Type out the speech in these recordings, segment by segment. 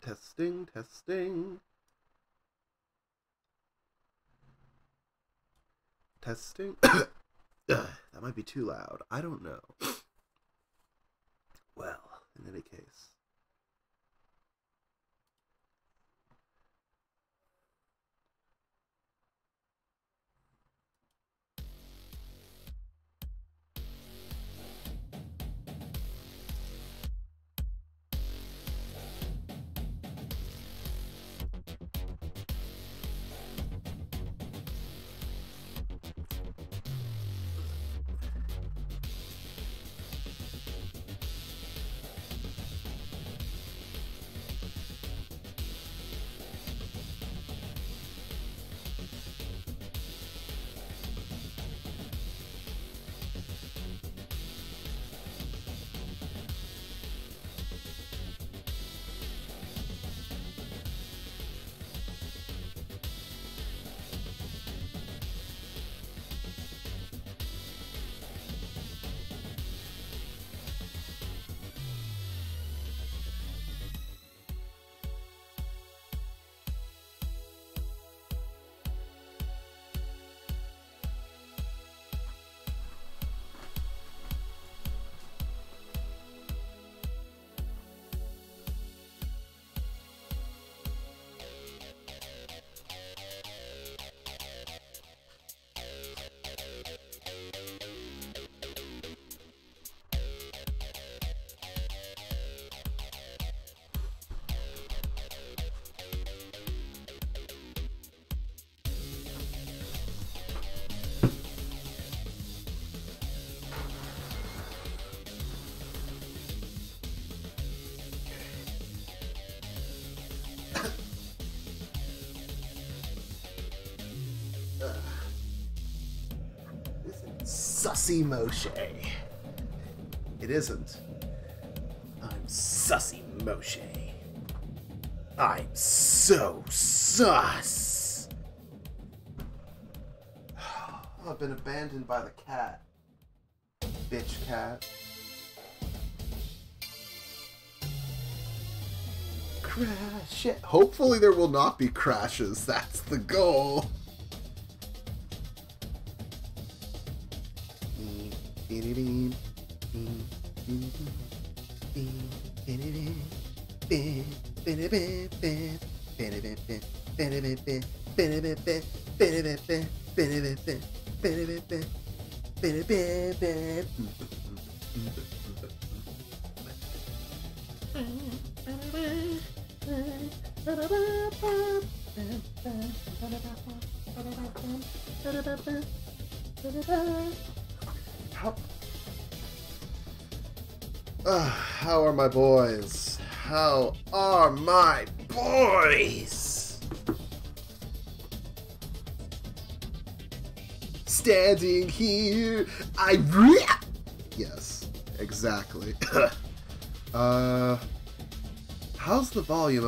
Testing, testing. Testing. that might be too loud. I don't know. Well, in any case. Sussy Moshe. It isn't. I'm Sussy Moshe. I'm so sus. I've been abandoned by the cat. Bitch cat. Crash it. Hopefully there will not be crashes. That's the goal.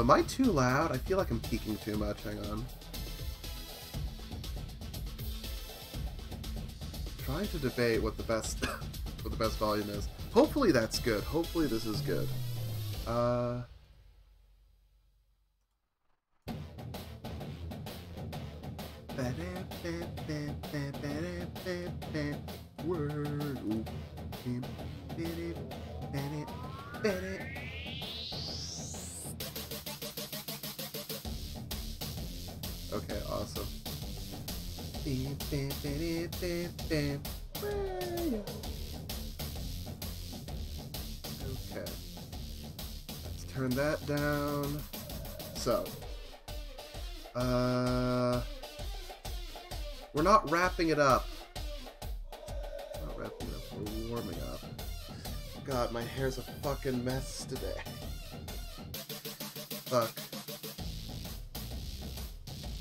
Am I too loud? I feel like I'm peaking too much. Hang on. Trying to debate what the best what the best volume is. Hopefully that's good. Hopefully this is good. Uh Word. Okay, Okay. Let's turn that down. So. Uh. We're not wrapping it up. Not wrapping it up, we're warming up. God, my hair's a fucking mess today. Fuck.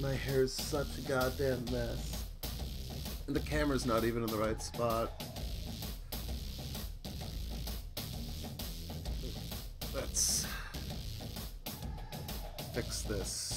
My hair's such a goddamn mess. And the camera's not even in the right spot. Let's fix this.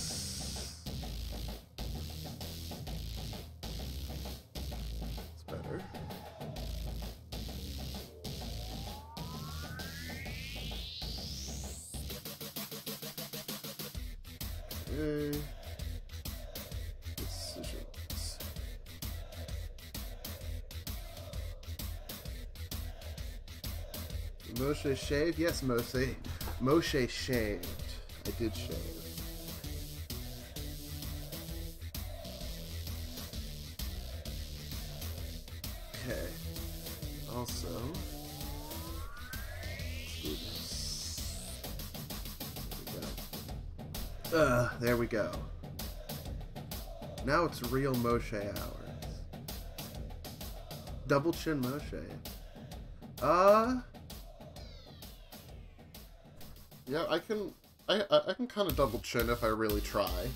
Moshe shaved? Yes, Moshe. Moshe shaved. I did shave. Okay. Also. Uh, there we go. Now it's real Moshe hours. Double chin Moshe. Uh. Yeah, I can. I I, can kind of double chin if I really try.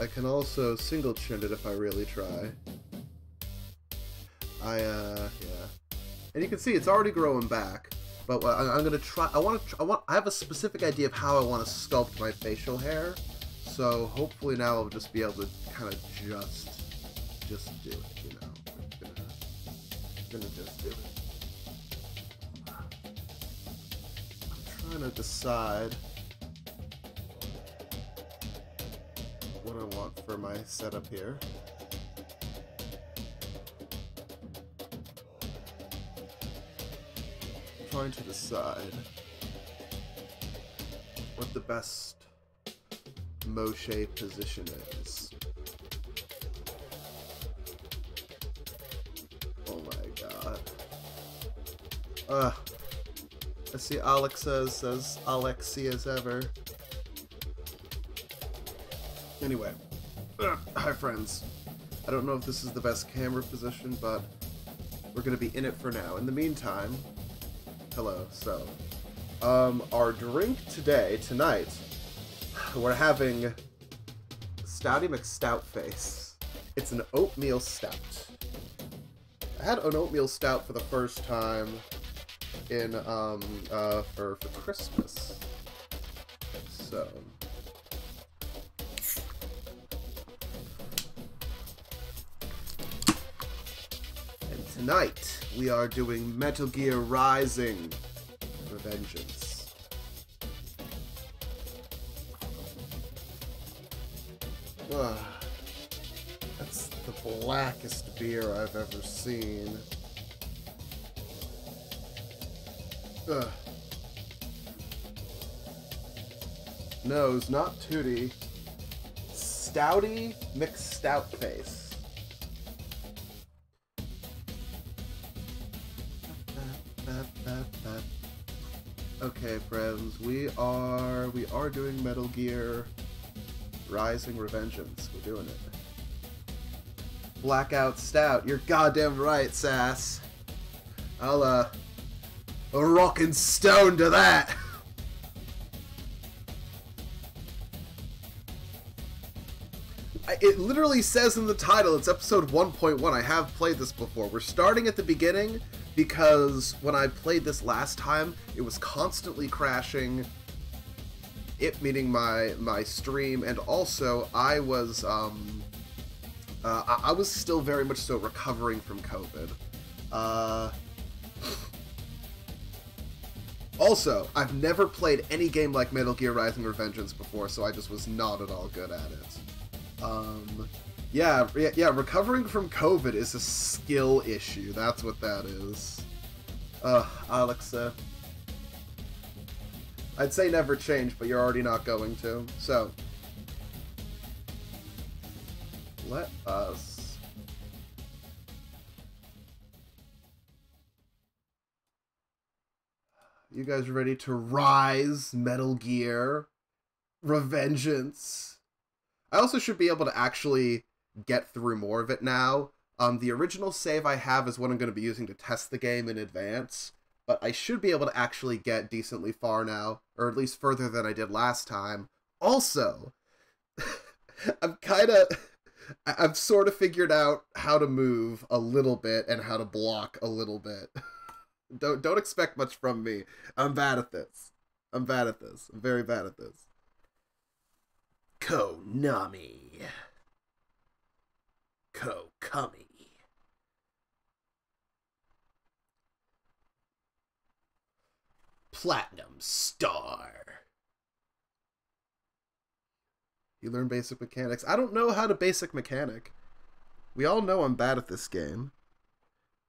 I can also single chin it if I really try. I uh yeah, and you can see it's already growing back. But I'm gonna try. I want to. I want. I have a specific idea of how I want to sculpt my facial hair. So hopefully now I'll just be able to kind of just, just do it. You know, I'm gonna, gonna just do it. Trying to decide what I want for my setup here. trying to decide what the best Moshe position is. Oh my god. Uh, I see Alex as Alexi as ever. Anyway, Ugh, hi friends. I don't know if this is the best camera position, but we're gonna be in it for now. In the meantime, hello. So, um, our drink today, tonight, we're having Stouty McStout Face. It's an oatmeal stout. I had an oatmeal stout for the first time in um uh for for Christmas. So. And tonight we are doing Metal Gear Rising Revengeance. Ugh. That's the blackest beer I've ever seen. Ugh. Nose, not Tootie. Stouty McStout Face. Okay, friends, we are we are doing Metal Gear Rising Revengeance. We're doing it. Blackout Stout. You're goddamn right, Sass. I'll uh a rockin' stone to that. It literally says in the title, it's episode 1.1. I have played this before. We're starting at the beginning because when I played this last time, it was constantly crashing. It meaning my my stream, and also I was um, uh, I, I was still very much so recovering from COVID. Uh, also, I've never played any game like Metal Gear Rising Revengeance before, so I just was not at all good at it. Um, yeah, yeah, yeah, recovering from COVID is a skill issue. That's what that is. Uh, Alexa. I'd say never change, but you're already not going to. So, let us. You guys ready to rise Metal Gear Revengeance? I also should be able to actually get through more of it now. Um, the original save I have is what I'm going to be using to test the game in advance, but I should be able to actually get decently far now, or at least further than I did last time. Also, I'm kind of. I've sort of figured out how to move a little bit and how to block a little bit. don't don't expect much from me. I'm bad at this. I'm bad at this. I'm very bad at this. Konami. Kokami. Platinum Star. You learn basic mechanics. I don't know how to basic mechanic. We all know I'm bad at this game.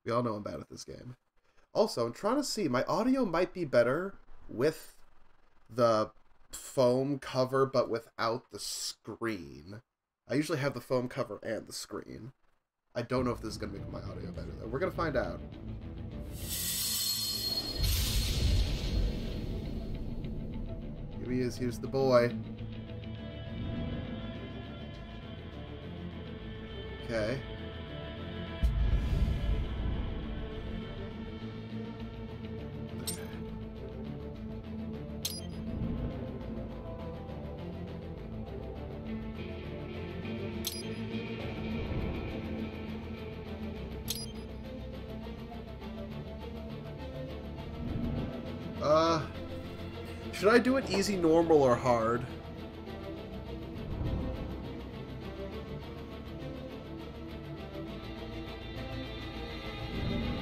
We all know I'm bad at this game. Also, I'm trying to see. My audio might be better with the foam cover, but without the screen. I usually have the foam cover and the screen. I don't know if this is going to make my audio better, though. We're going to find out. Here he is. Here's the boy. Okay. Should I do it easy, normal, or hard?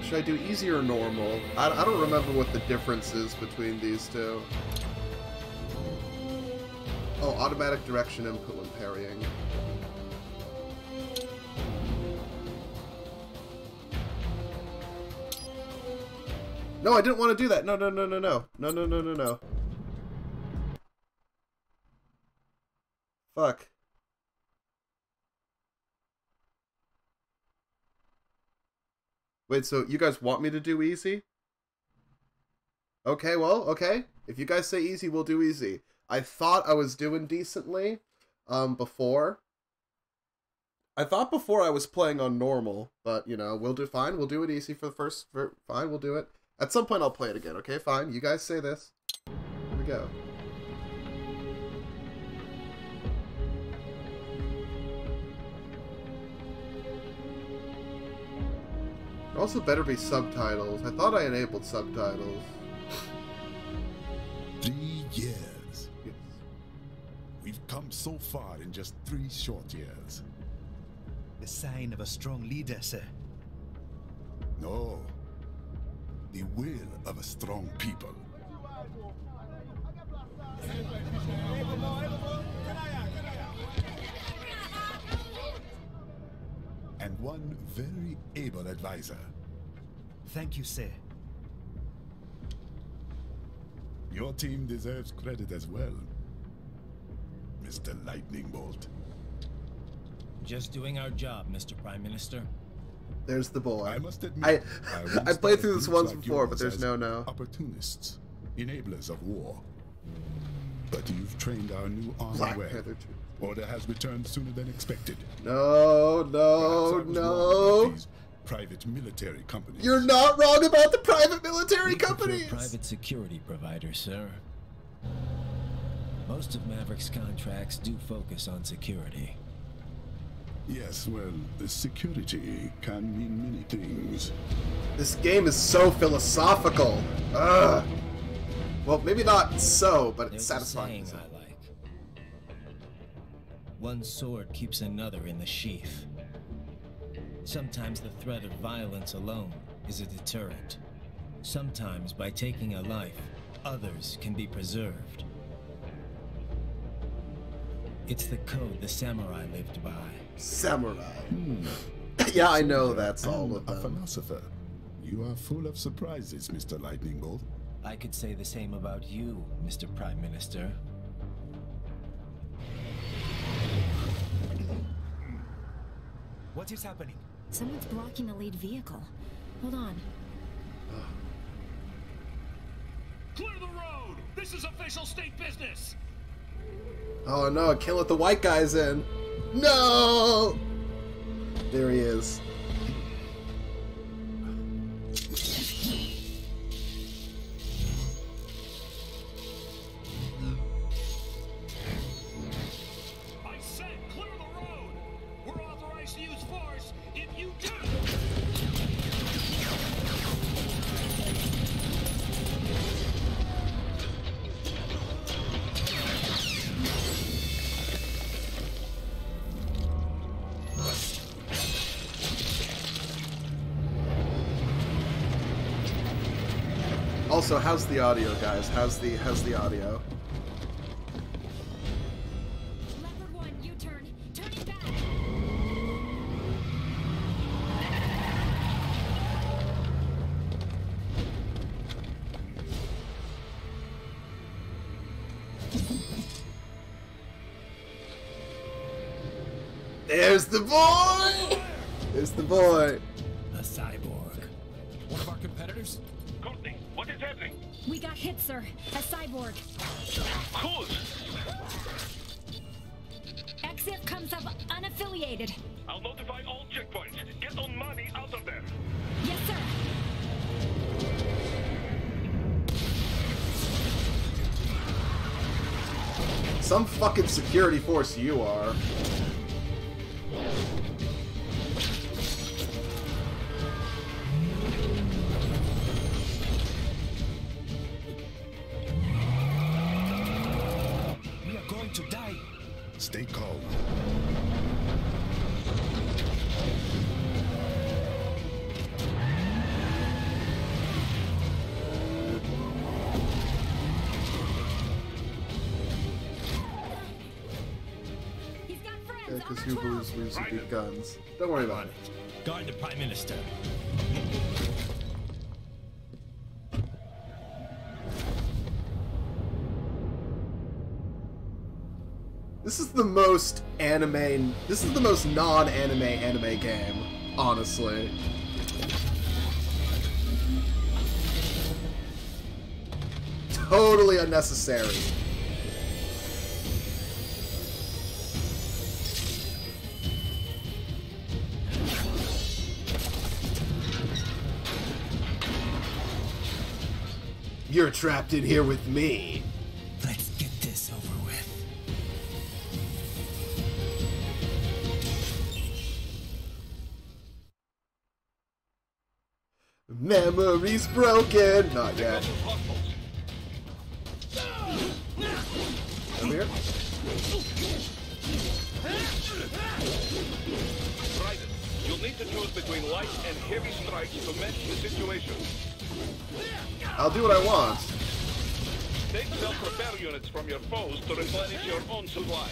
Should I do easy or normal? I, I don't remember what the difference is between these two. Oh, automatic direction input when parrying. No, I didn't want to do that. No, no, no, no, no. No, no, no, no, no. Fuck. Wait, so you guys want me to do easy? Okay, well, okay. If you guys say easy, we'll do easy. I thought I was doing decently um, before. I thought before I was playing on normal, but, you know, we'll do fine. We'll do it easy for the first... For, fine, we'll do it. At some point, I'll play it again, okay? Fine. You guys say this. Here we go. Also better be subtitles. I thought I enabled subtitles. Three years. Yes. We've come so far in just three short years. The sign of a strong leader, sir. No. The will of a strong people. One very able advisor. Thank you, sir. Your team deserves credit as well, Mr. Lightning Bolt. Just doing our job, Mr. Prime Minister. There's the boy. I must admit, I, I, played through this once like before, but there's no no. Opportunists, enablers of war. But you've trained our new army Black well. Order has returned sooner than expected. No, no, no. Private military companies. You're not wrong about the private military we companies. Private security provider, sir. Most of Maverick's contracts do focus on security. Yes, well, security can mean many things. This game is so philosophical. Ugh. Well, maybe not so, but There's it's satisfying. One sword keeps another in the sheath. Sometimes the threat of violence alone is a deterrent. Sometimes by taking a life, others can be preserved. It's the code the samurai lived by. Samurai. Hmm. yeah, I know that's all of them. A philosopher. You are full of surprises, Mr. Lightning Bolt. I could say the same about you, Mr. Prime Minister. What is happening? Someone's blocking the lead vehicle. Hold on. Clear the road! This is official state business! Oh no, I can't let the white guys in. No! There he is. the audio, guys? How's the how's the audio? There's the boy! There's the boy. We got hit, sir. A cyborg. Whose? Exif comes up unaffiliated. I'll notify all checkpoints. Get N'mani out of there. Yes, sir. Some fucking security force you are. Stay calm. He's got friends. Because our who 12. believes moves big guns? Don't worry about it. it. Guard the Prime Minister. This is the most anime. This is the most non-anime anime game, honestly. Totally unnecessary. You're trapped in here with me. Memories broken. Not yet. Over here. Raiden, you'll need to choose between light and heavy strikes to match the situation. I'll do what I want. Take self-repair units from your foes to replenish your own supply.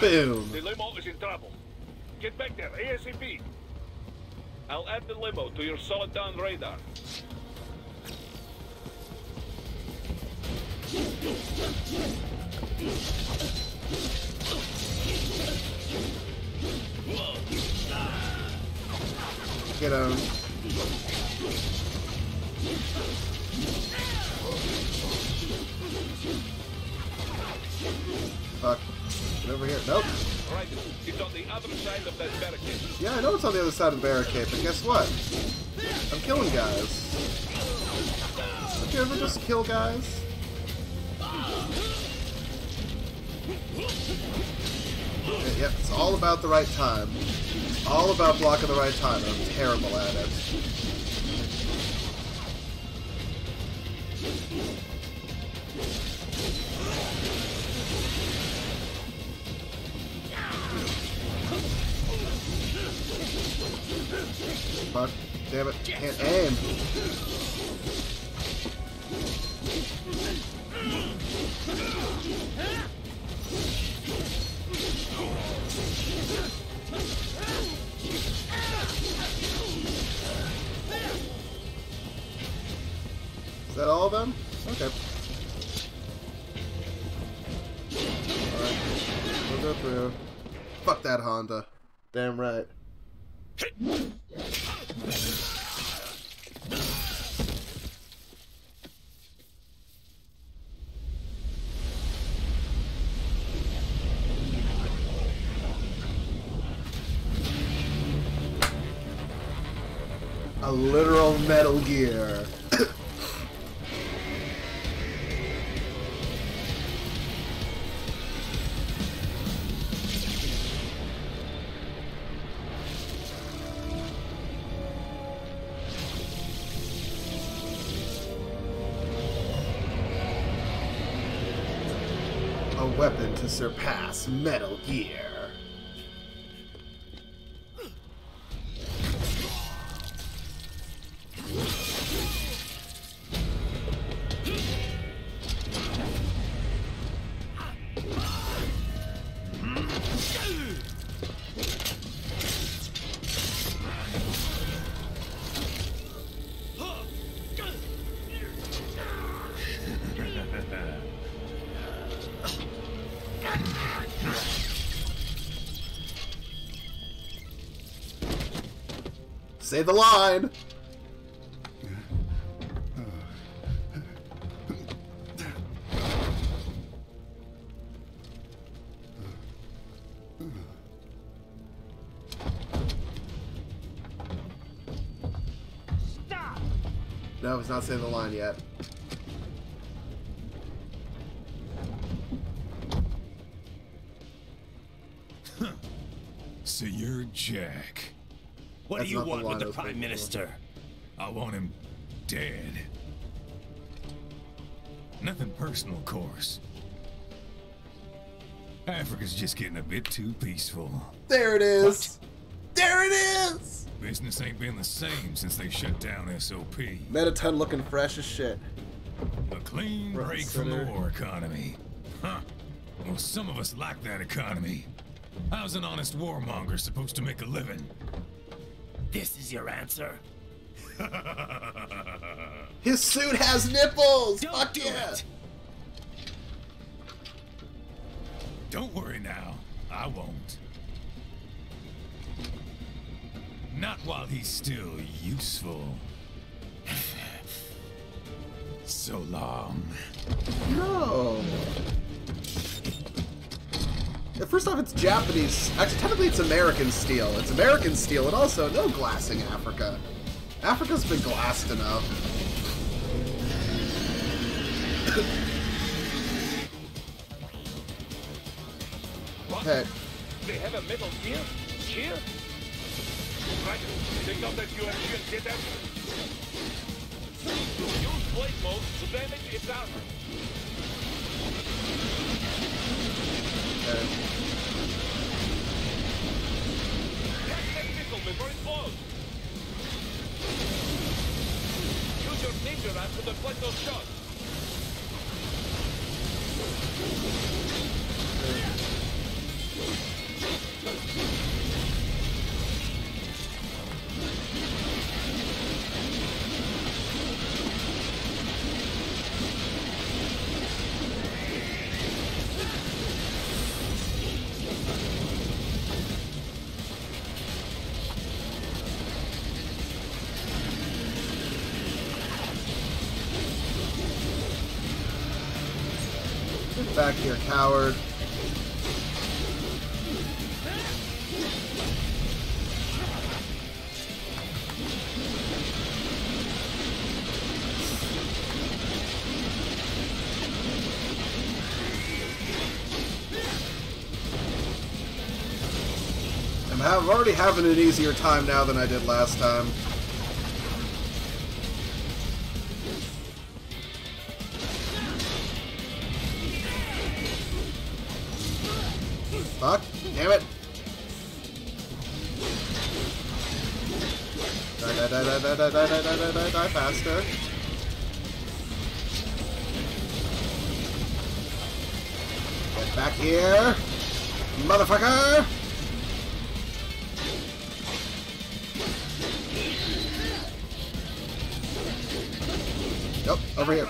Boom. The limo is in trouble. Get back there, ASAP. I'll add the limo to your Soliton radar. Get him. Fuck. Get over here. Nope. Raiden, it's on the other side of that barricade. Yeah, I know it's on the other side of the barricade, but guess what? I'm killing guys. Don't you ever just kill guys? Yeah, yep, it's all about the right time. It's all about blocking the right time, I'm terrible at it. Fuck. Damn it. Can't aim. Is that all of them? Okay. Alright. We'll go through. Fuck that Honda. Damn right. A literal Metal Gear. Say the line. Stop! No, he's not saying the line yet. So you're Jack. What That's do you not the want with the Prime. Minister? I want him dead. Nothing personal, of course. Africa's just getting a bit too peaceful. There it is. There it is. Business ain't been the same since they shut down SOP. Metaton looking fresh as shit. A clean Front break from the war economy. Huh. Well, some of us like that economy. How's an honest warmonger supposed to make a living? This is your answer? His suit has nipples. Don't Fuck do yeah. it! Don't worry now. I won't. Not while he's still useful. so long. No. First off, it's Japanese. Actually, technically, it's American steel. It's American steel, and also no glassing Africa. Africa's been glassed enough. Hey, They have a metal gear? Gear? Right. Take out that UMG and get it. Use blade mode to damage its armor. Catch before it blows. Use your ninja run to deflect those shots. Coward. I'm already having an easier time now than I did last time. Here. Motherfucker! Nope, over here.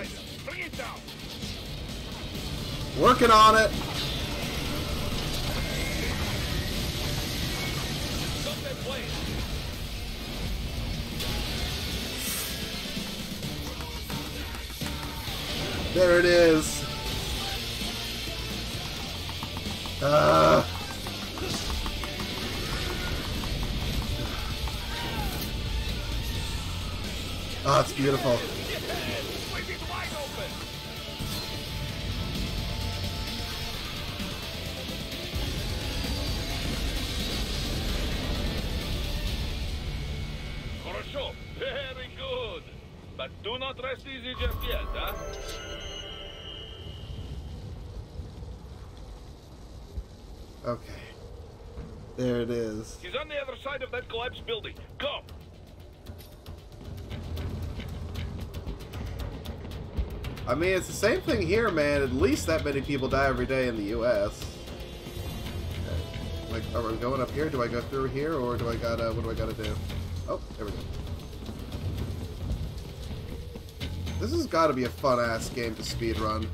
Working on it. Same thing here, man. At least that many people die every day in the U.S. Okay. Like, are we going up here? Do I go through here, or do I gotta? What do I gotta do? Oh, there we go. This has got to be a fun ass game to speed run.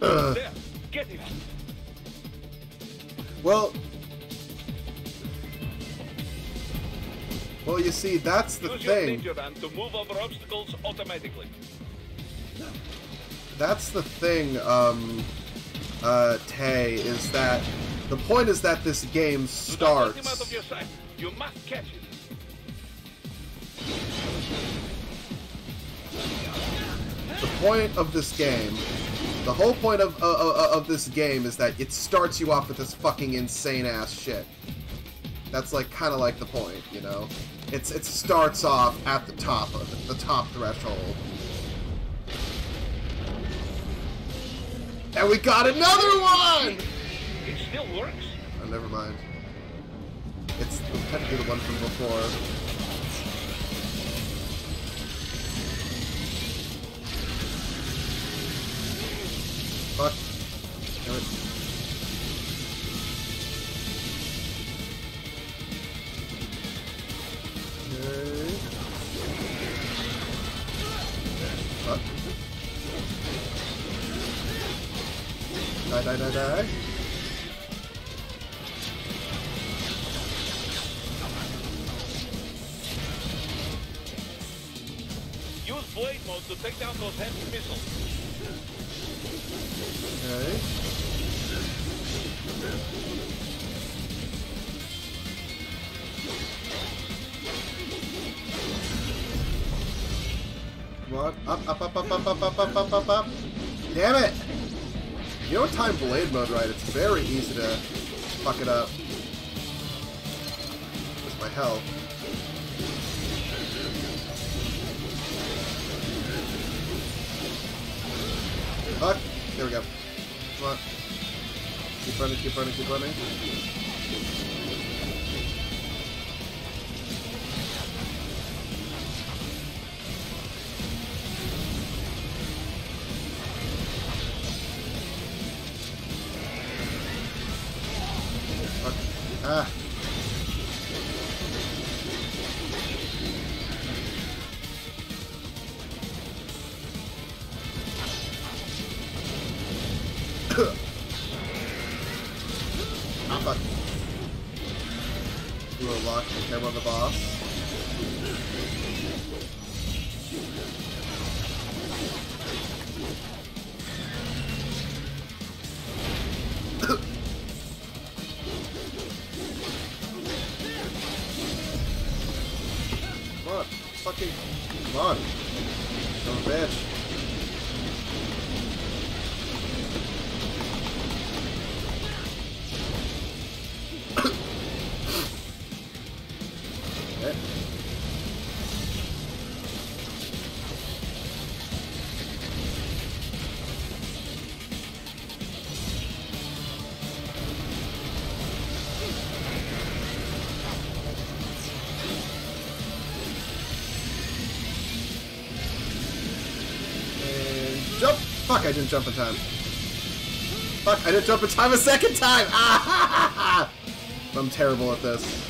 there. Get him. Well, see, that's the Use your thing. ninja run to move over obstacles automatically. That's the thing, um, uh, Tay, is that the point is that this game Do not let him out starts. your. You must catch him. The point of this game, the whole point of uh, uh, of this game is that it starts you off with this fucking insane ass shit. That's like kind of like the point, you know. It's it starts off at the top of the top threshold. And we got another one! It still works. Oh, never mind. It's technically the one from before. Fuck. Mode right, it's very easy to fuck it up. with my health? Fuck. There we go. Come on. Keep running, keep running, keep running. Fuck, I didn't jump in time. Fuck, I didn't jump in time a second time! Ah, ha, ha, ha. I'm terrible at this.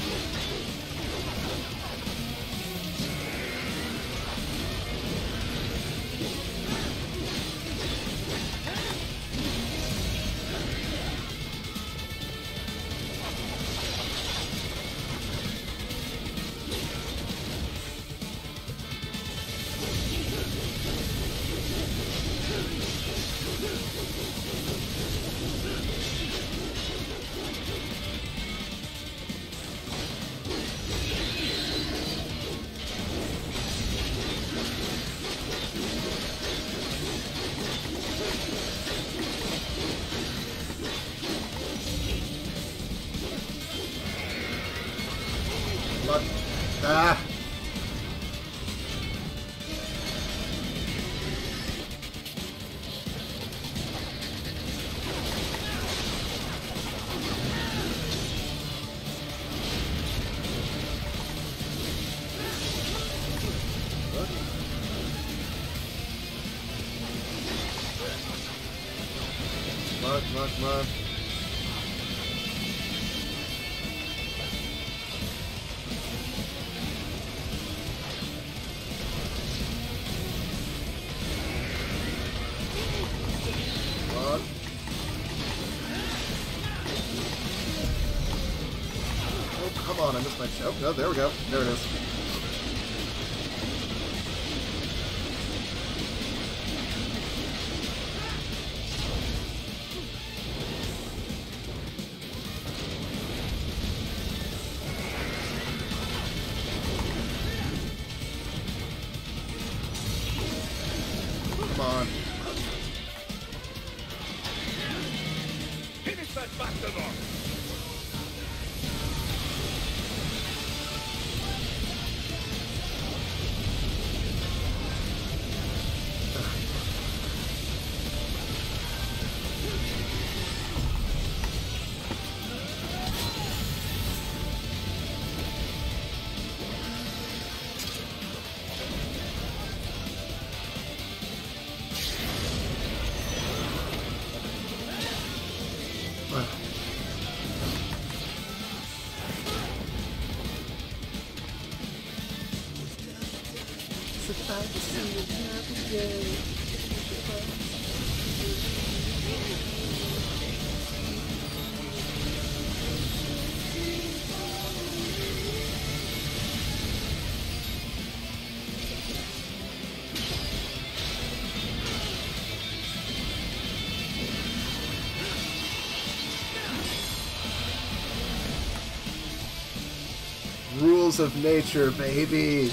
Rules of nature, baby.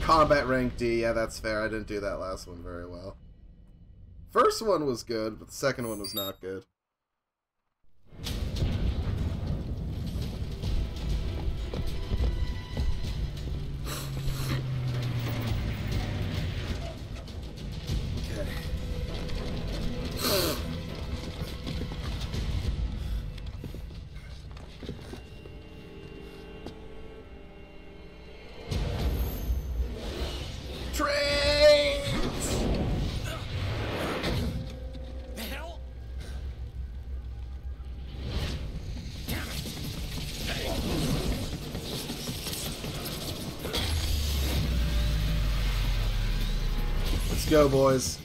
Combat rank D. Yeah, that's fair. I didn't do that last one very well. First one was good, but the second one was not good. Go, boys.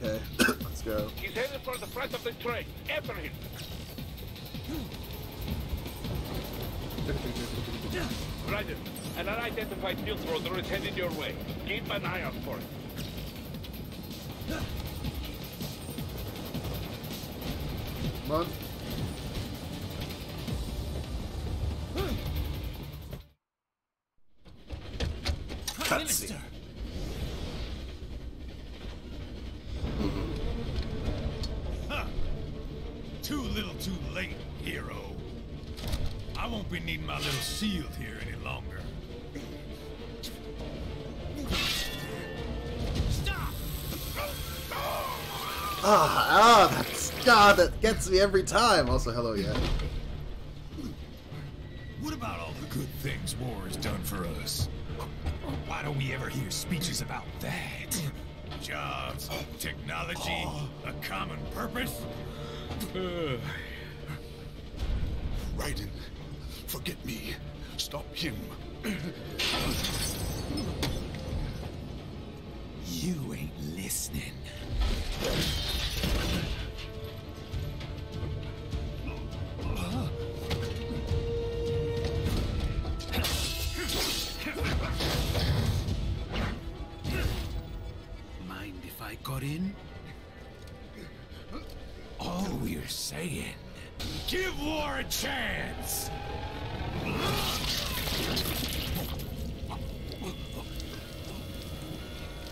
Okay, let's go. He's headed for the front of the train. After him. Roger. An unidentified field roller is headed your way. Keep an eye out for it. Gets me every time. Also, hello, yeah. What about all the good things war has done for us? Why don't we ever hear speeches about that? Jobs, technology, a common purpose? Ugh. Raiden, forget me. Stop him.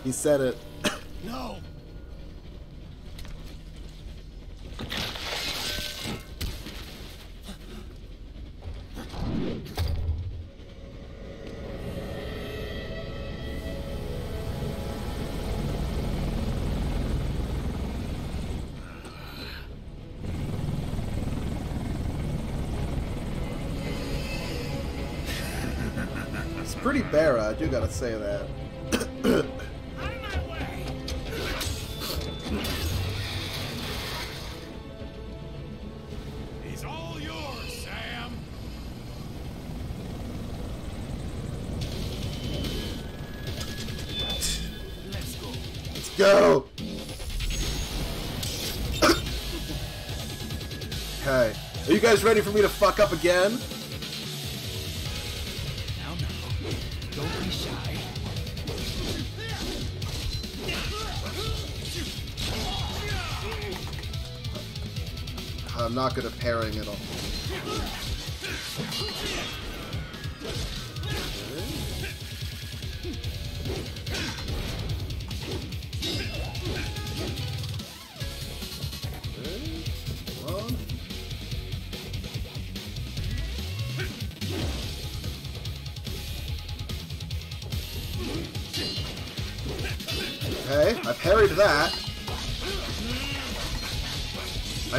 He said it. No! It's pretty bare, I do gotta say that. Guys ready for me to fuck up again? Now, now. Don't be shy. I'm not good at parrying at all.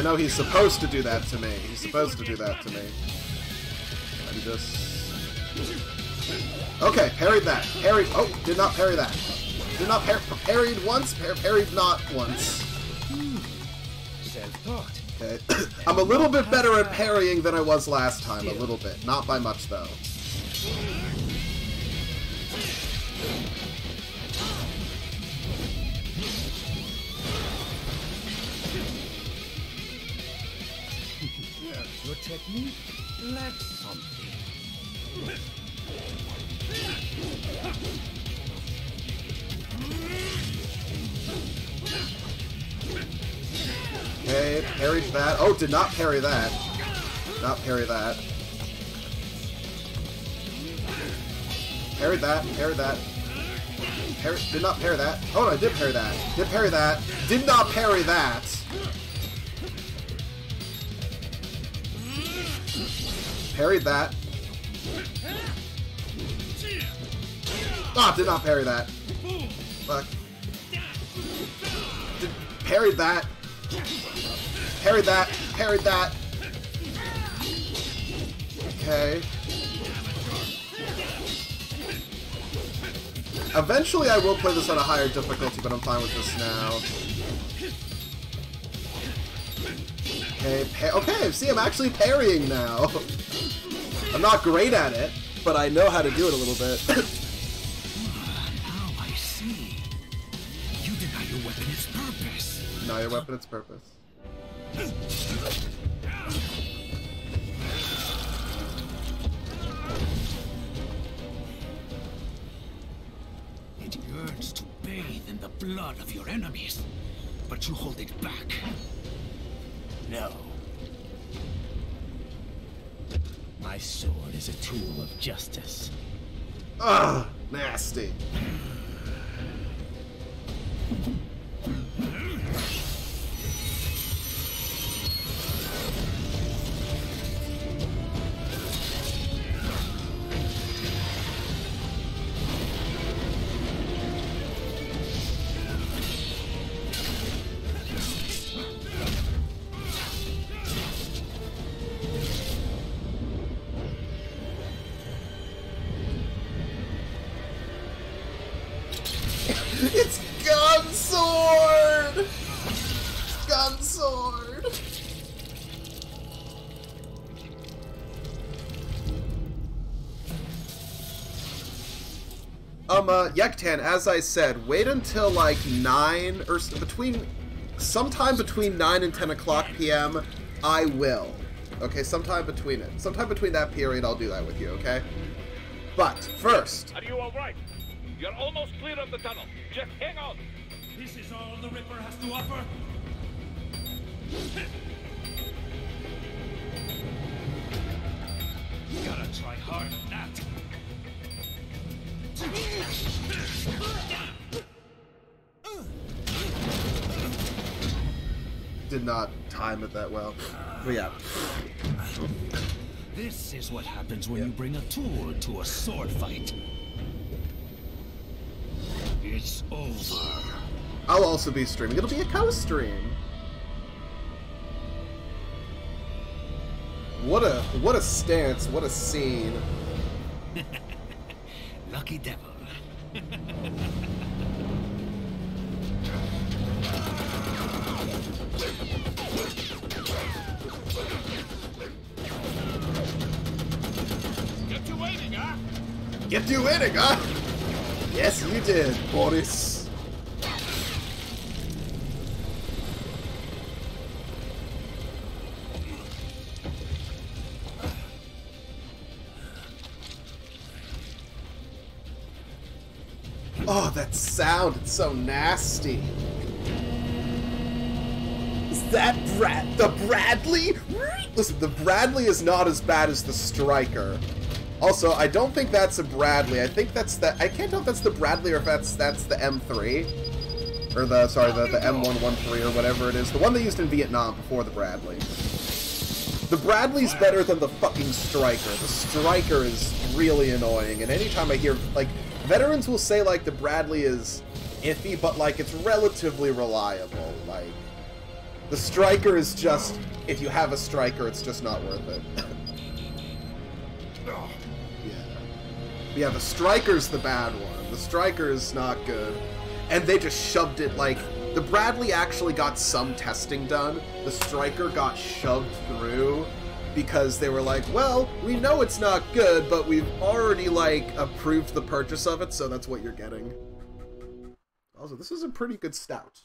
Know he's supposed to do that to me. He's supposed to do that to me. I'm just... Okay, parried that. Parried... Oh, did not parry that. Did not par parried once, par parried not once. Okay. I'm a little bit better at parrying than I was last time. A little bit. Not by much, though. Did not parry that. Not parry that. Parried that. Parried that. Parry, did not parry that. Oh, no, I did parry that. Did parry that. Did not parry that. Parried that. Ah, did not parry that. Fuck. Did, parried that. Parried that. Parried that. Okay. Eventually I will play this on a higher difficulty, but I'm fine with this now. Okay, okay, see, I'm actually parrying now. I'm not great at it, but I know how to do it a little bit. Now I see. You deny your weapon its purpose. now your weapon its purpose. Blood of your enemies, but you hold it back. No. My sword is a tool of justice. Ugh, nasty. Yektan, as I said, wait until like 9 or between, sometime between 9 and 10 o'clock p.m. I will. Okay, sometime between it. Sometime between that period, I'll do that with you, okay? But, first, Are you alright? You're almost clear of the tunnel. Just hang on. This is all the Ripper has to offer? Gotta try hard on that. Did not time it that well. But yeah. This is what happens when you bring a tool to a sword fight. It's over. I'll also be streaming. It'll be a co-stream. What a what a stance, what a scene. Lucky devil. Get you waiting, huh? Get you waiting, huh? Yes, you did, Boris. Sound, it's so nasty. Is that Brad the Bradley? Listen, the Bradley is not as bad as the Stryker. Also, I don't think that's a Bradley. I think that's the I can't tell if that's the Bradley or if that's that's the M3. Or the sorry, the, the M113 or whatever it is. The one they used in Vietnam before the Bradley. The Bradley's better than the fucking Stryker. The Stryker is really annoying, and anytime I hear like veterans will say like the Bradley is iffy, but like it's relatively reliable. Like the Stryker is just if you have a Stryker, it's just not worth it. yeah. Yeah, the Stryker's the bad one. The Stryker is not good. And they just shoved it like the Bradley actually got some testing done. The Stryker got shoved through because they were like, well, we know it's not good, but we've already like approved the purchase of it, so that's what you're getting. Also, this is a pretty good stout.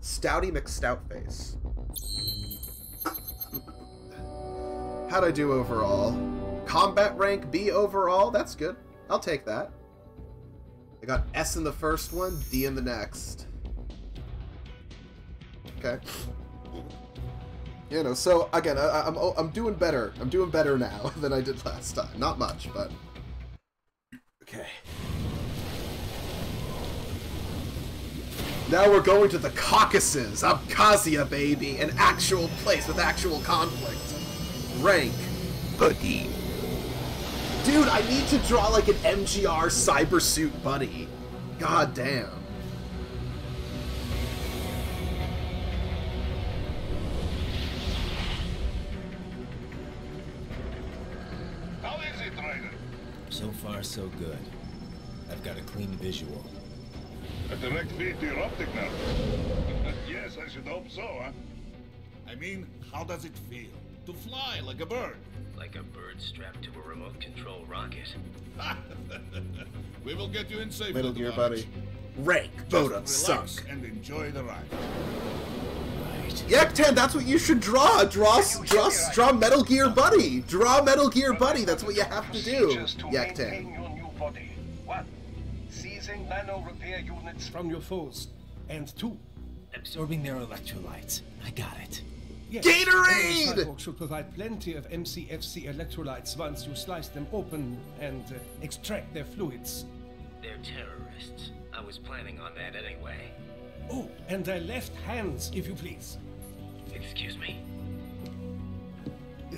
Stouty McStoutface. How'd I do overall? Combat rank B overall? That's good. I'll take that. I got S in the first one, D in the next. Okay. You know, so again, I, am I'm, oh, I'm doing better. I'm doing better now than I did last time. Not much, but okay. Now we're going to the Caucasus, Abkhazia, baby, an actual place with actual conflict. Rank, buddy. Dude, I need to draw like an MGR cyber suit buddy. God damn. So far, so good. I've got a clean visual. A direct feed to your optic nerve. yes, I should hope so, huh? I mean, how does it feel? To fly like a bird? Like a bird strapped to a remote control rocket. we will get you in safe. Metal Gear buddy. Rank, Boda, Just sunk. relax and enjoy the ride. Right. Yak-Ten, that's what you should draw. Draw, draw, draw Metal Gear Buddy. Draw Metal Gear Buddy. That's what you have to do, Procedures Yak-Ten. your new body. One, seizing nano repair units from your foes. And two, Absorbing their electrolytes. I got it. yes, Gatorade! the Cyborg should provide plenty of MCFC electrolytes once you slice them open and uh, extract their fluids. They're terrorists. I was planning on that anyway. Oh, and their left hands, if you please. Excuse me?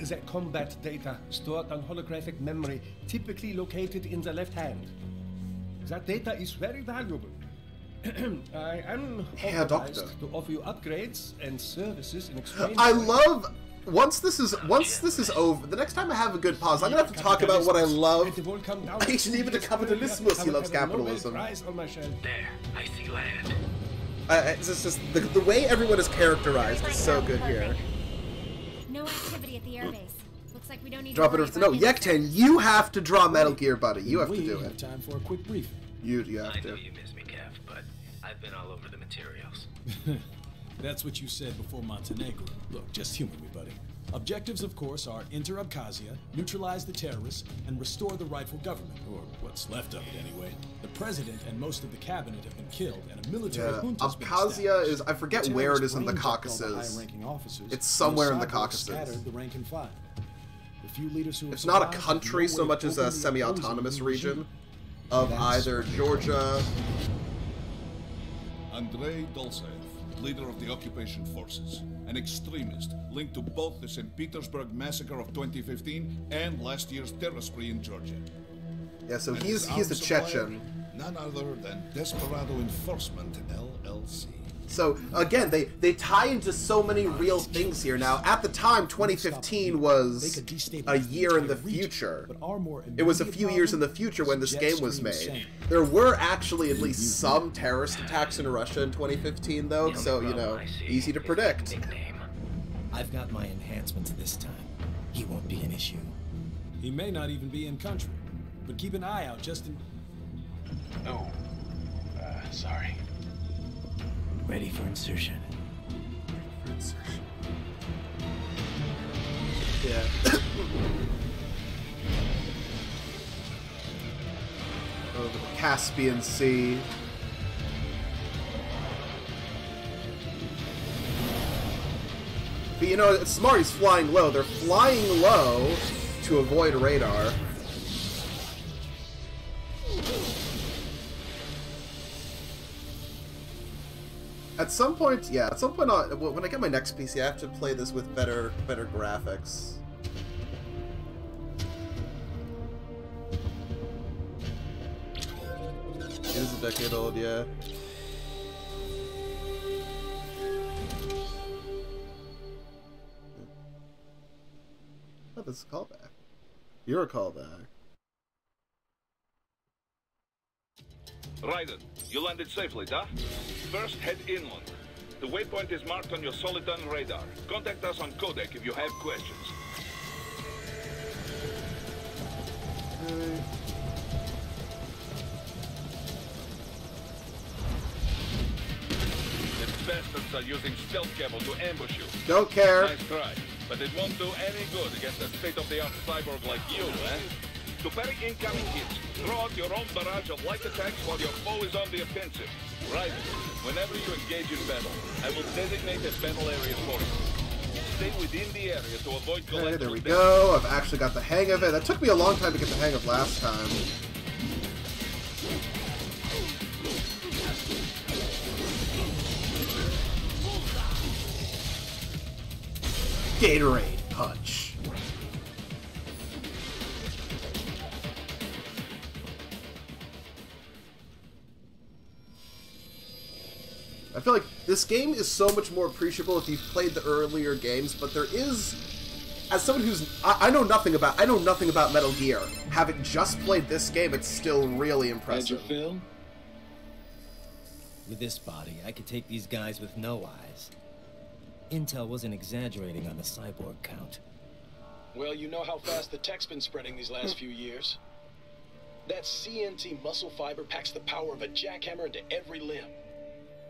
That combat data stored on holographic memory, typically located in the left hand. That data is very valuable. I am Yeah, doctor. to offer you upgrades and services in exchange. I love. Once this is once this is over, the next time I have a good pause, I'm gonna have to talk about what I love. It will come down Ich to liebe den this Kapitalismus. He loves have a Nobel capitalism. Prize on my shelf. There, I see land. Uh, it's just, just the, the way everyone is characterized is so good here. No activity at the airbase. Looks like we don't need Drop to it worry off. No, about Yekten, you have to draw Metal Gear Buddy. You have to we do have it. time for a quick briefing. You you have to. I know you miss me, Kev, but I've been all over the materials. That's what you said before Montenegro. Look, just humor me, buddy. Objectives, of course, are enter Abkhazia, neutralize the terrorists, and restore the rightful government, or what's left of it anyway. The president and most of the cabinet have been killed, and a military Yeah, junta's been Abkhazia is- I forget where it is in the brained up all the Caucasus. officers, It's somewhere in the Caucasus. The rank and file. The few leaders who It's not a country so much as a semi-autonomous opposing the regime. region of That's either Georgia. Andrei Dolzaev, leader of the occupation forces, an extremist linked to both the St. Petersburg massacre of 2015 and last year's terror spree in Georgia. Yeah, so And he's he's a Chechen. None other than Desperado Enforcement LLC. So again, they they tie into so many real things here. Now, at the time, 2015 was a year in the future. It was a few years in the future when this game was made. There were actually at least some terrorist attacks in Russia in 2015, though. So you know, easy to predict. I've got my enhancements this time. He won't be an issue. He may not even be in country, but keep an eye out just in. Oh, uh, sorry. Ready for insertion. Ready for insertion. Yeah. oh, the Caspian Sea. But you know, he's flying low. They're flying low to avoid radar. At some point, yeah, at some point, I'll, when I get my next PC, I have to play this with better, better graphics. It is a decade old, yeah. Oh, this is a callback. You're a callback. Raiden, you landed safely, da? First, head inland. The waypoint is marked on your Soliton radar. Contact us on Codec if you have questions. The bastards are using stealth cable to ambush you. Don't care. Nice try, but it won't do any good against a state-of-the-art cyborg like you, eh? To parry incoming hits, throw out your own barrage of light attacks while your foe is on the offensive. Right. Whenever you engage in battle, I will designate a battle area for you. Stay within the area to avoid Okay, there we go. I've actually got the hang of it. That took me a long time to get the hang of last time. Gatorade punch. I feel like this game is so much more appreciable if you've played the earlier games, but there is as someone who's I, I know nothing about I know nothing about Metal Gear. Having just played this game, it's still really impressive. film? With this body, I could take these guys with no eyes. Intel wasn't exaggerating on the cyborg count. Well, you know how fast the tech's been spreading these last few years. That CNT muscle fiber packs the power of a jackhammer into every limb.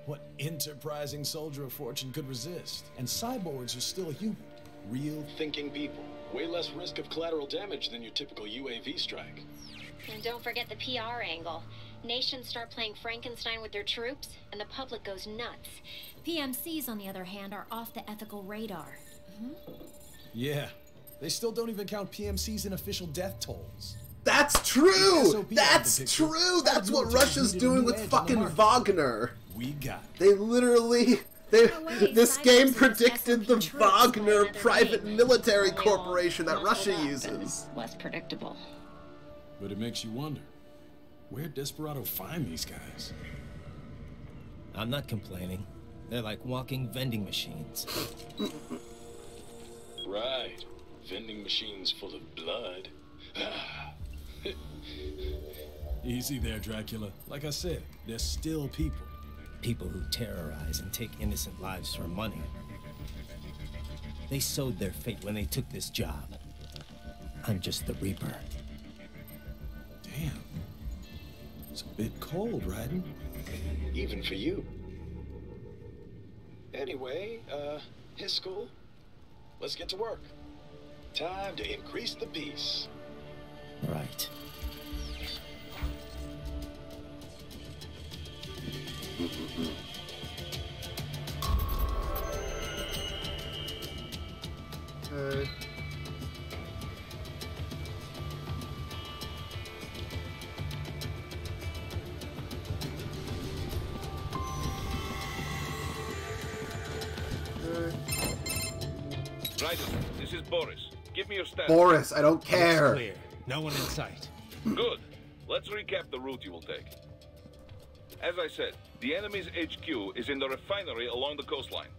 What enterprising soldier of fortune could resist? And cyborgs are still human. Real Thinking people. Way less risk of collateral damage than your typical UAV strike. And don't forget the PR angle. Nations start playing Frankenstein with their troops, and the public goes nuts. PMCs, on the other hand, are off the ethical radar. Yeah. They still don't even count PMCs in official death tolls. That's true. That's out the picture. true. That's what Russia's doing with edge on the fucking. Wagner. We got. They literally they No way, this game predicted the SOP troops by Wagner private military corporation that Russia up and uses. Less predictable. But it makes you wonder. Where'd Desperado find these guys? I'm not complaining. They're like walking vending machines. Right. Vending machines full of blood. Ah. Easy there, Dracula. Like I said, they're still people. People who terrorize and take innocent lives for money. They sowed their fate when they took this job. I'm just the Reaper. Damn. It's a bit cold, Raiden. Even for you. Anyway, uh, his school. Let's get to work. Time to increase the peace. Right. Okay. Okay. Raiden, this is Boris. Give me your stats. Boris, I don't care. Clear. No one in sight. Good. Let's recap the route you will take. As I said, the enemy's HQ is in the refinery along the coastline.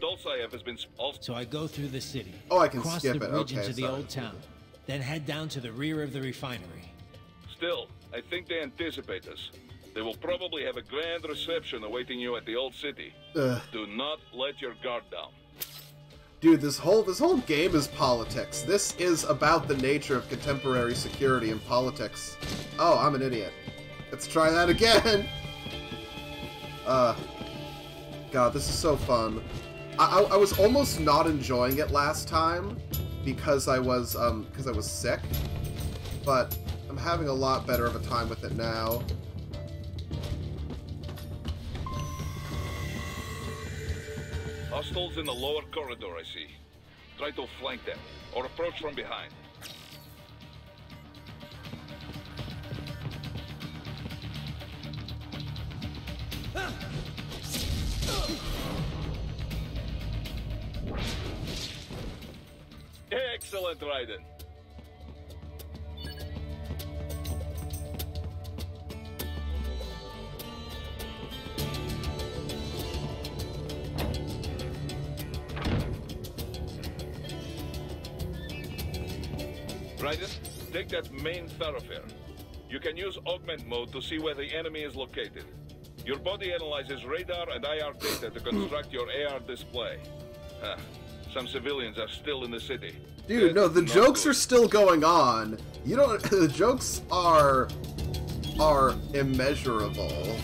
Dolzaev has been sp- So I go through the city. Oh, I can cross skip the it. bridge Okay, into the sorry. old town, then head down to the rear of the refinery. Still, I think they anticipate us. They will probably have a grand reception awaiting you at the old city. Ugh. Do not let your guard down. Dude, this whole this whole game is politics. This is about the nature of contemporary security and politics. Oh, I'm an idiot. Let's try that again. Uh, God, this is so fun. I, I, I was almost not enjoying it last time because I was um because I was sick, but I'm having a lot better of a time with it now. Hostiles in the lower corridor, I see. Try to flank them, or approach from behind. Excellent, Raiden. Raiden, take that main thoroughfare. You can use augment mode to see where the enemy is located. Your body analyzes radar and IR data to construct your AR display. Huh. Some civilians are still in the city. Dude, no, the jokes good. are still going on. You don't. The jokes are are immeasurable.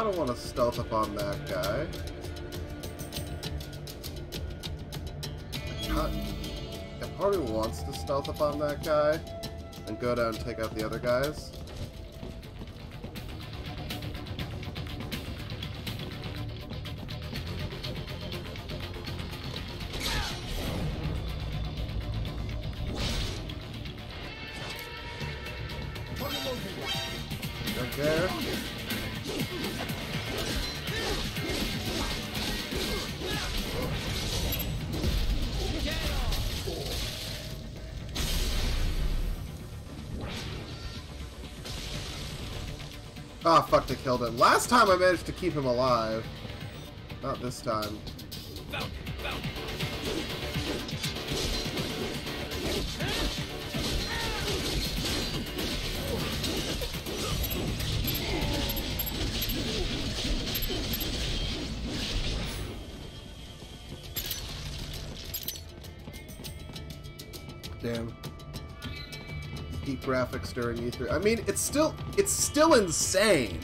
I don't want to stealth up on that guy. If part of wants to stealth up on that guy and go down and take out the other guys. Killed him. Last time I managed to keep him alive. Not this time. Damn Deep graphics during E3. I mean, it's still it's still insane.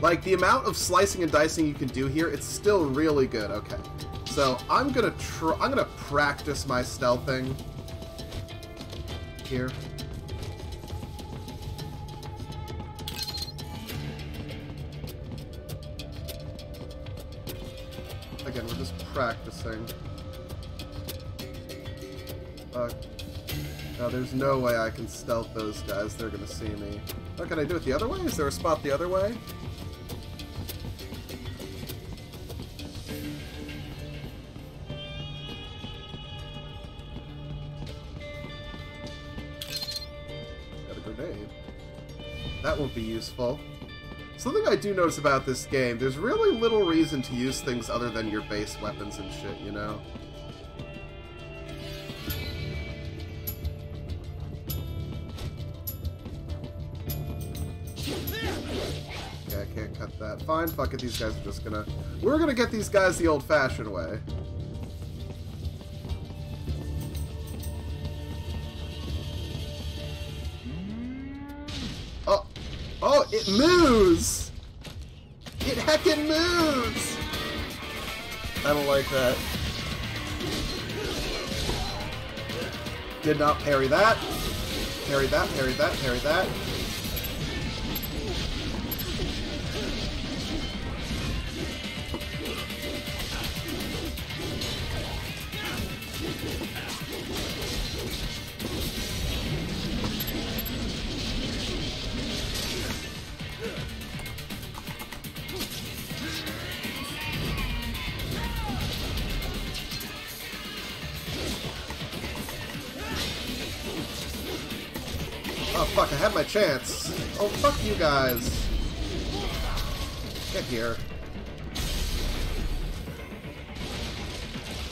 Like the amount of slicing and dicing you can do here, it's still really good. Okay, so I'm gonna try. I'm gonna practice my stealthing here. Again, we're just practicing. Uh, no, there's no way I can stealth those guys. They're gonna see me. What can I do it the other way? Is there a spot the other way? Useful. Something I do notice about this game, there's really little reason to use things other than your base weapons and shit, you know? Okay, I can't cut that. Fine. Fuck it, these guys are just gonna... We're gonna get these guys the old-fashioned way. Moves! It heckin' moves! I don't like that. Did not parry that. Parry that, parry that, parry that. Had my chance. Oh, fuck you guys. Get here.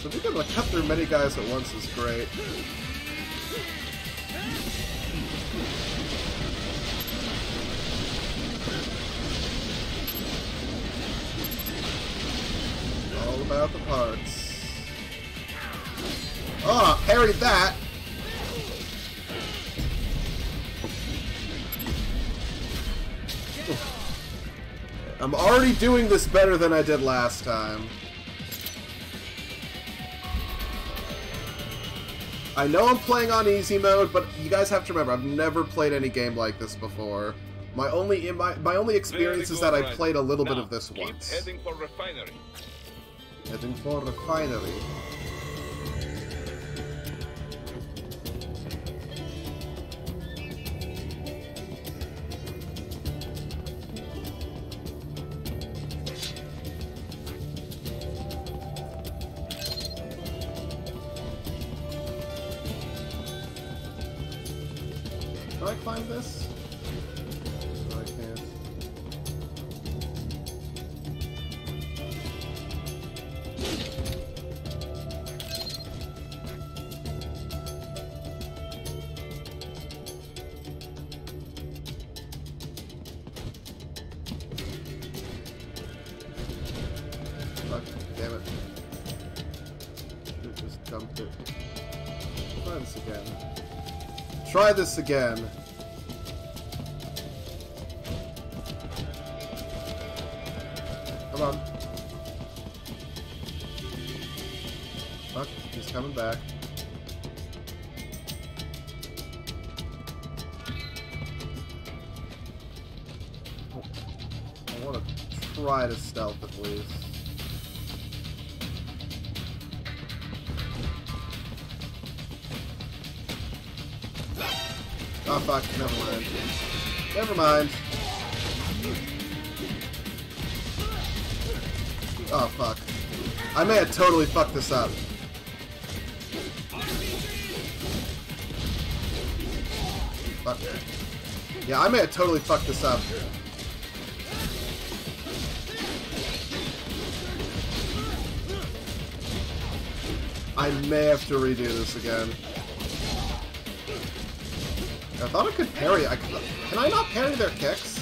To cut through many guys at once is great. All about the parts. Ah, oh, parried that! Already doing this better than I did last time. I know I'm playing on easy mode, but you guys have to remember, I've never played any game like this before. My only my my only experience is that I played a little now, bit of this once. heading for refinery. Heading for refinery. This again. Totally fucked this up. Fuck. Yeah, I may have totally fucked this up. I may have to redo this again. I thought I could parry. I could, can I not parry their kicks?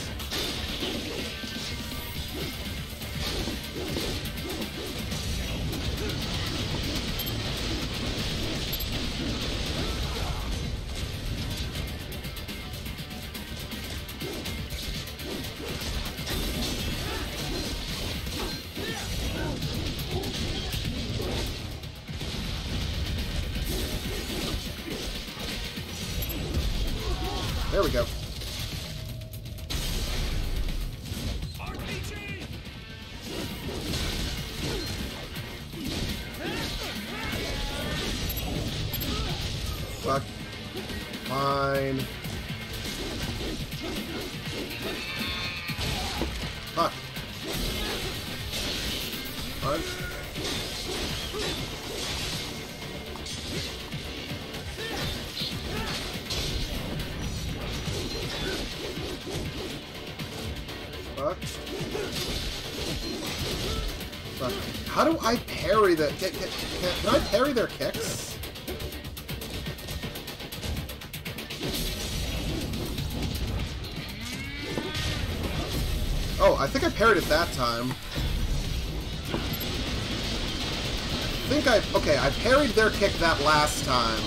Parried their kick that last time.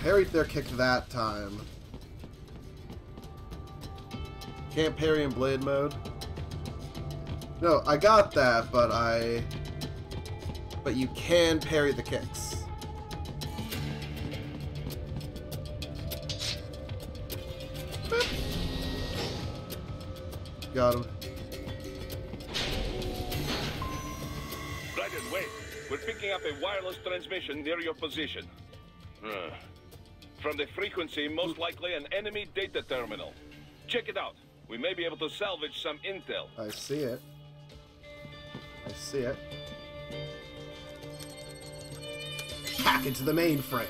Parried their kick that time. Can't parry in blade mode. No, I got that, but I... But you can parry the kicks. Near your position. From the frequency, most likely an enemy data terminal. Check it out. We may be able to salvage some intel. I see it. I see it. Hack into the mainframe.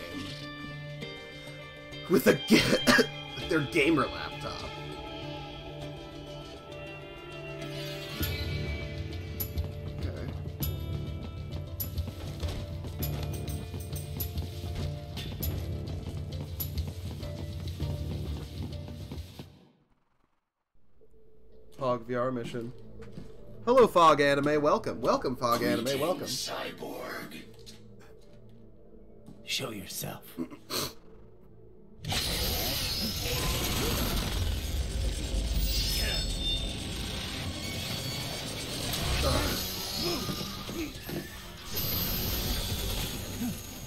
With a their gamer laptop. Pog VR mission. Hello, Fog Anime. Welcome, welcome, Fog Greetings, Anime. Welcome. Cyborg. Show yourself.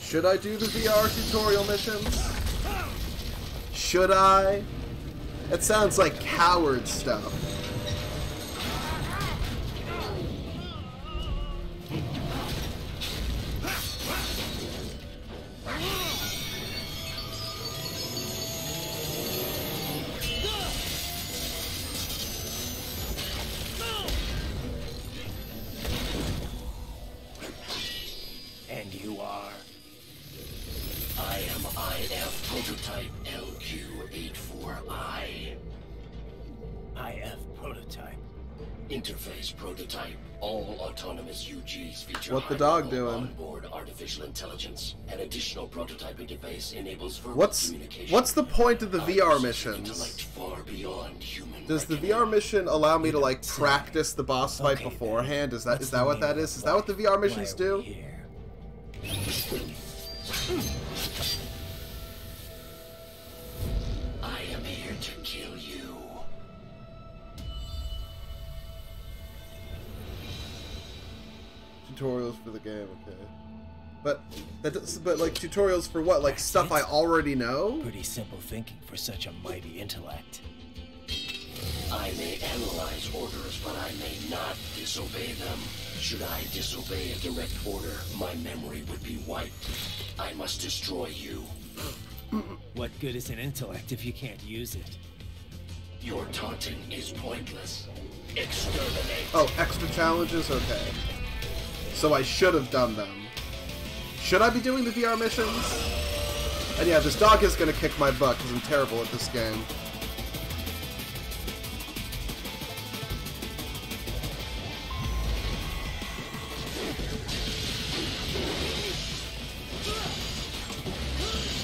Should I do the VR tutorial mission? Should I? That sounds like coward stuff. All autonomous UGs feature What the dog doing? onboard artificial intelligence. An additional prototyping device enables verbal What's communication. what's the point of the VR Intellect missions? far beyond human Does the VR mission allow me to like practice the boss fight beforehand? Is that is that what that is? Is that what the VR missions do? Tutorials for the game, okay. But that does, but like tutorials for what? Like stuff I already know? Pretty simple thinking for such a mighty intellect. I may analyze orders, but I may not disobey them. Should I disobey a direct order, my memory would be wiped. I must destroy you. What good is an intellect if you can't use it? Your taunting is pointless. Exterminate. Oh, extra challenges? Okay. So I should have done them. Should I be doing the VR missions? And yeah, this dog is gonna kick my butt because I'm terrible at this game.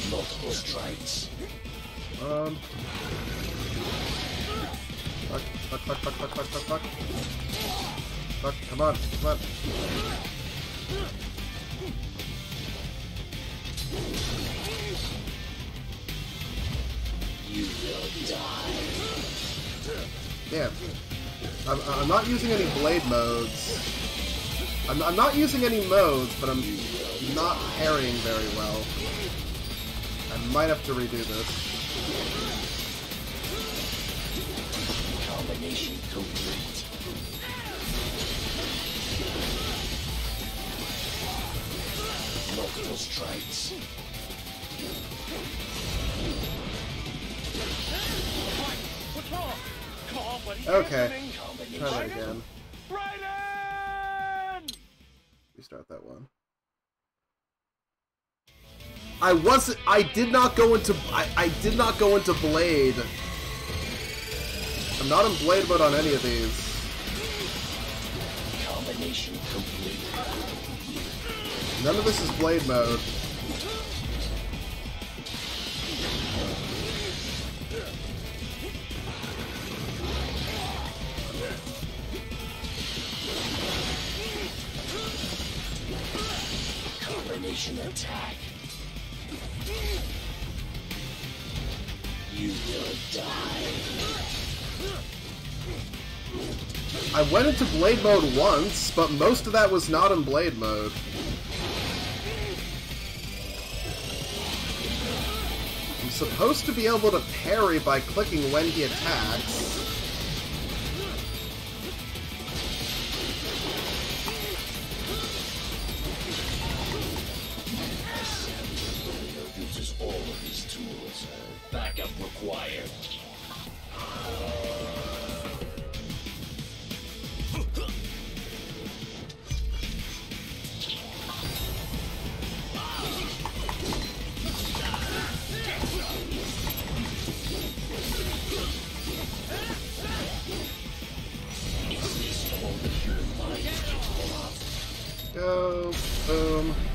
Multiple strikes. Um. Fuck, fuck, fuck, fuck, fuck, fuck, fuck, fuck. Come on, come on. You will die. Damn. I'm, I'm not using any blade modes. I'm, I'm not using any modes, but I'm not parrying very well. I might have to redo this. Combination complete. Multiple strikes. What's wrong? Come on, buddy. Okay. Try that again. Raiden! Restart that one. I wasn't. I did not go into. I, I did not go into Blade. I'm not in Blade mode on any of these. Combination complete. None of this is Blade mode. Combination attack. You will die. I went into Blade mode once, but most of that was not in Blade mode. Supposed to be able to parry by clicking when he attacks. Boom. Um,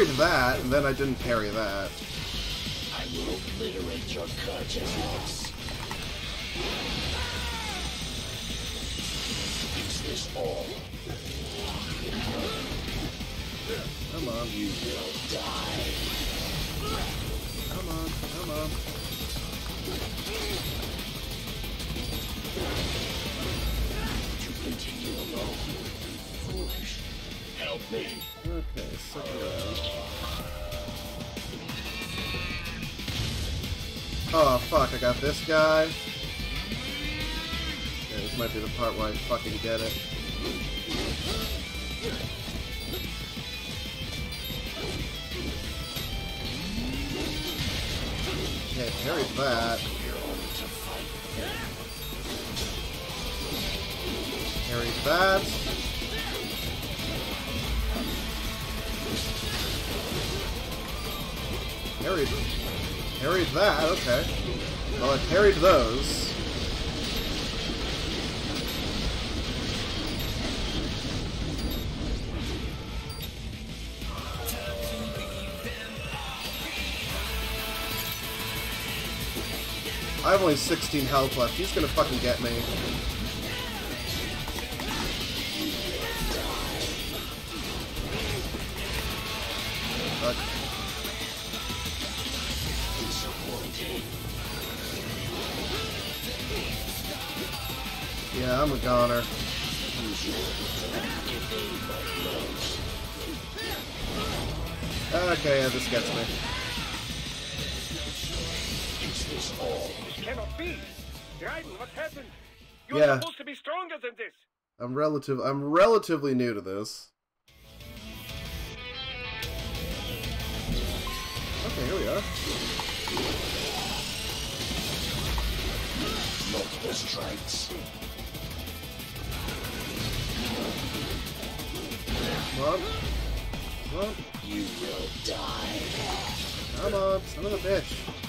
parried that, and then I didn't parry that. Get it. Okay, parried that. Parried that. Parried. Parried that, okay. Well, I parried those. 16 health left. He's gonna fucking get me. Raiden, what happened? You're Yeah. supposed to be stronger than this. I'm relative. I'm relatively new to this. Okay, here we are. Multiple strikes. Come on. Come on. You will die. Come on, son of a bitch.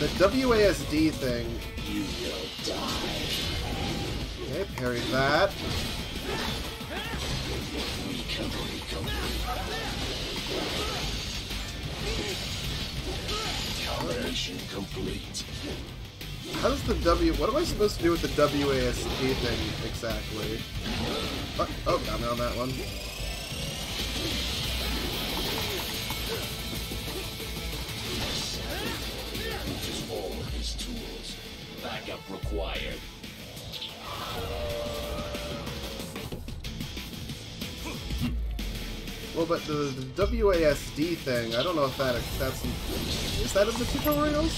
The WASD thing. You will die. Okay, parried that. Recovery complete. How does the W... What am I supposed to do with the WASD thing exactly? Fuck. Oh, got me on that one. Backup required. Well, but the, the WASD thing, I don't know if that that's is that in the tutorials?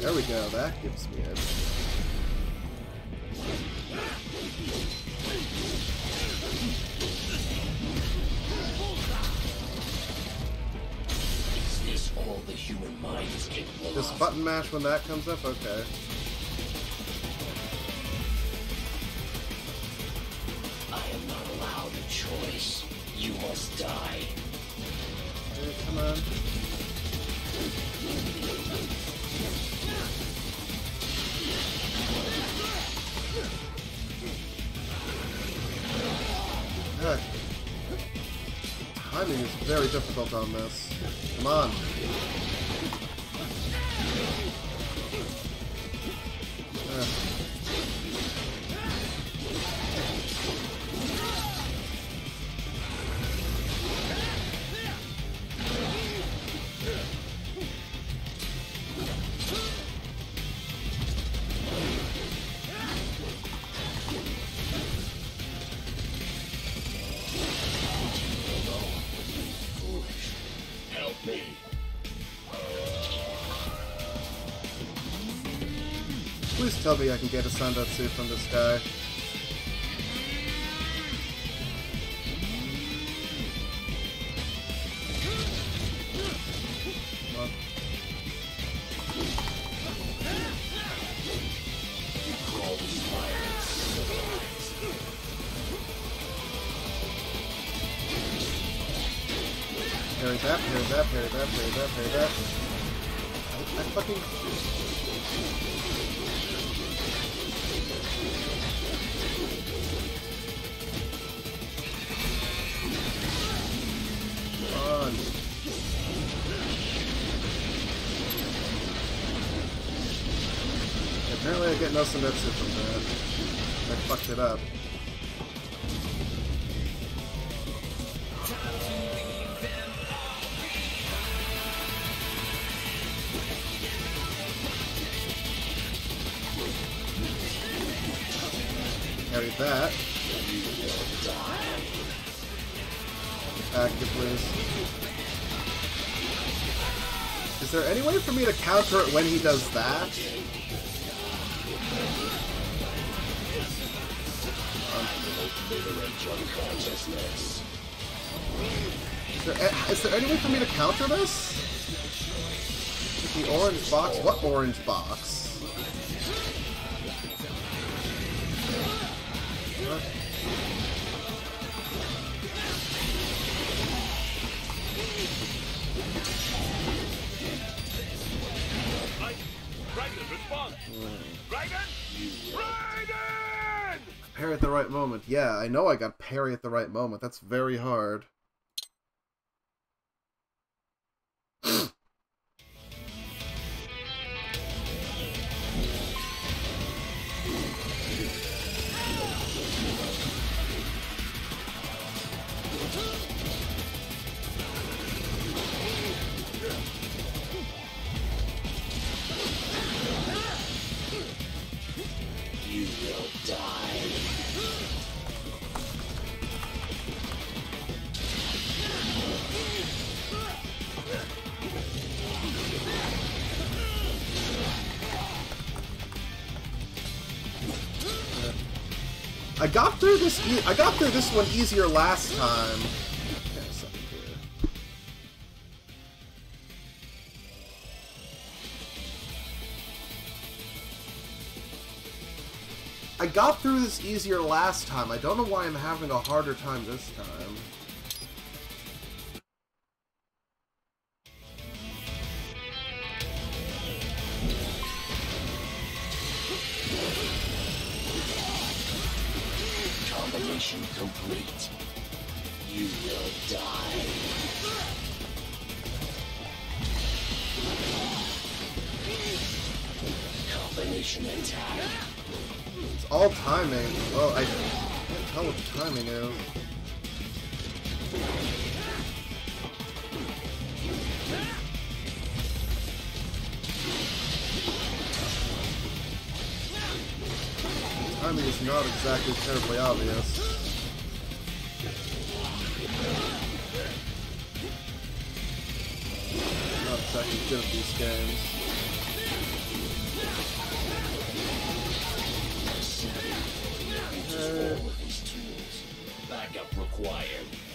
There we go. That gives me it. All the human mind is capable Just of? button mash when that comes up. Okay. I am not allowed a choice. You must die. Okay, come on. Timing is very difficult on this. Come on. Ugh. Me I can get a Zandatsu from this guy. Me to counter it when he does that? Is there, is there any way for me to counter this? The orange box? What orange box? Parry at the right moment. Yeah, I know I got parry at the right moment. That's very hard. Got through this. E I got through this one easier last time. I got through this easier last time. I don't know why I'm having a harder time this time. Complete. You will die. It's all timing. Well, I can't tell what the timing is. Timing is not exactly terribly obvious. Not exactly good at these games. Backup required.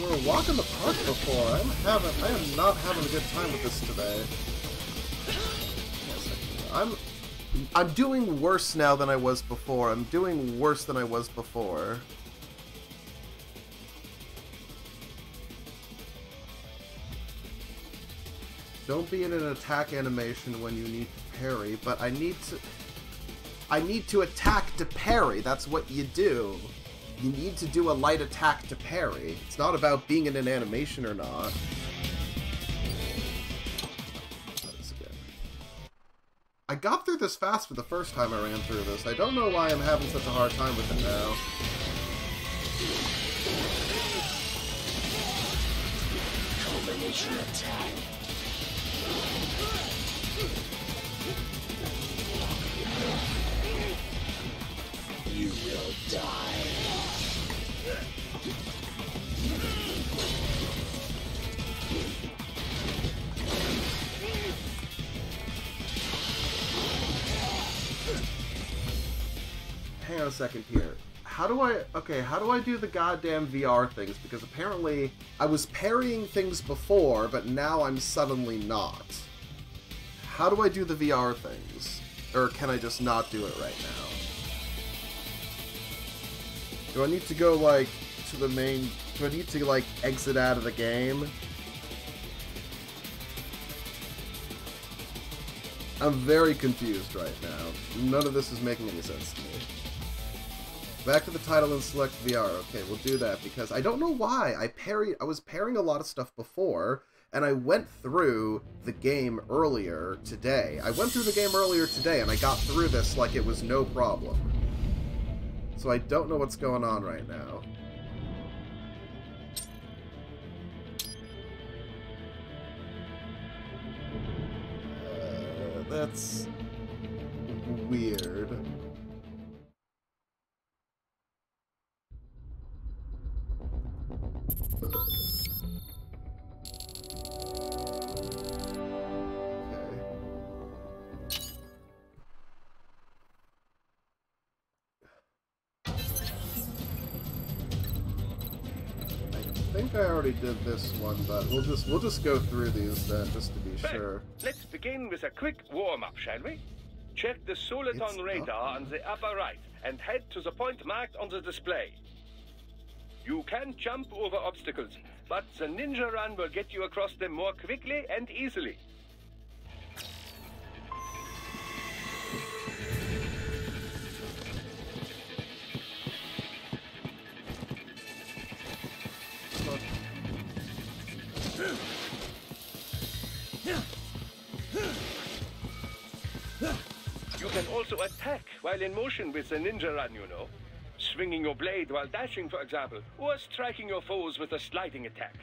We're walking the park before. I'm having, I am not having a good time with this today. I'm, I'm doing worse now than I was before. I'm doing worse than I was before. Don't be in an attack animation when you need to parry, but I need to... I need to attack to parry. That's what you do. You need to do a light attack to parry. It's not about being in an animation or not. I got through this fast for the first time I ran through this. I don't know why I'm having such a hard time with it now. Attack. You will die. A second here. How do I... Okay, how do I do the goddamn VR things? Because apparently I was parrying things before, but now I'm suddenly not. How do I do the VR things? Or can I just not do it right now? Do I need to go, like, to the main... Do I need to, like, exit out of the game? I'm very confused right now. None of this is making any sense to me. Back to the title and select VR. Okay, we'll do that because I don't know why. I parry I was pairing a lot of stuff before, and I went through the game earlier today. I went through the game earlier today and I got through this like it was no problem. So I don't know what's going on right now. Uh, that's weird. Did this one, but we'll just we'll just go through these then, just to be well, sure. Let's begin with a quick warm-up, shall we? Check the Soliton it's radar on the upper right and head to the point marked on the display. You can jump over obstacles, but the ninja run will get you across them more quickly and easily. Also attack while in motion with the ninja run, you know. Swinging your blade while dashing, for example, or striking your foes with a sliding attack.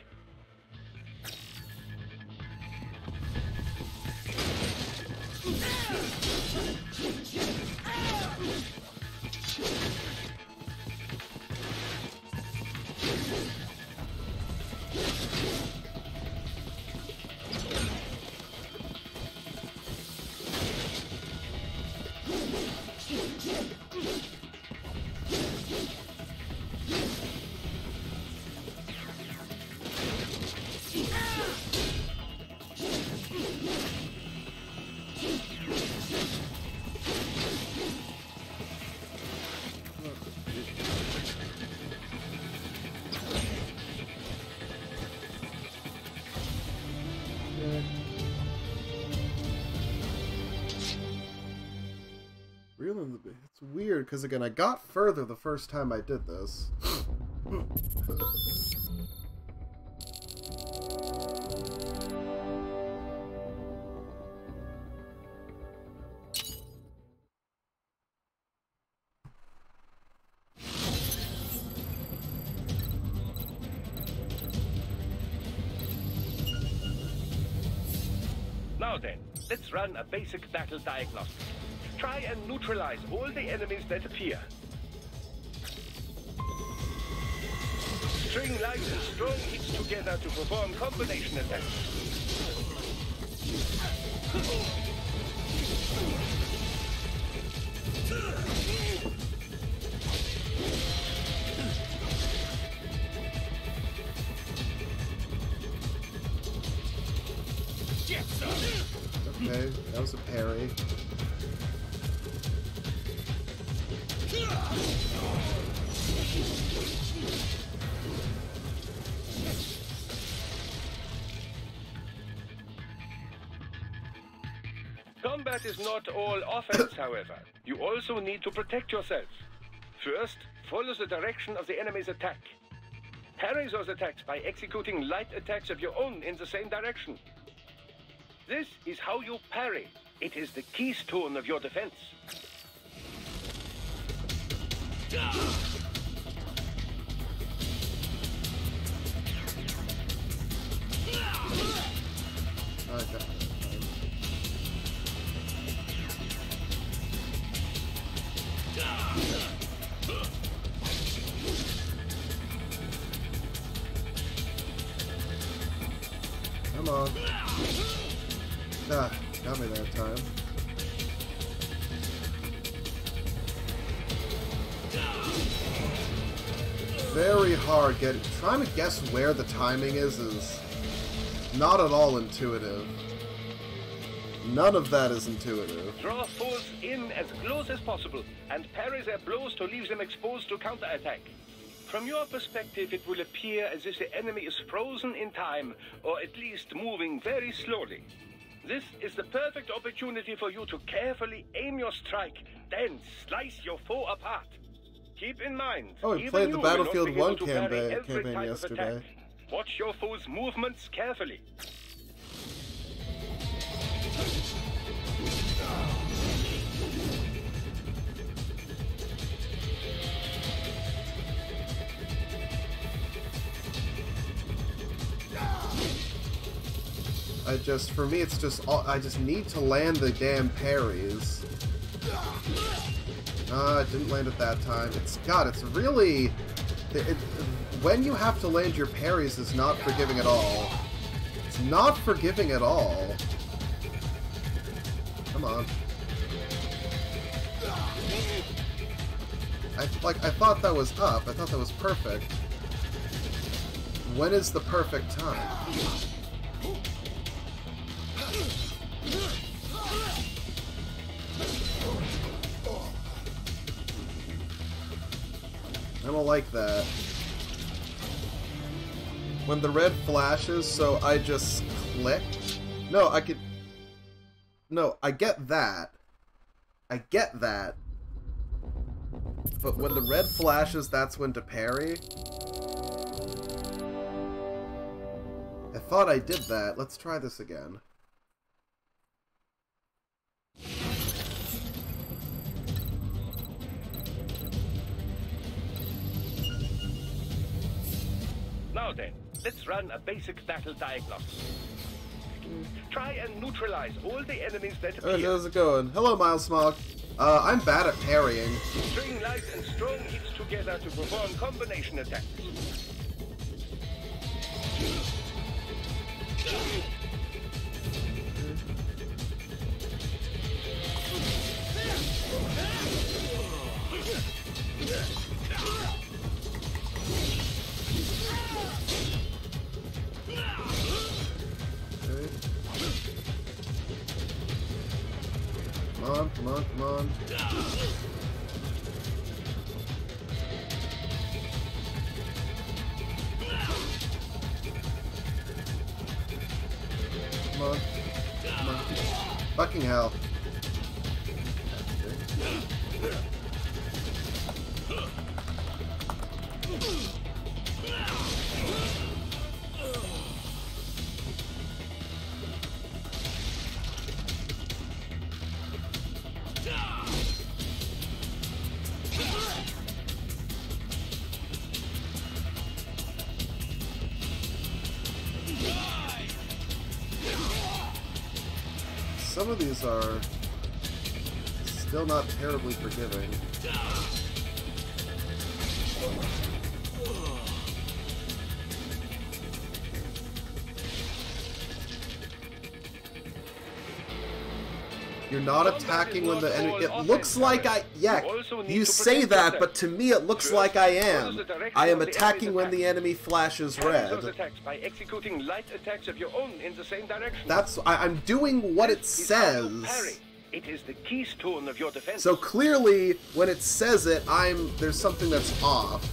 Weird, because again, I got further the first time I did this. Now then, let's run a basic battle diagnostic. Try and neutralize all the enemies that appear. String light and strong hits together to perform combination attacks. Okay, that was a parry. Combat is not all offense, however. You also need to protect yourself. First, follow the direction of the enemy's attack. Parry those attacks by executing light attacks of your own in the same direction. This is how you parry. It is the keystone of your defense. Come on. Ah, got me that time. Very hard. Trying to guess where the timing is is not at all intuitive. None of that is intuitive. Draw foes in as close as possible and parry their blows to leave them exposed to counterattack. From your perspective, it will appear as if the enemy is frozen in time, or at least moving very slowly. This is the perfect opportunity for you to carefully aim your strike, then slice your foe apart. Keep in mind, oh, we played the Battlefield 1 campaign, campaign yesterday. Watch your foe's movements carefully. I just, for me, it's just, all, I just need to land the damn parries. Uh, it didn't land at that time. It's, God, it's really, it, it, when you have to land your parries is not forgiving at all. It's not forgiving at all. Come on. I, like, I thought that was up. I thought that was perfect. When is the perfect time? I don't like that. When the red flashes, so I just click. No, I could... No, I get that. I get that. But when the red flashes, that's when to parry. I thought I did that. Let's try this again. Now then, let's run a basic battle diagnosis. Try and neutralize all the enemies that appear. how's it going? Hello, Miles Smog. Uh, I'm bad at parrying. String light and strong hits together to perform combination attacks. Come on, come on, come on. Come on. Come on. Fucking hell. Terribly forgiving. You're not attacking when the enemy. It looks like I. Yeah, you say that, but to me it looks like I am. I am attacking when the enemy flashes red. That's. I, I'm doing what it says. It is the keystone of your defense. So clearly, when it says it, I'm. There's something that's off.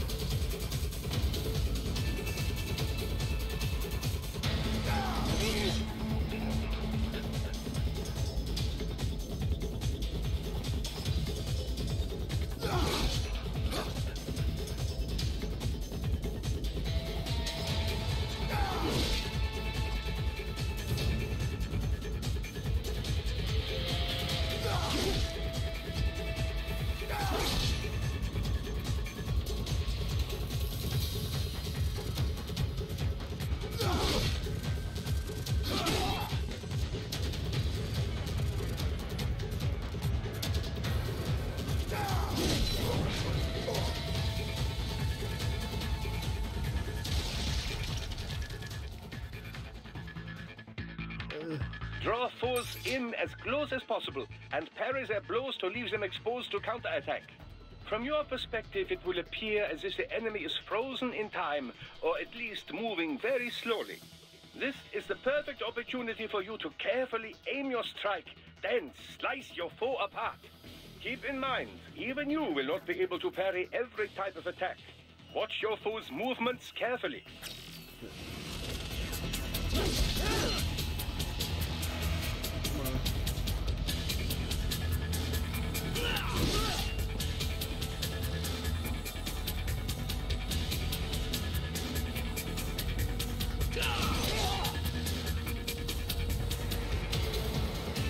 Their blows to leave them exposed to counterattack. From your perspective, it will appear as if the enemy is frozen in time, or at least moving very slowly. This is the perfect opportunity for you to carefully aim your strike, then slice your foe apart. Keep in mind, even you will not be able to parry every type of attack. Watch your foe's movements carefully.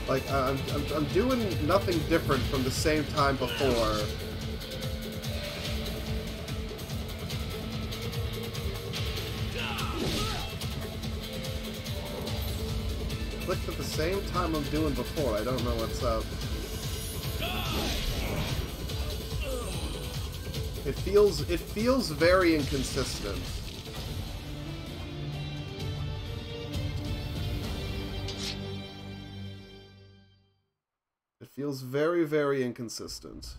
Like, uh, I'm, I'm, I'm doing nothing different from the same time before. Clicked at the same time I'm doing before. I don't know what's up. It feels it feels very inconsistent. Feels very, very inconsistent.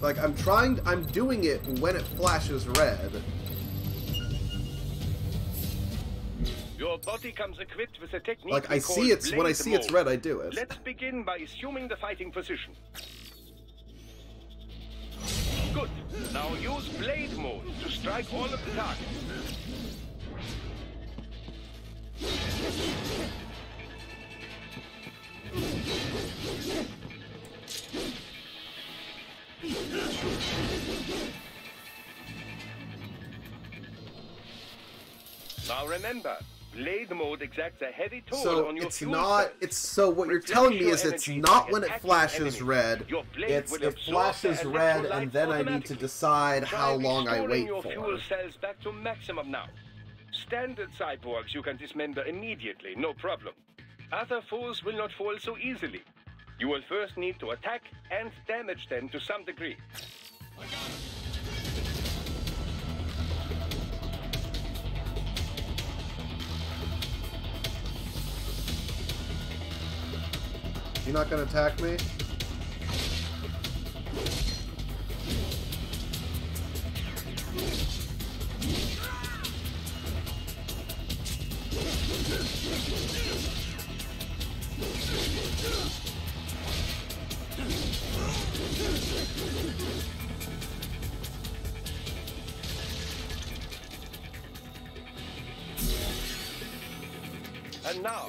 Like, I'm trying, I'm doing it when it flashes red. Your body comes equipped with a technique Like, I see it's, when I see it's red, I do it. Let's begin by assuming the fighting position. Now use blade mode to strike all of the targets. Now remember, blade mode exacts a heavy toll So on your it's not. cells. It's so what you're Replenish telling me is it's not when it flashes enemies. red. Your blade It's will it flashes red, and then I need to decide Try how long I wait your for. fuel cells back to maximum now. Standard cyborgs you can dismember immediately, no problem. Other foes will not fall so easily. You will first need to attack and damage them to some degree. You're not gonna attack me? And now,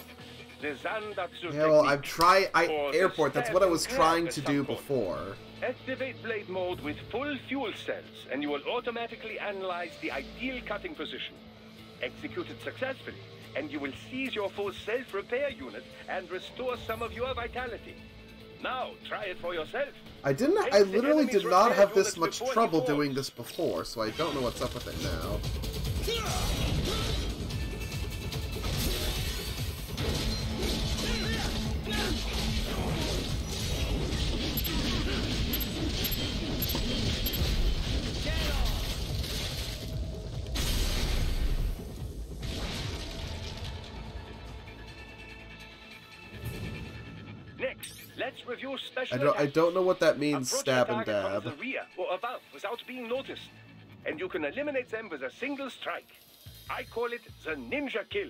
Yeah, well. I've tried. I airport. That's what I was trying to do before. Activate blade mode with full fuel cells, and you will automatically analyze the ideal cutting position. Execute it successfully, and you will seize your foe's self-repair unit and restore some of your vitality. Now, try it for yourself. I didn't. I literally did not have this much trouble doing this before, so I don't know what's up with it now. I don't. I don't know what that means. Stab and dab. the rear or above without being noticed, and you can eliminate them with a single strike. I call it the ninja kill.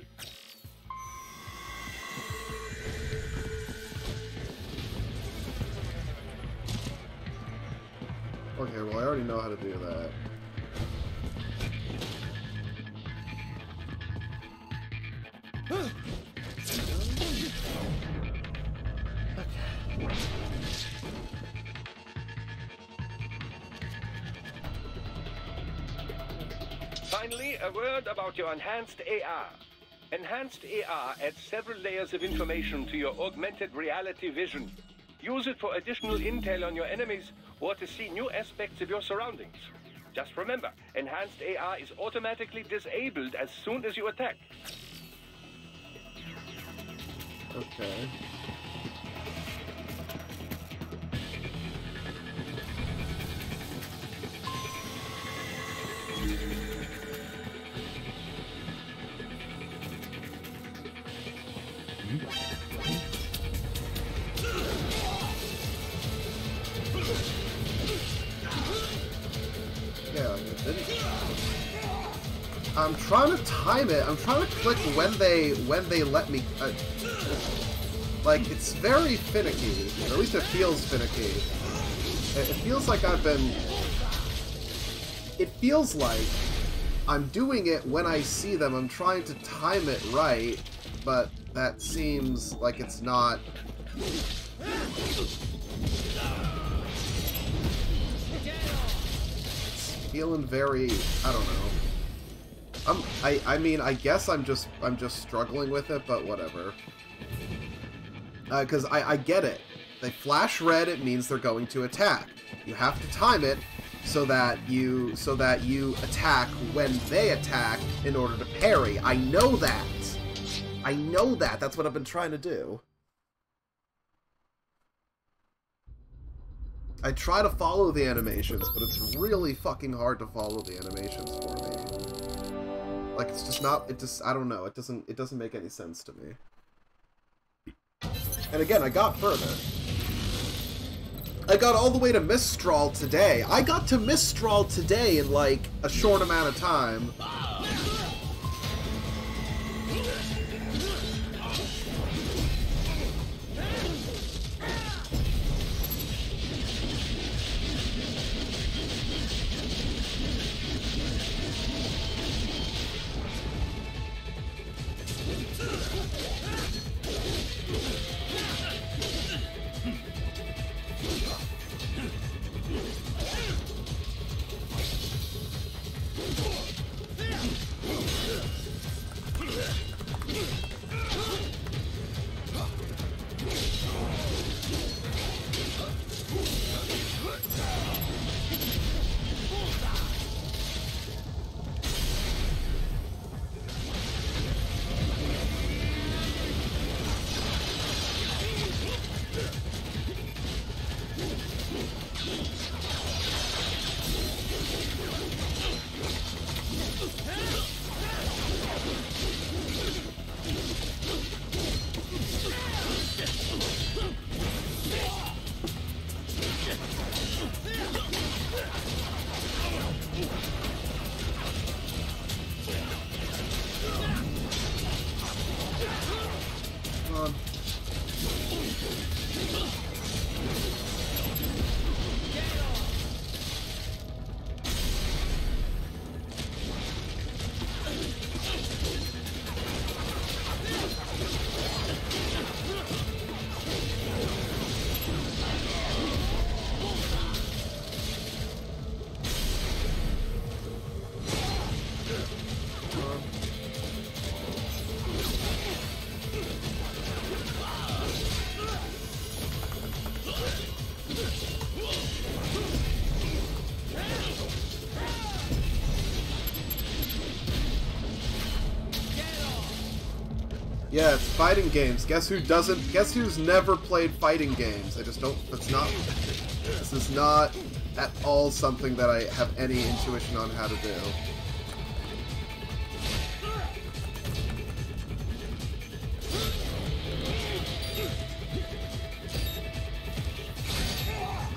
Okay, well I already know how to do that. Finally, a word about your enhanced AR. Enhanced AR adds several layers of information to your augmented reality vision. Use it for additional intel on your enemies or to see new aspects of your surroundings. Just remember, enhanced AR is automatically disabled as soon as you attack. Okay. I'm trying to time it. I'm trying to click when they when they let me. Uh, like it's very finicky. Or at least it feels finicky. It, it feels like I've been it feels like I'm doing it when I see them. I'm trying to time it right, but that seems like it's not. It's feeling very. I don't know. I'm. I. I mean. I guess I'm just. I'm just struggling with it, but whatever. Because uh, I. I get it. They flash red. It means they're going to attack. You have to time it so that you so that you attack when they attack in order to parry. I know that. I know that. That's what I've been trying to do. I try to follow the animations, but it's really fucking hard to follow the animations for me. Like it's just not it just I don't know, it doesn't it doesn't make any sense to me. And again, I got further. I got all the way to Mistral today. I got to Mistral today in like a short amount of time. Fighting games. Guess who doesn't? Guess who's never played fighting games? I just don't. It's not. This is not at all something that I have any intuition on how to do.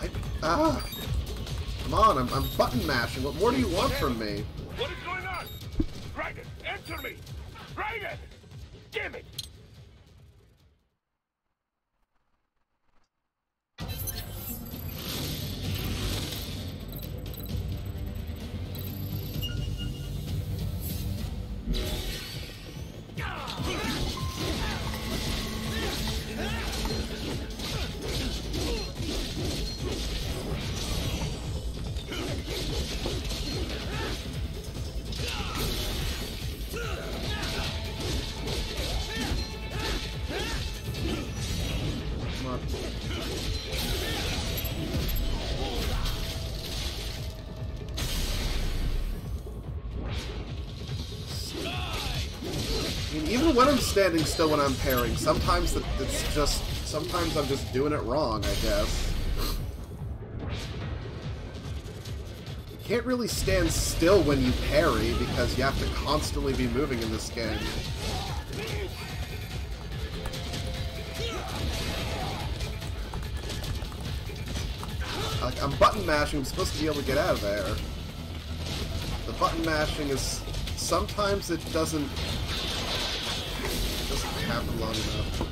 I, ah! Come on, I'm, I'm button mashing. What more do you want from me? standing still when I'm parrying. Sometimes it's just... Sometimes I'm just doing it wrong, I guess. You can't really stand still when you parry because you have to constantly be moving in this game. Like, I'm button mashing, I'm supposed to be able to get out of there. The button mashing is... Sometimes it doesn't Long enough.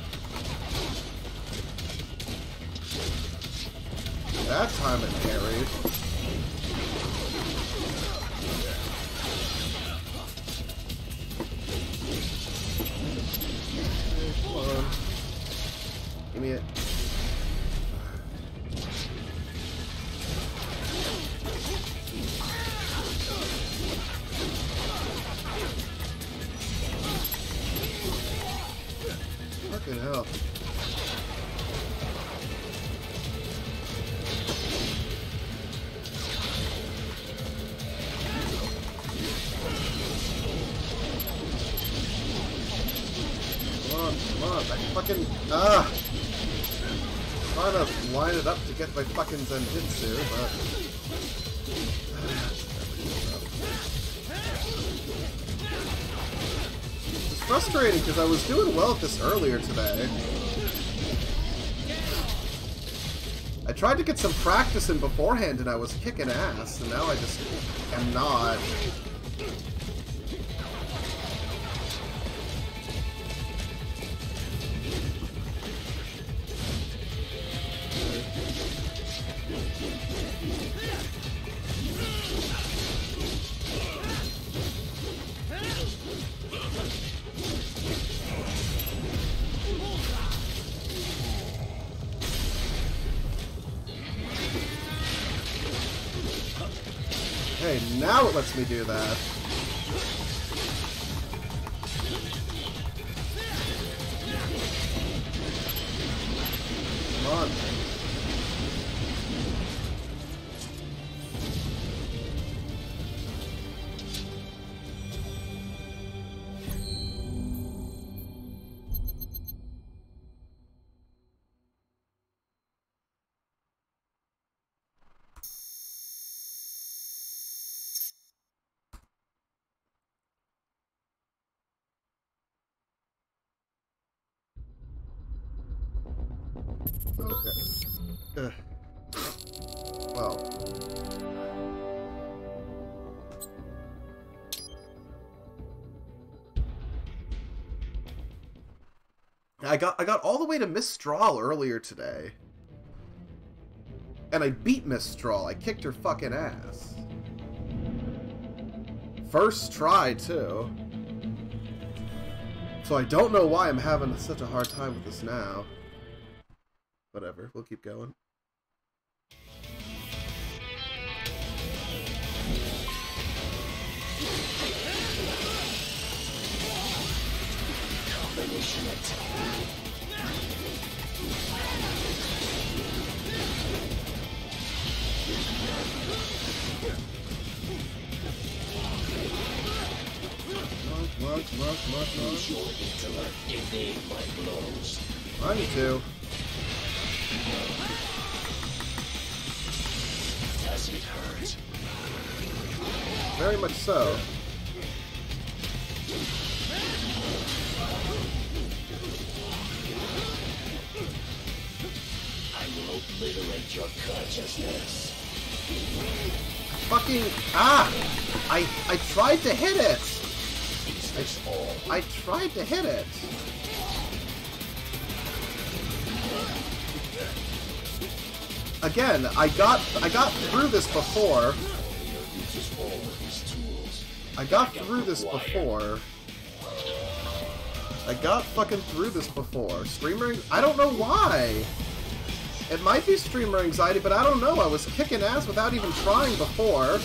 That time it carried. Tried to get some practice in beforehand and I was kicking ass, and now I just am not. Lets me do that. Ugh. Well. I got I got all the way to Mistral earlier today. And I beat Mistral. I kicked her fucking ass. First try, too. So I don't know why I'm having such a hard time with this now. Whatever, we'll keep going. Use your intellect. Evade my blows. I need to. Does it hurt? Very much so. I will obliterate your consciousness. Fucking ah! I I tried to hit it. All? I tried to hit it. Again, I got I got through this before. I got through this before. I got fucking through this before. Streamer, I don't know why. It might be streamer anxiety, but I don't know. I was kicking ass without even trying before.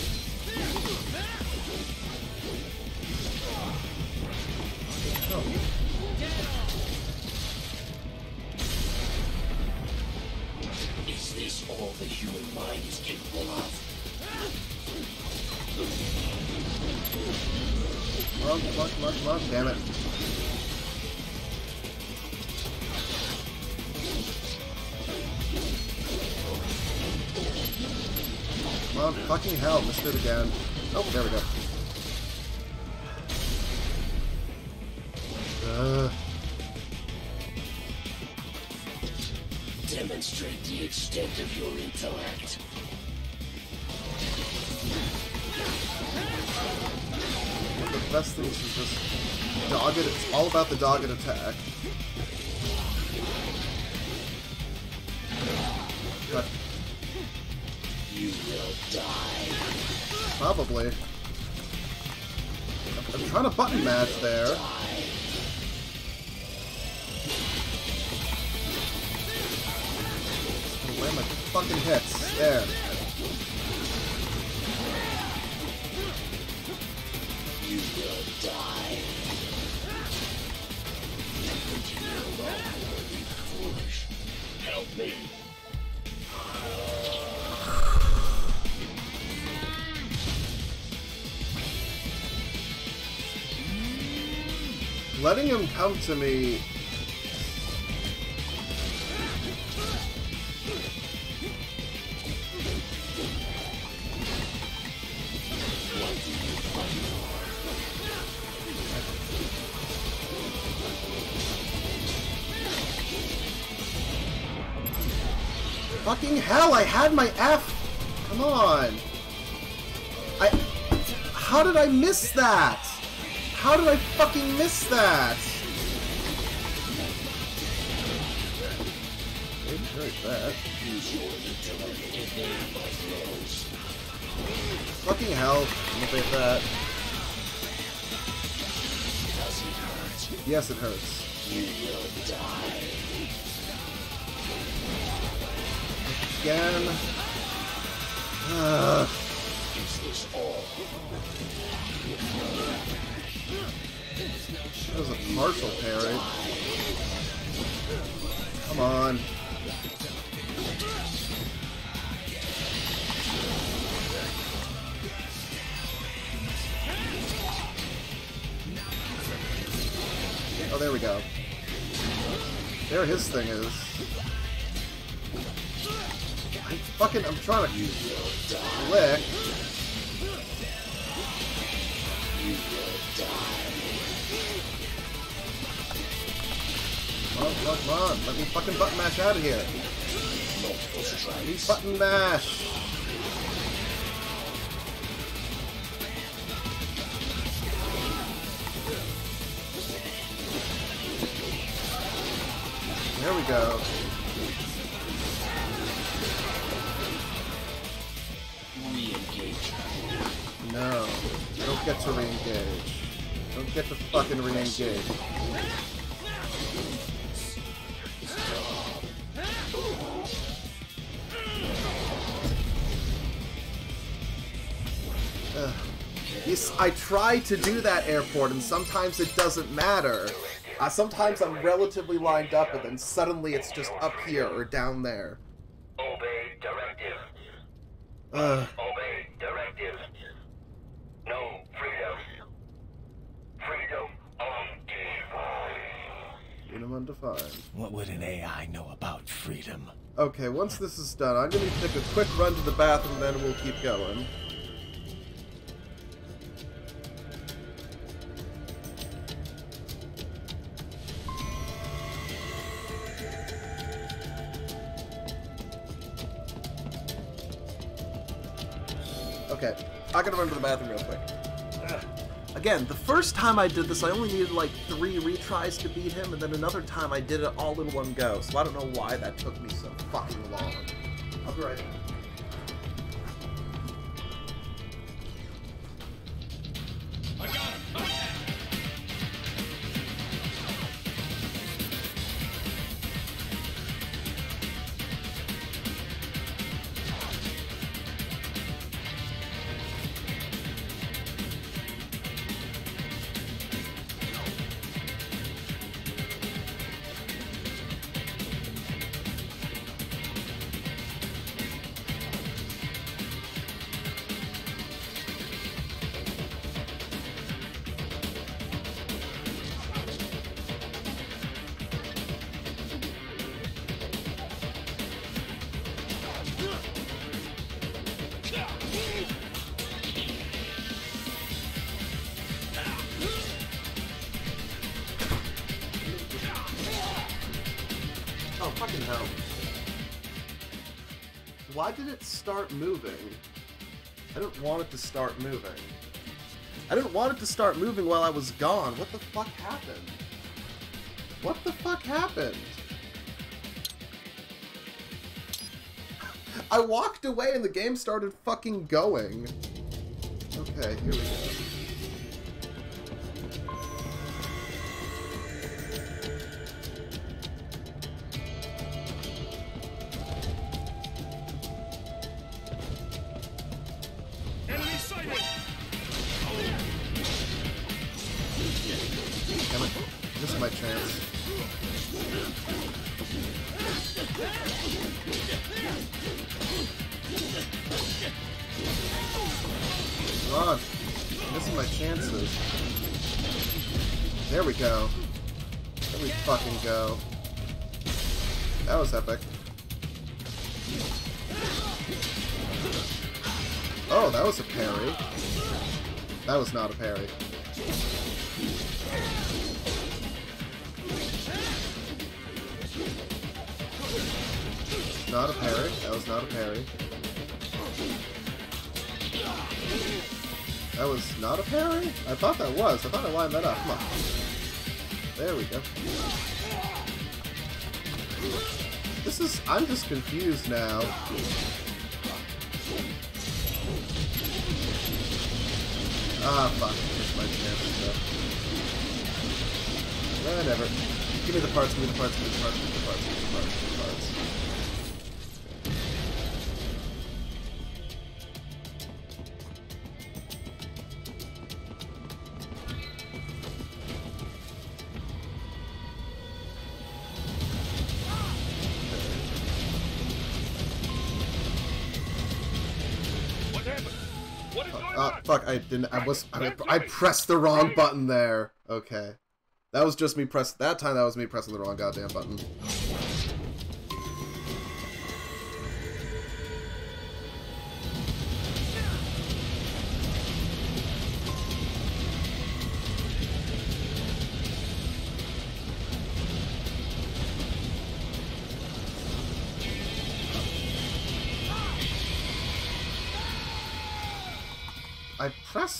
The dogged attack. Come to me Fucking hell, I had my F! Come on! I... How did I miss that? How did I fucking miss that? That. Fucking hell, innovate that. Yes, it hurts. You will die. Again. Uh. Is this all? That was a partial parry. Come on. Oh, there we go. There his thing is. I fucking, I'm trying to click. Come on, come on, come on. Let me fucking button mash out of here. Let me button mash. There we go. Re-engage. No. Don't get to re-engage. Don't get to fucking re-engage. Yes, I try to do that airport, and sometimes it doesn't matter. Uh, sometimes I'm relatively lined up, and then suddenly it's just up here or down there. Obey directive. Ugh. Obey directive. No freedom. Freedom undefined. Freedom undefined. What would an AI know about freedom? Okay, once this is done, I'm gonna take a quick run to the bathroom, and then we'll keep going. Okay, I gotta run to the bathroom real quick. Ugh. Again, the first time I did this, I only needed like three retries to beat him, and then another time I did it all in one go, so I don't know why that took me so fucking long. I'll be right back. Moving? I didn't want it to start moving. I didn't want it to start moving while I was gone. What the fuck happened? What the fuck happened? I walked away and the game started fucking going. Okay, here we go. Confused now. Fuck, I didn't, I was, I, I pressed the wrong button there. Okay. That was just me press, that time that was me pressing the wrong goddamn button.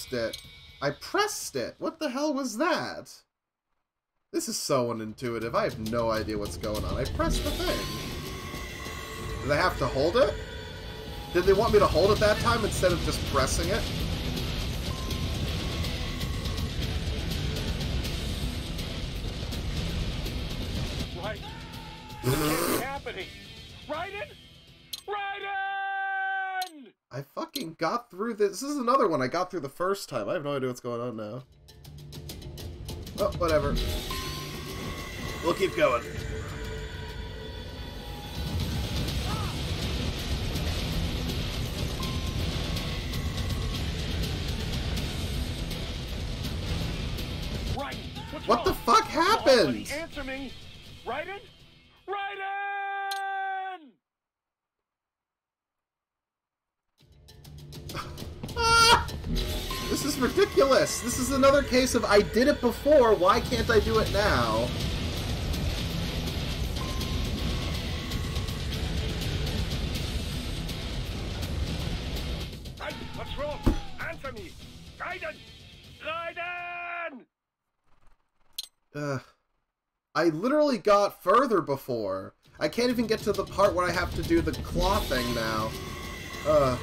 Pressed it. I pressed it. What the hell was that? This is so unintuitive. I have no idea what's going on. I pressed the thing. Did I have to hold it? Did they want me to hold it that time instead of just pressing it? Right. This happening. Raiden! I fucking got through this. This is another one I got through the first time. I have no idea what's going on now. Oh, whatever. We'll keep going. What's What wrong? the fuck happened? Answer me. Raiden? Raiden! This is ridiculous. This is another case of I did it before, why can't I do it now? What's wrong? Answer me. Raiden! Raiden! Ugh. I literally got further before. I can't even get to the part where I have to do the claw thing now. Ugh.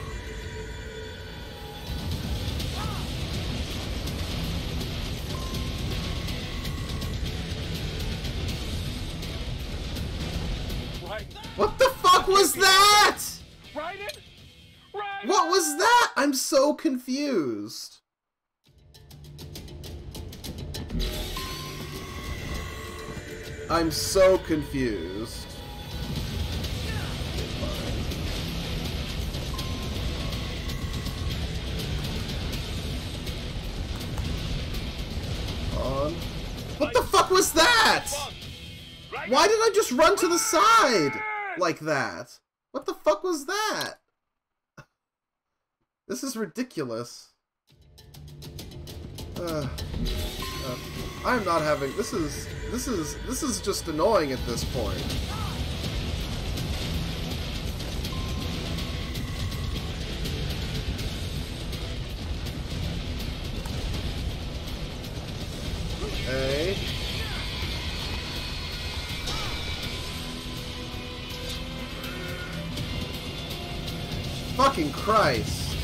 That? Raiden? Raiden! What was that? I'm so confused. I'm so confused. On. What the fuck was that? Why did I just run to the side like that? What the fuck was that? This is ridiculous. Uh, uh, I'm not having. This is. This is. This is just annoying at this point. Christ.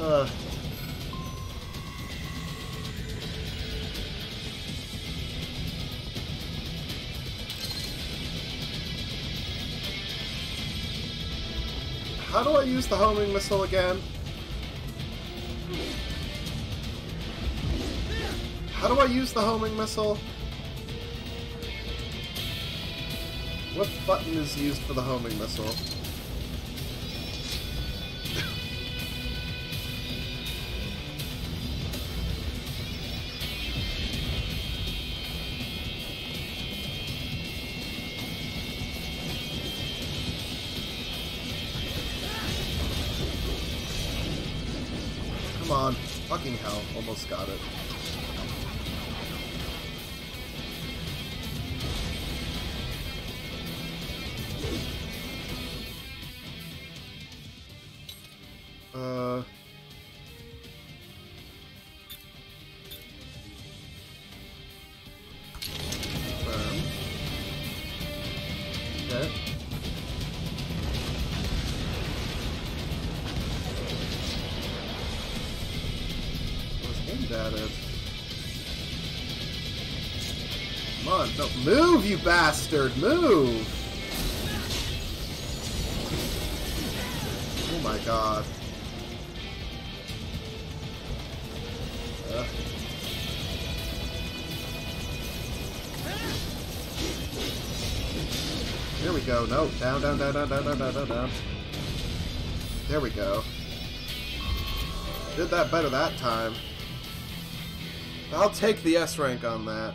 Ugh. How do I use the homing missile again? How do I use the homing missile? Button is used for the homing missile? Come on. Fucking hell. Almost got it. You bastard! Move! Oh my god. Uh. There we go. No, down, down, down, down, down, down, down, down, down. There we go. Did that better that time. I'll take the S rank on that.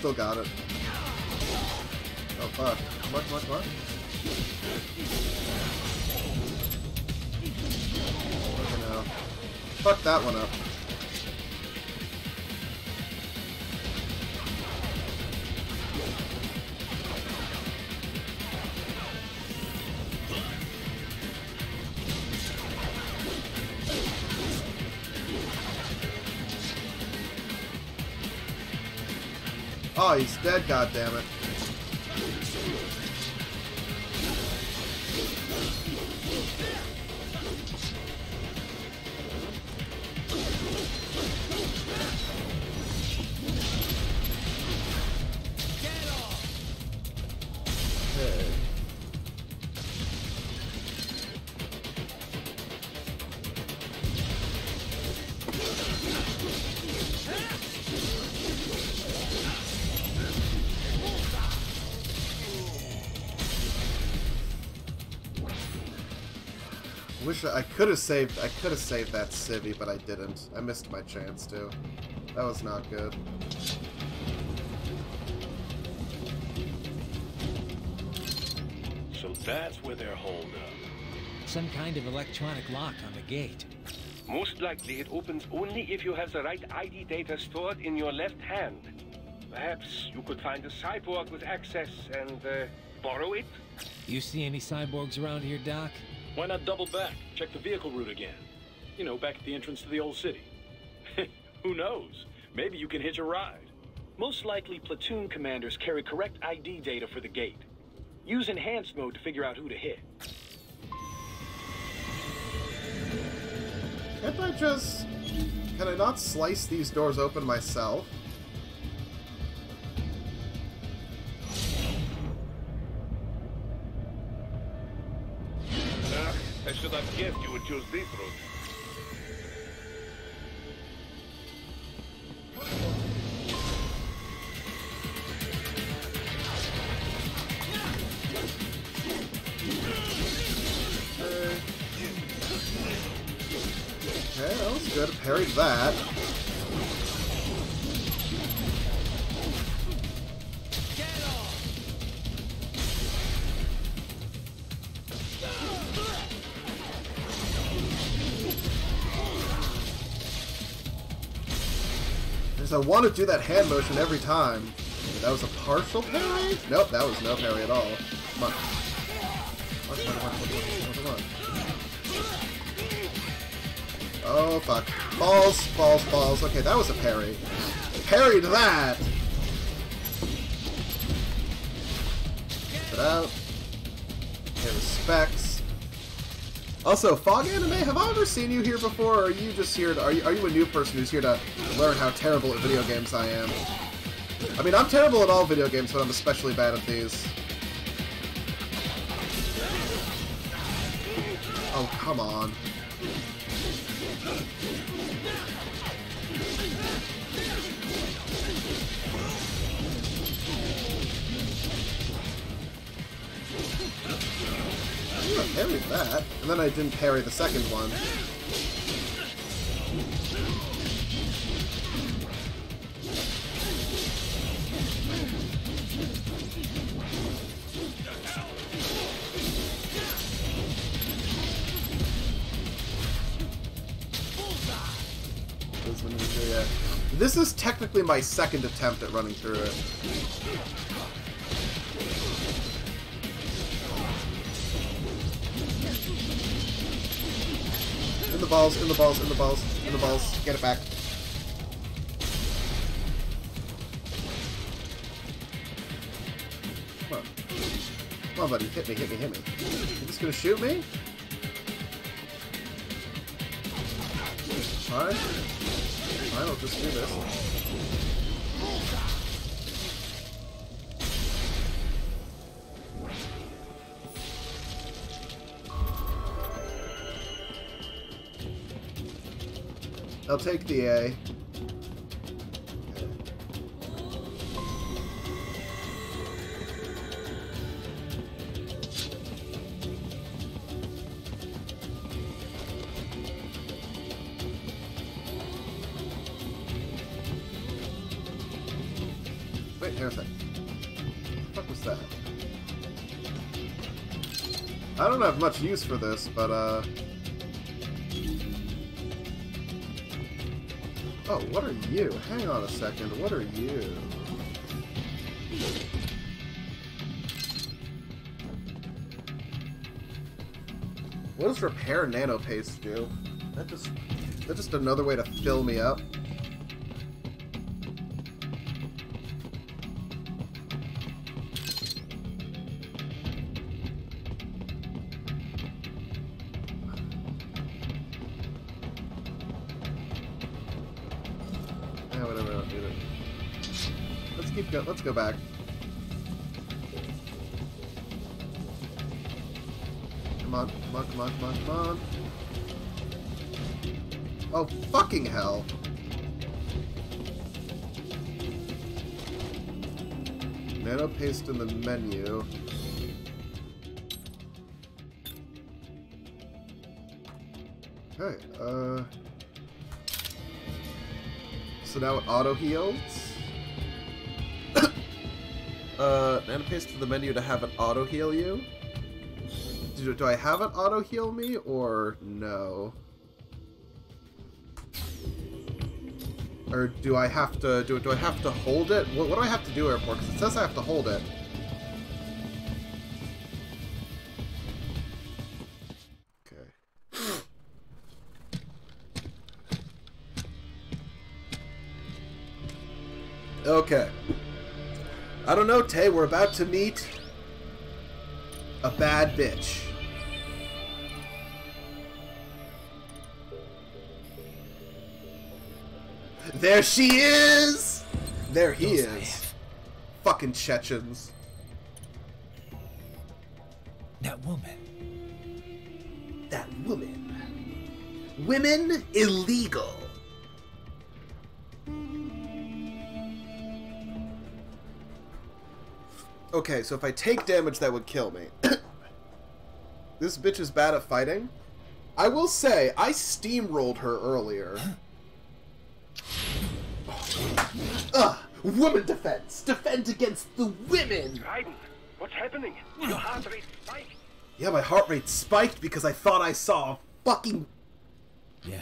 Still got it. Oh fuck. What, what, what? Fucking hell. Fuck that one up. Dead, goddammit. Could have saved. I could have saved that civvy, but I didn't. I missed my chance too. That was not good. So that's where they're holed up. Some kind of electronic lock on the gate. Most likely it opens only if you have the right ID data stored in your left hand. Perhaps you could find a cyborg with access and uh, borrow it? You see any cyborgs around here, Doc? Why not double back, check the vehicle route again? You know, back at the entrance to the old city. Who knows? Maybe you can hitch a ride. Most likely, platoon commanders carry correct ID data for the gate. Use enhanced mode to figure out who to hit. Can't I just... Can I not slice these doors open myself? I should have guessed you would choose this route. Okay, that was good. Parried that. Because I want to do that hand motion every time. That was a partial parry? Nope, that was no parry at all. Come on. Oh, fuck. Balls, balls, balls. Okay, that was a parry. Parried that! Put out. Pay respects. Also, Fog Anime, have I ever seen you here before, or are you just here to, are you, are you a new person who's here to learn how terrible at video games I am? I mean, I'm terrible at all video games, but I'm especially bad at these. Oh, come on. I parried that. And then I didn't parry the second one. This is technically my second attempt at running through it. Balls, in the balls, in the balls, in the balls. Get it back. Come on. Come on, buddy. Hit me, hit me, hit me. You just gonna shoot me? Fine, I'll just do this. I'll take the A. Wait, here a sec. What was that? I don't have much use for this, but uh... Oh, what are you? Hang on a second. What are you? What does repair nano paste do? That just that just another way to fill me up. Fucking hell. Nano paste in the menu. Okay, uh... So now it auto heals. uh, nano paste to the menu to have it auto heal you. Do, do I have it auto heal me or no? Or do I have to do it? do I have to hold it? What, what do I have to do airport? Because it says I have to hold it. Okay. Okay. I don't know, Tay. We're about to meet a bad bitch. There she is! There he is. Fucking Chechens. That woman. That woman. Women illegal. Okay, so if I take damage, that would kill me. this bitch is bad at fighting. I will say, I steamrolled her earlier. Woman defense! Defend against the women! Raiden, what's happening? Your heart rate spiked. Yeah, my heart rate spiked because I thought I saw a fucking Yeah.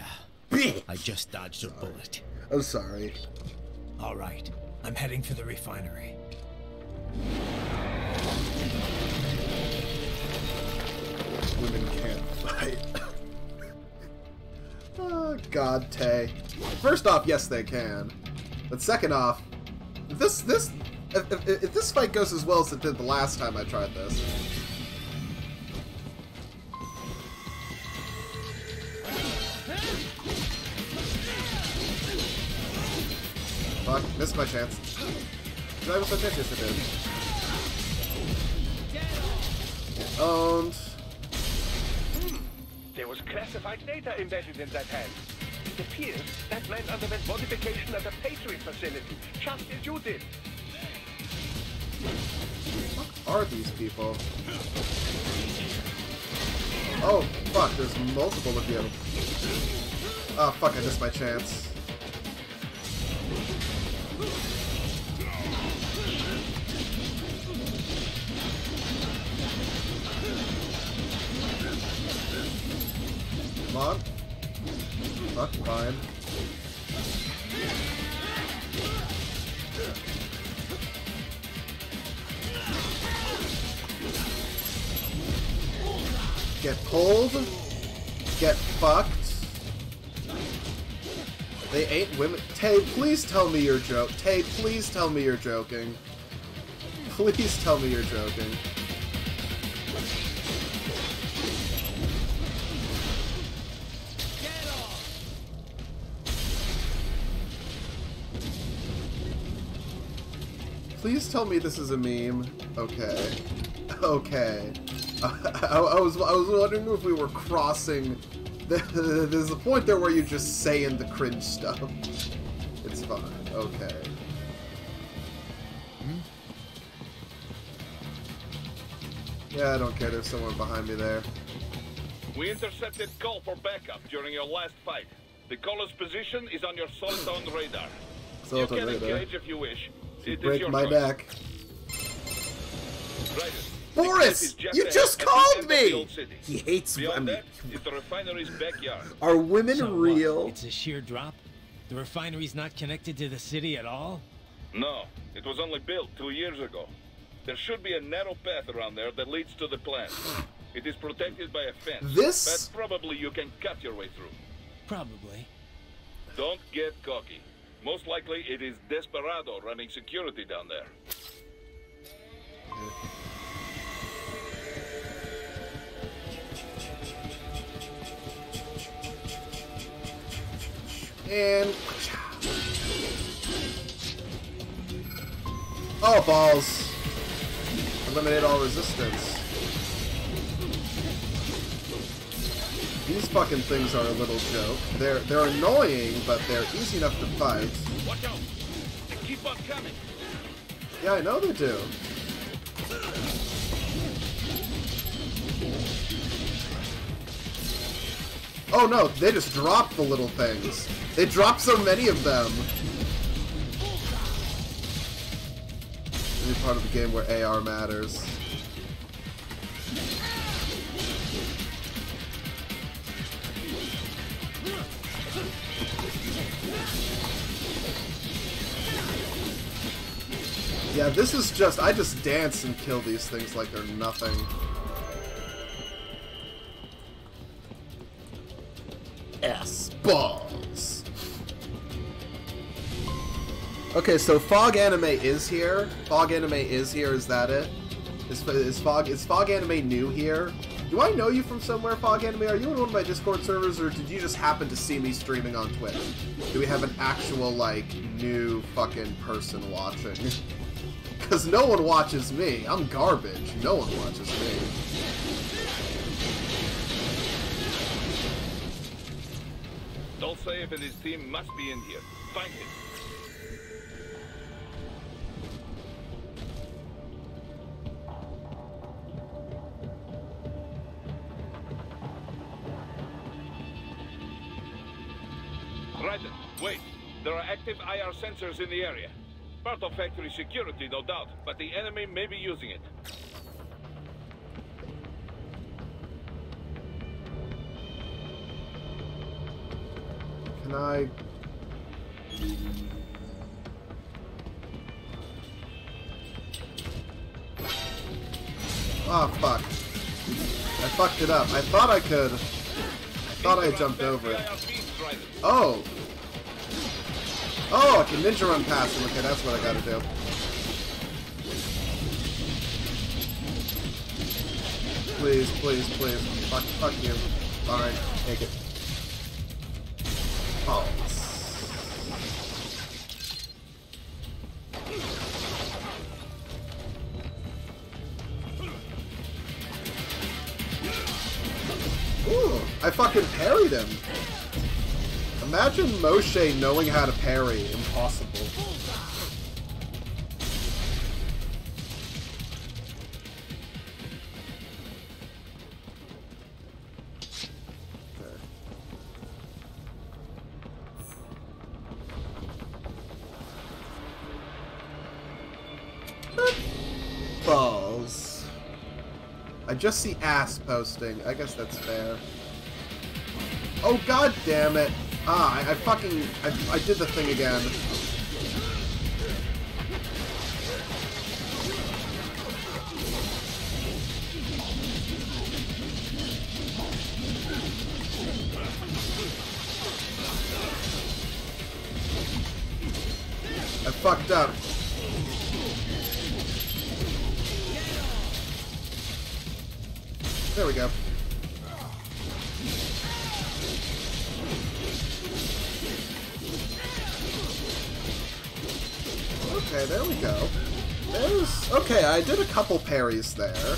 bitch! I just dodged a bullet. I'm sorry. All right. I'm heading for the refinery. Women can't fight. oh, God, Tay. First off, yes, they can. But second off, this this if, if, if this fight goes as well as it did the last time I tried this. Fuck, missed my chance. Did I miss my chance? Yes, I did. Owned. There was classified data embedded in that hand. It appears that man underwent modification at a Patriot facility, just as you did. What are these people? Oh, fuck, there's multiple of you. Oh, fuck, I missed my chance. Come on. Fuck, fine. Get pulled. Get fucked. They ain't women. Tay, please tell me you're joke. Tay, please tell me you're joking. Please tell me you're joking. Please tell me this is a meme. Okay. Okay. I, I was I was wondering if we were crossing. The, there's a point there where you're just saying the cringe stuff. It's fine. Okay. Hmm? Yeah, I don't care. There's someone behind me there. We intercepted call for backup during your last fight. The caller's position is on your Soliton radar. you Soliton can radar. engage if you wish. It is Break my choice. neck. Raiden, Boris, the you just called me! the old city. He hates- Beyond I mean- that is the refinery's backyard. Are women So what? real? It's a sheer drop? The refinery's not connected to the city at all? No, it was only built two years ago. There should be a narrow path around there that leads to the plant. It is protected by a fence. This- But probably you can cut your way through. Probably. Don't get cocky. Most likely it is Desperado running security down there. And oh balls! Eliminate all resistance. These fucking things are a little joke. They're they're annoying, but they're easy enough to fight. Watch out! They keep on coming! Yeah, I know they do. Oh no, they just dropped the little things. They dropped so many of them. This is part of the game where AR matters. Yeah, this is just, I just dance and kill these things like they're nothing. S balls. Okay, so Fog Anime is here. Fog Anime is here. Is that it? Is, is Fog is Fog Anime new here? Do I know you from somewhere, Fog anime? Are you in one of my Discord servers, or did you just happen to see me streaming on Twitch? Do we have an actual, like, new fucking person watching? Because no one watches me. I'm garbage. No one watches me. Dolzaev and his team must be in here. Find him. Raiden, wait. There are active IR sensors in the area. Part of factory security, no doubt, but the enemy may be using it. Can I... Oh, fuck. I fucked it up. I thought I could... I thought I jumped over it. Oh! Oh, I can ninja run past him. Okay, that's what I gotta do. Please, please, please. Fuck, fuck you. Alright, take it. Oh. Ooh, I fucking parried him. Imagine Moshe knowing how to parry. Impossible. Just see ass posting. I guess that's fair. Oh god damn it. Ah, I, I fucking I, I did the thing again. I fucked up. There we go. Okay, there we go. There's... Okay, I did a couple parries there.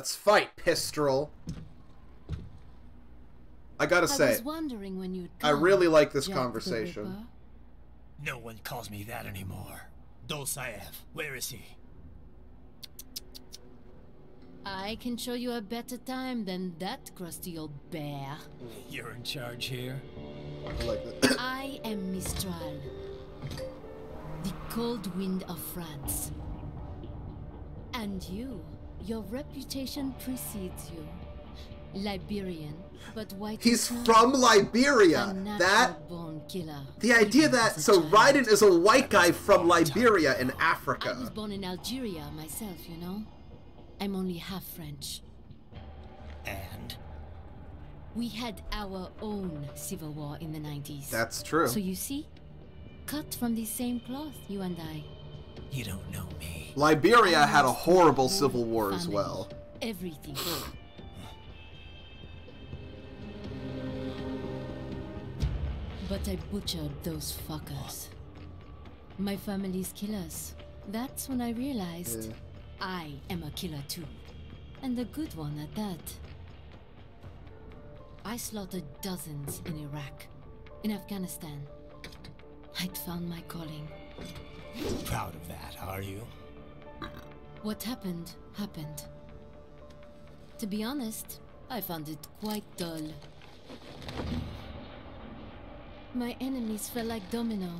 Let's fight, Pistol. I gotta I say, was wondering when you'd I really like this Jack conversation. No one calls me that anymore. Dolzaev, where is he? I can show you a better time than that crusty old bear. You're in charge here? I like that. I am Mistral, the cold wind of France. And you, your reputation precedes you. Liberian, but white. He's from Liberia. That born killer. the idea that so Raiden is a white guy from Liberia in Africa. I was born in Algeria myself, you know. I'm only half French. And? We had our own civil war in the 90s. That's true. So you see, cut from the same cloth, you and I. You don't know me. Liberia had a horrible civil war as well. Everything. but I butchered those fuckers. My family's killers. That's when I realized Yeah. I am a killer too. And a good one at that. I slaughtered dozens in Iraq, in Afghanistan. I'd found my calling. Proud of that, are you? What happened, happened. To be honest, I found it quite dull. My enemies fell like domino,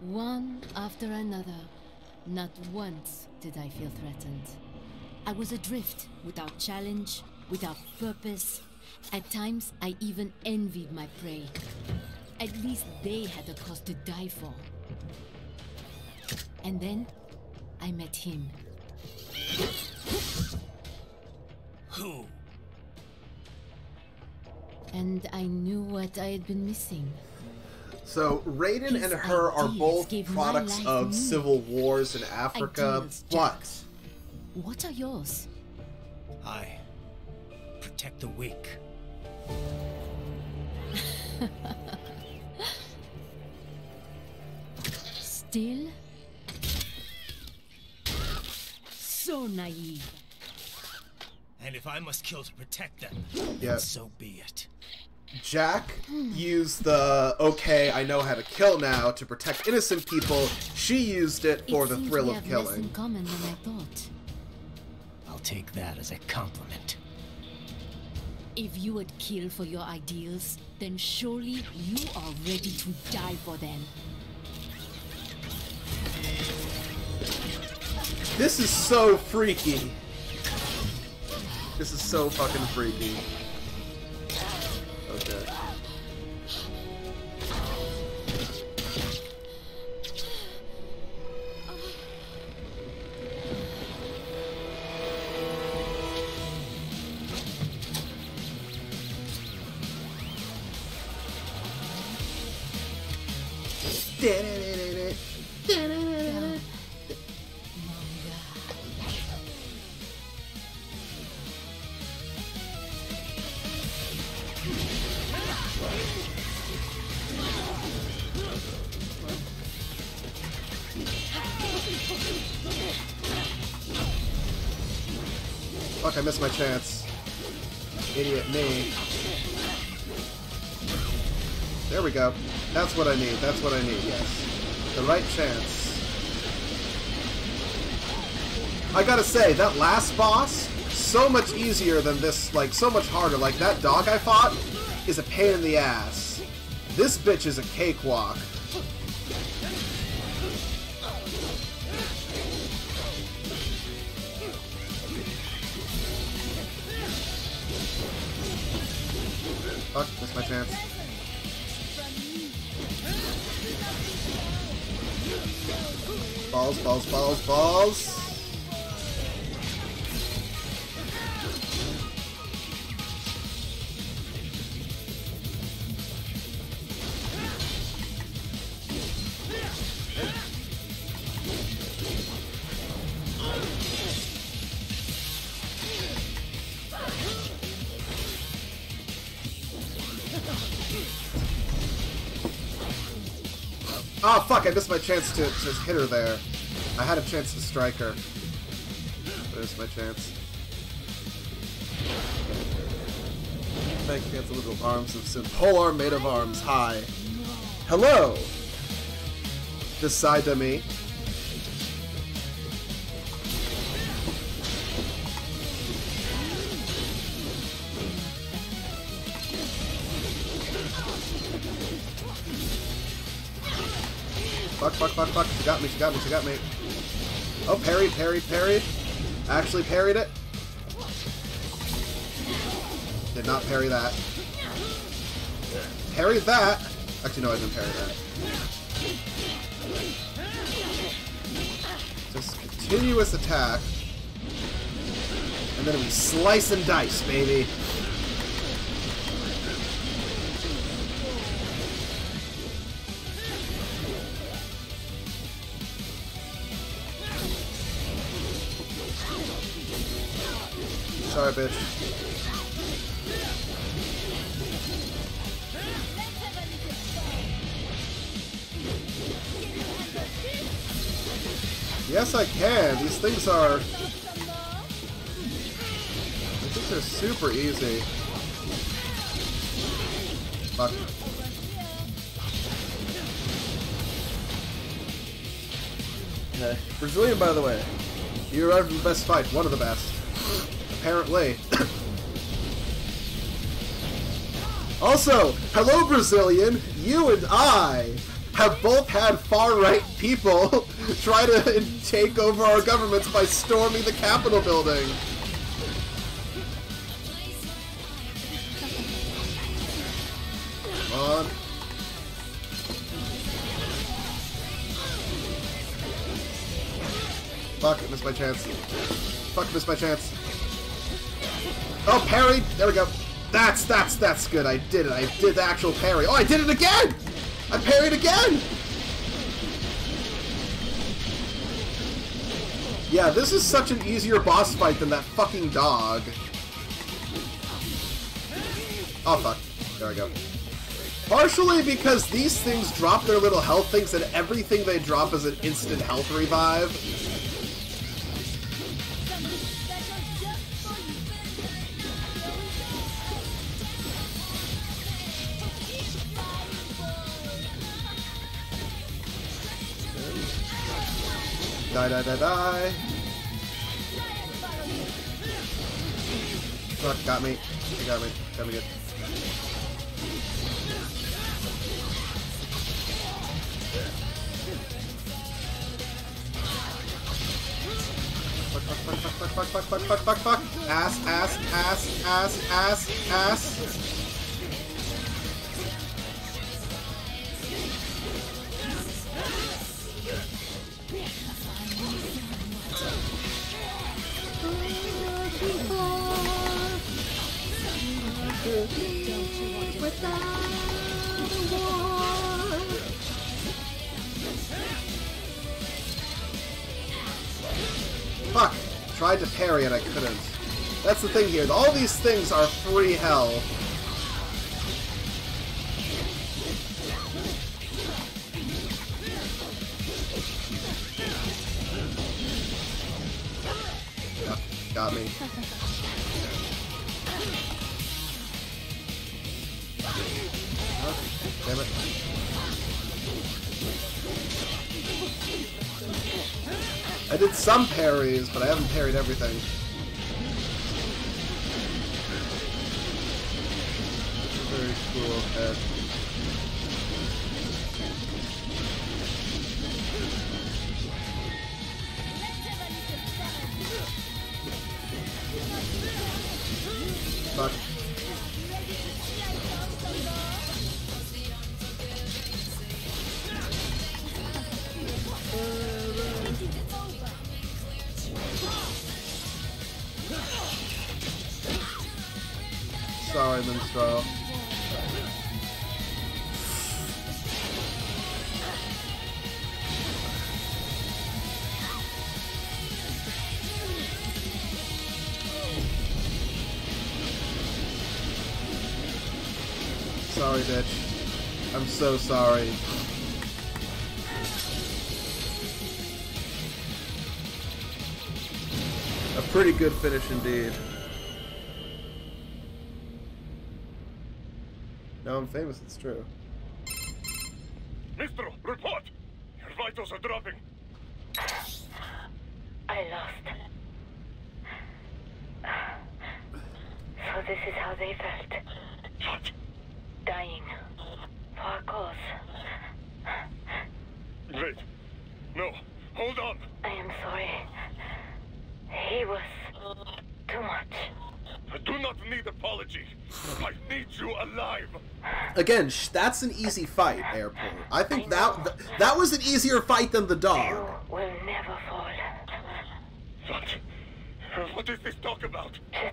one after another. Not once did I feel threatened. I was adrift, without challenge, without purpose. At times, I even envied my prey. At least they had a cause to die for. And then, I met him. Who? And I knew what I had been missing. So Raiden His and her are both products of meaning. civil wars in Africa. Ideals, What? What are yours? I protect the weak. Still? So naive. And if I must kill to protect them, Yeah. so be it. Jack used the okay, I know how to kill now to protect innocent people. She used it for it the thrill of have less in killing. common than I thought. I'll take that as a compliment. If you would kill for your ideals, then surely you are ready to die for them. This is so freaky. This is so fucking freaky. Missed my chance. Idiot me. There we go. That's what I need. That's what I need, yes. The right chance. I gotta say, that last boss, so much easier than this, like, so much harder. Like, that dog I fought is a pain in the ass. This bitch is a cakewalk. Missed my chance to, to hit her there. I had a chance to strike her. There's my chance. Thank you the little arms of Sin. Made of arms. Hi. Hello! Side to me. Got me, she got me. Oh, parried, parried, parried. Actually parried it. Did not parry that. Parried that. Actually, no, I didn't parry that. Just continuous attack. And then we slice and dice, baby. Things are... I think they're super easy. Fuck. Okay. Brazilian, by the way. You arrived in the best fight. One of the best. Apparently. also, hello, Brazilian. You and I have both had far-right people try to take over our governments by storming the Capitol building. Come on. Fuck, missed my chance. Fuck, missed my chance. Oh, parry! There we go. That's, that's, that's good. I did it. I did the actual parry. Oh, I did it again! I parried again! Yeah, this is such an easier boss fight than that fucking dog. Oh, fuck. There we go. Partially because these things drop their little health things and everything they drop is an instant health revive. Die, die, die, die. Fuck, got me. He got me. Got me good. Fuck, fuck, fuck, fuck, fuck, fuck, fuck, fuck, fuck, fuck. Ass, ass, ass, ass, ass, ass. That's the thing here. All these things are free hell. Got, me. Oh, damn it. I did some parries, but I haven't parried everything. So sorry. A pretty good finish indeed. Now I'm famous, it's true. Mistral, report! Your vitals are dropping. I lost. So this is how they felt. What? Dying. For a cause. Wait. No. Hold on. I am sorry. He was too much. I do not need apology. I need you alive. Again, sh- that's an easy fight, Airport. I think that th- that was an easier fight than the dog. Will never fall. What? What is this talk about? The.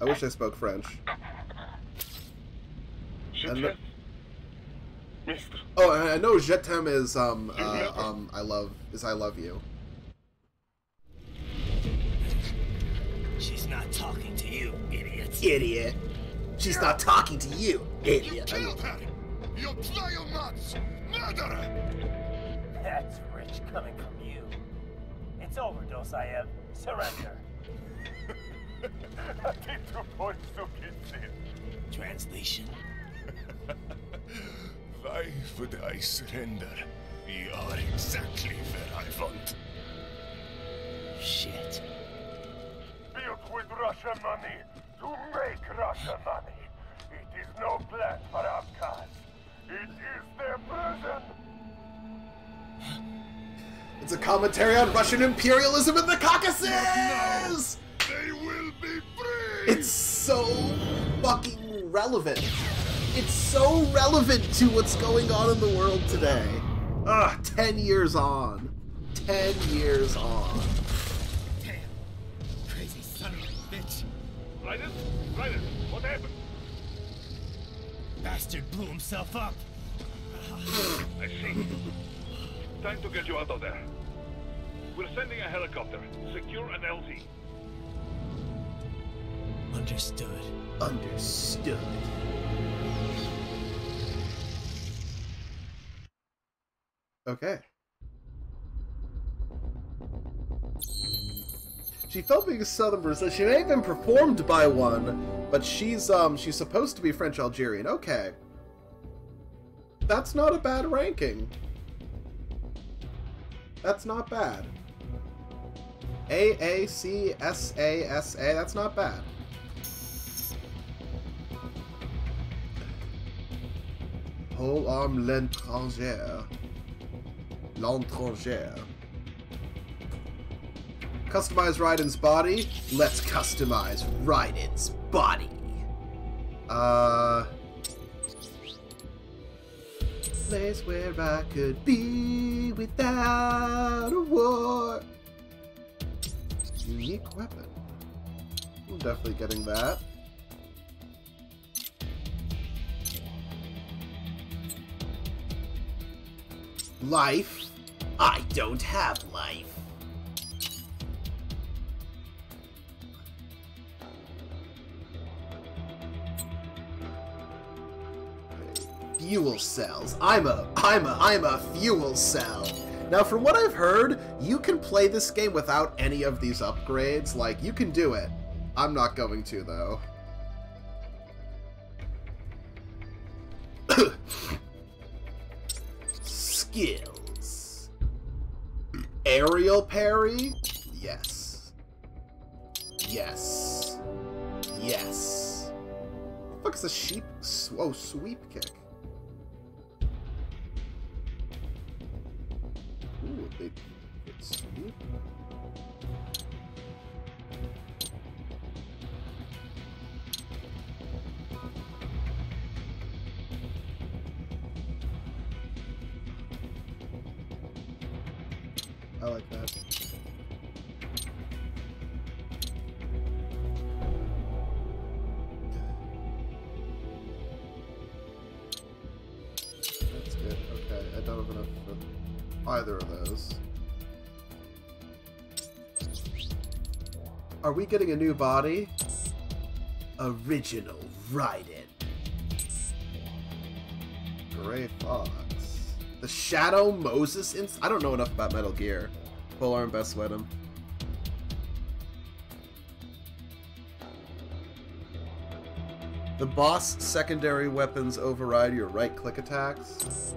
I wish I spoke French. And oh, and I know Je t'aime is um uh, um I love is I love you. She's not talking to you, idiot. Idiot. She's not talking to you, idiot. You killed her! You trial nuts! No! That's rich coming from you. It's over, Dosayem. Surrender. I do not so kind. Translation? Why would I surrender? We are exactly where I want. Shit. Built with Russia money to make Russia money. It is no plan for our Abkhaz. It is their prison. It's a commentary on Russian imperialism in the Caucasus! They will be free! It's so fucking relevant. It's so relevant to what's going on in the world today. Ah, ten years on. Ten years on. Raiden? Raiden, what happened? Bastard blew himself up. I see. Time to get you out of there. We're sending a helicopter. Secure an LZ. Understood. Understood. Okay. She felt being Southern Brazil. She may have been performed by one, but she's um she's supposed to be French Algerian. Okay. That's not a bad ranking. That's not bad. A A C S A S A. That's not bad. Whole arm l'étrangère. L'étrangère. Customize Raiden's body. Let's customize Raiden's body. Uh. Place where I could be without a war. Unique weapon. I'm definitely getting that. Life? I don't have life. Fuel cells. I'm a I'm a I'm a fuel cell. Now from what I've heard, you can play this game without any of these upgrades. Like you can do it. I'm not going to though. Skills. Aerial parry? Yes. Yes. Yes. The fuck is a sheep? Oh, sweep kick. Ooh, a big, sweep. I like that. We getting a new body? Original Raiden. Gray Fox. The Shadow Moses inst- I don't know enough about Metal Gear. Full arm best him. The boss secondary weapons override your right click attacks.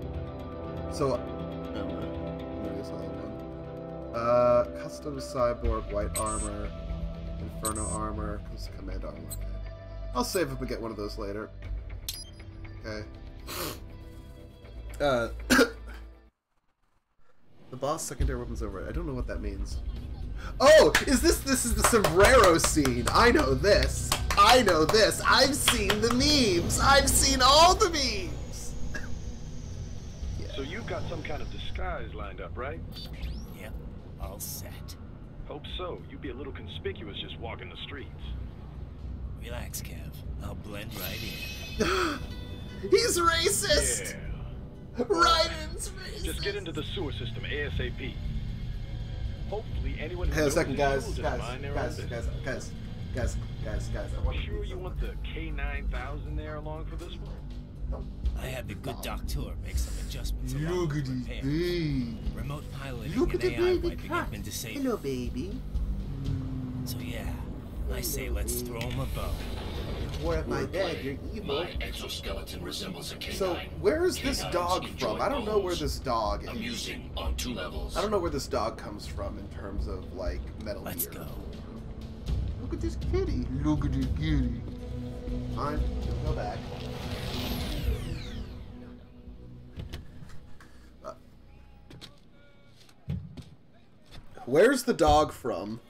So, one. Uh, custom cyborg white armor, inferno armor, command armor. Okay. I'll save if we get one of those later. Okay. Uh, the boss secondary weapons over. I don't know what that means. Oh, is this this is the sombrero scene? I know this. I know this. I've seen the memes. I've seen all the memes. So you've got some kind of disguise lined up, right? Yep, all set. Hope so. You'd be a little conspicuous just walking the streets. Relax, Kev. I'll blend right in. He's racist. Yeah. Raiden's racist. Just get into the sewer system ASAP. Hopefully anyone who Hey, a second, you guys. will just Guys, mind their guys, own guys, business. guys, guys, guys, guys, I want to Sure you want the K9000 there along for this one? I had the good doctor make some adjustments along Look with at this repairs. baby. Remote piloting Look and at the AI baby wiping cat. have been disabled. Hello, baby. So yeah, I say let's throw him a bone. Wore at my bed, you're evil. My exoskeleton resembles a canine. So, where is this Canines dog from? I don't know where this dog is. Amusing on two levels. I don't know where this dog comes from in terms of, like, Metal Let's Gear. go. Look at this kitty. Look at this kitty. Fine, go back. Where's the dog from?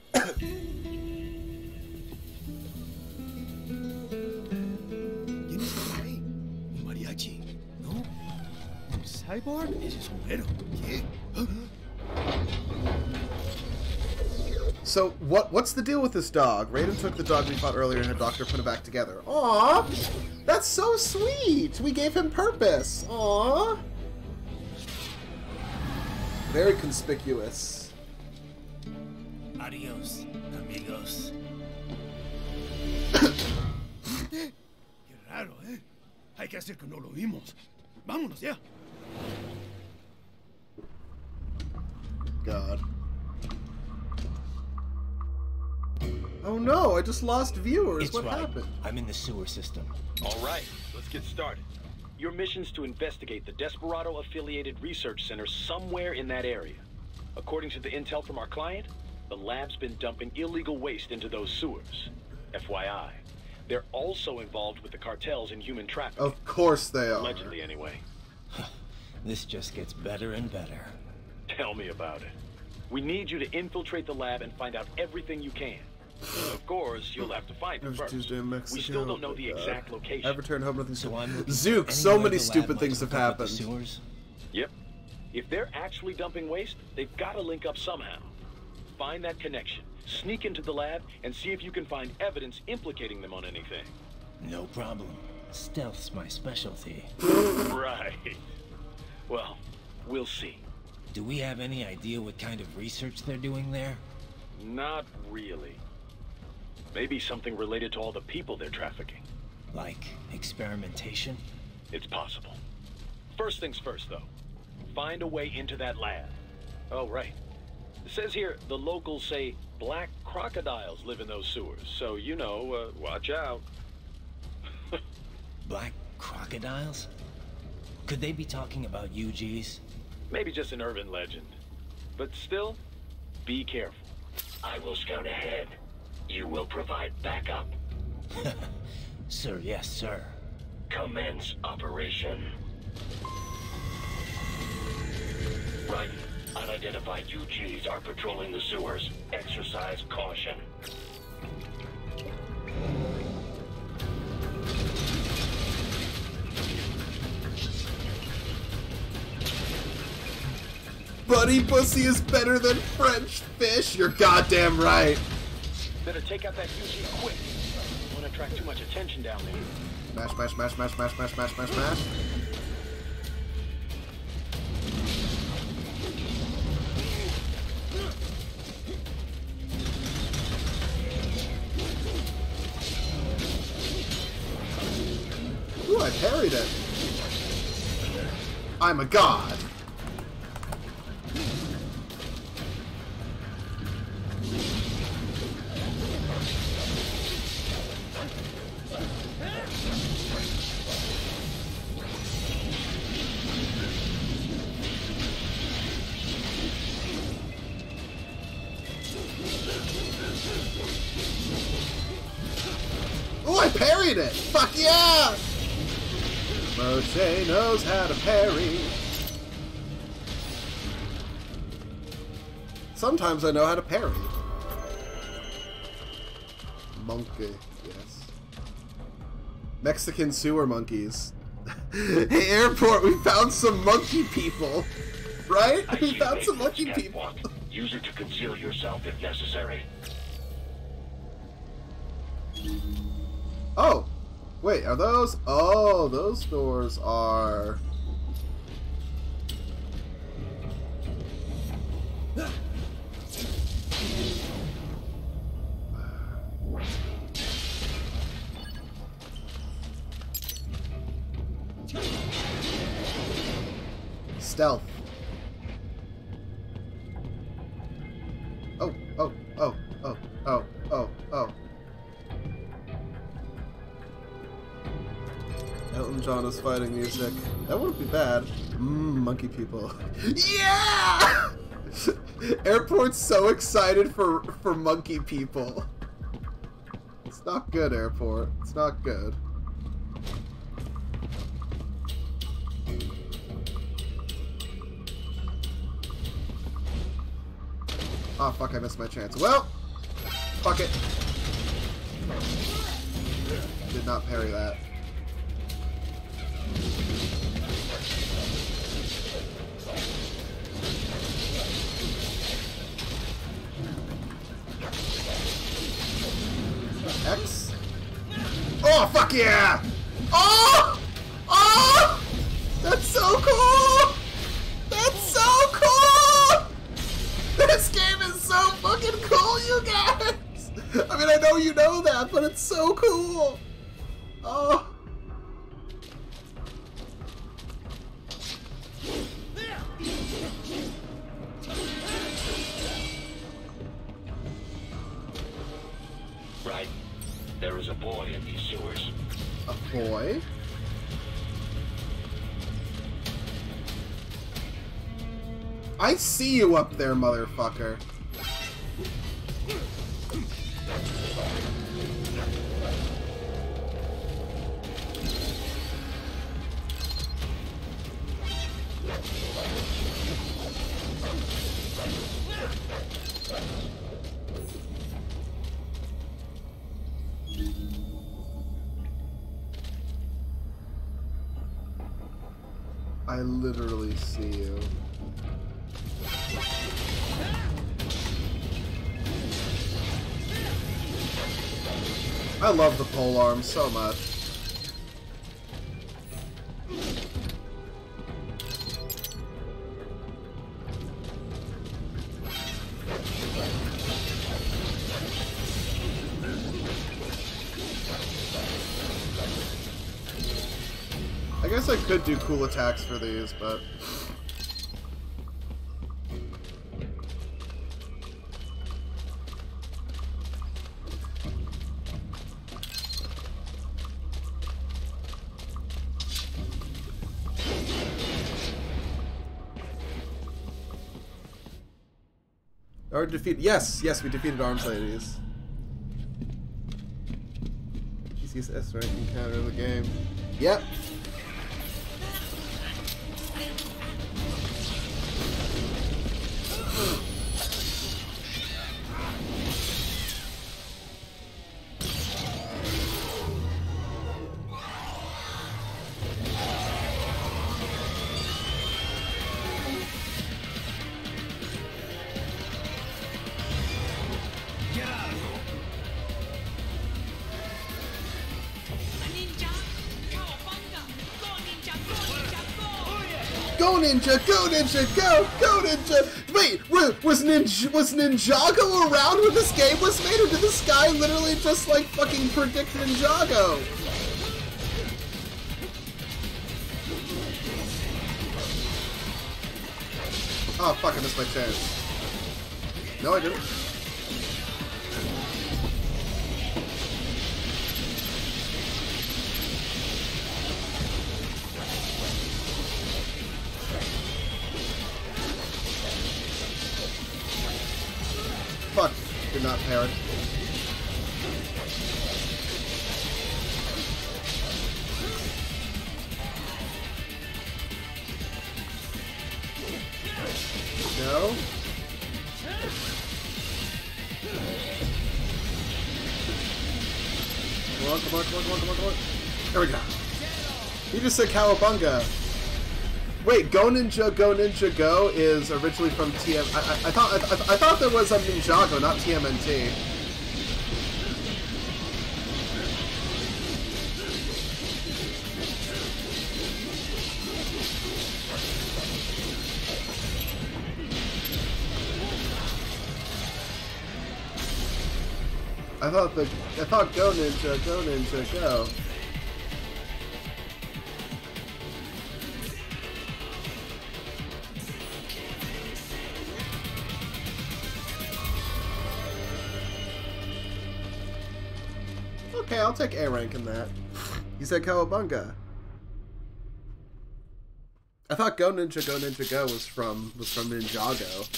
Mariachi. ¿No? Cyborg? Ese sombrero. ¿Qué? So what what's the deal with this dog? Raiden took the dog we fought earlier and her doctor put it back together. Aw, that's so sweet. We gave him purpose. Aw, very conspicuous. Adios, amigos. Qué raro, ¿eh? Hay que hacer que no lo vimos. Vámonos ya. God. Oh no, I just lost viewers. It's what right. happened? I'm in the sewer system. All right, let's get started. Your mission's to investigate the Desperado-affiliated research center somewhere in that area. According to the intel from our client, the lab's been dumping illegal waste into those sewers. FYI, they're also involved with the cartels in human trafficking. Of course they are. Allegedly, anyway. This just gets better and better. Tell me about it. We need you to infiltrate the lab and find out everything you can. Of course, you'll have to find it It first. Tuesday in Mexico. We still don't know the Uh, exact location. I've returned home. Nothing. So I'm looking Zook. So many stupid things have hook up with happened. the sewers. Yep. If they're actually dumping waste, they've got to link up somehow. Find that connection, sneak into the lab, and see if you can find evidence implicating them on anything. No problem. Stealth's my specialty. right. Well, we'll see. Do we have any idea what kind of research they're doing there? Not really. Maybe something related to all the people they're trafficking. Like experimentation? It's possible. First things first, though. Find a way into that lab. Oh, right. It says here the locals say black crocodiles live in those sewers, so you know, uh, watch out. Black crocodiles? Could they be talking about UGs? Maybe just an urban legend. But still, be careful. I will scout ahead. You will provide backup. Sir, yes, sir. Commence operation. Right. Unidentified UGs are patrolling the sewers. Exercise caution. Buddy pussy is better than French fish. You're goddamn right. Better take out that UG quick. Don't attract too much attention down there. Mash, mash, mash, mash, mash, mash, mash, mash, mash. Ooh, I parried it. I'm a god. Oh, I parried it! Fuck yeah! Moshe knows how to parry. Sometimes I know how to parry. Monkey, yes. Mexican sewer monkeys. hey, airport, we found some monkey people. Right? I We found some monkey people. Use it to conceal yourself if necessary. Oh! Wait, are those? Oh, those doors are. stealth. Oh, oh, oh, oh, oh, oh, oh. Elton John is fighting music. That wouldn't be bad. Mmm, monkey people. yeah! Airport's so excited for for monkey people. It's not good, airport. It's not good. Oh fuck, I missed my chance. Well, fuck it. Did not parry that. X? Oh, fuck yeah! Oh! Oh! That's so cool! That's so cool! This game is so fucking cool, you guys! I mean, I know you know that, but it's so cool! Oh. Right. There is a boy in these sewers. A boy? I see you up there, motherfucker. I literally see you. I love the pole arm so much. I guess I could do cool attacks for these, but... Or defeat. Yes, yes, we defeated Arms Ladies. Easiest S rank encounter in the game. Yep. Ninja! Go Go! Ninja! Wait, wa- was Ninja was Ninjago around when this game was made, or did this guy literally just like fucking predict Ninjago? Oh fuck! I missed my chance. No, I didn't. Cowabunga. Wait, Go Ninja, Go Ninja, Go is originally from TM. I, I, I thought I, I, thought there was a Ninjago, not TMNT. I thought the I thought Go Ninja, Go Ninja, Go. Take A rank in that. You said Cowabunga. I thought Go Ninja Go Ninja Go was from was from Ninjago.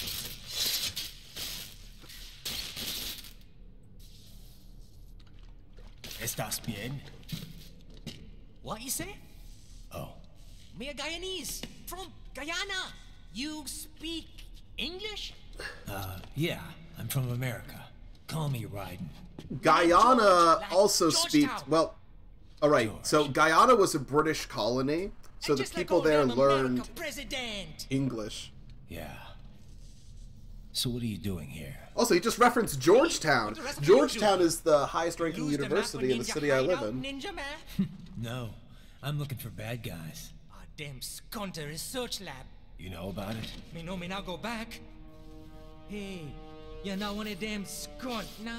Estás bien? What you say? Oh. Me a Guyanese from Guyana. You speak English? Uh, yeah, I'm from America. Call me Raiden. Guyana also speaks well. All right, so Guyana was a British colony, so the people there learned English. Yeah. So what are you doing here? Also, he just referenced Georgetown. Georgetown is the highest-ranking university in the city I live in. Ninja man. No, I'm looking for bad guys. Our damn skunter research lab. You know about it? Me know me now go back. Hey, you're not one of them skunt, nah?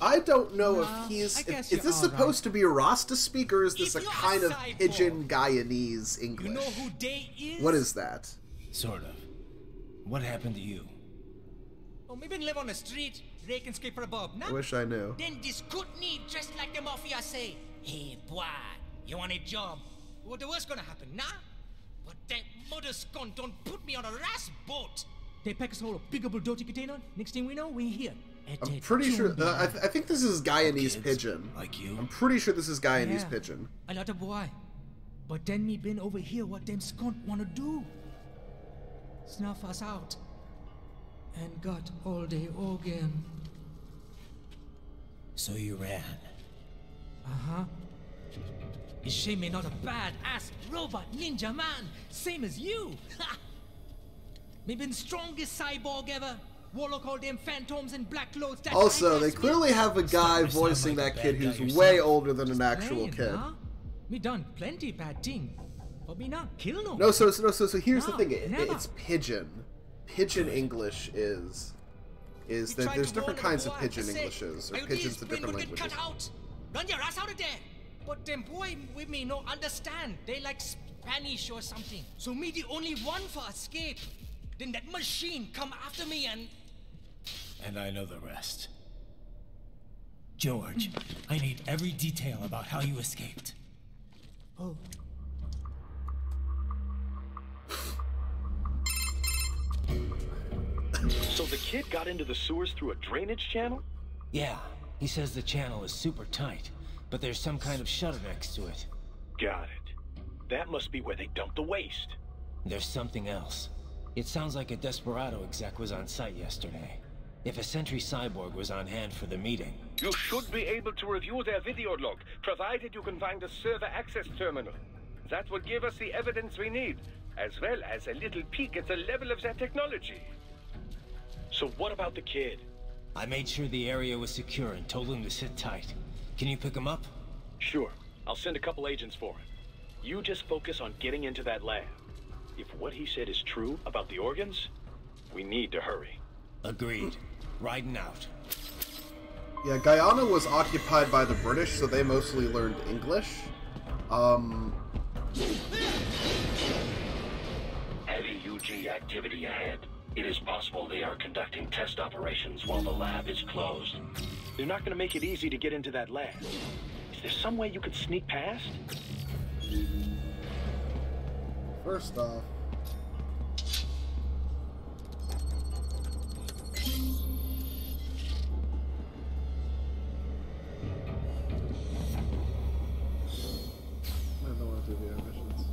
I don't know No, if he's. If, is this all supposed to be a Rasta speak, or is this a If you're a kind of cyborg, pigeon Guyanese English? You know who they is? What is that? Sort of. What happened to you? Oh, me been live on the street, rake and scrape for a bob, nah? I wish I knew. Then this good need dressed like the mafia say, Hey, boy, you want a job? What the worst gonna happen, nah? But that mother scunt don't put me on a ras boat. They pack us all a big old dirty container. Next thing we know, we here. At I'm the pretty sure. Jumbo. Uh, I, th- I think this is Guyanese pigeon. Like you? I'm pretty sure this is Guyanese Yeah. pigeon. A lot of boy. But then me been over here what them scunt wanna do. Snuff us out. And got all the organ. So you ran. Uh-huh. Is she me not a bad-ass robot ninja man, same as you? Ha! me been strongest cyborg ever. Warlock all them phantoms and black clothes that Also, they clearly have a guy voicing that kid who's way older than an actual Playing, kid. huh? Me done plenty bad thing. But me not kill no. No, so so so so here's the thing. It, never. it's pigeon. Pigeon English is is that there's different kinds of pigeon Englishes or pigeons these of different languages. Cut out. Run your ass out of there. But them boy with me no understand. They like Spanish or something. So me the only one for escape. Then that machine come after me and And I know the rest. George, I need every detail about how you escaped. Oh. So the kid got into the sewers through a drainage channel? Yeah, he says the channel is super tight, but there's some kind of shutter next to it. Got it. That must be where they dumped the waste. There's something else. It sounds like a Desperado exec was on site yesterday. If a Sentry Cyborg was on hand for the meeting, You should be able to review their video log, provided you can find a server access terminal. That will give us the evidence we need, as well as a little peek at the level of their technology. So what about the kid? I made sure the area was secure and told him to sit tight. Can you pick him up? Sure. I'll send a couple agents for him. You just focus on getting into that lab. If what he said is true about the organs, we need to hurry. Agreed. Riding out. Yeah, Guyana was occupied by the British, so they mostly learned English. Um, Heavy UG activity ahead. It is possible they are conducting test operations while the lab is closed. They're not gonna make it easy to get into that lab. Is there some way you could sneak past? first off, do the missions.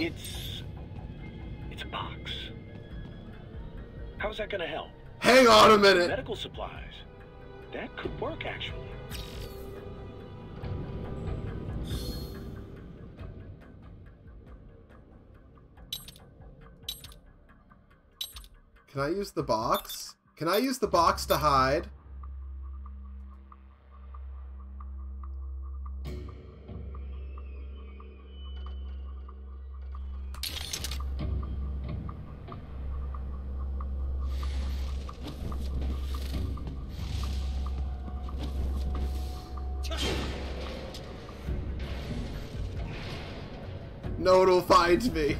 It's... It's a box. How's that gonna help? Hang on a minute. Medical supplies. That could work, actually. Can I use the box? Can I use the box to hide? No one will find me.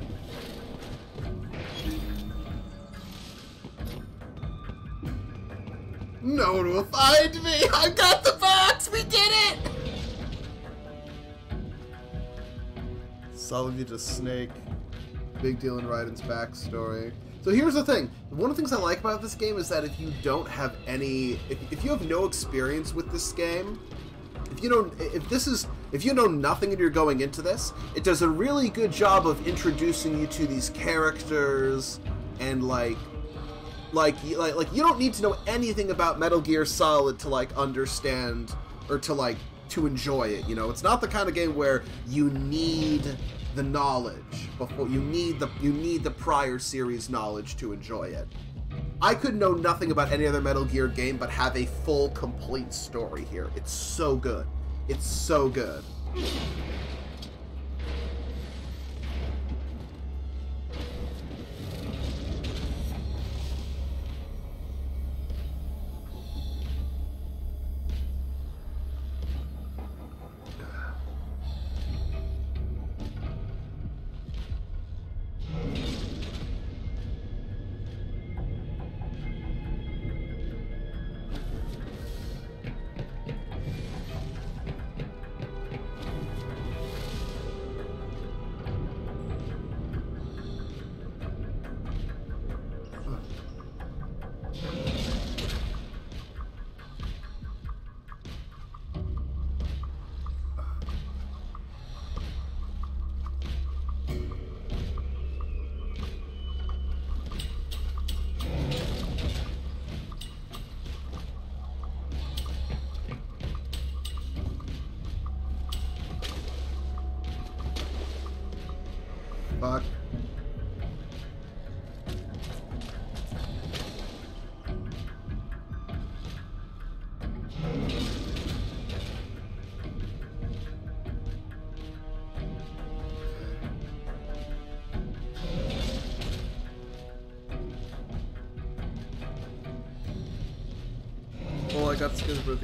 No one will find me! I got the box! We did it! To Snake. Big deal in Raiden's backstory. So here's the thing. One of the things I like about this game is that if you don't have any... If, if you have no experience with this game, if you don't... If this is... If you know nothing and you're going into this, it does a really good job of introducing you to these characters and, like, like, like, like you don't need to know anything about Metal Gear Solid to like understand or to like to enjoy it. You know, it's not the kind of game where you need the knowledge before you need the you need the prior series knowledge to enjoy it. I could know nothing about any other Metal Gear game but have a full complete story here. It's so good. It's so good.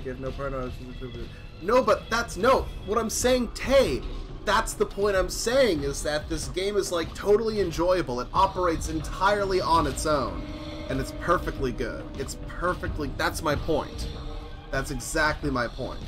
Give no on No, but that's no. What I'm saying, Tay, that's the point I'm saying is that this game is like totally enjoyable. It operates entirely on its own, and it's perfectly good. It's perfectly. That's my point. That's exactly my point.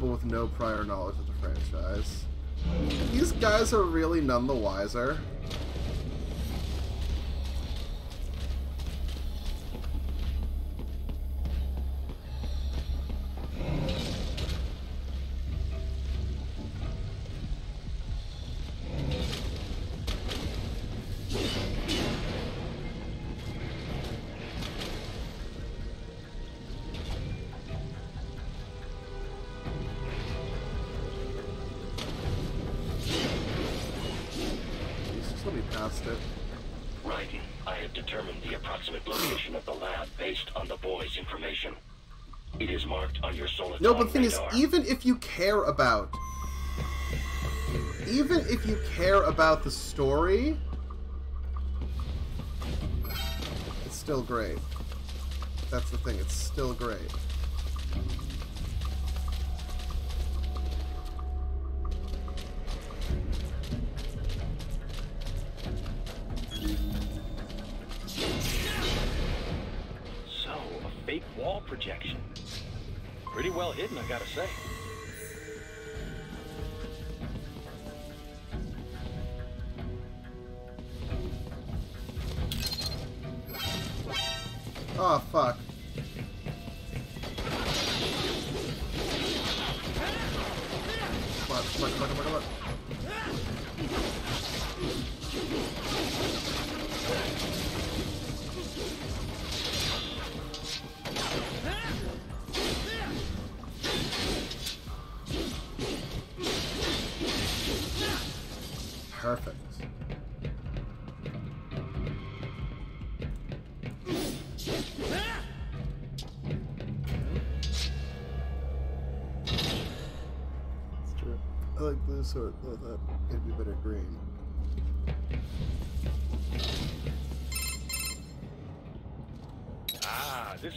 With no prior knowledge of the franchise. These guys are really none the wiser. Me past it. Raiden, I have determined the approximate location of the lab based on the boy's information. It is marked on your Soliton No, but the thing is, even if you care about, even if you care about the story, it's still great. That's the thing. It's still great.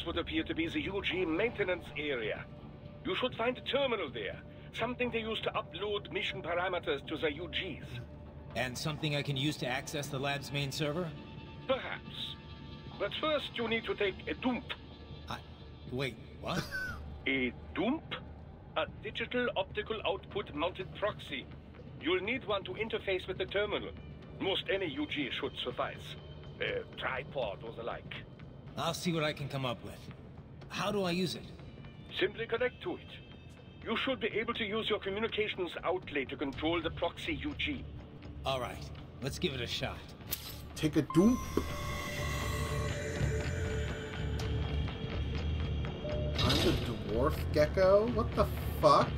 This would appear to be the UG maintenance area. You should find a terminal there. Something they use to upload mission parameters to the UGs. And something I can use to access the lab's main server? Perhaps. But first you need to take a dump. I... Wait, what? a dump? A digital optical output mounted proxy. You'll need one to interface with the terminal. Most any UG should suffice. A tripod or the like. I'll see what I can come up with. How do I use it? Simply connect to it. You should be able to use your communications outlet to control the proxy UG. Alright, let's give it a shot. Take a dump. I'm the Dwarf Gekko? What the fuck?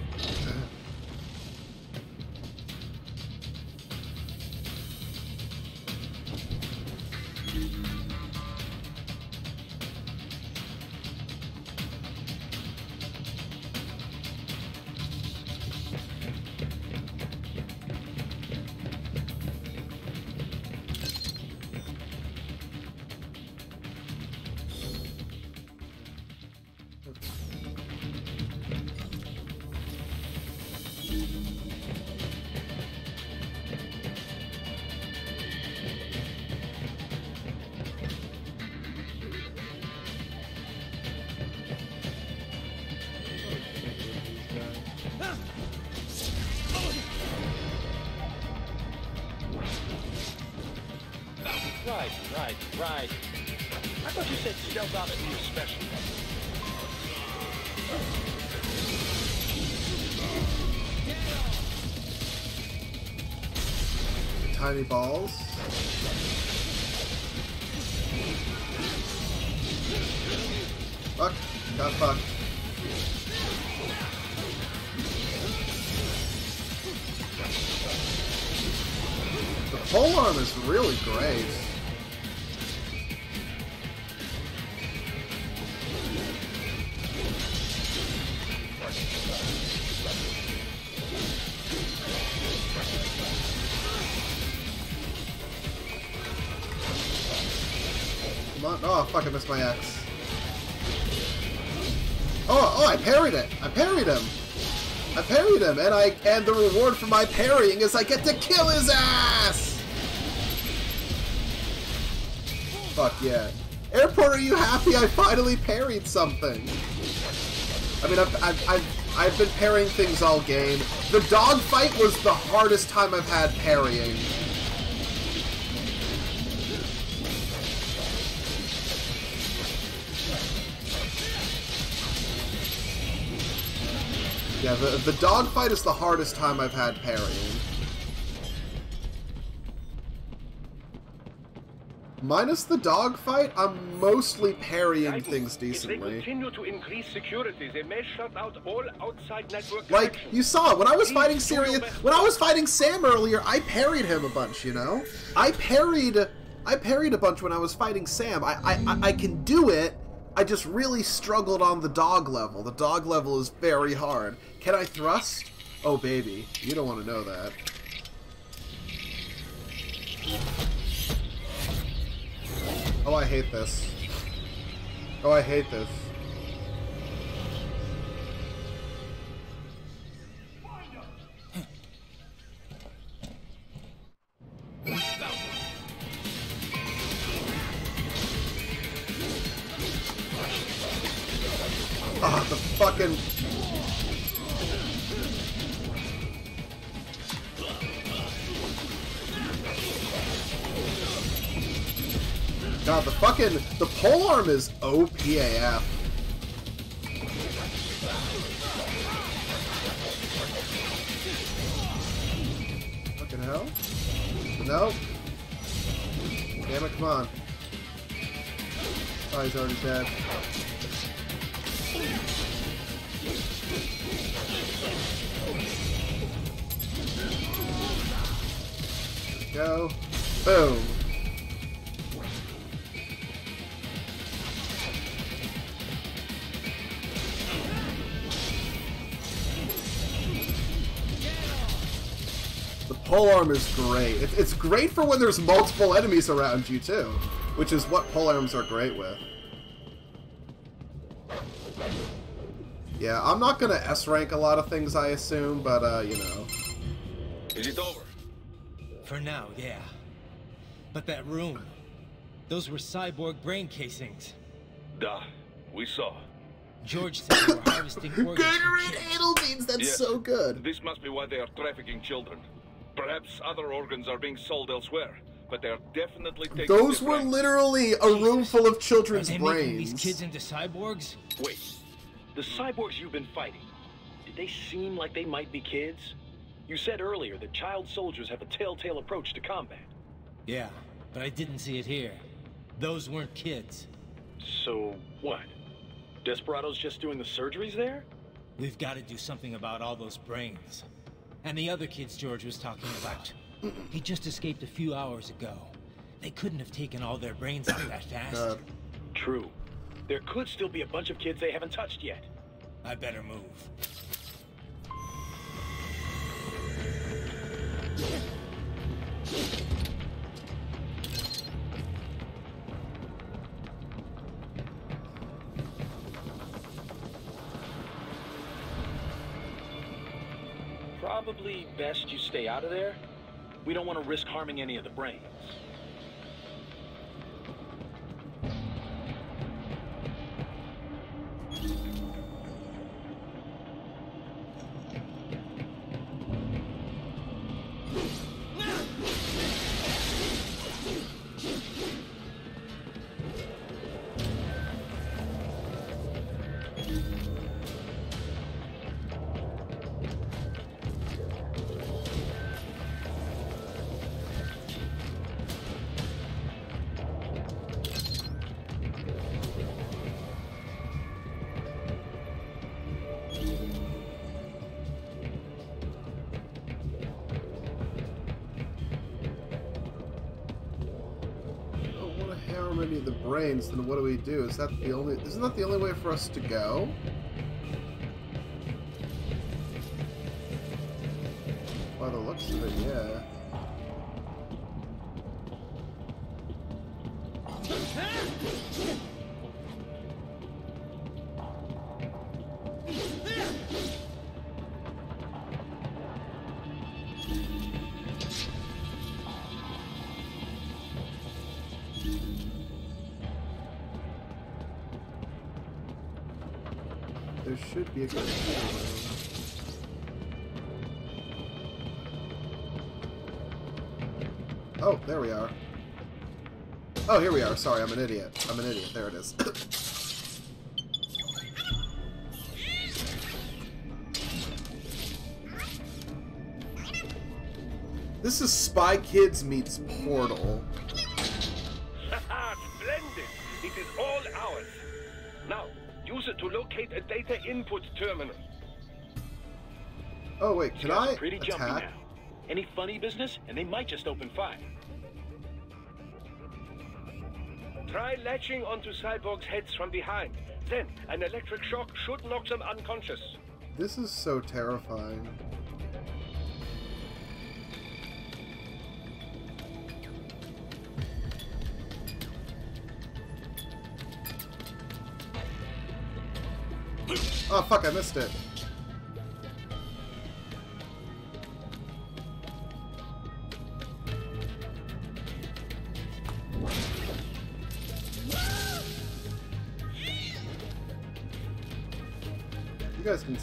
Oh, fuck, I missed my X. Oh, oh, I parried it. I parried him. I parried him, and I and the reward for my parrying is I get to kill his ass. Fuck yeah. Airport, are you happy I finally parried something? I mean, I've, I've, I've, I've been parrying things all game. The dogfight was the hardest time I've had parrying. Yeah, the, the dogfight is the hardest time I've had parrying. Minus the dogfight, I'm mostly parrying things decently. continue to increase security, they may shut out all outside network Like, you saw, when I was fighting Sirius, when I was fighting Sam earlier, I parried him a bunch, you know? I parried, I parried a bunch when I was fighting Sam. I, I, I- I can do it, I just really struggled on the dog level. The dog level is very hard. Can I thrust? Oh, baby. You don't want to know that. Oh, I hate this. Oh, I hate this. Ah, the fucking... God, the fucking... The pole arm is OPAF. Fucking hell? Nope. Damn it, come on. Oh, he's already dead. Go. Boom. The polearm is great. It's great for when there's multiple enemies around you too, which is what pole arms are great with. Yeah, I'm not gonna S rank a lot of things, I assume, but uh, you know. Is it over? For now, yeah. But that room, those were cyborg brain casings. Duh, we saw. George said they were harvesting organs. Gatorade anal beans, that's Yes, so good. This must be why they are trafficking children. Perhaps other organs are being sold elsewhere, but they are definitely taking Those were brains. literally a room full of Are children's they making these kids into cyborgs? Wait, the cyborgs you've been fighting, did they seem like they might be kids? You said earlier that child soldiers have a telltale approach to combat. Yeah, but I didn't see it here. Those weren't kids. So, what? Desperado's just doing the surgeries there? We've got to do something about all those brains. And the other kids George was talking about. He just escaped a few hours ago. They couldn't have taken all their brains out that fast. Uh, True. There could still be a bunch of kids they haven't touched yet. I better move. Probably best you stay out of there. We don't want to risk harming any of the brains. Brains, then what do we do? Is that the only? Isn't that the only way for us to go? By the looks of it, yeah. Oh, here we are. Sorry, I'm an idiot. I'm an idiot. There it is. this is Spy Kids meets Portal. Splendid! It is all ours. Now, use it to locate a data input terminal. Oh wait, can I pretty jumpy attack? now. Any funny business, and they might just open fire. Try latching onto cyborgs' heads from behind. Then, an electric shock should knock them unconscious. This is so terrifying. Oh fuck, I missed it.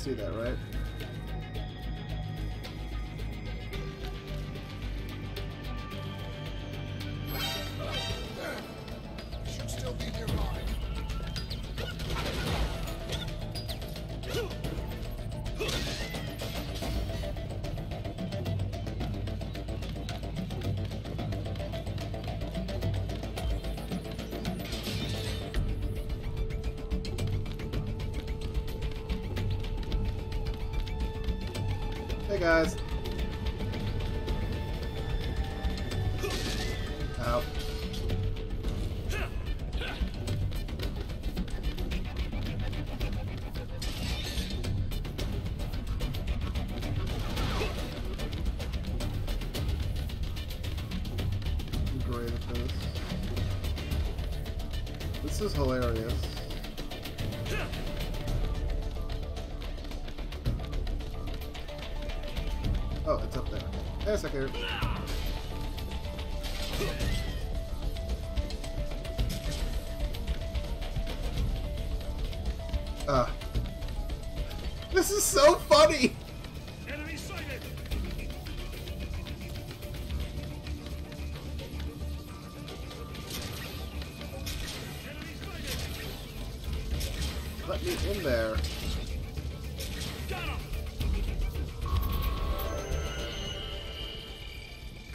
See that, right? Guys. Second.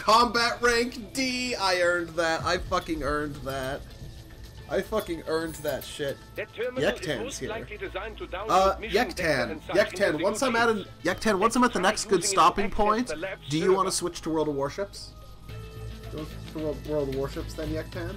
Combat rank D! I earned that. I fucking earned that. I fucking earned that shit. That Yektan's here. likely designed to download Uh, Yektan. Yektan, once I'm at an Yektan, once I'm at the next good using it to stopping point, do you want to switch to World of Warships? To World, World of Warships then, Yektan?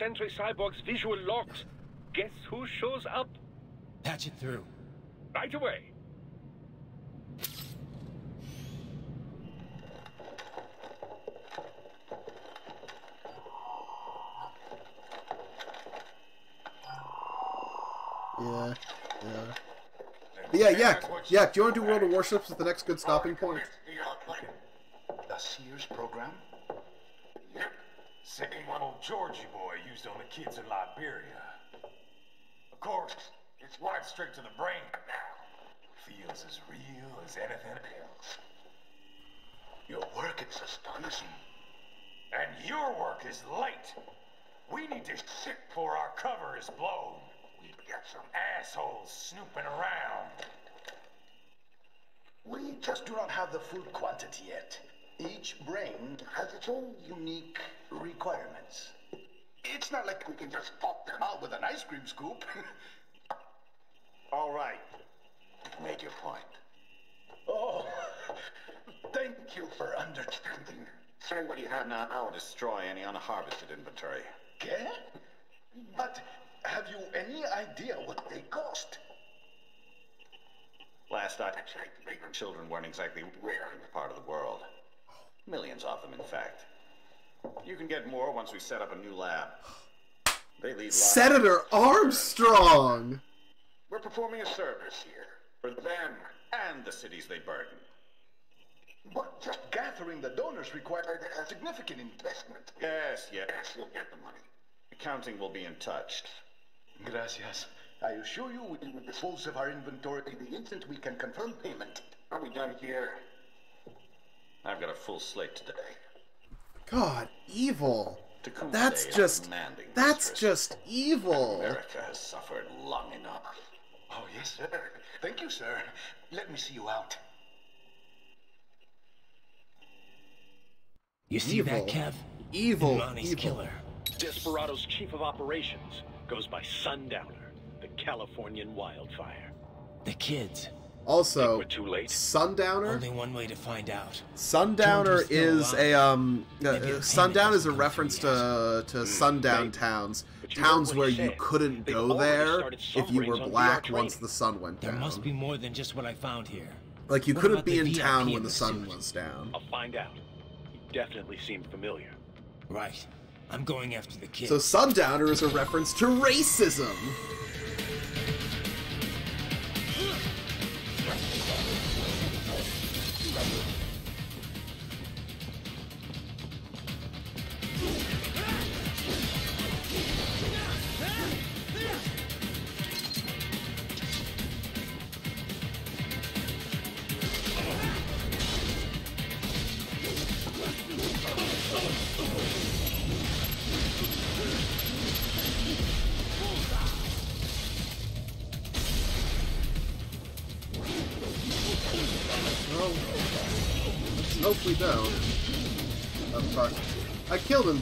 In one of the Sentry Cyborg's visual logs. Guess who shows up? Patch it through. Right away. Yeah, yeah. But yeah, Yak, Yak, do you want to do World of Warships with the next good stopping point? The Sears program? Same one old Georgie boy used on the kids in Liberia. Of course, it's wired straight to the brain now. Feels as real as anything else. Your work is astonishing. And your work is late. We need to ship before our cover is blown. We've got some assholes snooping around. We just do not have the full quantity yet. Each brain has its own unique requirements. It's not like we can just pop them out with an ice cream scoop. All right. Made your point. oh, thank you for understanding. Send what you have now or destroy any unharvested inventory. Okay? But have you any idea what they cost? Last I checked, children weren't exactly rare in the part of the world. Millions of them, in fact. You can get more once we set up a new lab. They lead Senator Armstrong! We're performing a service here for them and the cities they burden. But just gathering the donors required a significant investment. Yes, yes, you'll get the money. Accounting will be in touch. Gracias. I assure you we will dispose of our inventory the instant we can confirm payment. Are we done here? I've got a full slate today. God, evil. Tecumseh That's just that's just evil. America has suffered long enough. Oh, yes, sir. Thank you, sir. Let me see you out. You see Evil. that, Kev? Evil. Money's evil. killer. Desperado's chief of operations goes by Sundowner, the Californian wildfire. The kids. Also, we're too late? Sundowner. Only one way to find out. Sundowner is still is alive. a um. Uh, Maybe a uh, payment sundown is a reference through to to sundown maybe. towns, But you heard towns where you said. couldn't They've go there if you were submarines on black once the sun went down. There must be more than just what I found here. Like you What couldn't be in VIP town when the the sun suit? was down. I'll find out. You definitely seem familiar. Right. I'm going after the kids. So sundowner is a reference to racism.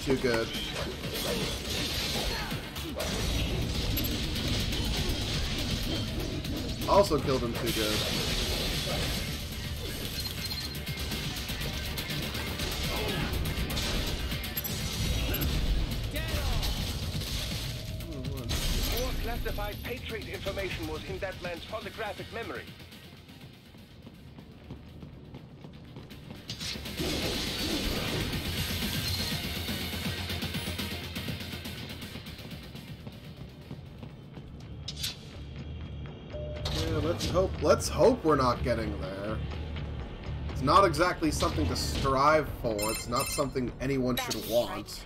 too good. Also killed him too good. More classified Patriot information was in that man's holographic memory. Let's hope we're not getting there. It's not exactly something to strive for. It's not something anyone should want.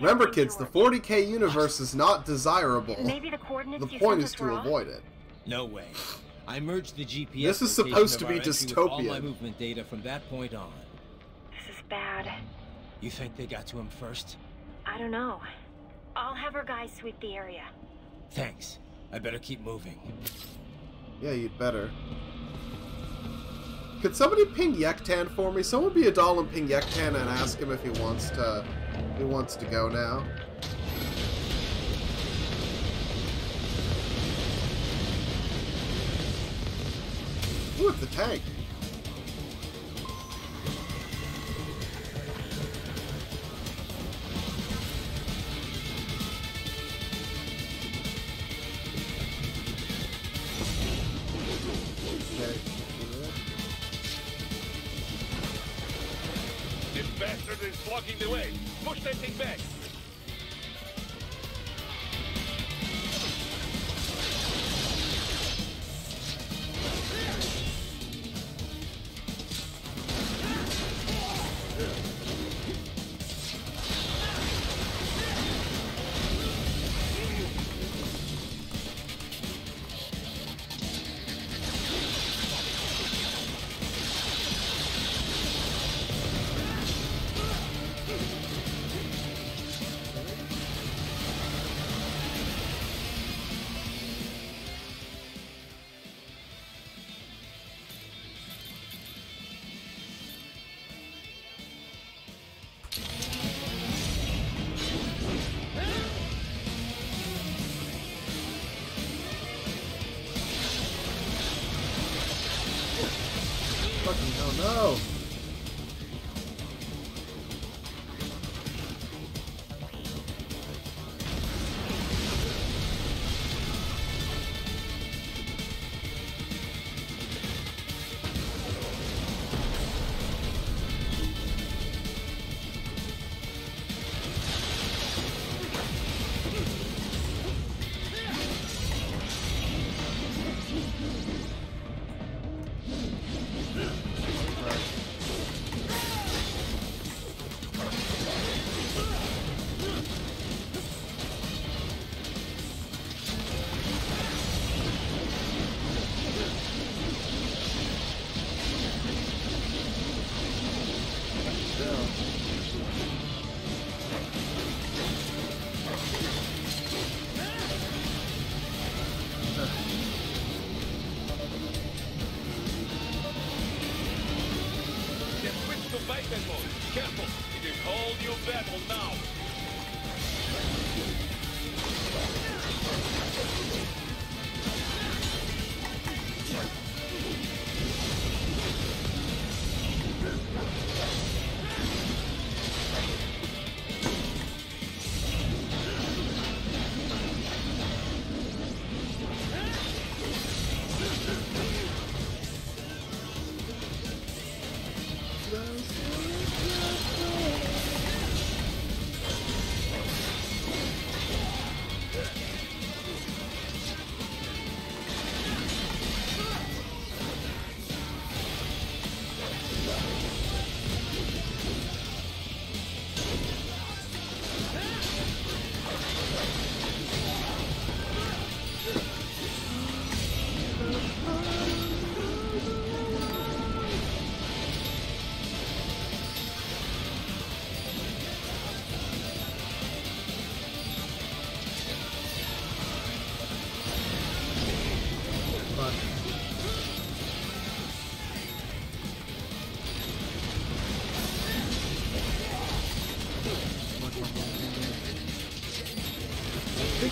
Remember, kids, the 40k universe is not desirable. Maybe the coordinates The point is to were avoid it. No way. I merged the GPS. This is supposed of to our be entry with all my movement data from that point on. This is bad. You think they got to him first? I don't know. I'll have our guys sweep the area. Thanks. I better keep moving. Yeah, you'd better. Could somebody ping Yektan for me? Someone be a doll and ping Yektan and ask him if he wants to he wants to go now. Ooh, it's the tank. Push that thing back.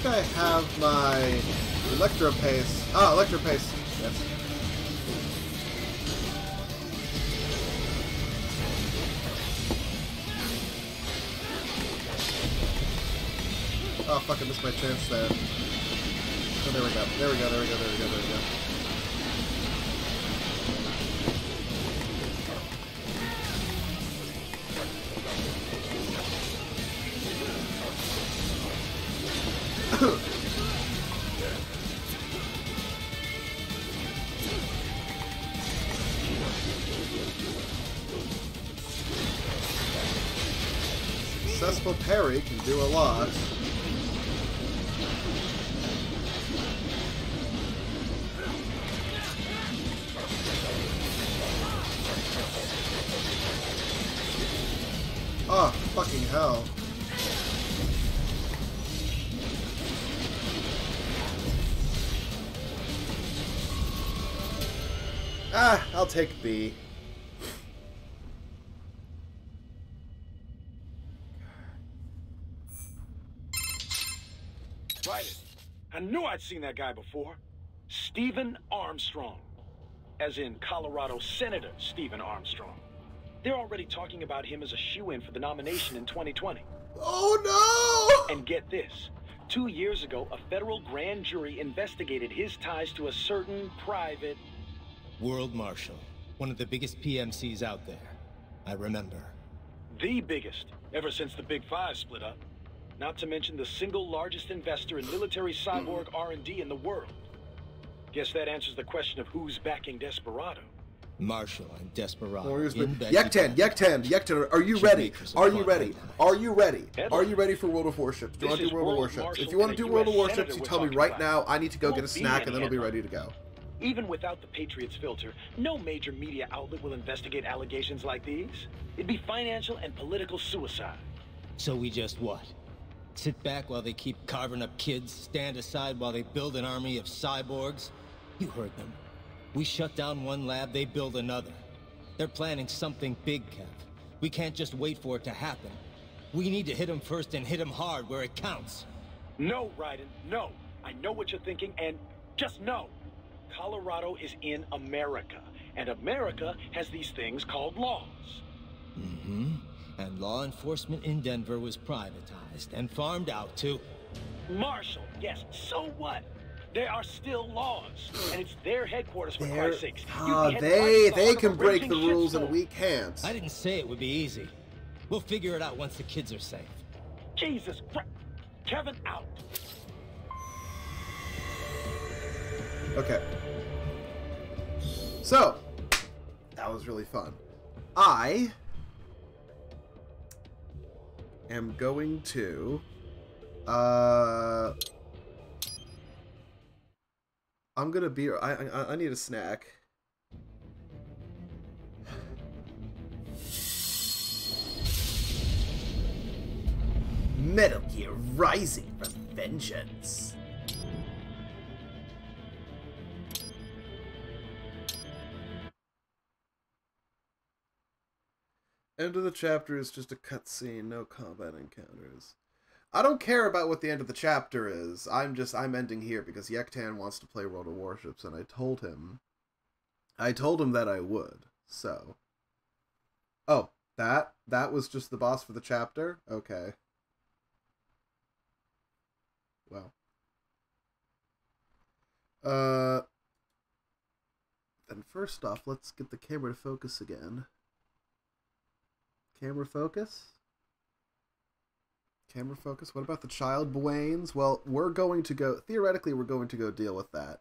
Think I have my Electro Pace. Ah, Electro Pace. Yes. Oh fuck, I missed my chance there. Go. There we go. There we go. There we go. There we go. Successful parry can do a lot. Oh, fucking hell. Ah, I'll take B. Right. I knew I'd seen that guy before. Stephen Armstrong. As in Colorado Senator Stephen Armstrong. They're already talking about him as a shoe-in for the nomination in 2020. Oh no! And get this. Two years ago, a federal grand jury investigated his ties to a certain private... World Marshal. One of the biggest PMCs out there. I remember. The biggest, ever since the Big Five split up. Not to mention the single largest investor in military cyborg R&D in the world. Guess that answers the question of who's backing Desperado. Marshal and Desperado. Warriors, in but Benji Yektan, Yektan, Yektan, are you ready? Are you ready? Are you ready? Are you ready for World of Warships? Do you want to do World of Warships? If you want to do World of US Warships, you tell me right now. I need to go get a snack and then I'll be ready to go. Even without the Patriots filter, no major media outlet will investigate allegations like these. It'd be financial and political suicide. So we just what? Sit back while they keep carving up kids, stand aside while they build an army of cyborgs? You heard them. We shut down one lab, they build another. They're planning something big, Kev. We can't just wait for it to happen. We need to hit them first and hit them hard where it counts. No, Raiden, no. I know what you're thinking, and just know. Colorado is in America, and America has these things called laws. Mm-hmm. And law enforcement in Denver was privatized and farmed out to... Marshal, yes, so what? There are still laws, and it's their headquarters for They're- Christ's sakes. You'd Ah, they the they can break the rules and shitstorm. we can't. I didn't say it would be easy. We'll figure it out once the kids are safe. Jesus Christ. Kevin out. Okay. So, that was really fun. I am going to uh I'm gonna be I I, I need a snack. Metal Gear Rising from Vengeance. End of the chapter is just a cutscene, no combat encounters. I don't care about what the end of the chapter is. I'm just I'm ending here because Yektan wants to play World of Warships, and I told him, I told him that I would. So, oh, that that was just the boss for the chapter. Okay. Well. Uh. Then first off, let's get the camera to focus again. Camera focus. Camera focus. What about the child Bwains? Well, we're going to go. Theoretically, we're going to go deal with that.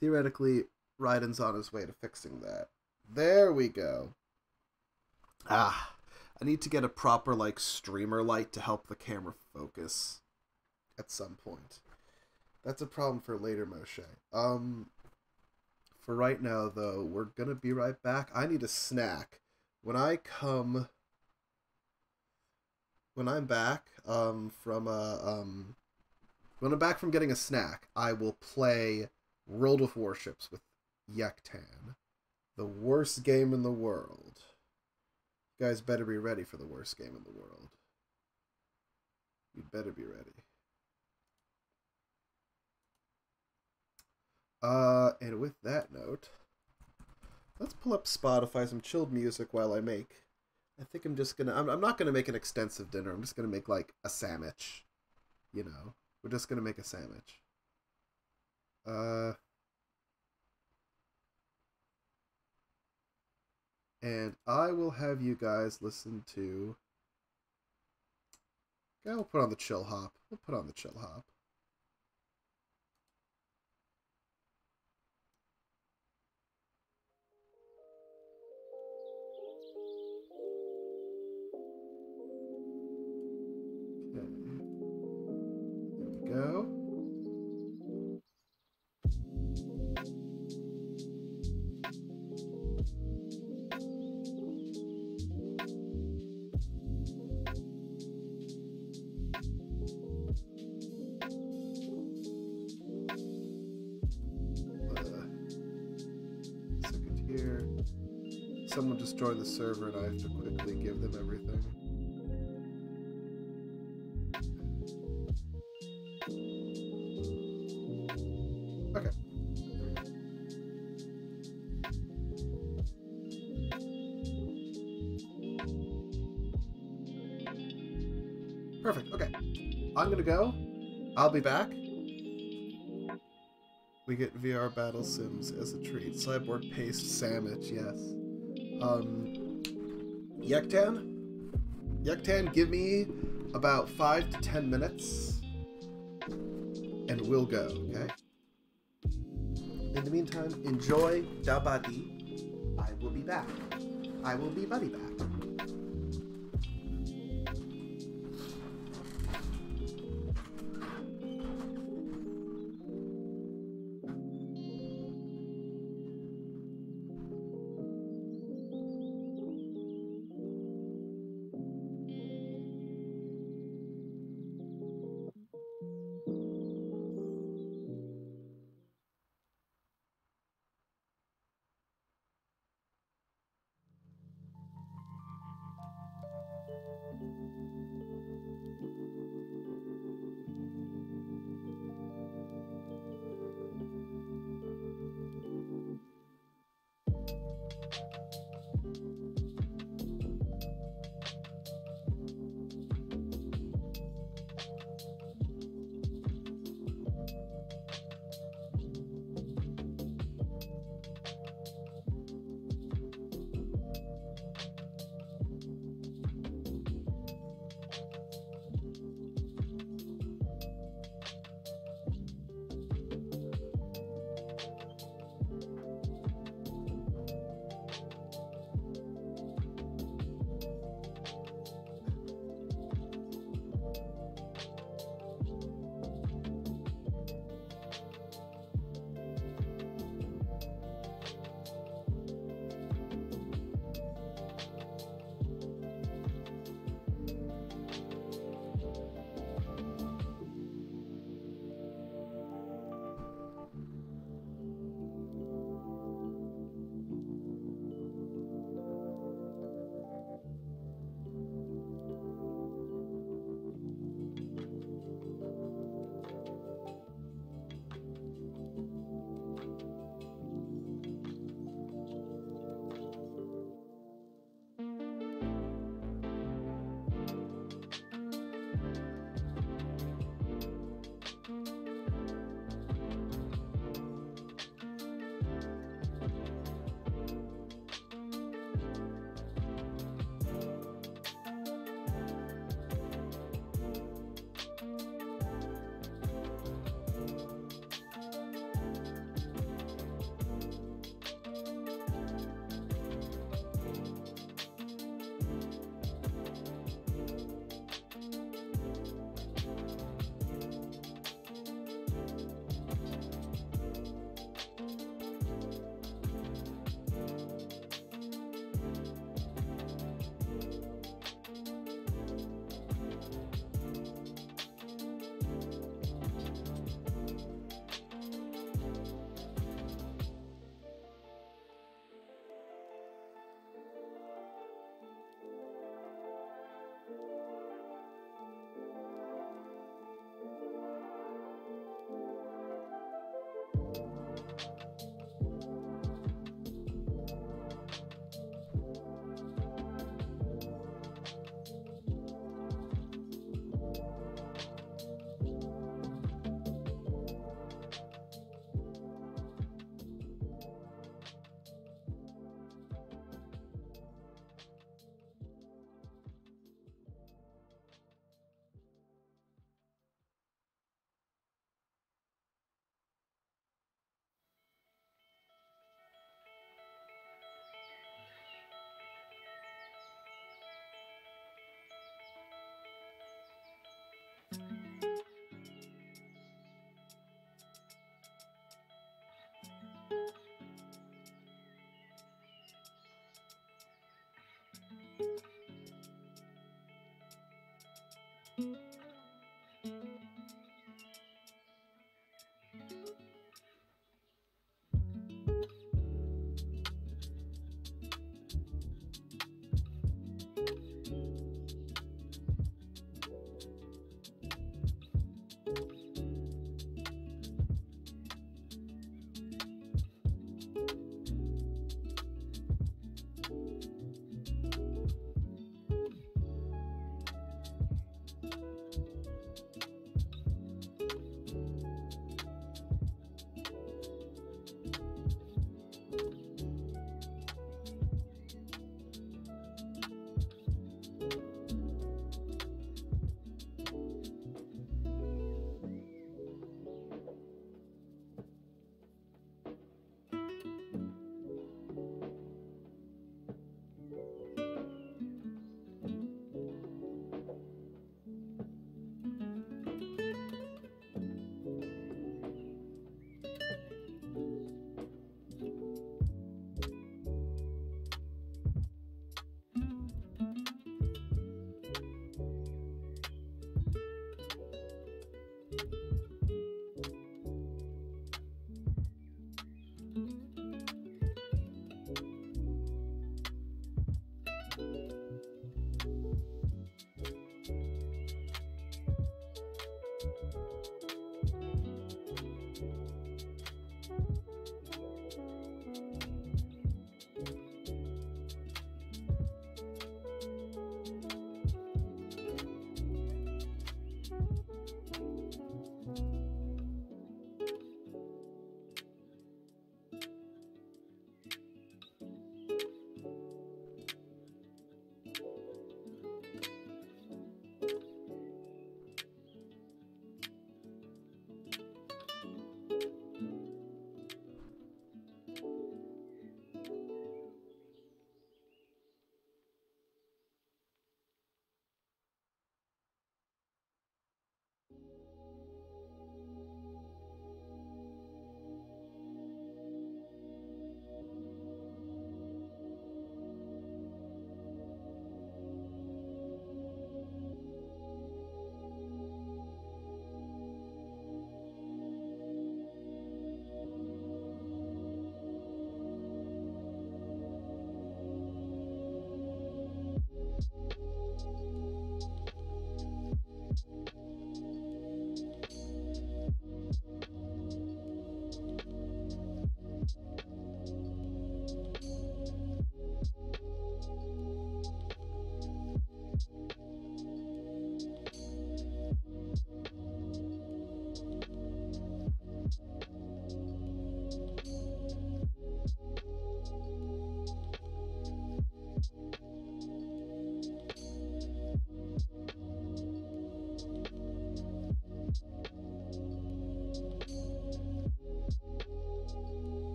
Theoretically, Raiden's on his way to fixing that. There we go. Ah, I need to get a proper like streamer light to help the camera focus at some point. That's a problem for later, Moshe. Um, for right now, though, we're gonna be right back. I need a snack. When I come, when I'm back, um, from a, um, when I'm back from getting a snack, I will play World of Warships with Yektan, the worst game in the world. You guys better be ready for the worst game in the world. You better be ready. Uh, and with that note, let's pull up Spotify, some chilled music while I make. I think I'm just gonna. I'm, I'm not gonna make an extensive dinner. I'm just gonna make like a sandwich. You know, we're just gonna make a sandwich. Uh, and I will have you guys listen to. Okay, we'll put on the chill hop. We'll put on the chill hop. Server and I have to quickly give them everything. Okay. Perfect, okay. I'm gonna go. I'll be back. We get VR battle sims as a treat. Cyborg paste sandwich, yes. Um, Yektan? Yektan, give me about five to ten minutes, and we'll go, okay? In the meantime, enjoy Dabadi. I will be back. I will be buddy back.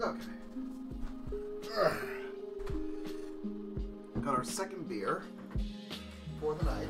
Okay. Got our second beer for the night.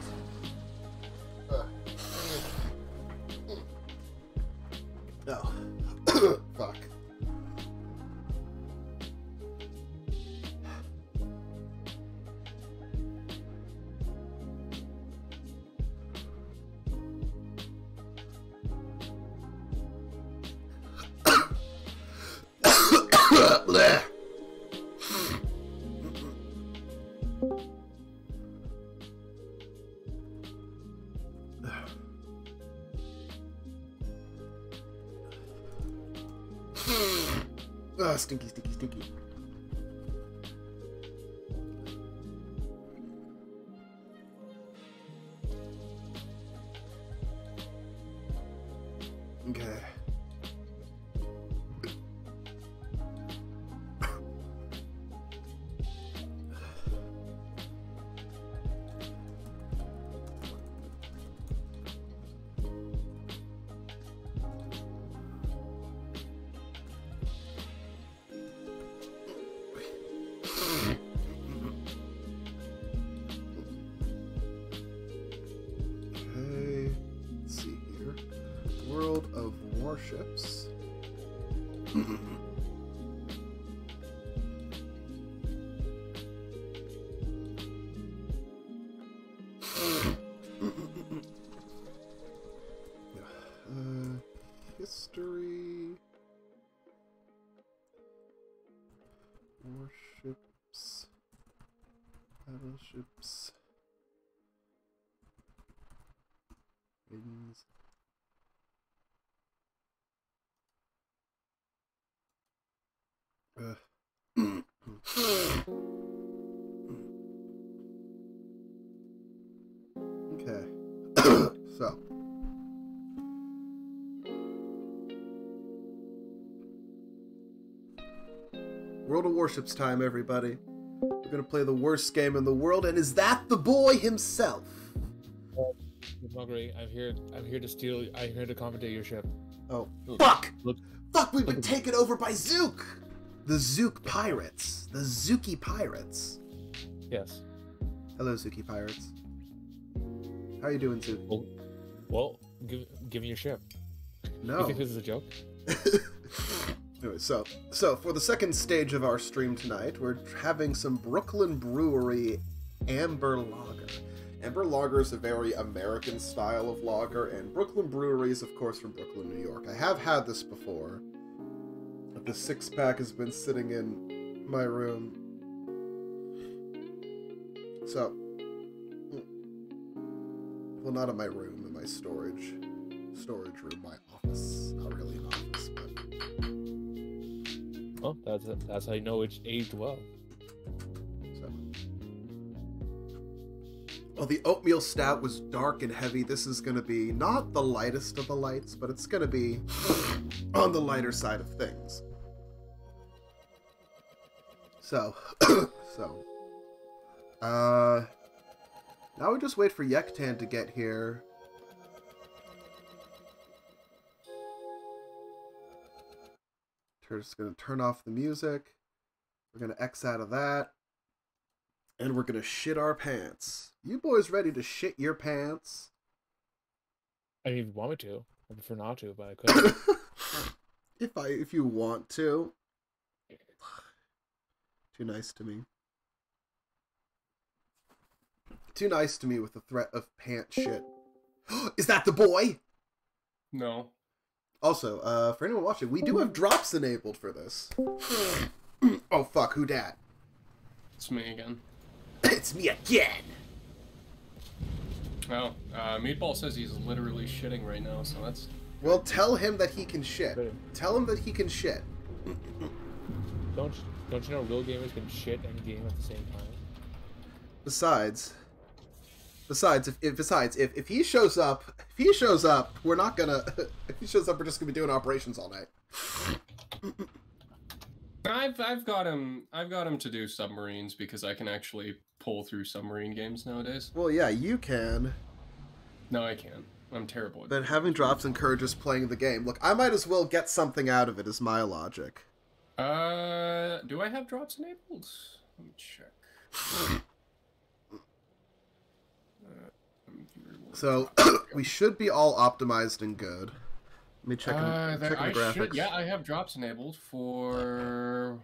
So. World of Warships time, everybody. We're gonna play the worst game in the world, and is that the boy himself? Muggery, I'm here. I'm here to steal. I'm here to confiscate your ship. Oh, Look, fuck! Look, Fuck, we've been taken over by Zook! The Zook Pirates. The Zuki Pirates. yes. Hello, Zuki Pirates. How are you doing, Zook? Well, give give me your ship. No. You think this is a joke? Anyway, so so for the second stage of our stream tonight, we're having some Brooklyn Brewery Amber Lager. Amber Lager is a very American style of lager, and Brooklyn Brewery is, of course, from Brooklyn, New York. I have had this before. But the six pack has been sitting in my room. So, well, not in my room, storage storage room, my office. Not really an office, but Oh, that's that's how you know it's aged well. So. Well, the oatmeal stout was dark and heavy. This is going to be not the lightest of the lights, but it's going to be on the lighter side of things. So, so, uh, now we just wait for Yektan to get here. We're just going to turn off the music. We're going to X out of that. And we're going to shit our pants. You boys ready to shit your pants? I mean, if you want me to, I prefer not to, but I could. If I if you want to. Too nice to me. Too nice to me with the threat of pant shit. Is that the boy? No. Also, uh, for anyone watching, we do have drops enabled for this. oh fuck, who dat? It's me again. it's me again. Oh, uh, Meatball says he's literally shitting right now, so that's. Well, tell him that he can shit. Tell him that he can shit. don't don't you know real gamers can shit and game at the same time? Besides, besides, if, if besides, if, if he shows up, if he shows up, we're not gonna. If he shows up, we're just gonna be doing operations all night. I've I've got him I've got him to do submarines because I can actually pull through submarine games nowadays. Well, yeah, you can. No, I can't. I'm terrible at Then having drops encourages playing the game. Look, I might as well get something out of it. Is my logic. Uh, do I have drops enabled? Let me check. So we should be all optimized and good. Let me check. Uh, in, there- check in I graphics. should, yeah, I have drops enabled for.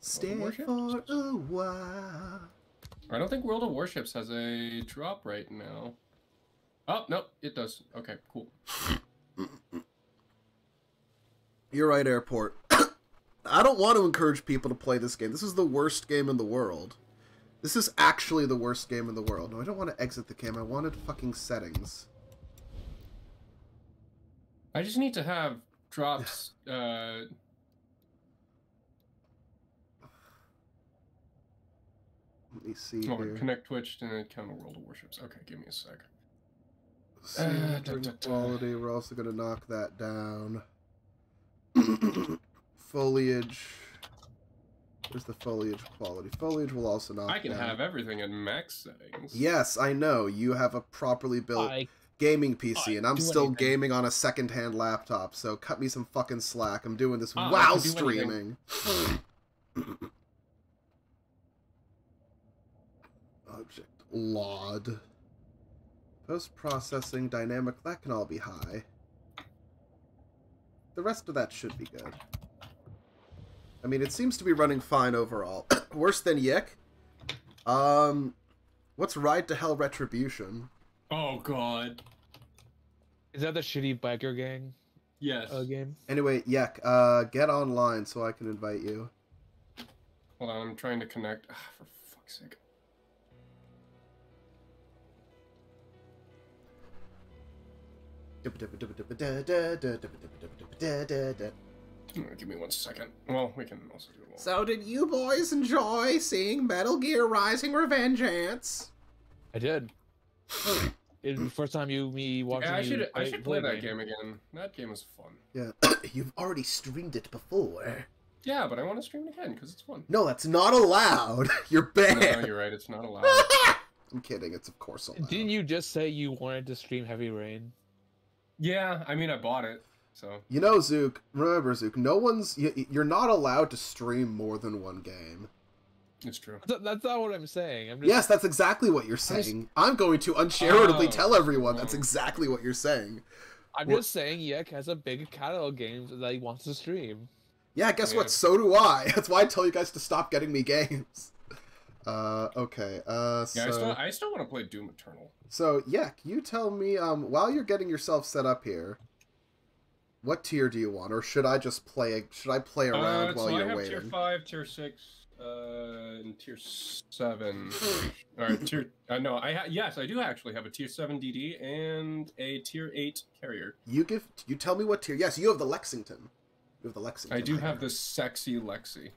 Stay Warships? for a while. I don't think World of Warships has a drop right now. Oh no, it does. Okay, cool. You're right, Airport. I don't want to encourage people to play this game. This is the worst game in the world. This is actually the worst game in the world. No, I don't want to exit the game. I wanted fucking settings. I just need to have drops. Uh, Let me see here. connect Twitch to account of World of Warships. Okay, give me a sec. See, Uh, da, da, da. quality, we're also going to knock that down. foliage. Where's the foliage quality? Foliage will also not. I can down. have everything in max settings. Yes, I know. You have a properly built I- gaming PC, and I'm still anything. gaming on a second-hand laptop. So cut me some fucking slack. I'm doing this ah, I while do streaming. Object LOD. Post processing dynamic. That can all be high. The rest of that should be good. I mean, it seems to be running fine overall. Worse than Yik. Um, what's Ride to Hell Retribution? Oh god. Is that the shitty biker gang? Yes. Uh, game. Anyway, Yek, uh, get online so I can invite you. Hold on, I'm trying to connect. Ah, for fuck's sake. Give me one second. Well, we can also do it. while- So, did you boys enjoy seeing Metal Gear Rising Revengeance? I did. it was the first time you me watching. Yeah, I you should I play- should play play that game again. That game was fun. Yeah, you've already streamed it before. Yeah, but I want to stream it again because it's fun. No, that's not allowed. You're banned. No, you're right. It's not allowed. I'm kidding. It's of course allowed. Didn't you just say you wanted to stream Heavy Rain? yeah, I mean, I bought it, so You know, Zook. Remember, Zook. No one's. You, you're not allowed to stream more than one game. it's true. That's, that's not what I'm saying. I'm just, Yes, that's exactly what you're saying. I'm going to uncharitably Oh. tell everyone that's exactly what you're saying. I'm What- just saying Yek has a big catalog of games that he wants to stream. Yeah, guess Yeah. what? So do I. That's why I tell you guys to stop getting me games. Uh, okay. Uh, so Yeah, I still I still want to play Doom Eternal. so Yek, you tell me um while you're getting yourself set up here, what tier do you want, or should I just play? Should I play around uh, while so you're I have waiting? tier five, tier six, uh, and tier seven. All right, tier. Uh, no, I ha- yes, I do actually have a tier seven DD and a tier eight carrier. You give. You tell me what tier. Yes, you have the Lexington. You have the Lexington. I do have the sexy Lexi.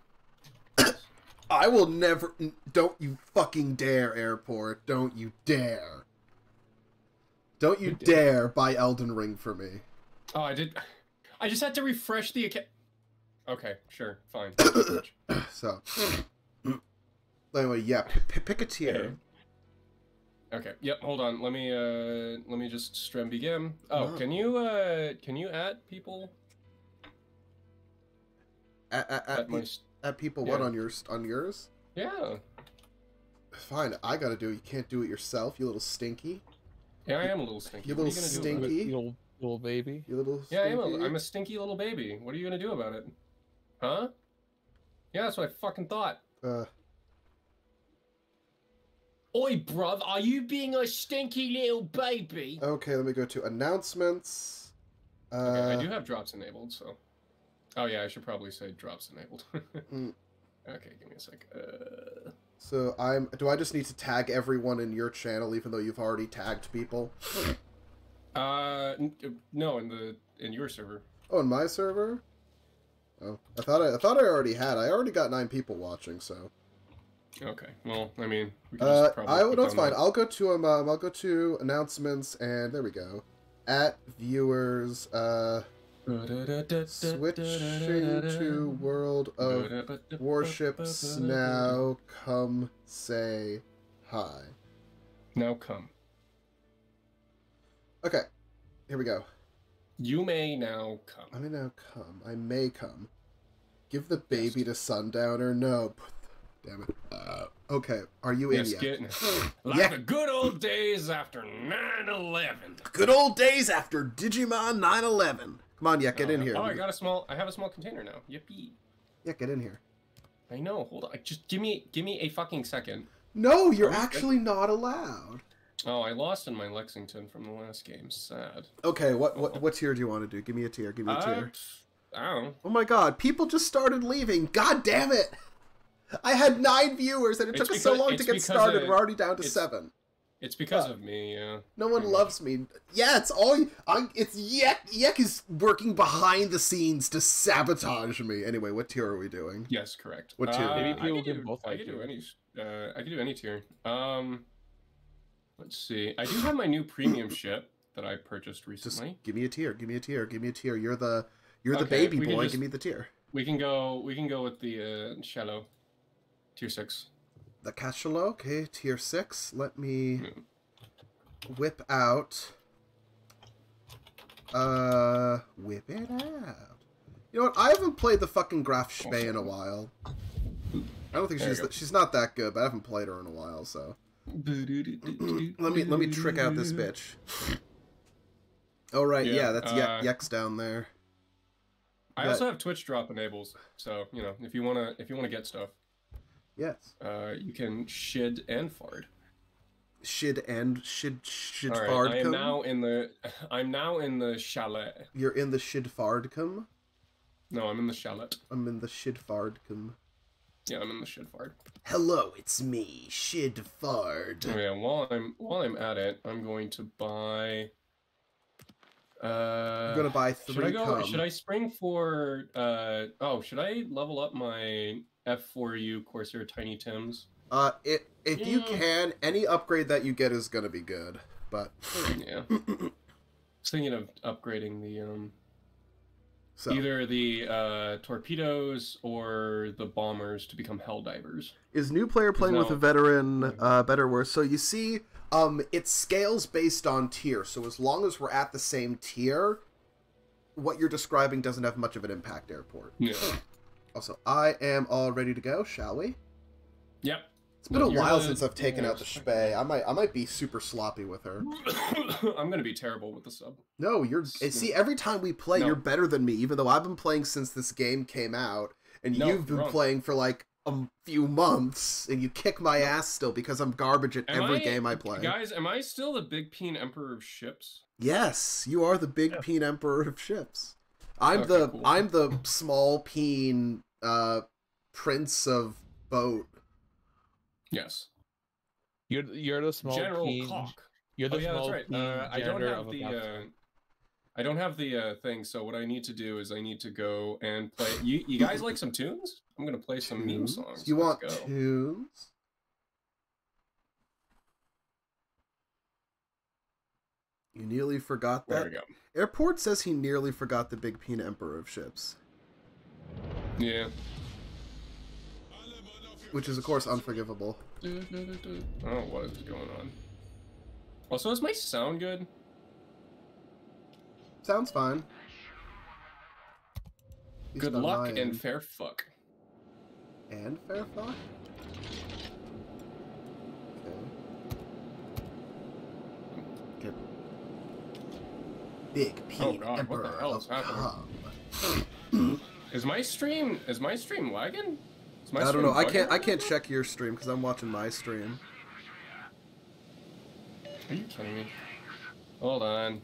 I will never. Don't you fucking dare, airport! Don't you dare! Don't you dare buy Elden Ring for me. Oh, I did. I just had to refresh the account. Okay, sure, fine. So, anyway, yeah, p- p- pick a tier. Okay. Yep. Hold on. Let me uh let me just stream begin. Oh, No. can you uh can you add people? At, at, at, At my pe- at people, what on yours? On yours? Yeah. Fine, I gotta do it. You can't do it yourself, you little stinky. Yeah, I am a little stinky. You What are little you gonna do about it? Stinky. Little little baby. You little. Yeah, I am. A, I'm a stinky little baby. What are you gonna do about it? Huh? Yeah, that's what I fucking thought. Uh, Oi, bruv, are you being a stinky little baby? okay, let me go to announcements. Uh, Okay, I do have drops enabled, so. Oh yeah, I should probably say drops enabled. Mm. Okay, give me a sec. Uh... So I'm. Do I just need to tag everyone in your channel, even though you've already tagged people? Uh, n- uh, no, in the in your server. Oh, in my server. Oh, I thought I, I thought I already had. I already got nine people watching, so. Okay, well, I mean, we can Uh, probably. I no, it's fine. the- I'll go to um, um, I'll go to announcements, and there we go. At viewers, uh, switching to World of Warships now. Come say hi. Now come. Okay, here we go. You may now come. I may now come. I may come. Give the baby to Sundowner. No. Damn it. Uh, okay, are you in Yes, yet? get like Yeah. the good old days after 9/11. Good old days after Digimon 911. Come on, yeah, get in here. Oh, I got a small. I have a small container now. Yippee! Yeah, get in here. I know. Hold on. Just give me, give me a fucking second. No, you're we good? actually not allowed. Oh, I lost in my Lexington from the last game. Sad. Okay, what what what tier do you want to do? Give me a tier. Give me a Uh, tier. I don't know. Oh my god, people just started leaving. God damn it! I had nine viewers and it It's took us so long to get started. of- We're already down to it's- seven. It's because of me. Yeah. No one loves me. Yeah, it's all I. It's Yek. Yek is working behind the scenes to sabotage me. Anyway, what tier are we doing? Yes, correct. What tier? Uh, Maybe I people could can do, both I like could do any. Uh, I could do any tier. Um, let's see. I do have my new premium ship that I purchased Just recently. give me a tier. Give me a tier. Give me a tier. You're the you're the baby boy. just- Give me the tier. We can go. We can go with the uh, shallow tier six. The Cachalot. Okay, tier six. Let me Hmm. whip out. Uh, whip it out. You know what? I haven't played the fucking Graf Spee in a while. I don't think There she's she's not that good, but I haven't played her in a while. So let me let me trick out this bitch. Oh right, yeah, Yeah, that's uh, Yek's down there. I That- also have Twitch drop enables, so you know if you wanna if you wanna get stuff, Yes. uh, you can shid and fard. Shid and shid shid All right, I am now in the. I'm now in the chalet. You're in the shid fardcum. No, I'm in the chalet. I'm in the shid fardcum. Yeah, I'm in the shid fard. Hello, it's me, Shid Fard. Oh yeah, while I'm while I'm at it, I'm going to buy. Uh, I'm gonna buy Should I three go? cum. Should I spring for? Uh, oh, should I level up my F4U Corsair Tiny Tims? Uh, it, if you can, any upgrade that you get is gonna be good. But Yeah. I was thinking of upgrading the um. So. Either the uh, torpedoes or the bombers to become hell divers. is new player playing with a veteran uh, better or worse? So you see, um, it scales based on tier. So as long as we're at the same tier, what you're describing doesn't have much of an impact. Airport. Yeah. Also, I am all ready to go. Shall we? Yep. It's been a You're while the- since I've taken yeah, out the Spee. I might, I might be super sloppy with her. I'm gonna be terrible with the sub. No, you're. eh, See, every time we play, No. you're better than me. Even though I've been playing since this game came out, and No, you've been wrong. playing for like a few months, and you kick my ass still because I'm garbage at Am every game I play. Guys, am I still the big peen emperor of ships? Yes, you are the big peen emperor of ships. I'm Okay, the cool. I'm the small peen uh prince of boat. Yes. You're you're the small General peen- Cock. You're the oh yeah, small that's right. Uh, I don't have the. Uh, I don't have the uh, thing. So what I need to do is I need to go and play. You, you guys like some tunes? I'm gonna play some meme songs. You want Let's go. tunes? You nearly forgot There that. we go. Airport says he nearly forgot the big peen emperor of ships, Yeah. Which is of course unforgivable. I don't know what is going on. Also, is my sound good? Sounds fine. At Good luck my and fair fuck. and fair fuck. Okay. Okay. Big Pete Oh god, Emperor what the hell is happening? Is my stream is my stream lagging? I don't know. I can't. I can't check your stream because I'm watching my stream. Are you kidding me? Hold on.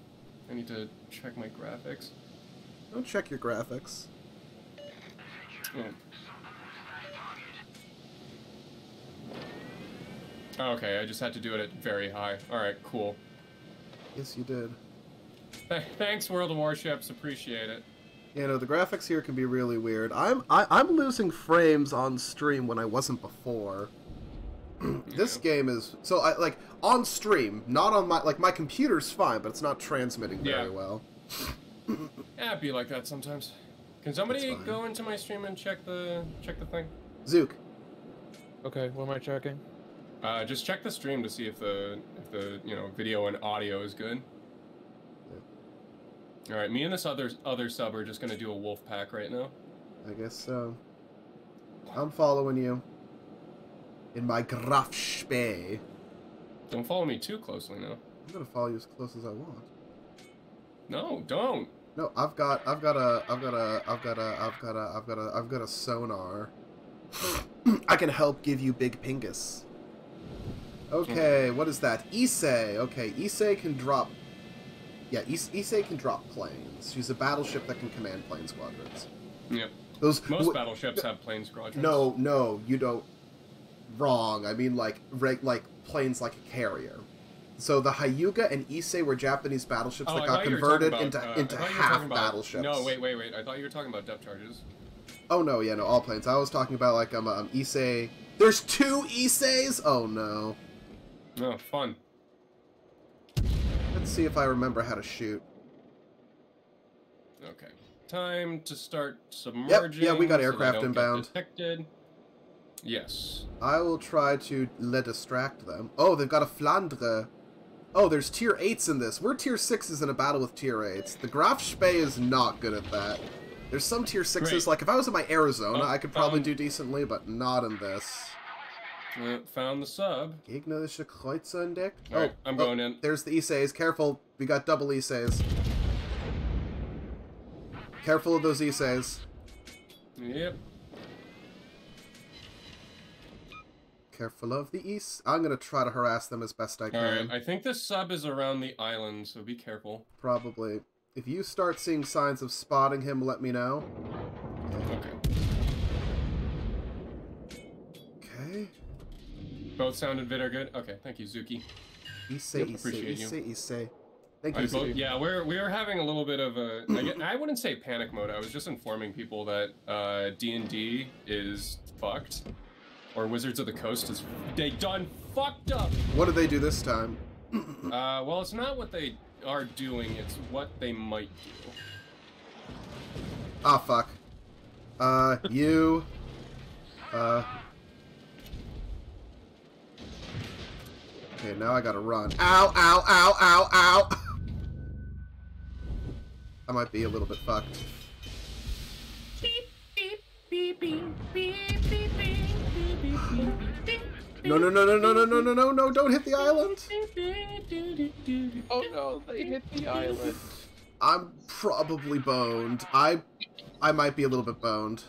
I need to check my graphics. Don't check your graphics. Oh. Okay, I just had to do it at very high. Alright, cool. Yes, you did. Th- Thanks, World of Warships. Appreciate it. You know the graphics here can be really weird. I'm I, I'm losing frames on stream when I wasn't before. this game is so I like on stream, not on my like my computer's fine, but it's not transmitting very Yeah. well. Yeah, be like that sometimes. Can somebody go into my stream and check the check the thing? Zook. Okay, what am I checking? Uh, just check the stream to see if the if the you know video and audio is good. All right, me and this other other sub are just gonna do a wolf pack right now. I guess so. I'm following you. In my Graf Spee. Don't follow me too closely now. I'm gonna follow you as close as I want. No, don't. No, I've got, I've got a, I've got a, I've got a, I've got a, I've got a, I've got a sonar. I can help give you big pingus. Okay, what is that? Ise. Okay, Ise can drop. Yeah, Is- Ise can drop planes. She's a battleship that can command plane squadrons. Yep. Those Most wh- battleships have plane squadrons. No, no, you don't. Wrong. I mean, like, reg- like planes like a carrier. So the Hyuga and Ise were Japanese battleships Oh, that I got thought you were converted talking into about, uh, into I thought you were half about- battleships. No, wait, wait, wait. I thought you were talking about depth charges. Oh no, yeah, no, all planes. I was talking about like um, um Ise. There's two Ises. Oh no. No, fun. Let's see if I remember how to shoot. Okay. Time to start submerging. Yep. yeah, we got aircraft don't inbound. Detected. Yes. I will try to let distract them. Oh, they've got a Flandre. Oh, there's tier 8s in this. We're tier 6s in a battle with tier 8s. The Graf Spee is not good at that. There's some tier 6s, Great. like if I was in my Arizona, Oh, I could probably um, do decently, but not in this. Uh, found the sub. Gegnerische Kreuzer entdeckt. Alright, oh, I'm oh, going in. There's the Ises. Careful, we got double Ises. Careful of those Ises. Yep. Careful of the East. I'm gonna try to harass them as best I can. Alright, I think the sub is around the island, so be careful. Probably. If you start seeing signs of spotting him, let me know. Okay. Okay. Both sound and vid are good? Okay, thank you, Zuki. Issei, Yep, Issei, appreciate you. Issei, Issei. Thank you, Zuki. yeah, we're we're having a little bit of a. I, get- I wouldn't say panic mode. I was just informing people that uh, D and D is fucked, or Wizards of the Coast is they done fucked up. What did they do this time? Uh, well, it's not what they are doing; it's what they might do. Ah, fuck. Uh, you. Uh. Okay, now I gotta run. Ow, ow, ow, ow, ow! I might be a little bit fucked. No, no, no, no, no, no, no, no, no, no, don't hit the island! Oh no, they hit the island. I'm probably boned. I I might be a little bit boned.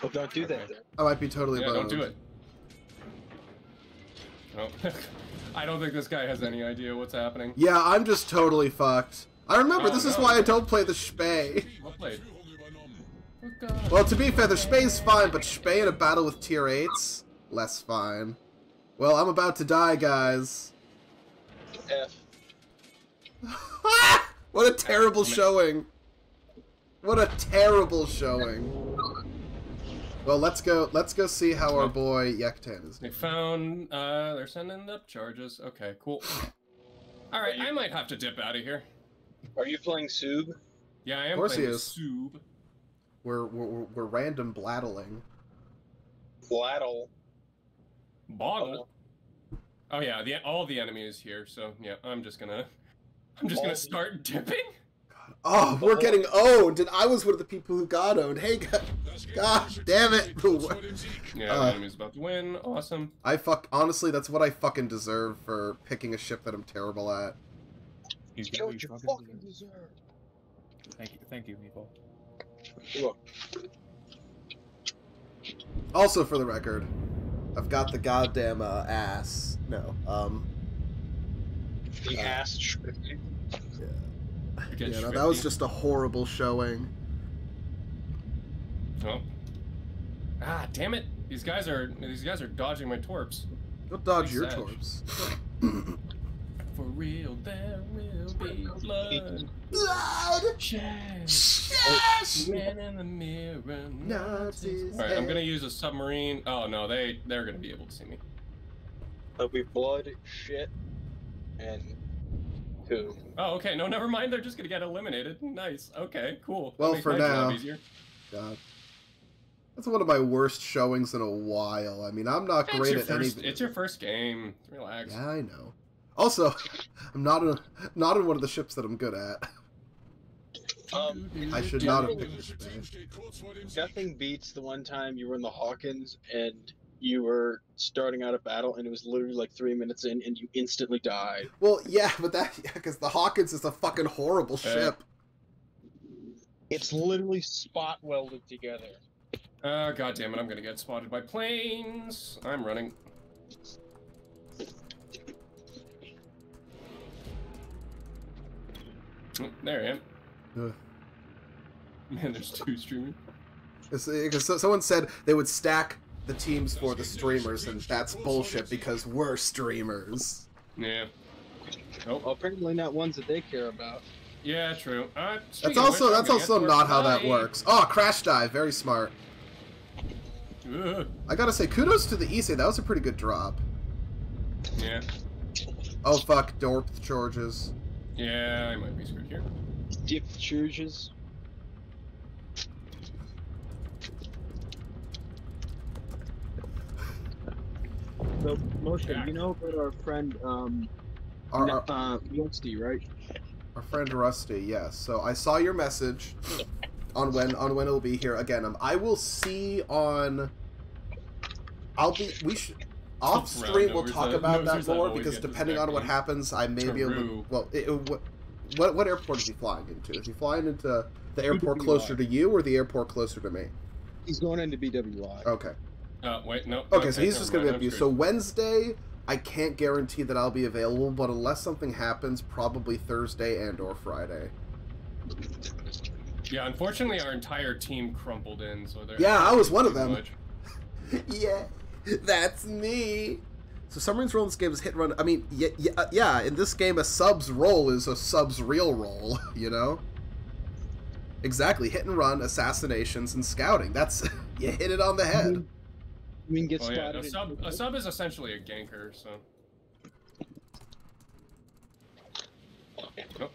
Well, don't do that. I might be totally yeah, boned. don't do it. Oh, I don't think this guy has any idea what's happening. Yeah, I'm just totally fucked. I remember, Oh, this is oh, why I don't play the Spee. Well, to be fair, the Spee's fine, but Spey in a battle with tier 8s? Less fine. Well, I'm about to die, guys. F. What a terrible showing. What a terrible showing. Well, let's go. Let's go see how our boy Yektan is. They found. Uh, they're sending up charges. Okay, cool. All right, I might have to dip out of here. Are you playing Sub? Yeah, I am. Of am course he is. Sub. We're we're, we're- we're random blattling. Bladdle. Boggle. Oh yeah, the all the enemies here. So yeah, I'm just gonna. I'm just All gonna start dipping. Oh, we're getting owned, and I was one of the people who got owned. Hey, God, God damn it! Yeah, Uh, enemy's about to win. Awesome. I fuck. Honestly, that's what I fucking deserve for picking a ship that I'm terrible at. He's Get what you fucking deserve. Thank you, thank you, people. Look, Also, for the record, I've got the goddamn uh, ass. No, um, the ass tripping. Get yeah, no, that was just a horrible showing. Oh. Ah, damn it! These guys are these guys are dodging my torps. Go dodge Pretty your sad. torps. For real, there will be blood. Blood. Yes. Man in the mirror. Nazis. All right, I'm gonna use a submarine. Oh no, they they're gonna be able to see me. There'll be blood, shit, and two. Oh, okay. No, never mind. They're just gonna get eliminated. Nice. Okay, cool. Well, for now. God. That's one of my worst showings in a while. I mean, I'm not It's great at first. anything. It's your first game. Relax. Yeah, I know. Also, I'm not in not in one of the ships that I'm good at. Um, I should not have picked this bay. Nothing beats the one time you were in the Hawkins and you were starting out a battle and it was literally like three minutes in and you instantly died. Well, yeah, but that because the Hawkins is a fucking horrible ship. It's literally spot welded together. Uh, God damn it! I'm gonna get spotted by planes. I'm running. Oh, there I am. Ugh. Man, there's two streaming. Because someone said they would stack the teams for the streamers, and that's bullshit because we're streamers. Yeah. Well, apparently not ones that they care about. Yeah, true. Uh, That's also which, that's also not how that works. Oh, crash dive, very smart. Ugh. I gotta say, kudos to the Ise. That was a pretty good drop. Yeah. Oh fuck, Dorp charges. Yeah, I might be screwed here. Dip churches. So, Moshe, you know about our friend, um, Our- our- uh, Rusty, right? Our friend Rusty, yes. So I saw your message on when on when it'll be here again. Um, I will see on. I'll be. We should. Off stream, we'll talk that- about that that more always because depending on what distracting. happens, I may be able to. Well, it, it- what, what what airport is he flying into? Is he flying into the airport closer to you or the airport closer to me? He's going into BWI. Okay. Uh, wait, no. Okay, so he's just be up to you. So Wednesday, I can't guarantee that I'll be available, but unless something happens, probably Thursday and or Friday. Yeah, unfortunately, our entire team crumpled in, so there. Yeah, I was one of them. much. yeah, that's me. So Submarine's role in this game is hit and run. I mean, yeah, yeah, uh, yeah. In this game, a sub's role is a sub's real role. You know. Exactly, hit and run, assassinations, and scouting. That's you hit it on the head. I mean, get Oh yeah, spotted. a sub, a sub is essentially a ganker, so. Nope.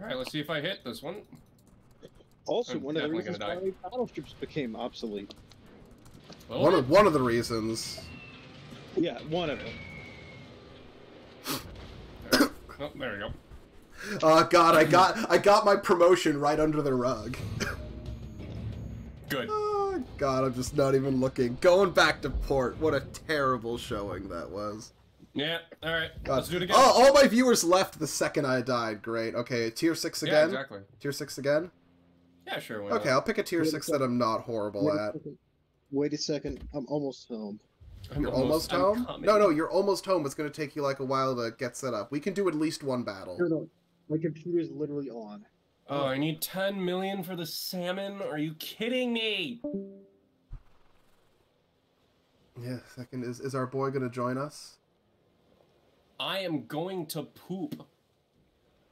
All right, let's see if I hit this one. Also, I'm one of the reasons gonna why battleships became obsolete. Well, One of one of the reasons. Yeah, one of them. Oh, there we go. Oh God, I got I got my promotion right under the rug. Good. Oh God, I'm just not even looking. Going back to port. What a terrible showing that was. Yeah. All right. God. Let's do it again. Oh, all my viewers left the second I died. Great. Okay, tier six again? Yeah, again. exactly. Tier six again. Yeah, sure. Why Okay, not? I'll pick a tier Wait a six that I'm not horrible Wait at. Wait a second. I'm almost home. I'm You're almost, I'm home. No, no, you're almost home. It's gonna take you like a while to get set up. We can do at least one battle. No, no. My computer's literally on. Oh, I need 10 million for the salmon? Are you kidding me? Yeah, second is is our boy gonna join us I am going to poop.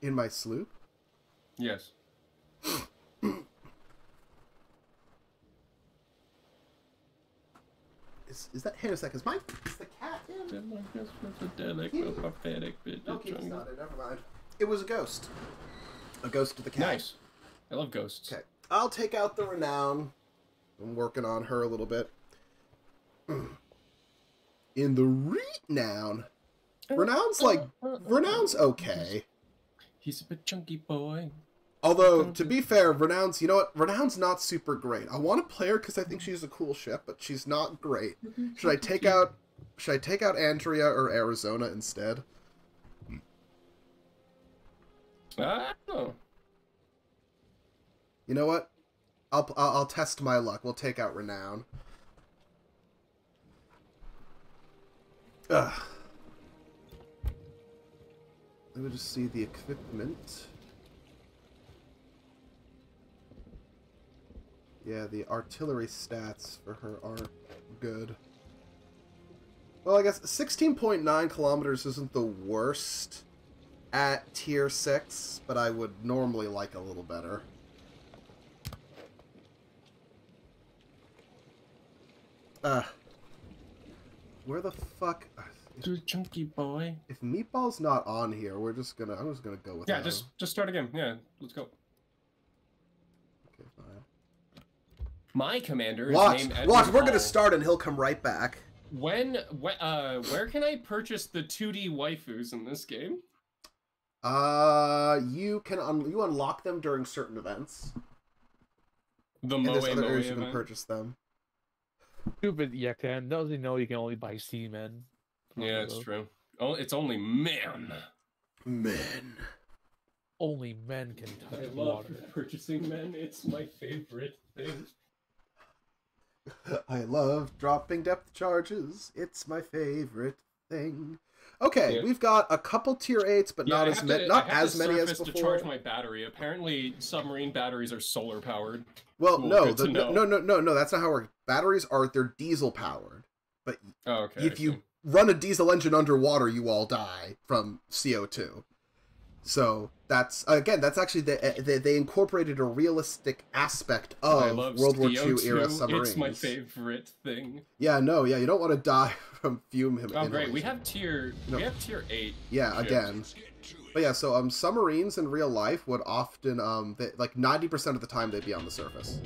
in my sloop? Yes. Is, is that? Hang on a second. Is my is the cat in? No, it's not. in, Never mind. It was a ghost. A ghost of the cat. Nice. I love ghosts. Okay. I'll take out the renown. I'm working on her a little bit. In the renown, oh. renown's like renown's okay. He's a bit chunky boy. Although to be fair, renown's you know what? Renown's not super great. I want to play her because I think she's a cool ship, but she's not great. Should I take out? Should I take out Andrea or Arizona instead? Know. You know what? I'll I'll, test my luck. We'll take out renown. Ugh. Let me just see the equipment. Yeah, the artillery stats for her aren't good. Well, I guess 16.9 kilometers isn't the worst at tier 6, but I would normally like a little better. Uh, where the fuck? Dude, chunky boy. If Meatball's not on here, we're just gonna. I'm just gonna go with Yeah, that. just just start again. Yeah, let's go. Okay, fine. My commander is Watch, named Edward watch. We're gonna start and he'll come right back. When, when uh, where can I purchase the 2D waifus in this game? Uh, you can un- you unlock them during certain events. The and Moe there's other Moe areas you can purchase them. Stupid Yakan. Doesn't he know you can only buy seamen? Yeah, it's true. Oh, it's only men. Men. Only men can touch I love water. purchasing men. It's my favorite thing. I love dropping depth charges. It's my favorite thing. Okay, Yeah. we've got a couple tier eights, but Yeah, not as many. Not as many as before. to charge my battery. Apparently, submarine batteries are solar powered. Well, Cool, no, the, no, no, no, no, no. That's not how our. Batteries are they're diesel powered, but Oh, okay. if you run a diesel engine underwater, you all die from CO two. So that's again, that's actually the, eh, they, they incorporated a realistic aspect of World War II CO2. era submarines. It's my favorite thing. Yeah, no, yeah, you don't want to die fume. Oh, great. We have tier. No. We have tier eight. Yeah, ships. again. But yeah, so um, submarines in real life would often um, they, like ninety percent of the time they'd be on the surface.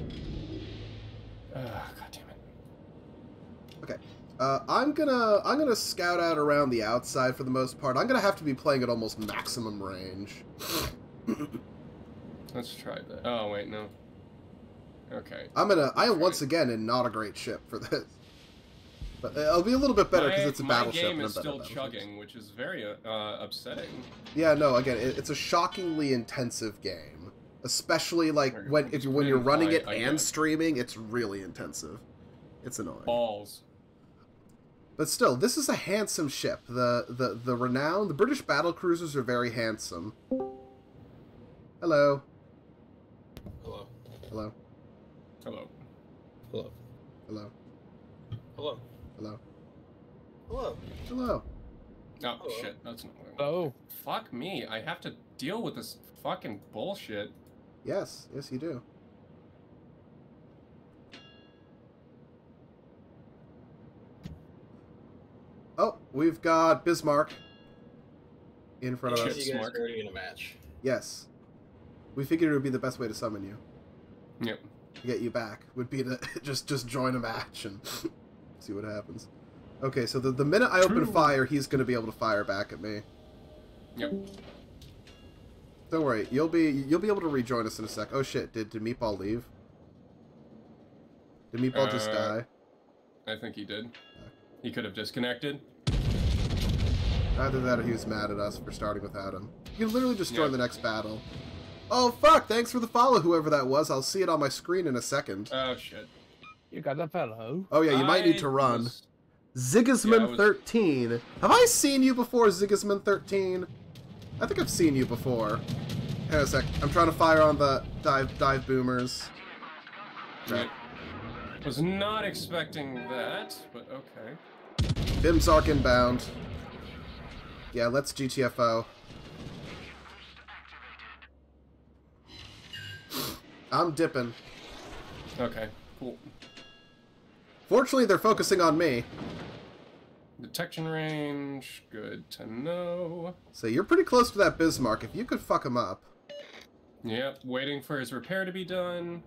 Ah, God damn it. Okay, uh, I'm gonna I'm gonna scout out around the outside for the most part. I'm gonna have to be playing at almost maximum range. Let's try that. Oh wait, no. Okay. I'm gonna I am once again in not a great ship for this, but uh, it'll be a little bit better because it's a my battleship. game and is I'm still chugging, which is very uh, uh, upsetting. Yeah, no, again, it, it's a shockingly intensive game, especially like when if you when you're running it I- I and guess. streaming, it's really intensive. It's annoying. Balls. But still, this is a handsome ship. The the the renown, the British battle cruisers are very handsome. Hello. Hello. Hello. Hello. Hello. Hello. Hello. Hello. Hello. Hello. Oh, oh shit, that's not what I Oh. Fuck me. I have to deal with this fucking bullshit. Yes, yes, you do. Oh, we've got Bismarck in front of You us. guys are already in a match. Yes. We figured it would be the best way to summon you. Yep. To get you back would be to just just join a match and see what happens. Okay, so the, the minute I open fire, he's going to be able to fire back at me. Yep. Don't worry, you'll be you'll be able to rejoin us in a sec. Oh shit, did, did Meatball leave? Did Meatball just Uh, die? I think he did. He could have disconnected. Either that or he was mad at us for starting without him. You can literally just join Yeah. the next battle. Oh fuck, thanks for the follow, whoever that was. I'll see it on my screen in a second. Oh shit. You got a fellow. Oh yeah, you might need to run. was- Zigismund Yeah, was- 13. Have I seen you before, Zigismund 13? I think I've seen you before. Hang on a sec. I'm trying to fire on the dive dive boomers. Right. Was not expecting that, but okay. Bimsark inbound. Yeah, let's GTFO. I'm dipping. Okay, cool. Fortunately, they're focusing on me. Detection range, good to know. So you're pretty close to that Bismarck. If you could fuck him up. Yep, waiting for his repair to be done.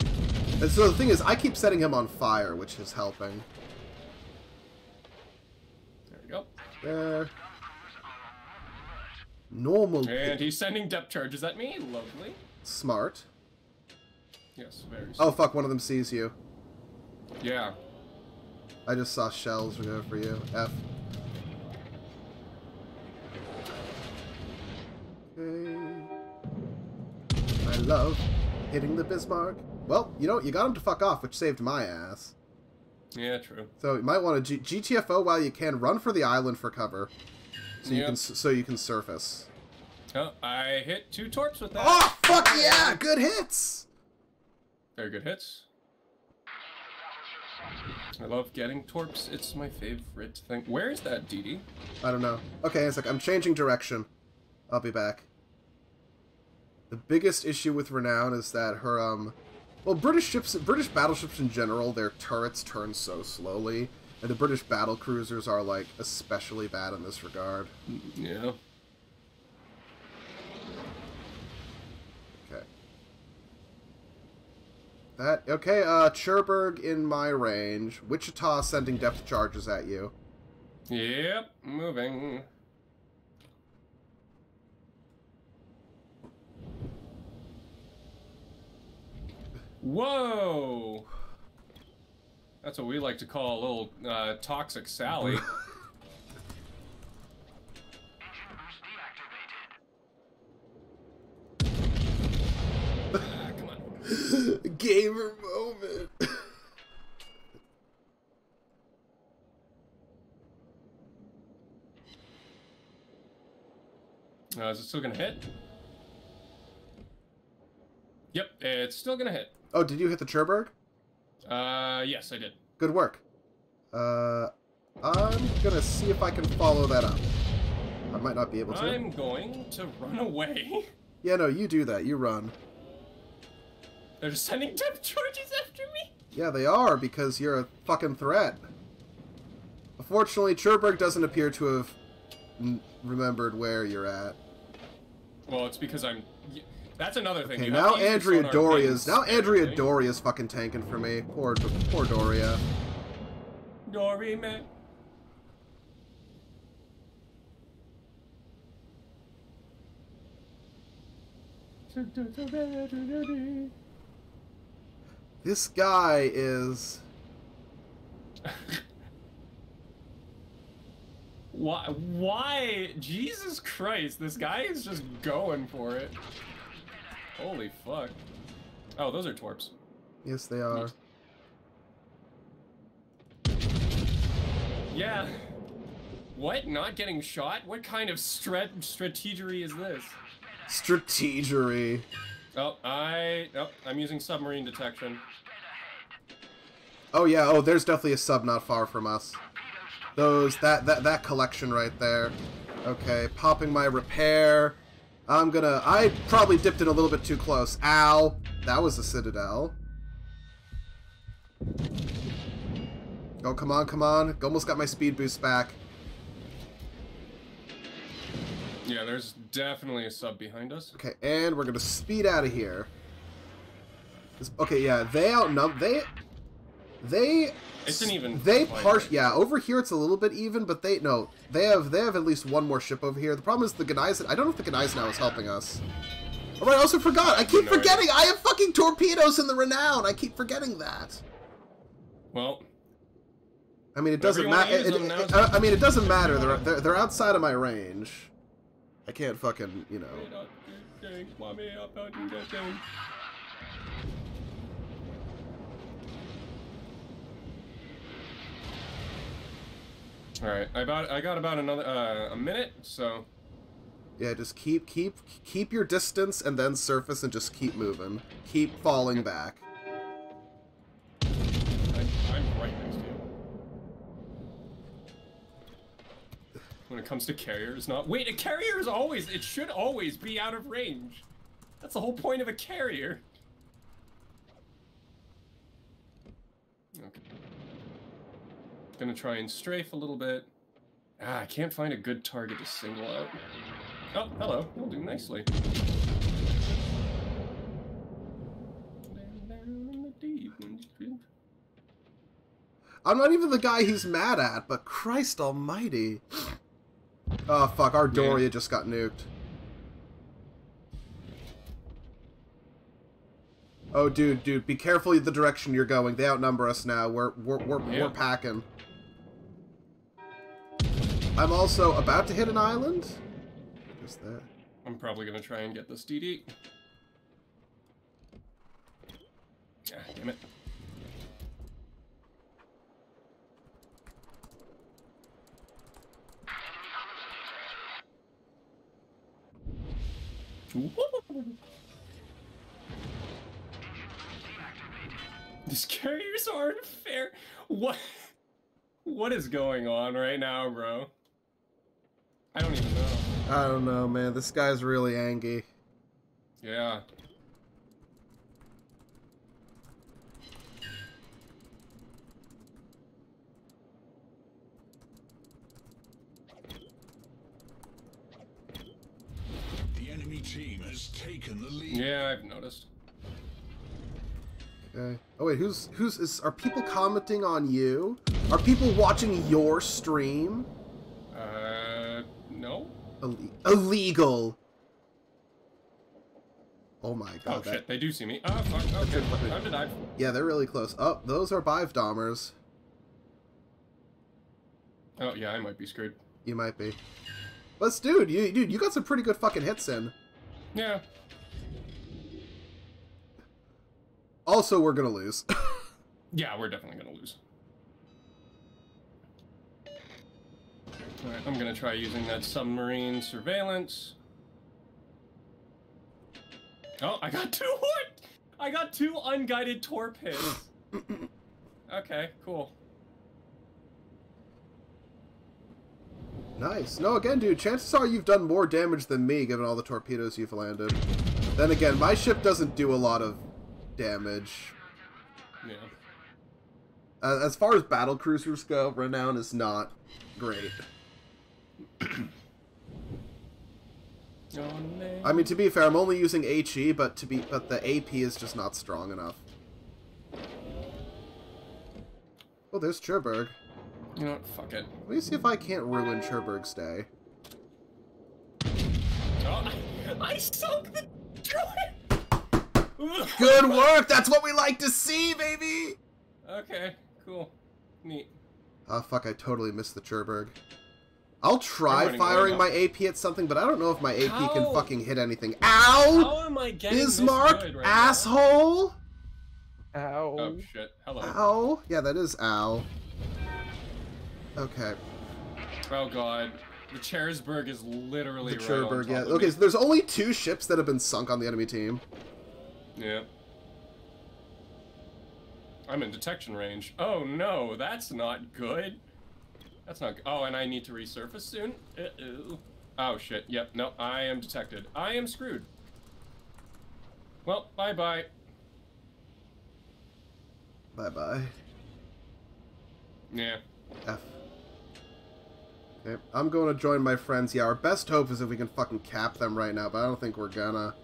And so the thing is, I keep setting him on fire, which is helping. There we go. There. Normal. And he's sending depth charges at me. Lovely. Smart. Yes, very. Oh, smart. Oh fuck, one of them sees you. Yeah. I just saw shells go for you. F. Okay. I love hitting the Bismarck. Well, you know, you got him to fuck off, which saved my ass. Yeah, true. So you might want to G- GTFO while you can. Run for the island for cover, so you Yep. can so you can surface. Oh, I hit two torps with that. Oh fuck yeah! Good hits. Very good hits. I love getting torps. It's my favorite thing. Where is that DD? I don't know. Okay, it's like I'm changing direction. I'll be back. The biggest issue with Renown is that her um well British ships British battleships in general, their turrets turn so slowly. And the British battle cruisers are like especially bad in this regard. Yeah. that. Okay, uh, Cherberg in my range. Wichita sending depth charges at you. Yep, moving. Whoa! That's what we like to call a little uh, toxic Sally. Gamer moment. Uh, is it still gonna hit? Yep, it's still gonna hit. Oh, did you hit the Cherberg? Uh, yes, I did. Good work. Uh, I'm gonna see if I can follow that up. I might not be able to. I'm going to run away. Yeah, no, you do that. You run. They're just sending depth charges after me. Yeah, they are, because you're a fucking threat. Unfortunately, Cherberg doesn't appear to have remembered where you're at. Well, it's because I'm. That's another thing. Okay, now Andrea Doria's now Andrea Doria's fucking tanking for me. Poor, poor Doria. Dory man. This guy is. Why? Why? Jesus Christ! This guy is just going for it. Holy fuck! Oh, those are twerps. Yes, they are. Yeah. What? Not getting shot? What kind of strat strategery is this? Strategery. Oh, I. Oh, I'm using submarine detection. Oh yeah. Oh, there's definitely a sub not far from us. Those, that, that, that collection right there. Okay, popping my repair. I'm gonna, I probably dipped it a little bit too close. Ow. That was a Citadel. Oh, come on, come on. Almost got my speed boost back. Yeah, there's definitely a sub behind us. Okay, and we're gonna speed out of here. Okay, yeah, they outnumber, they, they it's an even. They part. Yeah, over here it's a little bit even, but they no. They have they have at least one more ship over here. The problem is the Gneisenau. I don't know if the Gneisenau is helping us. Oh, I also forgot. I keep no forgetting. Idea. I have fucking torpedoes in the Renown. I keep forgetting that. Well. I mean, it doesn't matter. I mean, it doesn't matter. They're, they're they're outside of my range. I can't fucking you know. All right, I about I got about another uh, a minute, so. Yeah, just keep keep keep your distance and then surface and just keep moving. Keep falling back. I'm, I'm right next to you. When it comes to carriers, not wait. A carrier is always it should always be out of range. That's the whole point of a carrier. Okay. Gonna try and strafe a little bit. Ah, I can't find a good target to single out. Oh, hello. You'll do nicely. I'm not even the guy he's mad at, but Christ almighty. Oh, fuck. Our Doria yeah. just got nuked. Oh, dude, dude, be careful the direction you're going. They outnumber us now. We're we're we're, yeah. we're packing. I'm also about to hit an island. Just that. I'm probably gonna try and get this DD. Ah, damn it. These carriers aren't fair. What? What is going on right now, bro? I don't even know. I don't know, man. This guy's really angry. Yeah. The enemy team has taken the lead. Yeah, I've noticed. Okay. Oh wait, who's who's is are people commenting on you? Are people watching your stream? Uh no. illegal. Oh my god. Oh that- shit, they do see me. Oh fuck, okay. How did I? Yeah, they're really close. Oh, those are Bive Domers. Oh yeah, I might be screwed. You might be. But dude, you dude, you got some pretty good fucking hits in. Yeah. Also, we're gonna lose. Yeah, we're definitely gonna lose. Alright, I'm gonna try using that submarine surveillance. Oh, I got two what? I got two unguided torpedoes. okay, cool. nice. No, again, dude, chances are you've done more damage than me, given all the torpedoes you've landed. Then again, my ship doesn't do a lot of damage. Yeah. Uh, as far as battle cruisers go, Renown is not great. I mean, to be fair, I'm only using HE, but to be, but the AP is just not strong enough. Oh, there's Cherburg. You know what? Fuck it. Let me see if I can't ruin Cherburg's day. Oh, I sunk the Good work! That's what we like to see, baby! Okay, cool. Neat. Oh, fuck, I totally missed the Cherburg. I'll try firing my AP at something, but I don't know if my AP can fucking hit anything. Ow! How am I getting this Bismarck, good right now? asshole! Ow. Oh shit. Hello. Ow. Yeah, that is ow. Okay. Oh god. The Charesburg is literally The right on Cherburg, top yeah. of Okay, me. so there's only two ships that have been sunk on the enemy team. Yeah. I'm in detection range. Oh no, that's not good. That's not. Good. Oh, and I need to resurface soon. Uh-oh. Oh shit. Yep. No, I am detected. I am screwed. Well, bye bye. Bye bye. Yeah. F. Okay, I'm going to join my friends. Yeah, our best hope is if we can fucking cap them right now, but I don't think we're gonna.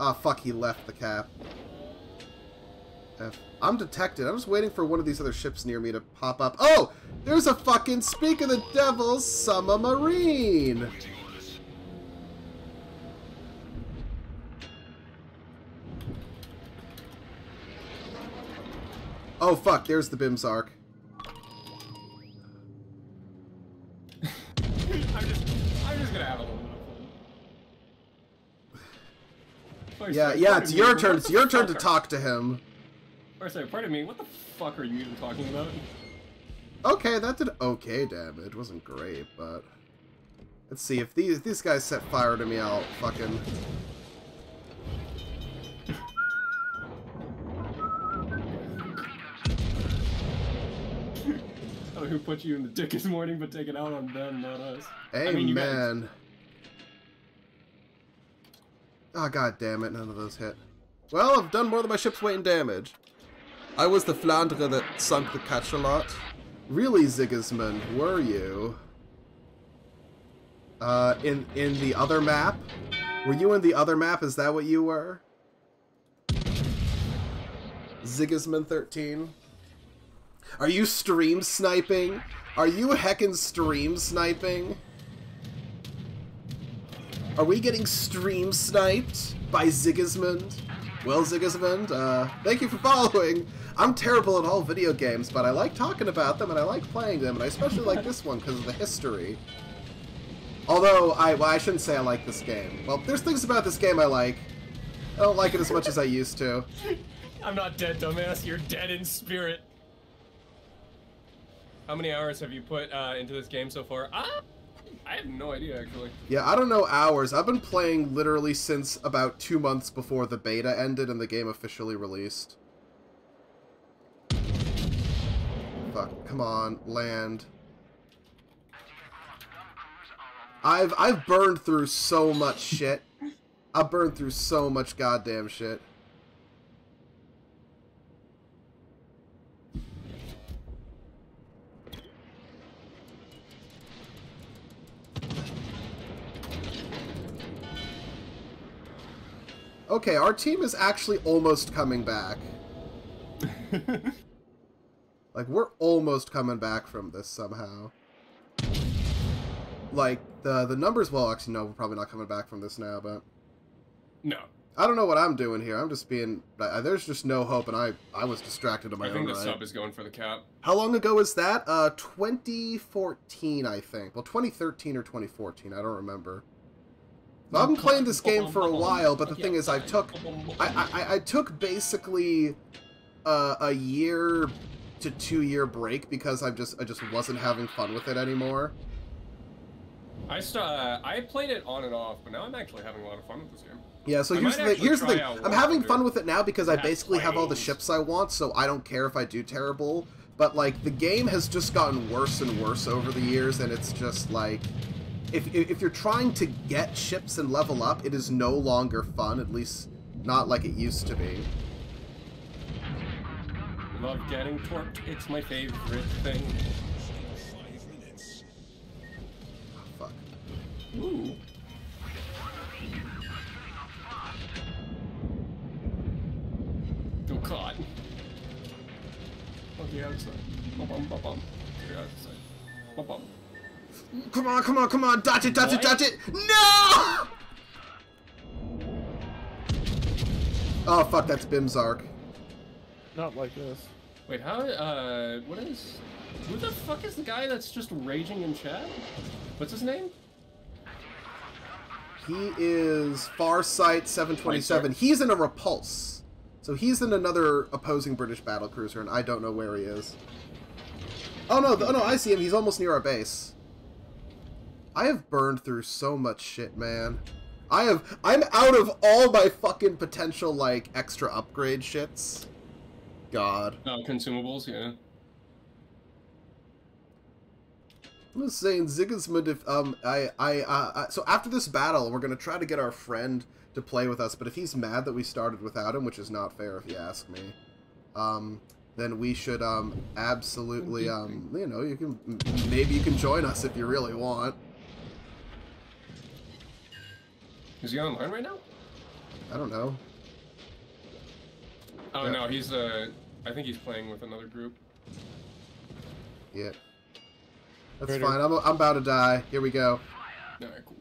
Ah, fuck, he left the cap. F. I'm detected. I'm just waiting for one of these other ships near me to pop up. Oh! There's a fucking, speak of the devil, Summer Marine! Oh, fuck, there's the Bimsark. I'm just. I'm just gonna have a little bit of fun. Yeah, yeah, it's your turn. It's your turn to talk to him. Or sorry, pardon me. What the fuck are you even talking about? Okay, that did okay damage. Wasn't great, but let's see if these these guys set fire to me. I'll fucking. I don't know who put you in the dick this morning, but take it out on them, not us. Amen. I mean, you guys. Oh ah, god damn it! None of those hit. Well, I've done more than my ship's weight in damage. I was the Flandre that sunk the Cachalot. Really, Sigismund, were you? Uh, in in the other map? Were you in the other map? Is that what you were? Sigismund 13? Are you stream sniping? Are you heckin' stream sniping? Are we getting stream sniped by Sigismund? Well, Sigismund, uh, thank you for following. I'm terrible at all video games, but I like talking about them and I like playing them, and I especially like this one because of the history. Although, I, well, I shouldn't say I like this game. Well, there's things about this game I like. I don't like it as much as I used to. I'm not dead, dumbass. You're dead in spirit. How many hours have you put uh, into this game so far? Ah, I have no idea, actually. Yeah, I don't know hours. I've been playing literally since about two months before the beta ended and the game officially released. Fuck, come on, land. I've I've burned through so much shit. I've burned through so much goddamn shit. Okay, our team is actually almost coming back. like, we're almost coming back from this somehow. Like, the the numbers, well, actually, no, we're probably not coming back from this now, but... No. I don't know what I'm doing here. I'm just being. There's just no hope, and I I was distracted in my I own think the right. sub is going for the cap. How long ago was that? Uh, 2014, I think. Well, 2013 or 2014. I don't remember. I've been playing this game for a while, but the thing is, I took, I, I, I took basically uh, a year to two year break because I just, I just wasn't having fun with it anymore. I st- uh, I played it on and off, but now I'm actually having a lot of fun with this game. Yeah, so I here's the thing. Here's the thing. I'm having fun with it now because I basically have all the ships I want, so I don't care if I do terrible. But like the game has just gotten worse and worse over the years, and it's just like, if if if you're trying to get ships and level up, it is no longer fun. At least not like it used to be. Love getting torqued. It's my favorite thing. Fuck. Ooh. Oh god. On the outside. Bum bum bum bum. The outside. Bum bum. Come on, come on, come on! Dodge it, dodge it, dodge it! No! Oh fuck, that's Bimzark. Not like this. Wait, how? Uh, what is? Who the fuck is the guy that's just raging in chat? What's his name? He is Farsight 727. He's in a repulse. So he's in another opposing British battle cruiser, and I don't know where he is. Oh no, oh no, I see him. He's almost near our base. I have burned through so much shit, man. I have I'm out of all my fucking potential like extra upgrade shits. God. Oh, consumables. Yeah. I'm just saying, Sigismund. If um, I, I, uh, uh, so after this battle, we're gonna try to get our friend to play with us. But if he's mad that we started without him, which is not fair if you ask me, um, then we should um, absolutely um, you know, you can maybe you can join us if you really want. Is he online right now? I don't know. Oh Yeah. no, he's uh, I think he's playing with another group. Yeah. That's Critter. fine. I'm, I'm about to die. Here we go. Alright, cool.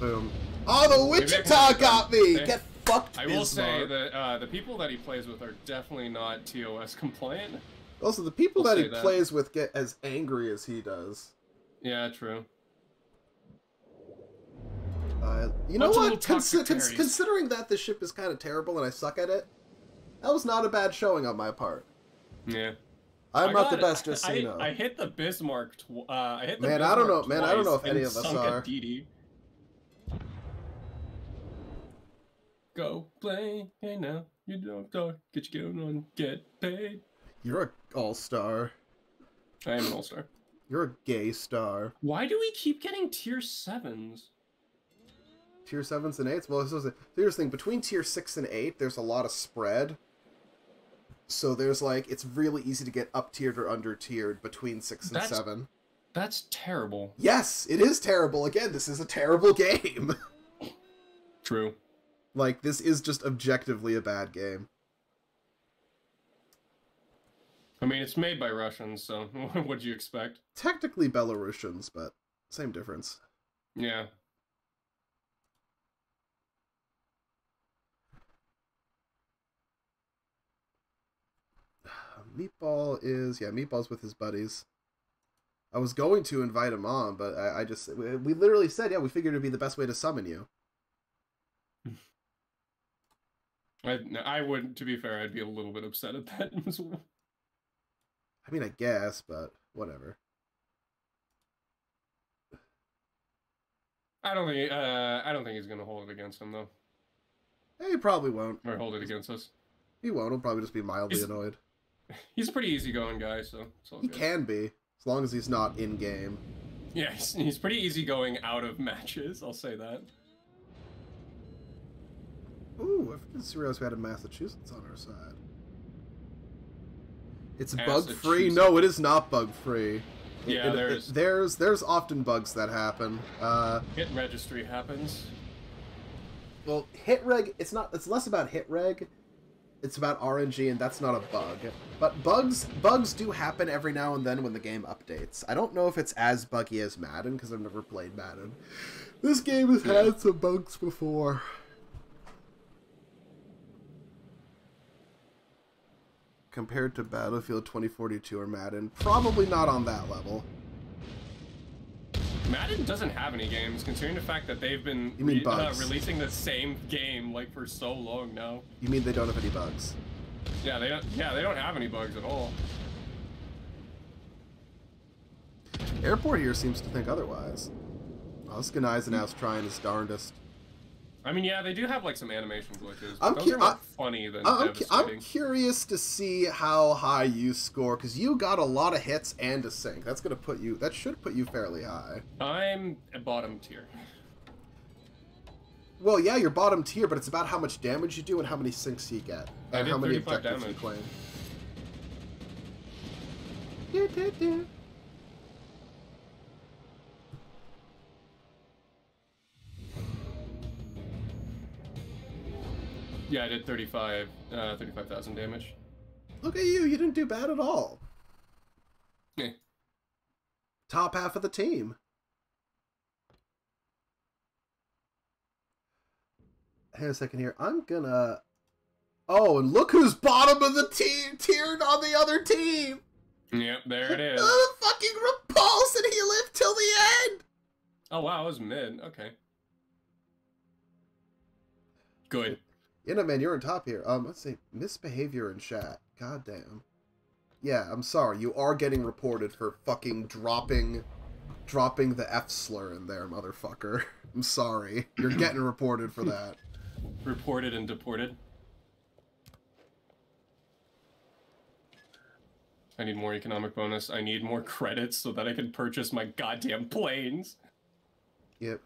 Boom. Oh, the Wichita got me. Get fucked. I will say that uh, the people that he plays with are definitely not TOS compliant. Also, the people We'll that he that. plays with get as angry as he does. Yeah, true. Uh, you know Bunch of what? little Consi- cons- considering that this ship is kind of terrible and I suck at it, that was not a bad showing on my part. Yeah. I'm I not the best, just so I, you know. I hit the Bismarck. Tw- uh, I hit the Man, I don't know- man, I don't know if any of us are. DD. Go play, hey now. You don't talk, get your going on, get paid. You're a all star. I am an all star. You're a gay star. Why do we keep getting tier sevens? Tier sevens and eights. Well, this is the here's the thing. Between tier six and eight, there's a lot of spread. So there's like it's really easy to get up tiered or under tiered between six and That's- seven. That's terrible. Yes, it is terrible. Again, this is a terrible game. True. like this is just objectively a bad game. I mean, it's made by Russians, so what'd you expect? Technically Belarusians, but same difference. Yeah. Meatball is yeah, Meatball's with his buddies. I was going to invite him on, but I, I just we literally said yeah, we figured it'd be the best way to summon you. I, I would, to be fair, I'd be a little bit upset at that as well. I mean, I guess, but whatever. I don't think, uh, I don't think he's gonna hold it against him though, He probably won't. or hold it against us. He won't. He'll probably just be mildly He's- annoyed. He's a pretty easygoing guy, so it's all He good. can be, as long as he's not in game. Yeah, he's, he's pretty easygoing out of matches. I'll say that. Ooh, I didn't realize we had a Massachusetts on our side. It's bug free. No, it is not bug free. Yeah, there's- there's there's often bugs that happen. Uh, Hit registry happens. well, hit reg. It's not. It's less about hit reg. It's about RNG, and that's not a bug. But bugs bugs do happen every now and then when the game updates. I don't know if it's as buggy as Madden because I've never played Madden. This game has had some bugs before. Compared to Battlefield 2042 or Madden, probably not on that level. Madden doesn't have any games, considering the fact that they've been re- uh, releasing the same game like for so long now. You mean they don't have any bugs? Yeah, they don't. Yeah, they don't have any bugs at all. Airport here seems to think otherwise. Oscar Eisenhower's trying his darndest. I mean, yeah, they do have like some animation glitches. I'm But those cu- are more I- funny than I'm, devastating. I'm curious to see how high you score because you got a lot of hits and a sink. That's gonna put you. That should put you fairly high. I'm at bottom tier. Well, yeah, you're bottom tier, but it's about how much damage you do and how many sinks you get, and how many 35 objectives you claim. Do, do, do. Yeah, I did 35, uh, 35,000 damage. Look at you! You didn't do bad at all. Yeah. Top half of the team. Hang on a second here. I'm gonna. Oh, and look who's bottom of the team tiered on the other team. Yep, there it is. Uh, fucking repulse, and he lived till the end. Oh wow, it was mid. Okay. Good. You know, man, you're on top here. Um, let's see, misbehavior in chat. God damn. Yeah, I'm sorry. You are getting reported for fucking dropping, dropping the F slur in there, motherfucker. I'm sorry. You're getting reported for that. Reported and deported. I need more economic bonus. I need more credits so that I can purchase my goddamn planes. Yep.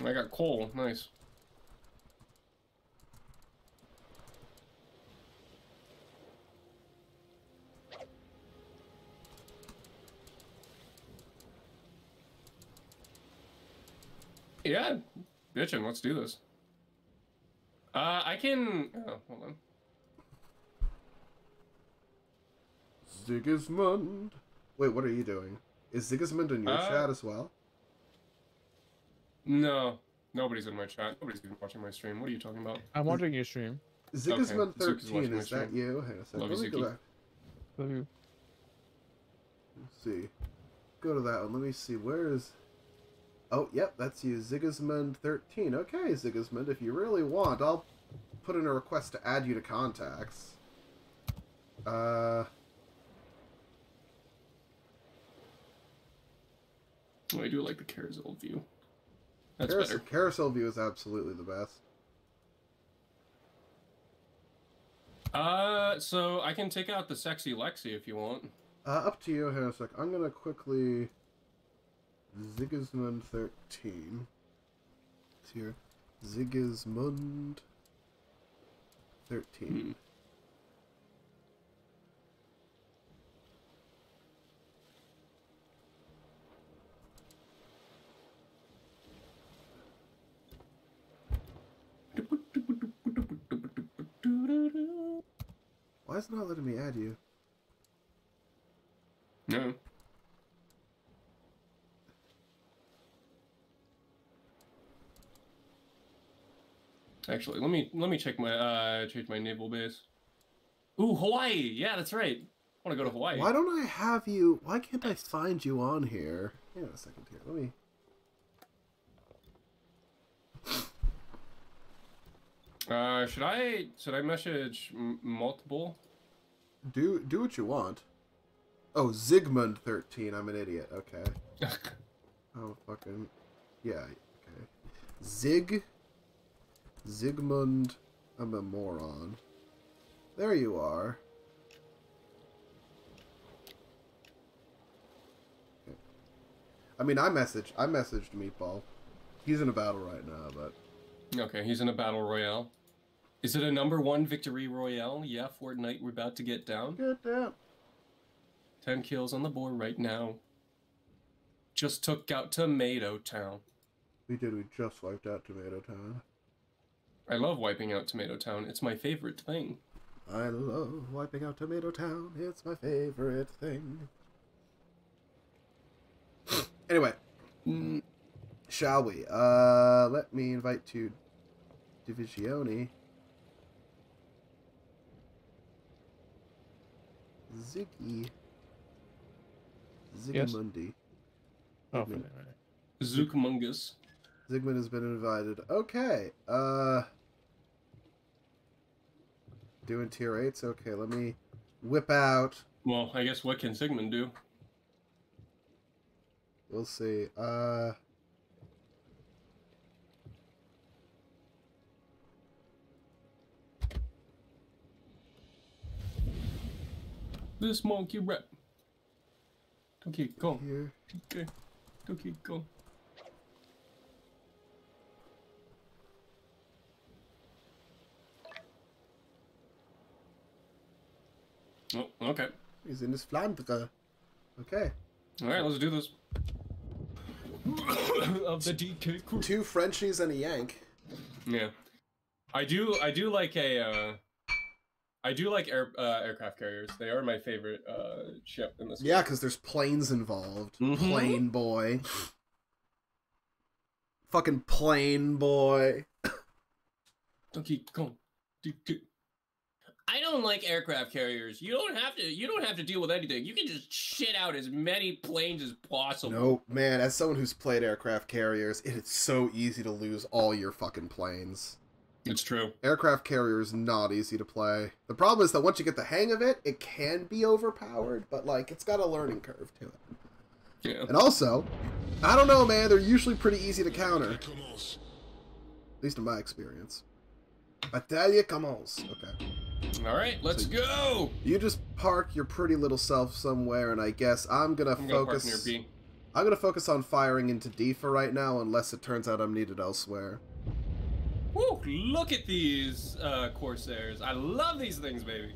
I got coal. Nice. Yeah, bitchin', let's do this. Uh, I can. Oh, hold on. Sigismund. Wait, what are you doing? Is Sigismund in your Uh, chat as well? No, nobody's in my chat. Nobody's even watching my stream. What are you talking about? I'm watching your stream. Sigismund Okay, Zuki's 13, watching is that you? Hang on a second. Love Let you, me go back. Love you. Let's see. Go to that one. Let me see. Where is. Oh, yep, that's you. Sigismund 13. Okay, Sigismund, if you really want, I'll put in a request to add you to contacts. Uh. Oh, I do like the carousel view. That's carousel, better. carousel view is absolutely the best. Uh, so I can take out the sexy Lexi if you want. Uh, up to you. Hang on a sec. I'm gonna quickly. Sigismund 13. It's here. Sigismund 13. Why is it not letting me add you? No. Actually, let me let me check my uh change my naval base. Ooh, Hawaii. Yeah, that's right. I want to go to Hawaii. Why don't I have you? Why can't I find you on here? Hang on a second here. Let me. Uh, should I should I message m- multiple? Do do what you want. Oh, Zigmund thirteen. I'm an idiot. Okay. oh fucking yeah. Okay. Zig. Zigmund. I'm a moron. There you are. Okay. I mean, I messaged. I messaged Meatball. He's in a battle right now, but Okay, he's in a battle royale. Is it a number one victory royale? Yeah, Fortnite, we're about to get down. Get down. Ten kills on the board right now. Just took out Tomato Town. we did. We just wiped out Tomato Town. I love wiping out Tomato Town. It's my favorite thing. I love wiping out Tomato Town. It's my favorite thing. anyway, mm, shall we? Uh, let me invite to Divisione. Ziggy. Yes? Zigmundi. Oh, Zigmund. Zookmungus. Zygmunt has been invited. Okay. Uh doing tier eights. Okay, let me whip out. Well, I guess what can Sigmund do? We'll see. Uh This monkey rap. Donkey Kong. Here. Okay. Donkey Kong. Oh, okay. He's in his Flandre. Okay. All right, let's do this. of the DK crew. Two Frenchies and a Yank. Yeah, I do. I do like a. Uh, I do like air uh, aircraft carriers. They are my favorite uh, ship in this. Yeah, because there's planes involved. Mhm. Plane boy. Fucking plane boy. Donkey Kong. DK. I don't like aircraft carriers. You don't have to. You don't have to deal with anything. You can just shit out as many planes as possible. No, man, as someone who's played aircraft carriers, it is so easy to lose all your fucking planes. It's true. Aircraft carrier is not easy to play. The problem is that once you get the hang of it, it can be overpowered, but like it's got a learning curve to it. Yeah. And also, I don't know, man, they're usually pretty easy to counter. At least in my experience. Battaglia commence. Okay. All right, let's go. You just park your pretty little self somewhere, and I guess I'm gonna I'm gonna park focus. near B. I'm gonna focus on firing into D for right now, unless it turns out I'm needed elsewhere. Woo! Look at these uh, Corsairs. I love these things, baby.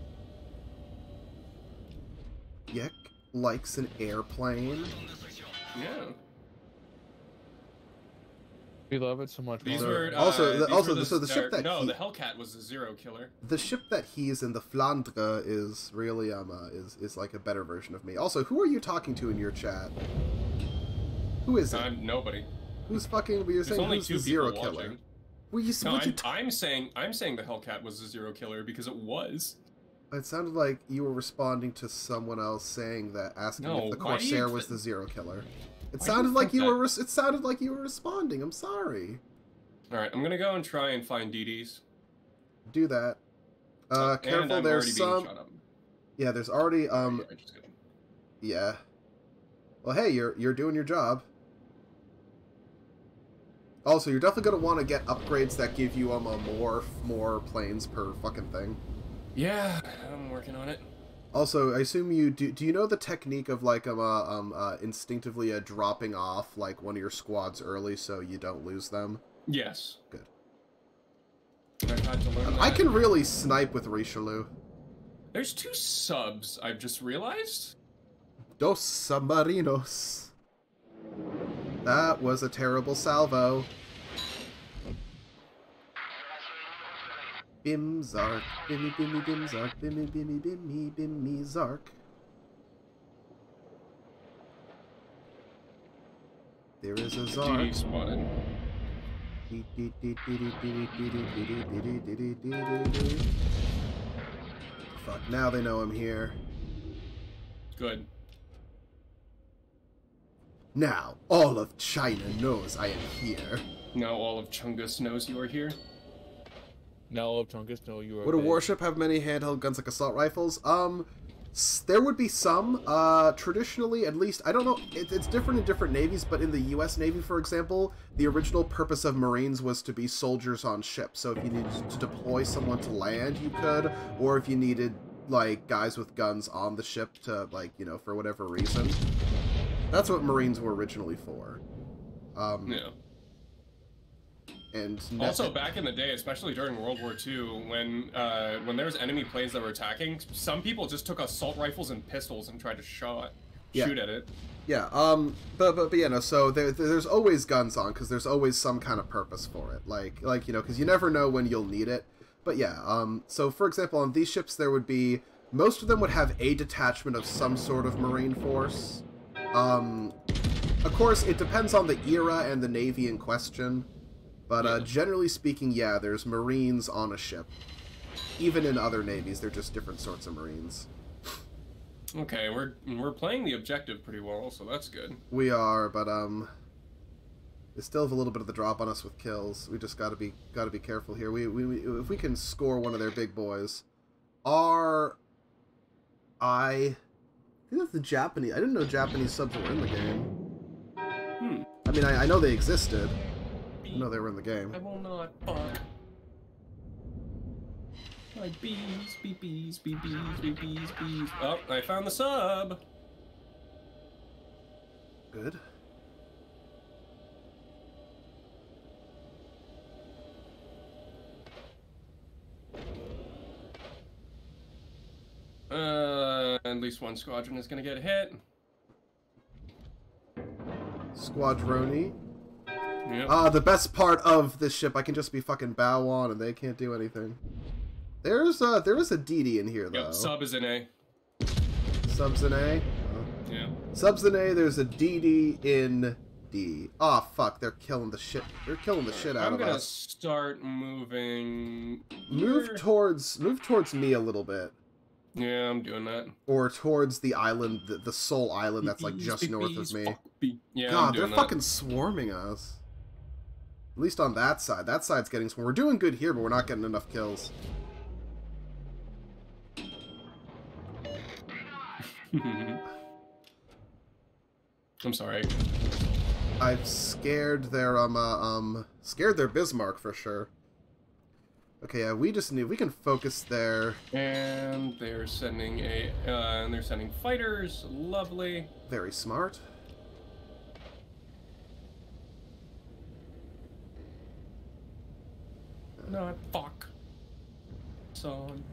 Yek likes an airplane. Yeah. We love it so much. These man. were uh, Also, the- these also were the- so the ship that no, he- the Hellcat was a zero killer. The ship that he's in, the Flandre, is really um uh, is is like a better version of me. Also, who are you talking to in your chat? Who is it? Uh, nobody. Who's fucking? You're There's saying only who's two the zero people killer? Watching. Well, you, No, what I'm, I'm saying I'm saying the Hellcat was a zero killer because it was. It sounded like you were responding to someone else saying that, asking No, if the why do you Corsair th- was the zero killer. It Why sounded you like you that? were. Res- it sounded like you were responding. I'm sorry. All right, I'm gonna go and try and find DDs. Do that. Uh, and careful. I'm There's already being some. shot up. Yeah, there's already um. Yeah, just kidding. Yeah. Well, hey, you're you're doing your job. Also, you're definitely gonna want to get upgrades that give you um a more more planes per fucking thing. Yeah, I'm working on it. Also, I assume you do. Do you know the technique of like um uh, um uh, instinctively uh, dropping off like one of your squads early so you don't lose them? Yes. Good. I've had to learn. I can really snipe with Richelieu. There's two subs. I've just realized. Dos submarinos. That was a terrible salvo. Bim zark, bimmy bimmy bim zark, bimmy bimmy bimmy bimmy zark. There is a zark. DD spotted. Fuck, now they know I'm here. Good. Now, all of China knows I am here. Now all of Chungus knows you are here. Now all of Chungus know you are. Would a dead. warship have many handheld guns like assault rifles? Um, there would be some. Uh, traditionally, at least, I don't know. It, it's different in different navies, but in the U.S. Navy, for example, the original purpose of Marines was to be soldiers on ships. So if you needed to deploy someone to land, you could, or if you needed like guys with guns on the ship to like you know for whatever reason. That's what Marines were originally for. Um, Yeah. And Also, back in the day, especially during World War II, when uh, when there was enemy planes that were attacking, some people just took assault rifles and pistols and tried to shot Yeah. shoot at it. Yeah, um, but but, but yeah, no. So there, there's always guns on because there's always some kind of purpose for it. Like like you know, because you never know when you'll need it. But yeah, um, so for example, on these ships, there would be most of them would have a detachment of some sort of marine force. Um, of course, it depends on the era and the navy in question, but uh, generally speaking, yeah, there's marines on a ship. Even in other navies, they're just different sorts of marines. Okay, we're we're playing the objective pretty well, so that's good. We are, but um, they still have a little bit of the drop on us with kills. We just gotta be gotta be careful here. We, we, we if we can score one of their big boys, our I, I think that's the Japanese. I didn't know Japanese subs were in the game. Hmm. I mean, I, I know they existed. I know they were in the game. I will not fuck. Like bees, bee bees, bee bees, bee bees, bees. Oh, I found the sub. Good. Uh, at least one squadron is gonna get hit. Squadroni. Yep. Ah, the best part of this ship, I can just be fucking bow on and they can't do anything. There's uh there is a DD in here though. Yep, sub is an A. Subs in A. Yeah. Subs in A. There's a DD in D. Oh fuck! They're killing the shit. They're killing the shit out I'm of us. I'm gonna start moving. Move here. towards move towards me a little bit, Yeah, I'm doing that. or towards the island, the, the Soul Island that's like just north of me. Yeah, God, they're that. fucking swarming us. At least on that side. That side's getting swarmed. We're doing good here, but we're not getting enough kills. I'm sorry. I've scared their um uh, um scared their Bismarck for sure. Okay, yeah, we just need we can focus there. And they're sending a, uh, and they're sending fighters. Lovely. Very smart. Not fuck. Son.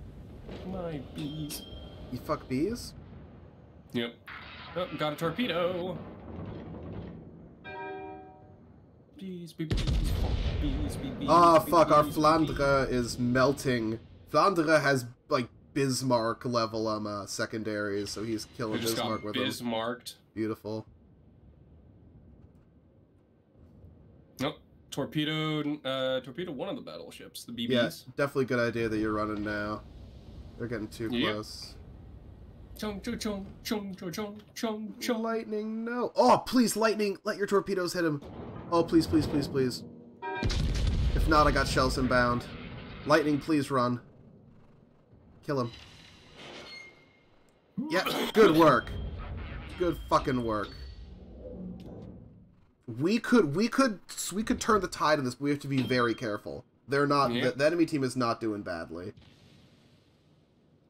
My bees. You fuck bees? Yep. Oh, got a torpedo. Bees, bees, bees, bees, bees, bees. Ah, bees, fuck, our Flandre is melting. Flandre has, like, Bismarck level um, uh, secondaries, so he's killing just Bismarck got with them. Bismarcked. Beautiful. Nope. Torpedo, uh, torpedo one of the battleships, the BBs. Yeah, definitely good idea that you're running now. They're getting too Yep. close. Chung, chung, chung, chung, chung, chung, chung, chung. Lightning, no. Oh, please, lightning, let your torpedoes hit him. Oh, please, please, please, please. If not, I got shells inbound. Lightning, please run. Kill him. Yeah, good work. Good fucking work. We could, we could, we could turn the tide in this, but we have to be very careful. They're not, Yeah. the, the enemy team is not doing badly.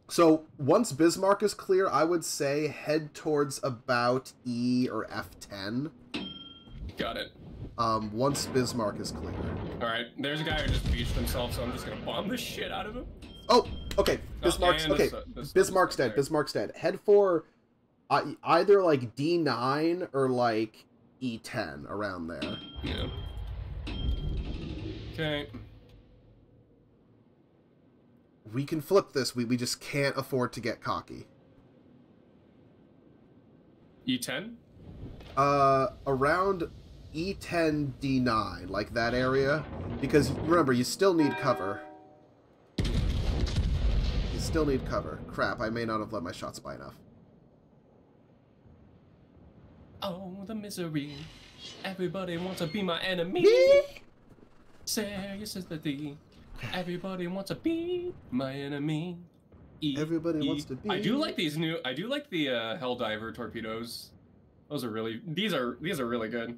So once Bismarck is clear, I would say head towards about E or F10. Got it. Um, once Bismarck is clear. Alright, there's a guy who just beached himself, so I'm just gonna bomb the shit out of him. Oh, okay. Bismarck's okay. uh, Bismarck's dead. Bismarck's dead. Head for uh, either like D9 or like E10 around there. Yeah. Okay. We can flip this. We we just can't afford to get cocky. E10? Uh, around E10 D9, like that area, because remember you still need cover. You still need cover. Crap, I may not have let my shots by enough. Oh, the misery. Everybody wants to be my enemy. Serious is the D. Everybody wants to be my enemy. E, Everybody E. wants to be. I do like these new. I do like the uh, Helldiver torpedoes. Those are really. These are these are really good.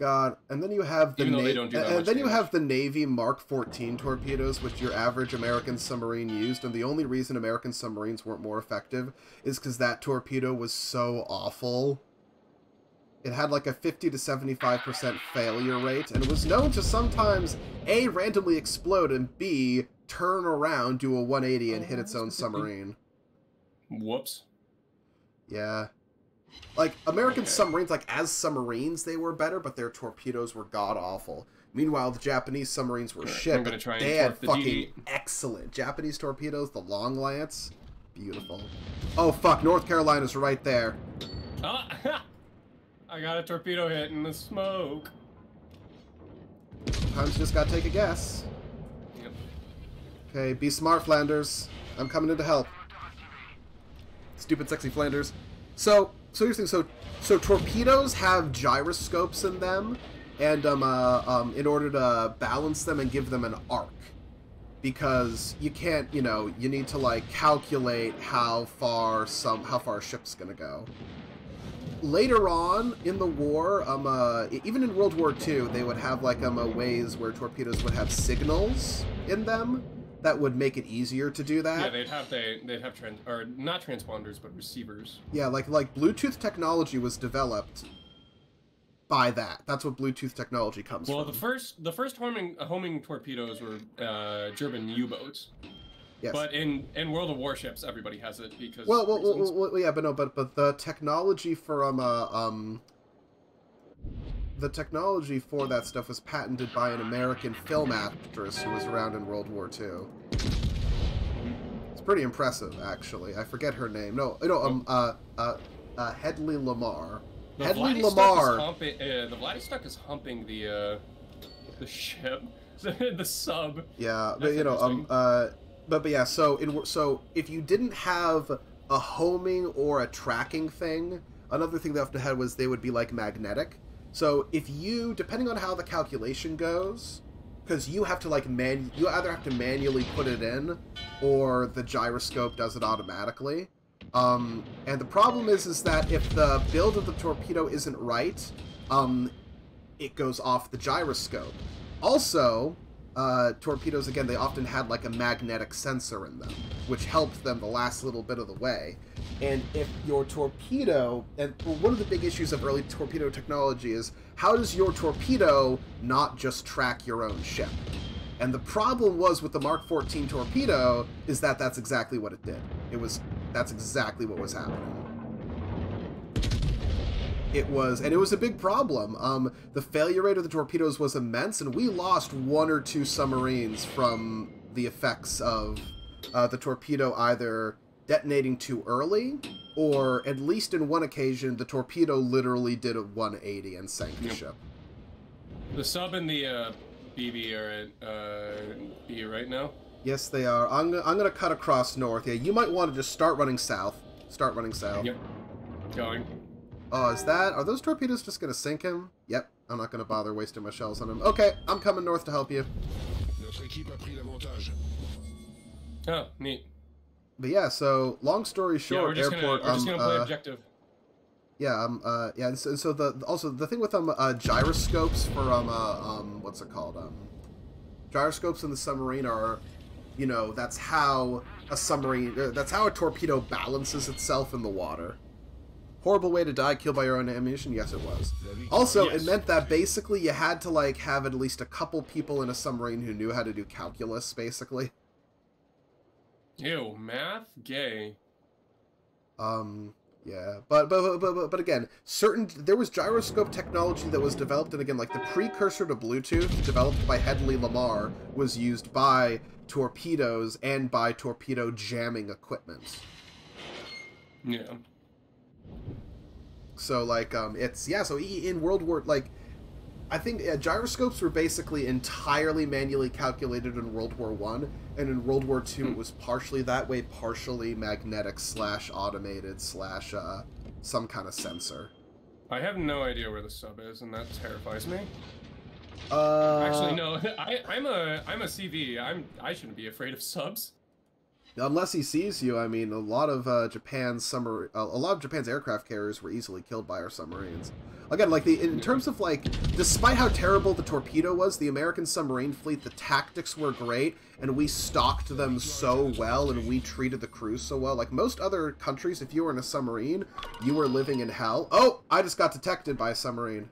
God, and then you have the Even Na- don't do and then you damage. have the Navy Mark 14 torpedoes, which your average American submarine used, and the only reason American submarines weren't more effective is because that torpedo was so awful. It had like a 50 to 75% failure rate, and it was known to sometimes A, randomly explode, and B, turn around, do a 180, and hit its own submarine. Whoops. Yeah. Like, American submarines, like, as submarines, they were better, but their torpedoes were god awful. Meanwhile, the Japanese submarines were shit. I'm gonna try and they had the fucking DD. excellent Japanese torpedoes. The Long Lance, beautiful. Oh fuck, North Carolina's right there. Ah, I got a torpedo hit in the smoke. Sometimes you just gotta take a guess. Yep. Okay, be smart, Flanders. I'm coming in to help. Stupid, sexy Flanders. So, so here's the thing. So, so torpedoes have gyroscopes in them, and um, uh, um, in order to balance them and give them an arc, because you can't, you know, you need to like calculate how far some how far a ship's gonna go. Later on in the war, um, uh, even in World War II, they would have like um, uh, ways where torpedoes would have signals in them that would make it easier to do that. Yeah, they'd have they they'd have trans or not transponders but receivers. Yeah, like like Bluetooth technology was developed by that. That's what Bluetooth technology comes Well, from. the first the first homing homing torpedoes were uh, German U-boats. Yes. But in in World of Warships, everybody has it because well, well, well, well, well, yeah, but no, but but the technology for um uh, um the technology for that stuff was patented by an American film actress who was around in World War II. It's pretty impressive, actually. I forget her name. No, no, um, uh, uh, uh Hedley Lamarr. the Hedley Lamarr. Humping, uh, the Vladivostok is humping the uh, the ship, the, the sub. Yeah, but you know, um, uh, but but yeah. So in so if you didn't have a homing or a tracking thing, another thing they often had was they would be like magnetic. So if you, depending on how the calculation goes, because you have to like man, you either have to manually put it in, or the gyroscope does it automatically. Um, and the problem is, is that if the build of the torpedo isn't right, um, it goes off the gyroscope. Also, uh, torpedoes again they often had like a magnetic sensor in them, which helped them the last little bit of the way. And if your torpedo, and one of the big issues of early torpedo technology is how does your torpedo not just track your own ship? And the problem was with the Mark 14 torpedo is that that's exactly what it did. It was that's exactly what was happening. It was, and it was a big problem. Um, the failure rate of the torpedoes was immense, and we lost one or two submarines from the effects of uh, the torpedo either detonating too early, or at least in one occasion, the torpedo literally did a 180 and sank the Yep. ship. The sub and the uh, BB are at uh, B right now. Yes, they are. I'm, I'm going to cut across north. Yeah, you might want to just start running south. Start running south. Yep. Going. Oh, is that? Are those torpedoes just going to sink him? Yep. I'm not going to bother wasting my shells on him. Okay, I'm coming north to help you. Notre équipe a pris l'avantage. Oh, neat. But yeah, so long story yeah, short, we're just airport. gonna we're just um, gonna play uh, objective. Yeah, um, uh, yeah, and so, and so the also the thing with um uh, gyroscopes for um uh, um what's it called um gyroscopes in the submarine are, you know, that's how a submarine uh, that's how a torpedo balances itself in the water. Horrible way to die, killed by your own ammunition. Yes, it was. Also, it meant that basically you had to like have at least a couple people in a submarine who knew how to do calculus, basically. Ew, math, gay. Um, yeah, but but but but, but again, certain there was gyroscope technology that was developed, and again, like the precursor to Bluetooth, developed by Hedley Lamarr, was used by torpedoes and by torpedo jamming equipment. Yeah. So like, um, it's yeah. So in World War, like, I think uh, gyroscopes were basically entirely manually calculated in World War One, and in World War Two it was partially that way, partially magnetic slash automated slash uh, some kind of sensor. I have no idea where the sub is, and that terrifies me. Uh, Actually, no. I, I'm a I'm a CV. I'm I shouldn't be afraid of subs. Unless he sees you, I mean, a lot of uh, Japan's summer, uh, a lot of Japan's aircraft carriers were easily killed by our submarines. Again, like the in terms of like, despite how terrible the torpedo was, the American submarine fleet, the tactics were great, and we stalked them so well, and we treated the crews so well. Like most other countries, if you were in a submarine, you were living in hell. Oh, I just got detected by a submarine.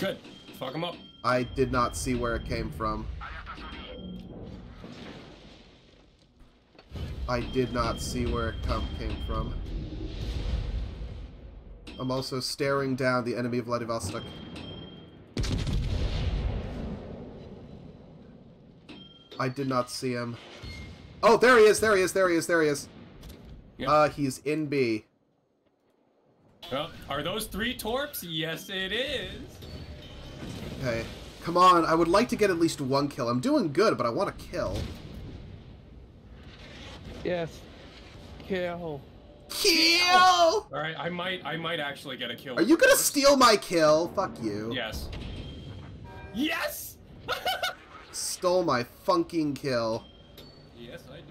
Good. Fuck them up. I did not see where it came from. I did not see where it come, came from. I'm also staring down the enemy of Vladivostok. I did not see him. Oh, there he is, there he is, there he is, there he is. Yep. Uh, he's in B. Well, are those three torps? Yes, it is. Okay. Come on, I would like to get at least one kill. I'm doing good, but I want to kill. Yes. Kill. Kill! All right, I might, I might actually get a kill. Are you gonna steal my kill? Fuck you. Yes. Yes. Stole my funking kill. Yes, I did.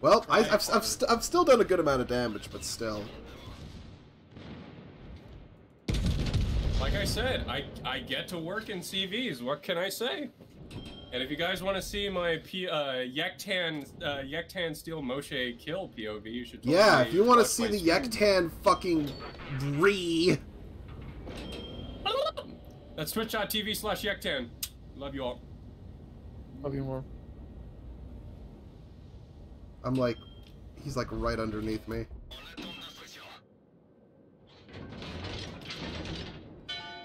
Well, I, I've, I've, st I've still done a good amount of damage, but still. Like I said, I I get to work in CVs. What can I say? And if you guys want to see my P, uh, Yektan uh, Yektan Steel Moshe kill POV, you should. Totally Yeah, if you want to see the stream. Yektan fucking re. That's twitch.tv slash Yektan. Love you all. Love you more. I'm like, he's like right underneath me.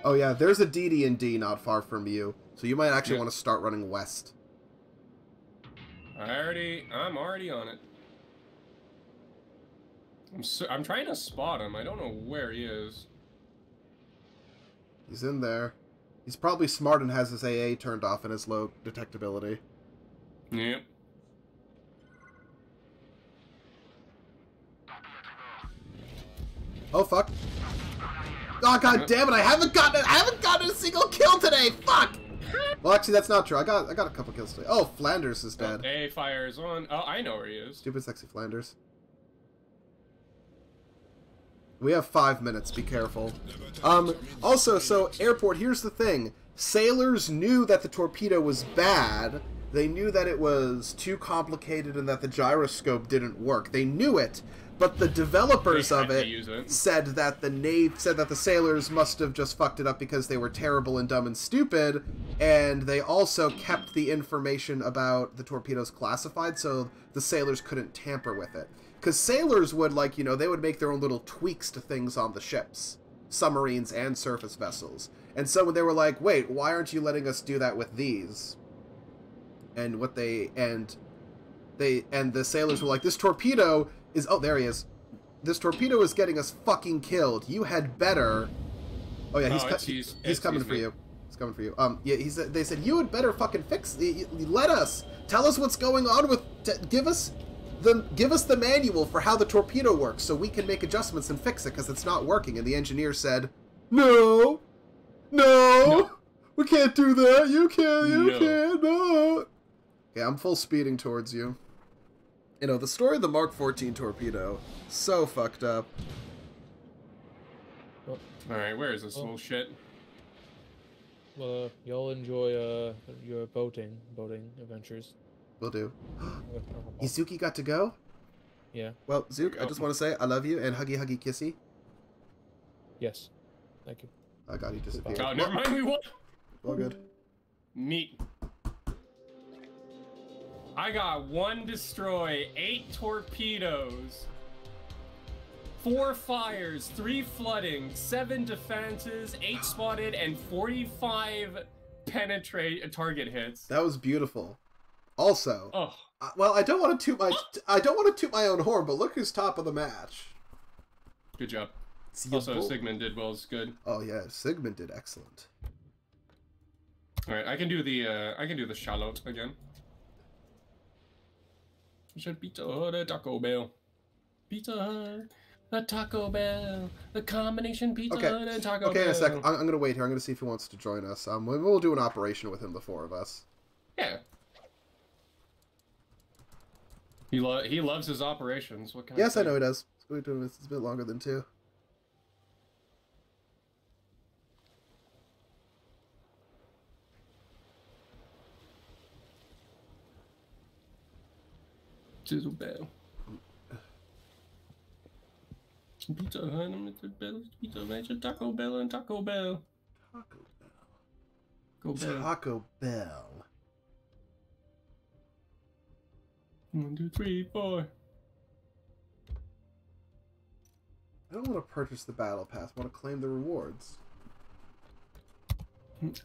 Oh yeah, there's a DD&D not far from you, so you might actually Yeah. want to start running west. I already, I'm already on it. I'm so, I'm trying to spot him. I don't know where he is. He's in there. He's probably smart and has his AA turned off and his low detectability. Yep. Oh fuck! Oh god damn it! I haven't gotten I haven't gotten a single kill today. Fuck! Well, actually, that's not true. I got I got a couple kills today. Oh, Flanders is dead. A fires on. Oh, I know where he is. Stupid sexy Flanders. We have five minutes. Be careful. Um. Also, so airport. Here's the thing. Sailors knew that the torpedo was bad. They knew that it was too complicated and that the gyroscope didn't work. They knew it, but the developers of it, it. said that the nave said that the sailors must have just fucked it up because they were terrible and dumb and stupid, and they also kept the information about the torpedoes classified so the sailors couldn't tamper with it. Because sailors would like you know they would make their own little tweaks to things on the ships, submarines and surface vessels. And so when they were like, "Wait, why aren't you letting us do that with these?" and what they and they and the sailors were like, "This torpedo is oh there he is. This torpedo is getting us fucking killed. You had better." Oh yeah, he's Oh, he's- he's coming excuse for you. He's coming for you. Um yeah, he said they said you had better fucking fix. Let us tell us what's going on with. T- give us the give us the manual for how the torpedo works so we can make adjustments and fix it because it's not working. And the engineer said, "No, no, we can't do that. You can't. You No. can't. No." Yeah, I'm full speeding towards you. You know, the story of the Mark 14 torpedo, so fucked up. All right, where is this little shit? Well, uh, y'all enjoy uh your boating boating adventures. Will do. Izuki got to go? Yeah. Well, Zook, I just want to say I love you and huggy huggy kissy. Yes. Thank you. I got you disappeared. Oh, never mind. We won. All good. Neat. I got one destroy, eight torpedoes, four fires, three flooding, seven defenses, eight spotted, and 45 penetrate target hits. That was beautiful. Also, Oh, uh, well, I don't want to toot my I don't want to toot my own horn, but look who's top of the match. good job. Also. Sigmund did well. It's good. Oh yeah, Sigmund did excellent. All right, I can do the uh, I can do the shallot again. Should pizza Hut a Taco Bell. Pizza Hut, a Taco Bell, the combination Pizza Okay. And Taco okay, in Bell. a sec. I'm, I'm gonna wait here. I'm gonna see if he wants to join us. Um, we- we'll do an operation with him, the four of us. Yeah. He lo- he loves his operations. What can Yes, I, know he does. We're doing this. It's a bit longer than two. Taco Bell. Pizza Hut, Mr. Bell, Pizza Hut, Taco Bell, and Taco Bell. Taco Go Bell. Taco Bell. One, two, three, four. I don't want to purchase the battle pass. I want to claim the rewards.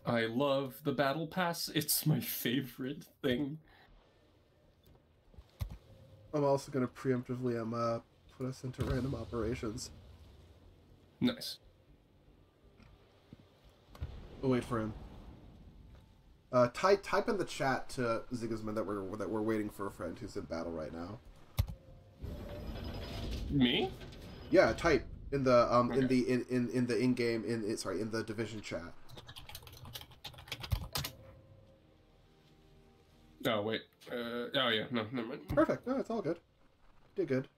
I love the battle pass. It's my favorite thing. I'm also gonna preemptively um uh, put us into random operations. Nice. We'll wait for him. Uh, type type in the chat to Zigisman that we're that we're waiting for a friend who's in battle right now. Me? Yeah, type in the um in the in, in in the in game in, in sorry in the division chat. Oh wait. Uh, oh yeah. No, never mind. Perfect. No, it's all good. Did good.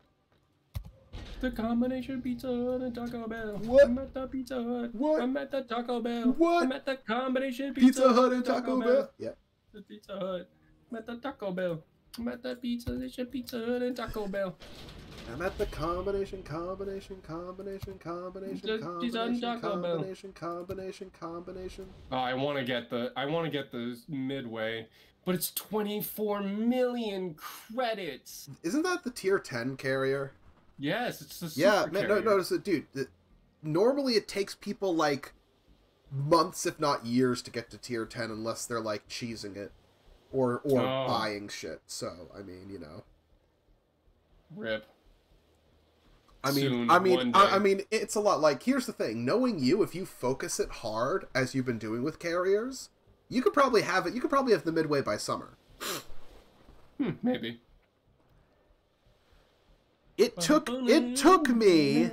The combination pizza Hut and Taco Bell. What? I'm at the Pizza Hut. What? I'm at the Taco Bell. What? I'm at the combination pizza, Pizza Hut and Taco Bell. Yeah. The Pizza Hut. I'm at the Taco Bell. I'm at the Pizza Nation Pizza Hut and Taco Bell. I'm at the combination, combination, combination, combination, The pizza combination, combination, combination, combination. Oh, I want to get the I want to get the midway, but it's 24 million credits. Isn't that the tier 10 carrier? Yes, it's the yeah, man, no, notice it, dude. it- normally, it takes people like months, if not years, to get to tier 10 unless they're like cheesing it or or Oh. buying shit. So, I mean, you know. Rip. I mean, Soon, I mean, I. I mean, it's a lot. Like, here's the thing: knowing you, if you focus it hard, as you've been doing with carriers, you could probably have it. You could probably have the midway by summer. Hmm, maybe. It took. It took me.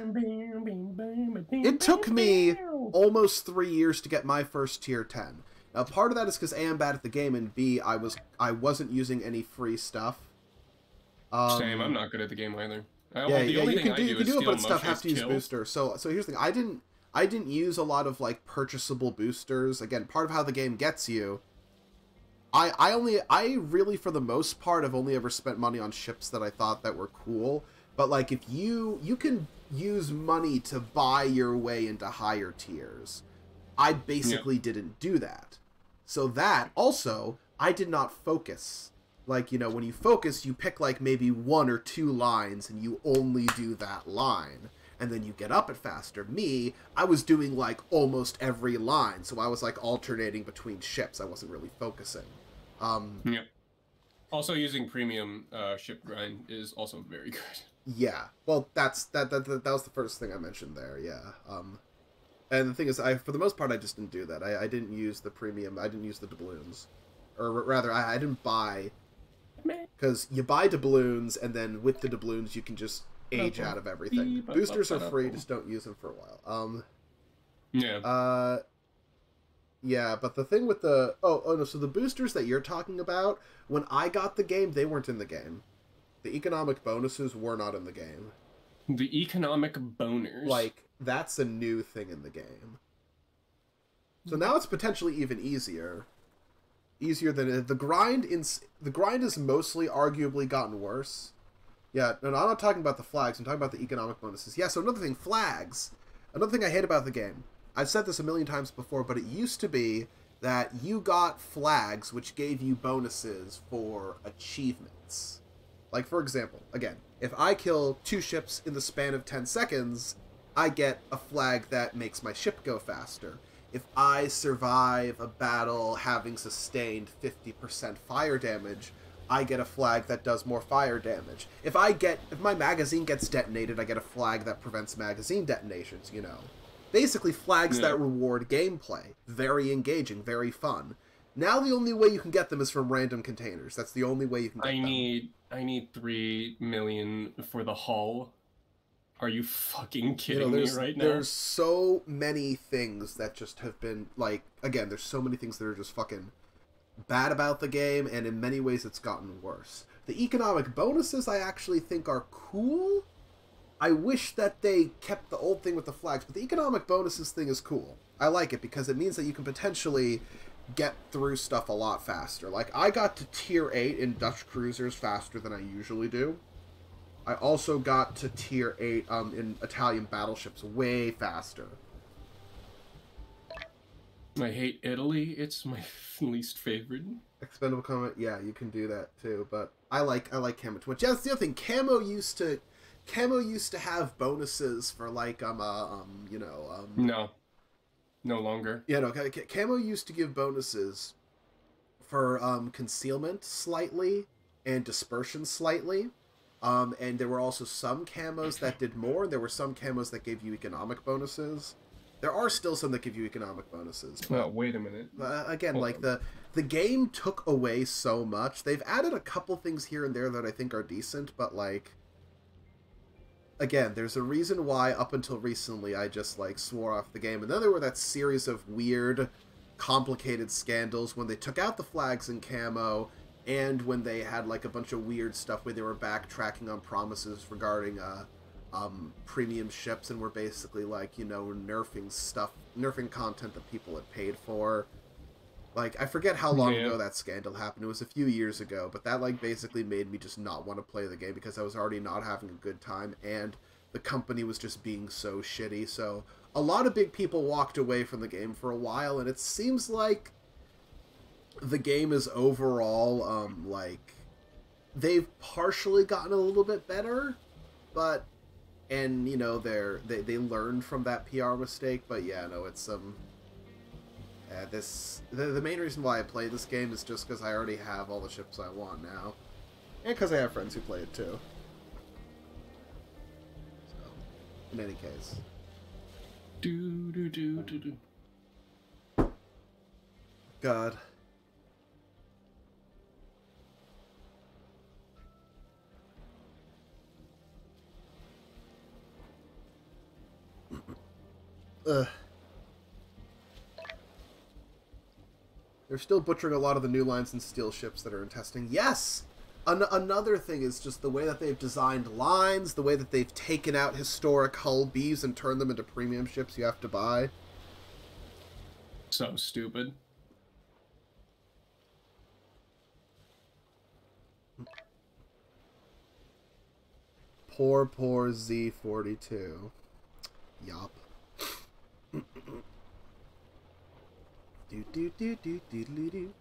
It took me almost three years to get my first tier ten. Now, part of that is because a I'm bad at the game, and b I was I wasn't using any free stuff. Um, Same. I'm not good at the game either. I, yeah, the yeah, only you thing can I do, do, you can do it, but steal stuff have Moshe's to use kill. boosters. So, so here's the thing: I didn't, I didn't use a lot of like purchasable boosters. Again, part of how the game gets you. I, I only, I really, for the most part, have only ever spent money on ships that I thought that were cool. But like, if you, you can use money to buy your way into higher tiers. I basically didn't do that. So that also, I did not focus. Like, you know, when you focus, you pick like maybe one or two lines and you only do that line. And then you get up it faster. Me, I was doing like almost every line. So I was like alternating between ships. I wasn't really focusing. Um, Yeah. Also, using premium uh, ship grind is also very good. Yeah. Well, that's that, that that that was the first thing I mentioned there. Yeah. Um, and the thing is, I for the most part I just didn't do that. I, I didn't use the premium. I didn't use the doubloons, or r- rather, I, I didn't buy because you buy doubloons and then with the doubloons you can just age out of everything. Boosters are free. Just don't use them for a while. Um. Yeah. Uh. Yeah, but the thing with the oh oh no, so the boosters that you're talking about, when I got the game, they weren't in the game. The economic bonuses were not in the game. The economic boners. Like that's a new thing in the game. So now it's potentially even easier. Easier than the grind in the grind has mostly arguably gotten worse. Yeah, and I'm not talking about the flags. I'm talking about the economic bonuses. Yeah, so another thing, flags. Another thing I hate about the game. I've said this a million times before, but it used to be that you got flags which gave you bonuses for achievements. Like, for example, again, if I kill two ships in the span of 10 seconds, I get a flag that makes my ship go faster. If I survive a battle having sustained 50% fire damage, I get a flag that does more fire damage. If I get if my magazine gets detonated, I get a flag that prevents magazine detonations, you know. Basically flags Yeah. that reward gameplay. Very engaging, very fun. Now the only way you can get them is from random containers. That's the only way you can get I them. need I need three million for the hull. Are you fucking you kidding know, me right now? there's so many things that just have been like again there's so many things that are just fucking bad about the game and in many ways it's gotten worse. The economic bonuses i actually think are cool. I wish that they kept the old thing with the flags but the economic bonuses thing is cool. I like it because it means that you can potentially get through stuff a lot faster. Like i got to tier 8 in dutch cruisers faster than i usually do. I also got to tier 8 um, in Italian battleships way faster. I hate Italy. It's my least favorite. Expendable comment, yeah, you can do that too, but I like I like camo too much. Yeah, that's the other thing. Camo used to camo used to have bonuses for like um uh, um you know um No. No longer. Yeah, no. ca- ca- Camo used to give bonuses for um, concealment slightly and dispersion slightly. Um, and there were also some camos that did more. and There were some camos that gave you economic bonuses. There are still some that give you economic bonuses. but- Oh, wait a minute. uh, again, Hold like on. the the game took away so much. They've added a couple things here and there that I think are decent, but like again, there's a reason why up until recently I just like swore off the game. And then there were that series of weird, complicated scandals when they took out the flags in camo and when they had like a bunch of weird stuff where they were backtracking on promises regarding uh um, premium ships and were basically like you know nerfing stuff, nerfing content that people had paid for. Like I forget how long Yeah. ago that scandal happened. It was a few years ago, but that like basically made me just not want to play the game because I was already not having a good time and the company was just being so shitty. So a lot of big people walked away from the game for a while, and it seems like the game is overall um like they've partially gotten a little bit better, but and you know they're they, they learned from that PR mistake. But yeah, no, it's um. Uh, this the, the main reason why I play this game is just because I already have all the ships I want now, and because I have friends who play it too. So, in any case, Do do do do do. God. Ugh. They're still butchering a lot of the new lines and steel ships that are in testing. Yes! An- another thing is just the way that they've designed lines, the way that they've taken out historic hull Bs and turned them into premium ships you have to buy. So stupid. Poor, poor Z42. Yup. Do do do do do do do.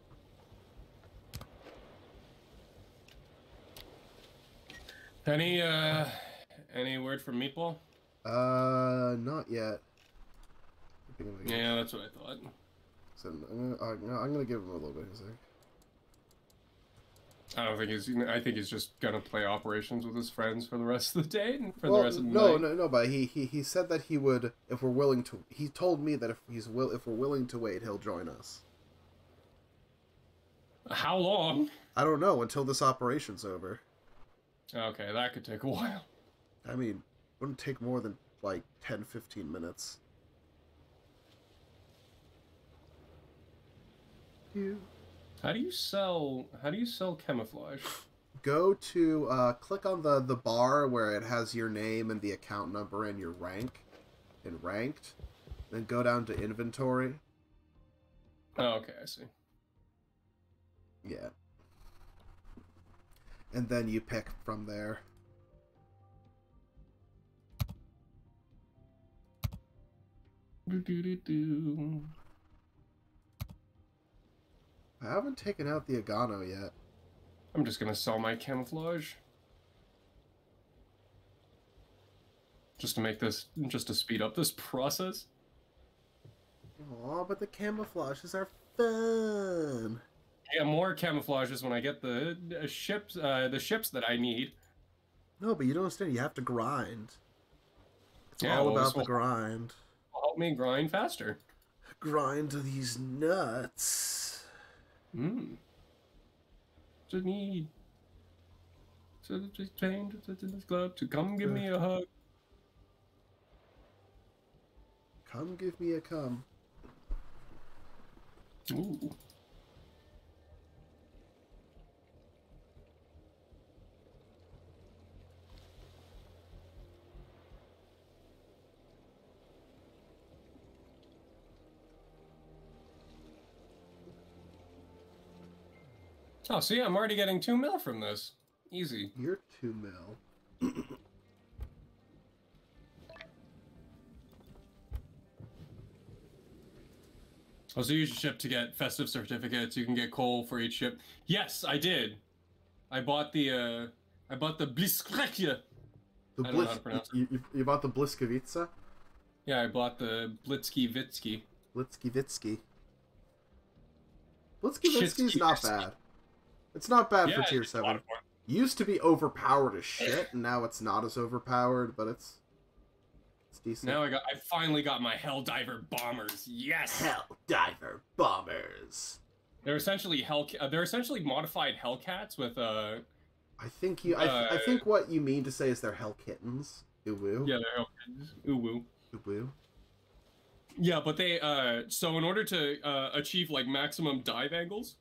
Any uh, any word from Meatball? Uh, not yet. I think I'm gonna- Yeah, that's what I thought. So I'm gonna, I'm gonna give him a little bit of a sec. I don't think he's. I think he's just gonna play operations with his friends for the rest of the day and for Well, the rest of the no, night. no, no, no. but he, he he said that he would if we're willing to. He told me that if he's will if we're willing to wait, he'll join us. How long? I don't know until this operation's over. Okay, that could take a while. I mean, wouldn't take more than like 10, 15 minutes. You How do you sell? How do you sell camouflage? go to uh, click on the the bar where it has your name and the account number and your rank, and ranked. Then go down to inventory. Oh, okay, I see. Yeah. And then you pick from there. Do, do, do, do. I haven't taken out the Agano yet. I'm just gonna sell my camouflage. Just to make this, just to speed up this process. Aw, but the camouflages are fun. Get more camouflages when I get the uh, ships, uh, the ships that I need. No, but you don't understand. You have to grind. It's Yeah, all well, about the grind. Help me grind faster. Grind these nuts. Hmm. To need. To the change to this club to come give me a hug. Come give me a come. Ooh. Oh, see, I'm already getting two mil from this. Easy. You're two mil. Also, use your ship to get festive certificates. You can get coal for each ship. Yes, I did. I bought the uh, I bought the Blitzkrieg. The I don't know how Blitz, to pronounce you, you, you bought the Bliskovica? Yeah, I bought the Blitzky Vitsky. Blitzky Blitzky Vitsky's not bad. It's not bad Yeah, for tier it's a lot 7. Used to be overpowered as shit, and now it's not as overpowered, but it's it's decent. Now I got. I finally got my Helldiver bombers. Yes. Helldiver bombers. They're essentially hell. Uh, they're essentially modified Hellcats with uh. I think you. I, th- I Uh, think what you mean to say is they're hell kittens. Uwu. Yeah, they're Hellcats. Ooh woo. Uwu. Yeah, but they uh so in order to uh, achieve like maximum dive angles,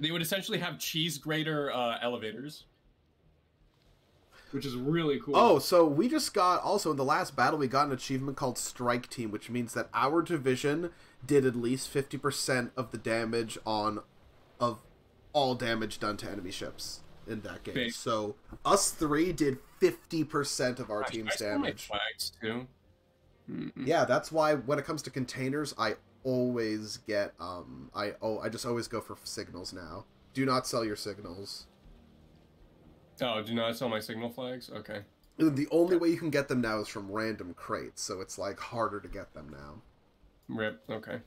they would essentially have cheese grater uh, elevators, which is really cool. Oh, so we just got also in the last battle we got an achievement called Strike Team, which means that our division did at least fifty percent of the damage on of all damage done to enemy ships in that game. Big. So us three did fifty percent of our Gosh, team's I still make damage. flags too. Yeah, that's why when it comes to containers, I always get um I oh I just always go for signals now. Do not sell your signals. Oh, do not sell my signal flags. Okay. The only way you can get them now is from random crates, so it's like harder to get them now. Rip. Okay.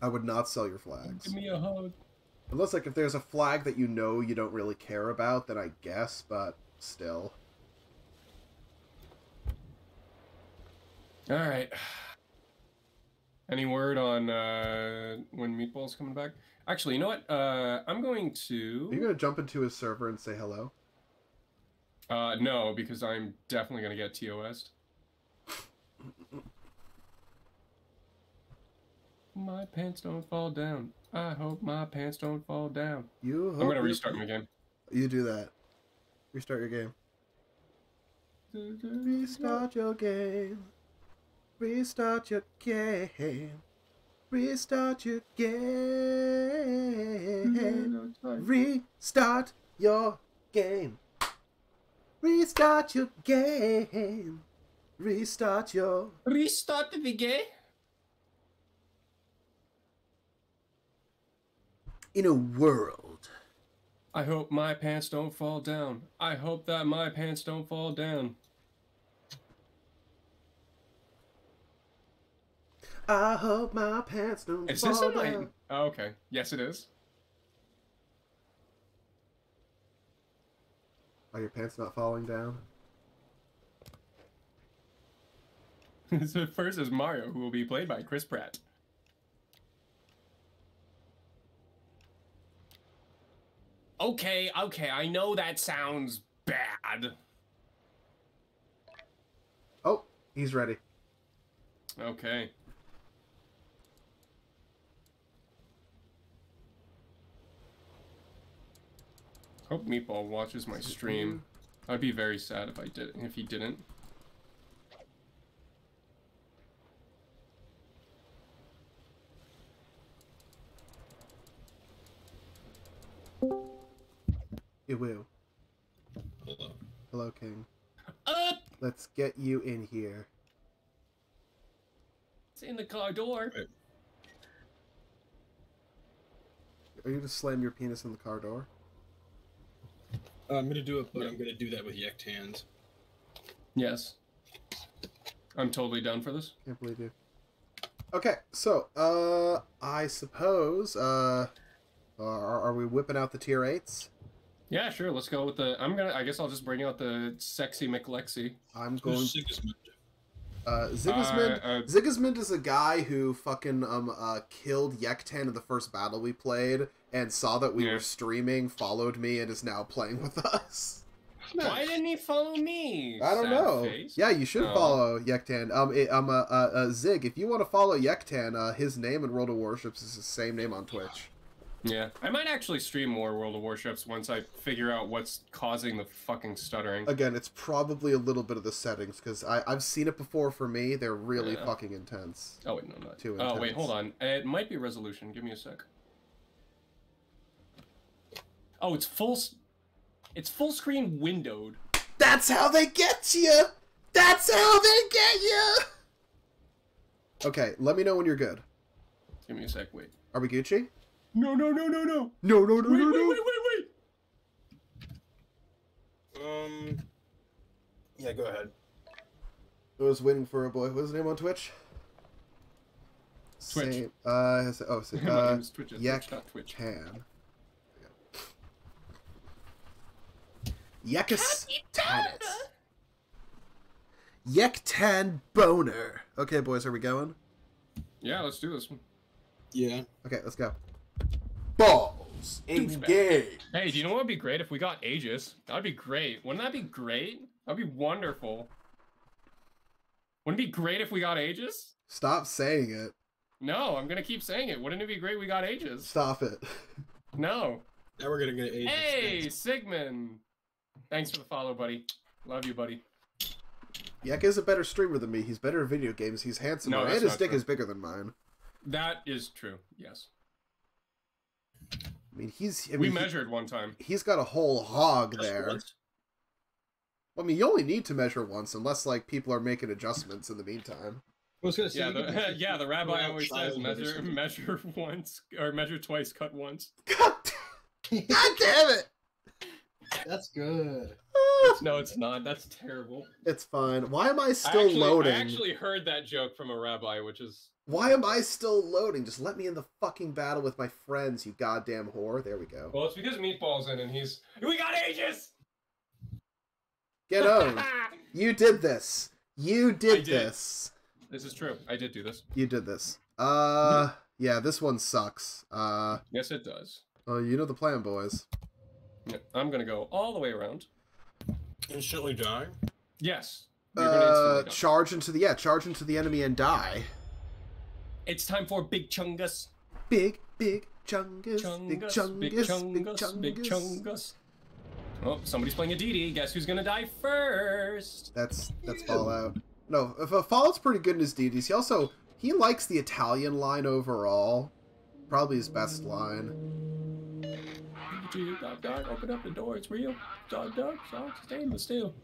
I would not sell your flags. Give me a hug. Unless like if there's a flag that you know you don't really care about, then I guess, but still. All right. Any word on uh, when Meatball's coming back? Actually, you know what? Uh, I'm going to. Are you gonna jump into his server and say hello? Uh, no, because I'm definitely gonna get TOS. My pants don't fall down. I hope my pants don't fall down. You. I'm gonna restart my game. You do that. Restart your game. Restart your game. Restart your game. Restart your game. Restart your game. Restart your game. Restart your. Restart the game. In a world. I hope my pants don't fall down. I hope that my pants don't fall down. I hope my pants don't Is fall this down. Oh, okay. Yes, it is. Are your pants not falling down? so first is Mario, who will be played by Chris Pratt. Okay, okay, I know that sounds bad. Oh, he's ready. Okay. Hope Meatball watches my stream. I'd be very sad if I did if he didn't. It will. Hello. Hello, King. Up! Let's get you in here. It's in the car door. Are you gonna slam your penis in the car door? Uh, I'm gonna do it, but I'm gonna do that with yanked hands. Yes. I'm totally down for this. Can't believe you. Okay, so uh, I suppose uh, are, are we whipping out the tier eights? Yeah, sure. Let's go with the. I'm gonna. I guess I'll just bring out the sexy McLexi. I'm going. Sigismund? Uh, Sigismund. Uh, uh, Sigismund is a guy who fucking um uh killed Yektan in the first battle we played, and saw that we Yeah. were streaming, followed me, and is now playing with us. Why didn't he follow me? I don't sad know. face? Yeah, you should Oh. follow Yektan. Um, it, um, uh, uh, uh, Zig, if you want to follow Yektan, uh, his name in World of Warships is the same name on Twitch. Yeah, I might actually stream more World of Warships once I figure out what's causing the fucking stuttering. Again, it's probably a little bit of the settings because I I've seen it before for me. They're really Yeah. fucking intense. Oh wait, no, not. Too Intense. Oh wait, hold on. It might be resolution. Give me a sec. Oh, it's full. It's full screen windowed. That's how they get you. That's how they get you. Okay, let me know when you're good. Give me a sec. Wait. Are we Gucci? No, no, no, no, no. No, no, no, Wait, no, wait, no. wait, wait, wait. Um. Yeah, go ahead. I was waiting for a boy. What's his name on Twitch? Twitch. Same, uh, has- oh, so, My uh, name's Twitch, it's Yak twitch.twitch. Tan. Yekus Tanet. Yek Tan Boner. Okay, boys, are we going? Yeah, let's do this one. Yeah. Okay, let's go. Balls engage. Hey, do you know what would be great if we got Aegis? That'd be great. Wouldn't that be great? That'd be wonderful. Wouldn't it be great if we got Aegis? Stop saying it. No, I'm gonna keep saying it. Wouldn't it be great we got Aegis? Stop it. No. Now we're gonna get Aegis. Hey, Sigmund. Thanks for the follow, buddy. Love you, buddy. Yek is a better streamer than me. He's better at video games. He's handsomer, No, and his dick true. is bigger than mine. That is true. Yes. I mean, he's. I we mean, he- measured one time. he's got a whole hog Just there. once? I mean, you only need to measure once, unless like people are making adjustments in the meantime. I was gonna say, Yeah, the, measure- yeah. The rabbi always says measure measure once or measure twice, cut once. God damn it! That's good. No, it's not. That's terrible. It's fine. Why am I I still actually, loading? I actually heard that joke from a rabbi, which is Why am I still loading? Just let me in the fucking battle with my friends, you goddamn whore. There we go. well, it's because Meatball's in and he's we got ages! Get owned. you did this. You did, did. this. This is true. I did do this. You did this. Uh, yeah, this one sucks. Uh, Yes, it does. oh, you know the plan, boys. Yeah, I'm gonna go all the way around. Instantly die. Yes. You're gonna Uh, charge into the yeah, charge into the enemy and die. It's time for Big Chungus. Big, big chungus, big Chungus, chungus, big chungus, big chungus. Oh, somebody's playing a DD. Guess who's gonna die first? That's that's Fallout. No, if uh, Fallout's pretty good in his DDs. He also he likes the Italian line overall. Probably his best line. Dog, dog, open up the door. It's real. Dog, dog, dog, stainless steel.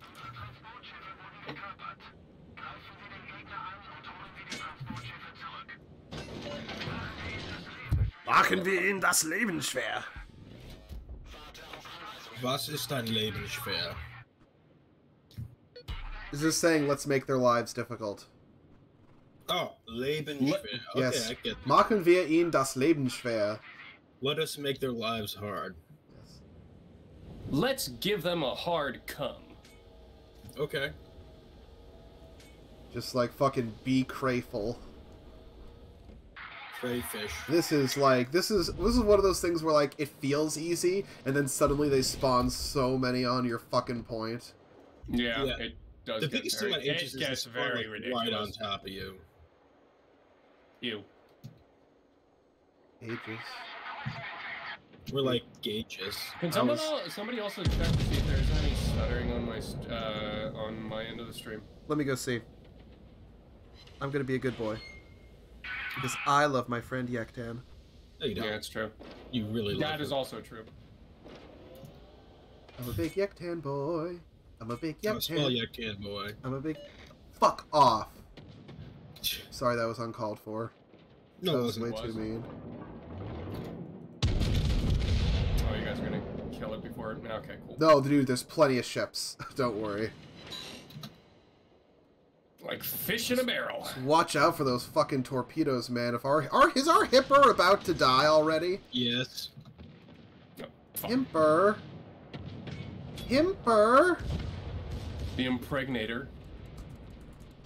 Machen wir ihn das Leben schwer. Was ist dein Leben schwer? Is this saying let's make their lives difficult? Oh, Leben schwer. Okay, yes. I get that. Machen wir ihn das Leben schwer. Let us make their lives hard. Let's give them a hard come. Okay. Just like fucking be crayful. Crayfish. This is like this is this is one of those things where like it feels easy and then suddenly they spawn so many on your fucking point. Yeah, Yeah. it does. The get biggest thing about Aegis it is gets they spawn, very like, ridiculous. right on top of you. You. Ages. We're like gauges. Can someone was- al- somebody also check to see if there's any stuttering on my st- uh, on my end of the stream? Let me go see. I'm gonna be a good boy. Because I love my friend Yektan. No, you don't. Yeah, it's true. You really That love is her. also true. I'm a big Yektan boy. I'm a big I'm a small Yektan. Yektan boy. I'm a big. Fuck off. Sorry, that was uncalled for. No, that was way wasn't. too mean. Oh, you guys are gonna kill it before? Okay, cool. No, dude, there's plenty of ships. Don't worry. Like fish in a barrel. Watch out for those fucking torpedoes, man. If our, our is our hipper about to die already? Yes. Himper. Himper. The impregnator.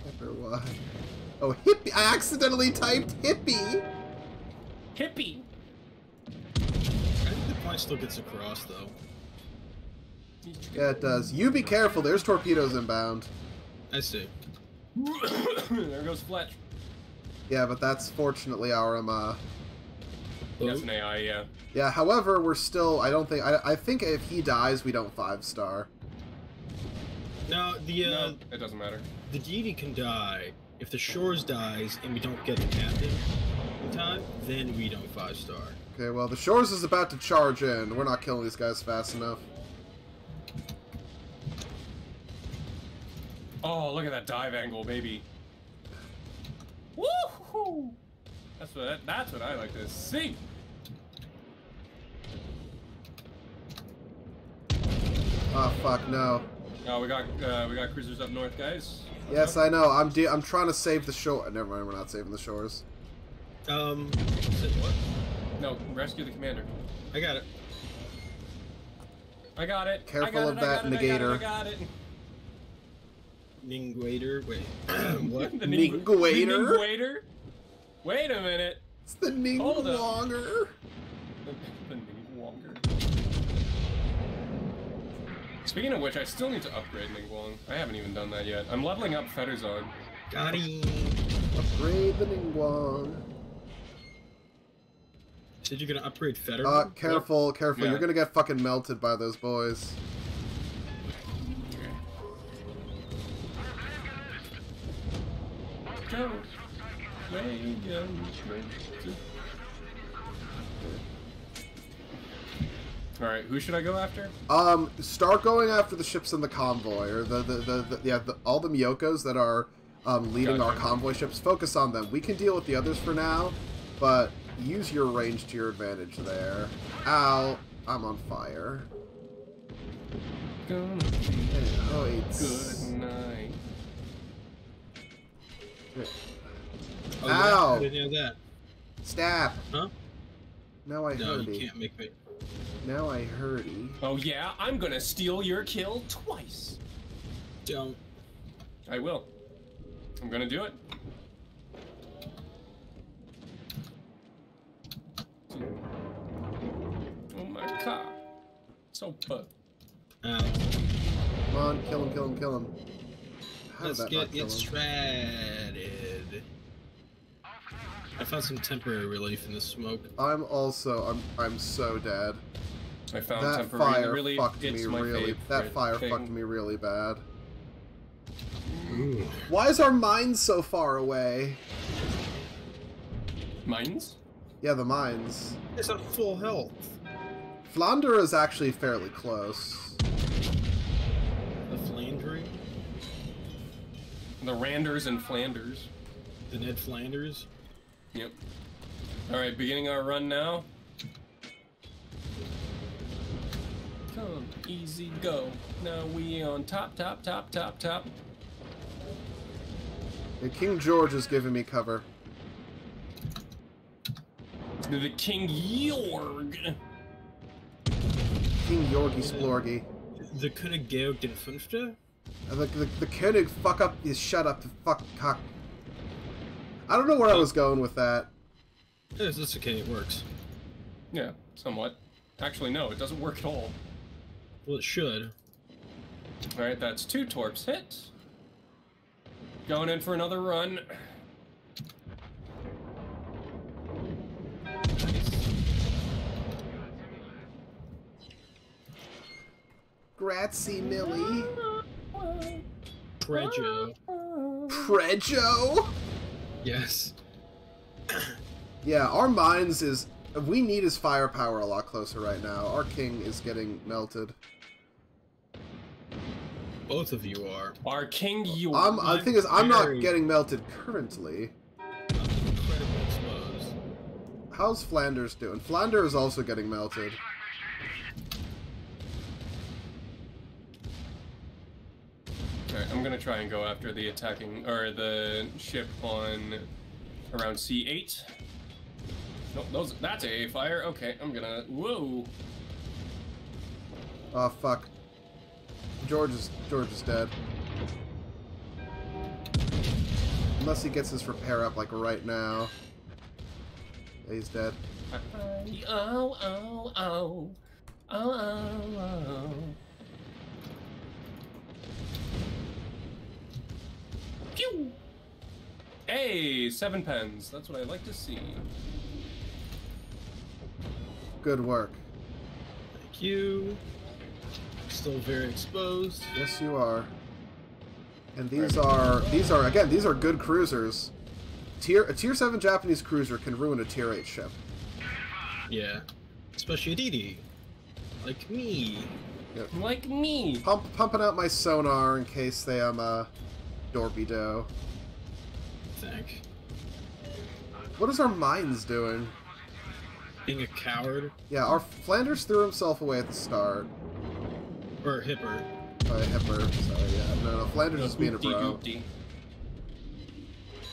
Hipper what? Oh, hippie. I accidentally typed hippie. Hippie. I think the point still gets across though. Yeah, it does. You be careful. There's torpedoes inbound. I see. There goes Fletch. Yeah, but that's fortunately our um. Uh, That's an AI, yeah. yeah. However, we're still. I don't think. I, I think if he dies, we don't five star. No, the uh, No, it doesn't matter. the deity can die. If the shores dies and we don't get the captain in time, then we don't five star. Okay, well, the shores is about to charge in. We're not killing these guys fast enough. Oh, look at that dive angle, baby. Woo! That's what that's what I like to see. Oh fuck no. Oh, we got uh, we got cruisers up north, guys. Yes, I know. I'm de- I'm trying to save the shore. Never mind. We're not saving the shores. Um, what? No, rescue the commander. I got it. I got it. I Careful got of it, I that got it, I got it, negator. I got it. Ningwader. Wait. what? the ning- Ningwader? Wait a minute. It's the Hold up. The, the Ningwanger. Speaking of which, I still need to upgrade Ningguang. I haven't even done that yet. I'm leveling up Fetterzone. Got him. Upgrade the Ningguang. Said you're gonna upgrade Fetter? Uh, careful, careful. Yeah. You're gonna get fucking melted by those boys. Go. Way go. Alright, who should I go after? Um, start going after the ships in the convoy, or the the, the, the yeah, the, all the Myokos that are um, leading our convoy ships. Focus on them. We can deal with the others for now, but use your range to your advantage there. Ow, I'm on fire. Gonna Oh, it's Good night. Oh, yeah, Ow! I didn't know that. Stab. Huh? Now I No, heard you it. can't make me. Now I heard it. Oh yeah, I'm gonna steal your kill twice. Don't. I will. I'm gonna do it. Oh my god. So bug. Ow. Come on, kill him, kill him, kill him. How Let's get it shredded. I found some temporary relief in the smoke. I'm also I'm I'm so dead. I found that temporary fire really fucked it's me my really. That fire thing. fucked me really bad. Ooh. Why is our Mainz so far away? Mainz? Yeah, the Mainz. It's at full health. Flandre is actually fairly close. The Flandry. The Randers and Flanders. The Ned Flanders. Yep. Alright, beginning our run now. Come, easy go. Now we on top, top, top, top, top. Yeah, King George is giving me cover. The King Jorg. King Yorgi Splorgi. The König Georg den Fünfte? The, the, the König fuck up is shut up the fuck cock. I don't know where I was going with that. Yes, that's okay, it works. Yeah, somewhat. Actually, no, it doesn't work at all. Well, it should. Alright, that's two torps hit. Going in for another run. Grazie, Millie. Prejo. Prejo? Yes. Yeah, our Mainz is. We need his firepower a lot closer right now. Our king is getting melted. Both of you are. Our King Jorg. I'm, I uh, think is I'm not getting melted currently. How's Flanders doing? Flanders is also getting melted. Alright, I'm gonna try and go after the attacking or the ship on around C8. No, those that's a fire. Okay, I'm gonna whoa. Oh fuck. George is George is dead. Unless he gets his repair up like right now. Yeah, he's dead. Oh oh oh. Oh oh oh. Pew! Hey, seven pens. That's what I like to see. Good work. Thank you. Still very exposed. Yes, you are. And these are these are again these are good cruisers. Tier a tier seven Japanese cruiser can ruin a tier eight ship. Yeah. Especially a Didi. Like me. Yep. Like me. Pump pumping out my sonar in case they um uh torpedo. Think. What is our Mainz doing? Being a coward. Yeah, our Flanders threw himself away at the start. Or Hipper. Uh, Hipper, sorry, yeah. No, no, Flanders is being a Oopty bro. doopty.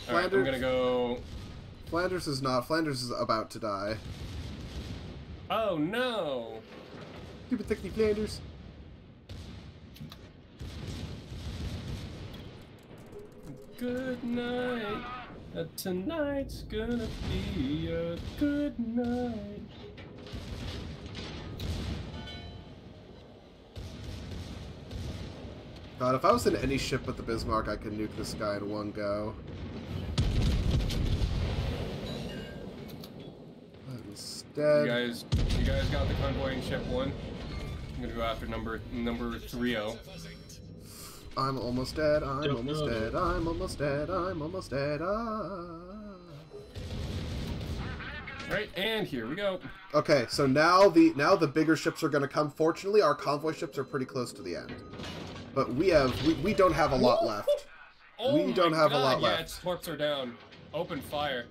Alright, I'm Flanders- gonna go Flanders is not. Flanders is about to die. Oh no! Stupid thickly Flanders. Good night. Uh, tonight's gonna be a good night. God, if I was in any ship with the Bismarck, I could nuke this guy in one go. Instead, You guys, you guys got the convoying ship one. I'm gonna go after number number three oh. I'm almost dead. I'm Don't almost know. dead. I'm almost dead. I'm almost dead. Ah. Right, and here we go. Okay, so now the now the bigger ships are going to come. Fortunately, our convoy ships are pretty close to the end, but we have we, we don't have a lot left. Oh we don't my have a God, lot yeah, left. its torps are down. Open fire.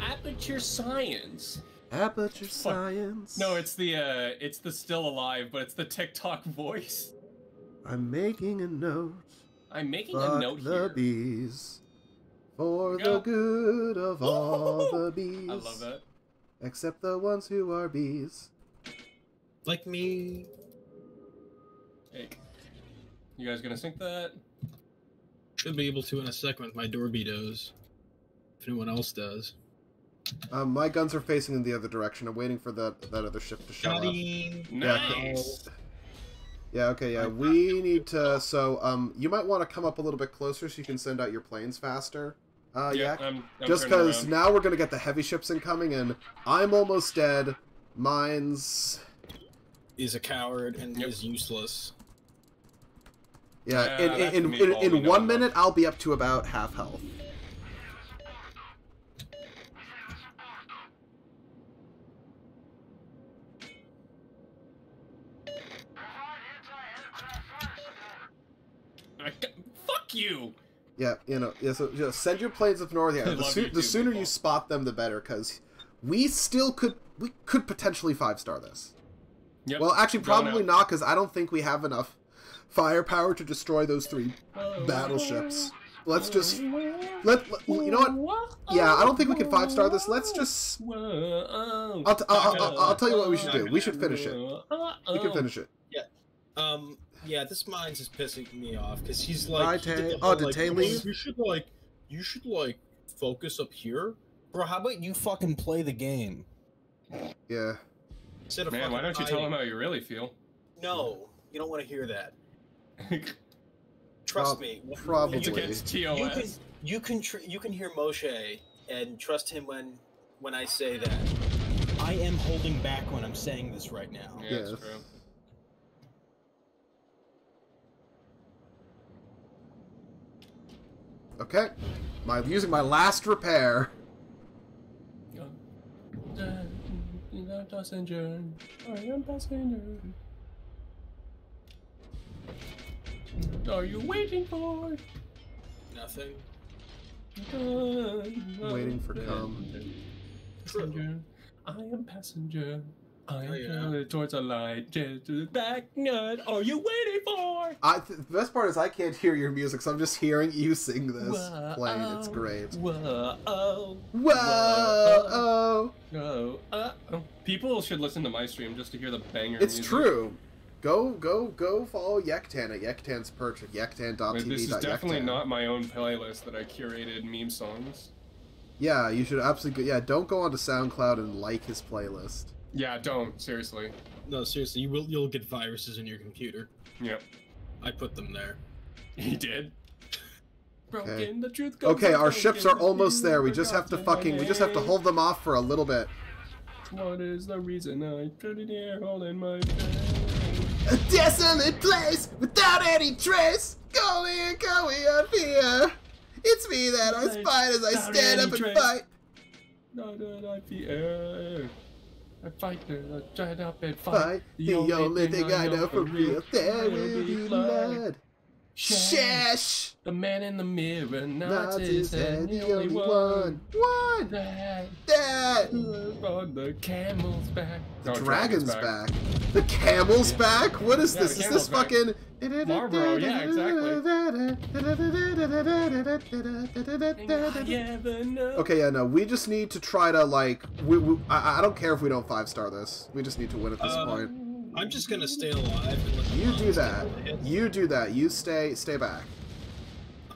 Aperture science. Aperture science. No, it's the uh it's the still alive, but it's the TikTok voice. I'm making a note. I'm making a note the here. bees. For the good of all the bees. I love that. Except the ones who are bees. Like me. Hey, you guys gonna sync that? Should be able to in a second with my Dorbidos. If anyone else does. Um, my guns are facing in the other direction. I'm waiting for that that other ship to show Got up. him. Yeah, Nice. Yeah, okay, yeah. We need to so um you might want to come up a little bit closer so you can send out your planes faster. Uh Yeah, yeah. I'm- I'm Just cuz now we're going to get the heavy ships incoming and I'm almost dead. Mine's Is a coward and is useless. yeah, Yeah, in in in, in, in 1 minute I'll be up to about half health. I ca- Fuck you. Yeah, you know, yeah, so you know, send your planes up north. Yeah, the, love soo- you the too, sooner you spot them, the better, because we still could we could potentially five star this. Yep. Well, actually, probably not, because I don't think we have enough firepower to destroy those three Oh. battleships. Let's just let, let- you know what? Yeah, I don't think we can five star this. Let's just. I'll, I'll, t- I'll, I'll, I'll tell you what we should do. We should finish it. We can finish it. Yeah. Um. Yeah. This mine's is pissing me off because he's like. Bye, he did Tay. Oh, did like, Tay leave? You should like. You should like focus up here, bro. How about you fucking play the game? Yeah. Instead of Man, why don't you tell him how you really feel? No, you don't want to hear that. Trust Prob- me. probably. You can, Against you can TOS. you can tr- you can hear Moshe and trust him when when I say that. I am holding back when I'm saying this right now. Yeah, that's true. Okay. My using my last repair. Passenger, I am passenger. What are you waiting for? Nothing. I'm Waiting for come. Passenger, I am passenger. I am Oh, yeah. towards a light. Just to the back. nut. are you waiting for? I, th- the best part is I can't hear your music, so I'm just hearing you sing this Whoa. playing. It's great. Whoa, oh, Whoa! Oh. oh, uh, oh. People should listen to my stream just to hear the banger. It's music. true. Go, go, go follow Yektan at Yektan's perch at But yektan.tv. this is definitely not my own playlist that I curated meme songs. Yeah, you should absolutely. Go, yeah, don't go onto SoundCloud and like his playlist. Yeah, don't seriously. No, seriously, you will you'll get viruses in your computer. Yep, I put them there. he did. Broken Okay. the truth. comes Okay, out, our ships are broken, almost there. We just have to fucking we just have to hold them off for a little bit. What is the reason I put it here holding my A desolate place without any trace. Going, going on here. It's me that I spy as I stand up and trace. fight. Not that I I fight the I try up and fight. Fight. The only thing I know for real, there will be blood. Shesh. The man in the mirror nods Nods his head. The only one. One. That. That. On the camel's back. The No, dragon's back. The camel's back? What is Yeah, this? Is this back. fucking Marlboro, yeah, Okay, yeah, no. We just need to try to like. We, we, I, I don't care if we don't five star this. We just need to win at this Um, point. I'm just gonna stay alive. And let You do that. You do that. You stay stay back.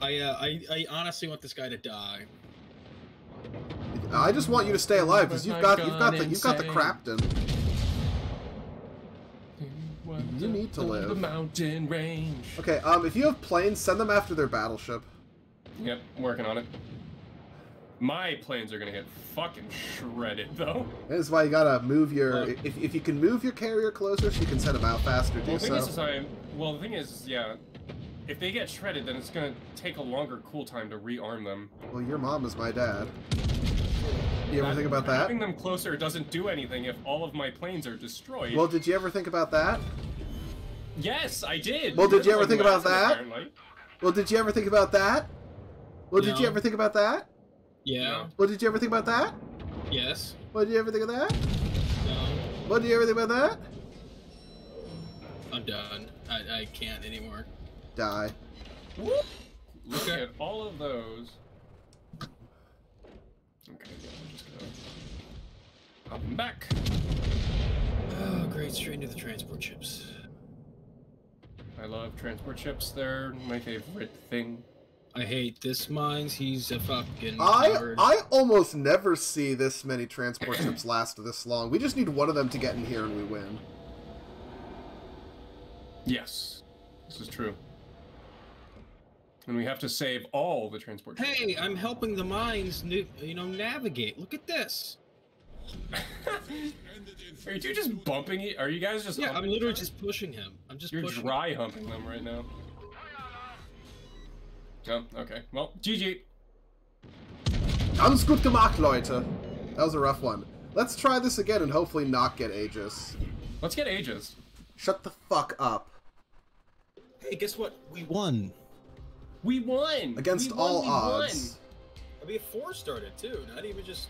I, uh, I I honestly want this guy to die. I just want you to stay alive because you've got you've got the you've got the Insane. Crapton. You need to The live. mountain range. Okay, um, if you have planes, send them after their battleship. Yep, working on it. My planes are gonna get fucking shredded though. That is why you gotta move your. If, if you can move your carrier closer, so you can send them out faster. Do Well, the thing so. is, is I, well, the thing is, yeah, if they get shredded, then it's gonna take a longer cool time to rearm them. Well, your mom is my dad. You ever think about that? Having them closer doesn't do anything if all of my planes are destroyed. Well, did you ever think about that? yes, I did. Well, did you ever think about that? apparently. Well, did you ever think about that? Well, did you ever think about that? Yeah. What did you ever think about that? Yes. What did you ever think of that? No. What did you ever think about that? I'm done. I, I can't anymore. Die. Look at all of those. Okay, yeah, I'm just gonna hop them back. Oh, great. Straight into the transport ships. I love transport ships. They're my favorite thing. I hate this Mainz. He's a fucking I coward. I almost never see this many transport ships last this long. We just need one of them to get in here and we win. Yes, this is true. And we have to save all the transport ships. Hey, I'm helping the Mainz, you know, navigate. Look at this. Are you two just bumping it? Are you guys just? Yeah, I'm literally each just pushing him. I'm just You're pushing. dry humping them right now. Oh, okay. Well, GG. Ganz gut gemacht, Leute. That was a rough one. Let's try this again and hopefully not get Aegis. Let's get Aegis. Shut the fuck up. Hey, guess what? We won. We won. Against We won, all we won. odds. I mean, four started too. Not even just.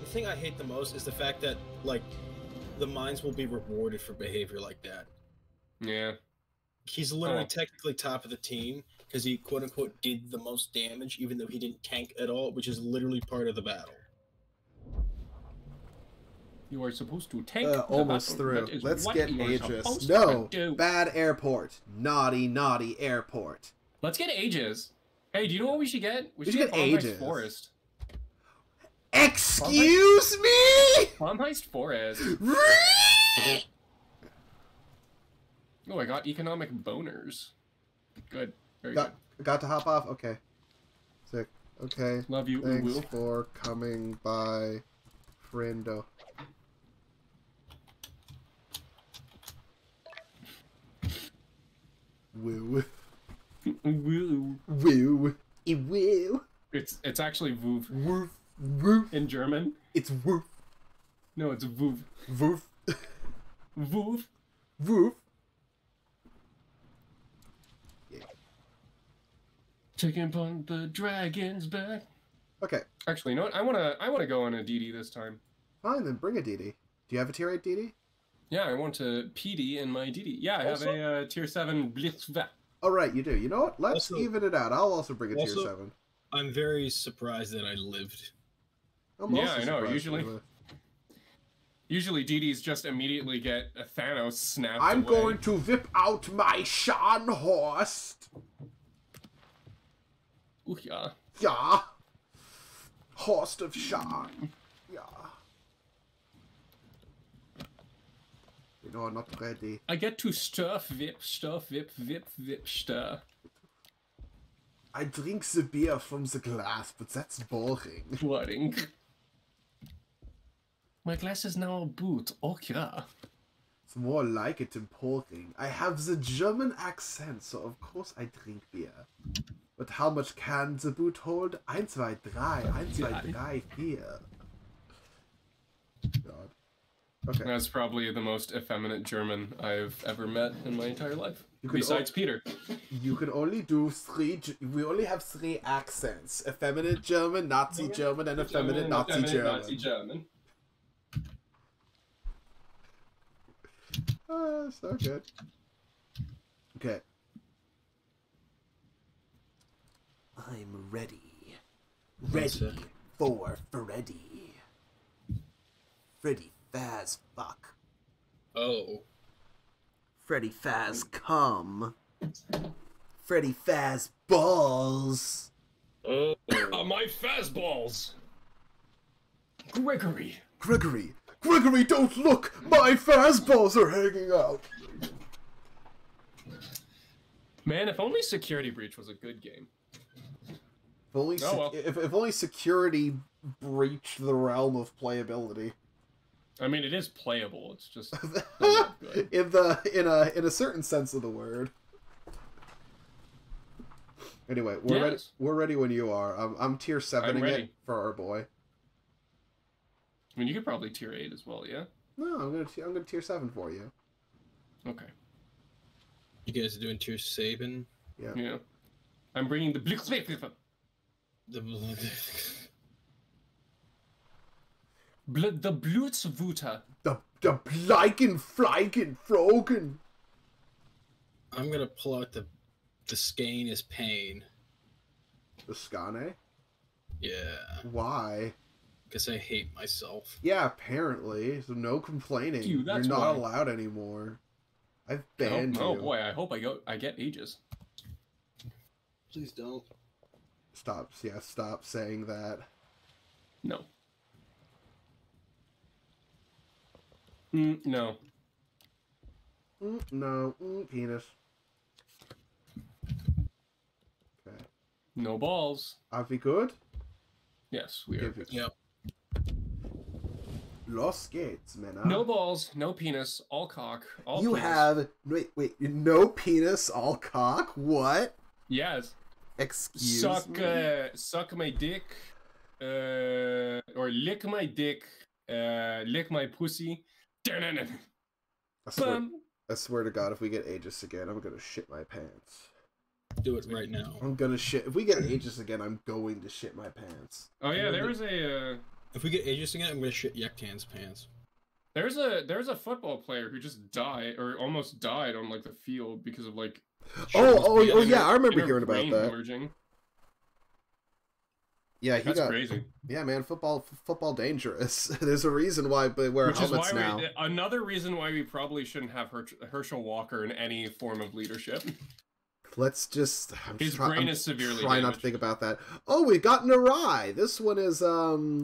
The thing I hate the most is the fact that like, the Mainz will be rewarded for behavior like that. Yeah. He's literally Oh. technically top of the team because he quote unquote did the most damage, even though he didn't tank at all, which is literally part of the battle. You are supposed to tank. Uh, the almost battle. through. That is Let's what get you Aegis. No, to do. bad airport. Naughty, naughty airport. Let's get Aegis. Hey, do you know what we should get? We should get get Aegis. Forest. Excuse me? Baumheist Forest. Oh, I got economic boners. Good. Very Got, got to hop off? Okay. Sick. Okay. Love you, Thanks Uwu. for coming by, friendo. Woo. Woo. Woo. Woo. It's it's actually Voof. Woof. Woof. In German. It's woof. No, it's Voof. Woof. Voof. Woof. Taking upon the dragon's back. Okay. Actually, you know what? I wanna I wanna go on a DD this time. Fine, then bring a DD. Do you have a tier 8 DD? Yeah, I want to PD in my DD. Yeah, I have a uh, tier seven Blitzva. Oh, right, you do. You know what? Let's Also- even it out. I'll also bring a tier Also- 7. I'm very surprised that I lived. I'm Yeah, I know, usually- Usually DDs just immediately get a Thanos snap. I'm away. going to whip out my Scharnhorst. Ooh, yeah. Ja. Horst of Scharn. Yeah. You know, I'm not ready. I get to stuff, whip, stuff, whip, whip, whip, stir. I drink the beer from the glass, but that's boring. Boring. My glass is now a boot. Oh, yeah. It's more like it important. I have the German accent, so of course I drink beer. But how much can the boot hold? 1, 2, 3. 1, 2, 3, 4. God. Okay. That's probably the most effeminate German I've ever met in my entire life. You Besides Peter. You can only do three. We only have three accents: effeminate German, Nazi German, and effeminate German, Nazi effeminate German. Nazi German. Ah, so good. Okay. I'm ready. Ready for Freddy. Freddy Faz fuck. Oh. Freddy Faz come. Freddy Faz balls. Oh. Uh, my balls. Gregory. Gregory. Gregory, don't look! My fastballs are hanging out. Man, if only Security Breach was a good game. If only, Oh, well. if, if only security breached the realm of playability. I mean, it is playable. It's just in the in a in a certain sense of the word. Anyway, we're ready. We're ready when you are. I'm, I'm tier seven it for our boy. I mean, you could probably tier eight as well. Yeah. No, I'm gonna I'm gonna tier seven for you. Okay. You guys are doing tier Saban? Yeah. Yeah. I'm bringing the Blitz. The Blood, the Blutswuter. The the Bleiken Fleiken Frogen. I'm gonna pull out the the skein is pain. The Skane. Yeah. Why? Because I hate myself. Yeah, apparently. So no complaining. Dude, that's You're not why. allowed anymore. I've banned oh you. Oh boy, I hope I go. I get ages. Please don't. Stop. Yeah, stop saying that. No. Mm, no. Mm, no. Mm, penis. Okay. No balls. Are we good? Yes, we are. Give it. Yep. Los Gates, man. No balls, no penis, all cock, all You penis. have wait, wait, no penis, all cock. What? Yes. Excuse suck, me. uh, suck my dick, uh, or lick my dick, uh, lick my pussy. I swear, Bum. I swear to God, if we get Aegis again, I'm gonna shit my pants. Do it right now. I'm gonna shit. If we get Aegis again, I'm going to shit my pants. Oh yeah, there was a uh, If we get Aegis again, I'm gonna shit Yektan's pants. there's a there's a football player who just died or almost died on like the field because of like. Oh, oh, oh, yeah, I remember hearing about that. hemorrhaging. Yeah, he That's got crazy. Yeah, man, football, football dangerous. There's a reason why they wear Which is why helmets now. we, another reason why we probably shouldn't have Hersch- Herschel Walker in any form of leadership. Let's just. I'm His try- brain I'm is severely Try not to think about that. Oh, we got an awry. This one is um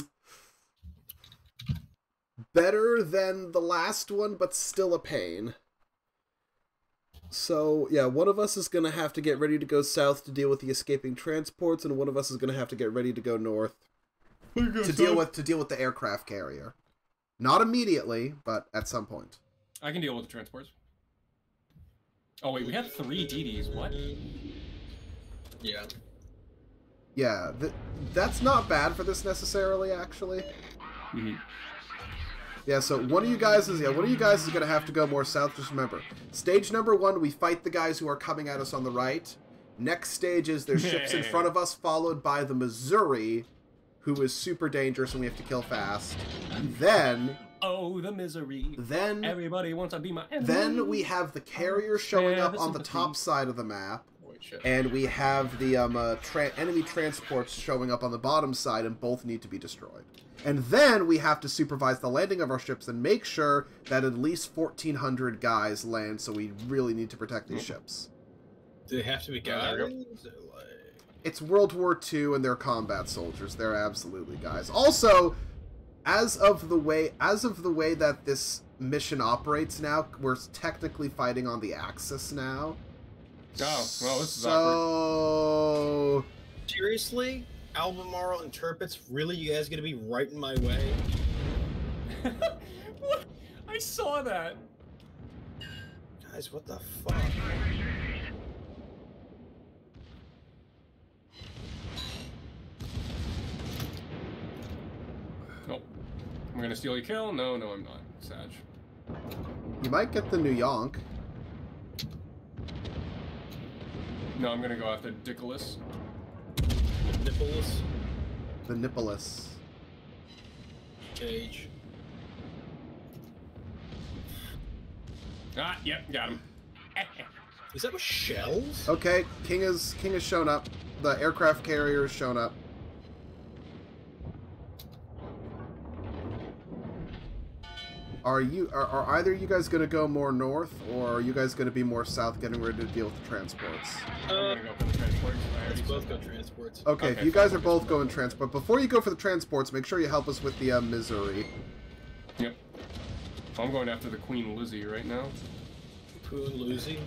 better than the last one, but still a pain. So yeah, one of us is gonna have to get ready to go south to deal with the escaping transports, and one of us is gonna have to get ready to go north to deal with to deal with the aircraft carrier. Not immediately, but at some point. I can deal with the transports. Oh wait, we have three DDs. What? Yeah. Yeah, th- that's not bad for this necessarily, actually. Mhm. Yeah, so one of you guys is yeah, one of you guys is gonna have to go more south. Just remember, stage number one, we fight the guys who are coming at us on the right. Next stage is there's ships in front of us, followed by the Missouri, who is super dangerous and we have to kill fast. Then, Oh, the misery. then, Everybody wants to be my enemy. then we have the carrier showing up on the top side of the map. Holy shit. And we have the um, uh, tra- enemy transports showing up on the bottom side, and both need to be destroyed. And then we have to supervise the landing of our ships and make sure that at least 1,400 guys land, so we really need to protect these ships. Do they have to be Yeah, guys? you Or like... It's World War II, and they're combat soldiers. They're absolutely guys. Also, as of the way as of the way that this mission operates now, we're technically fighting on the Axis now. Oh, well, this is so Seriously? Albemarle interprets? Really? You guys gonna be right in my way? what? I saw that. Guys, what the fuck? Nope. I'm gonna steal your kill. No, no, I'm not. Sag. You might get the new Yonk. No, I'm gonna go after Dickolas. Nipples. The Nippolis. Cage. Ah, yep, got him. Is that with shells? Okay, King is King has shown up. The aircraft carrier has shown up. Are you are, are either you guys gonna go more north or are you guys gonna be more south getting ready to deal with the transports? Uh, I'm gonna go for the transports. I already let's said both go that. transports. Okay, Okay, if you guys fine, are both going transport, before you go for the transports, make sure you help us with the uh, Missouri. Yep. I'm going after the Queen Lizzie right now. Poon Lucy.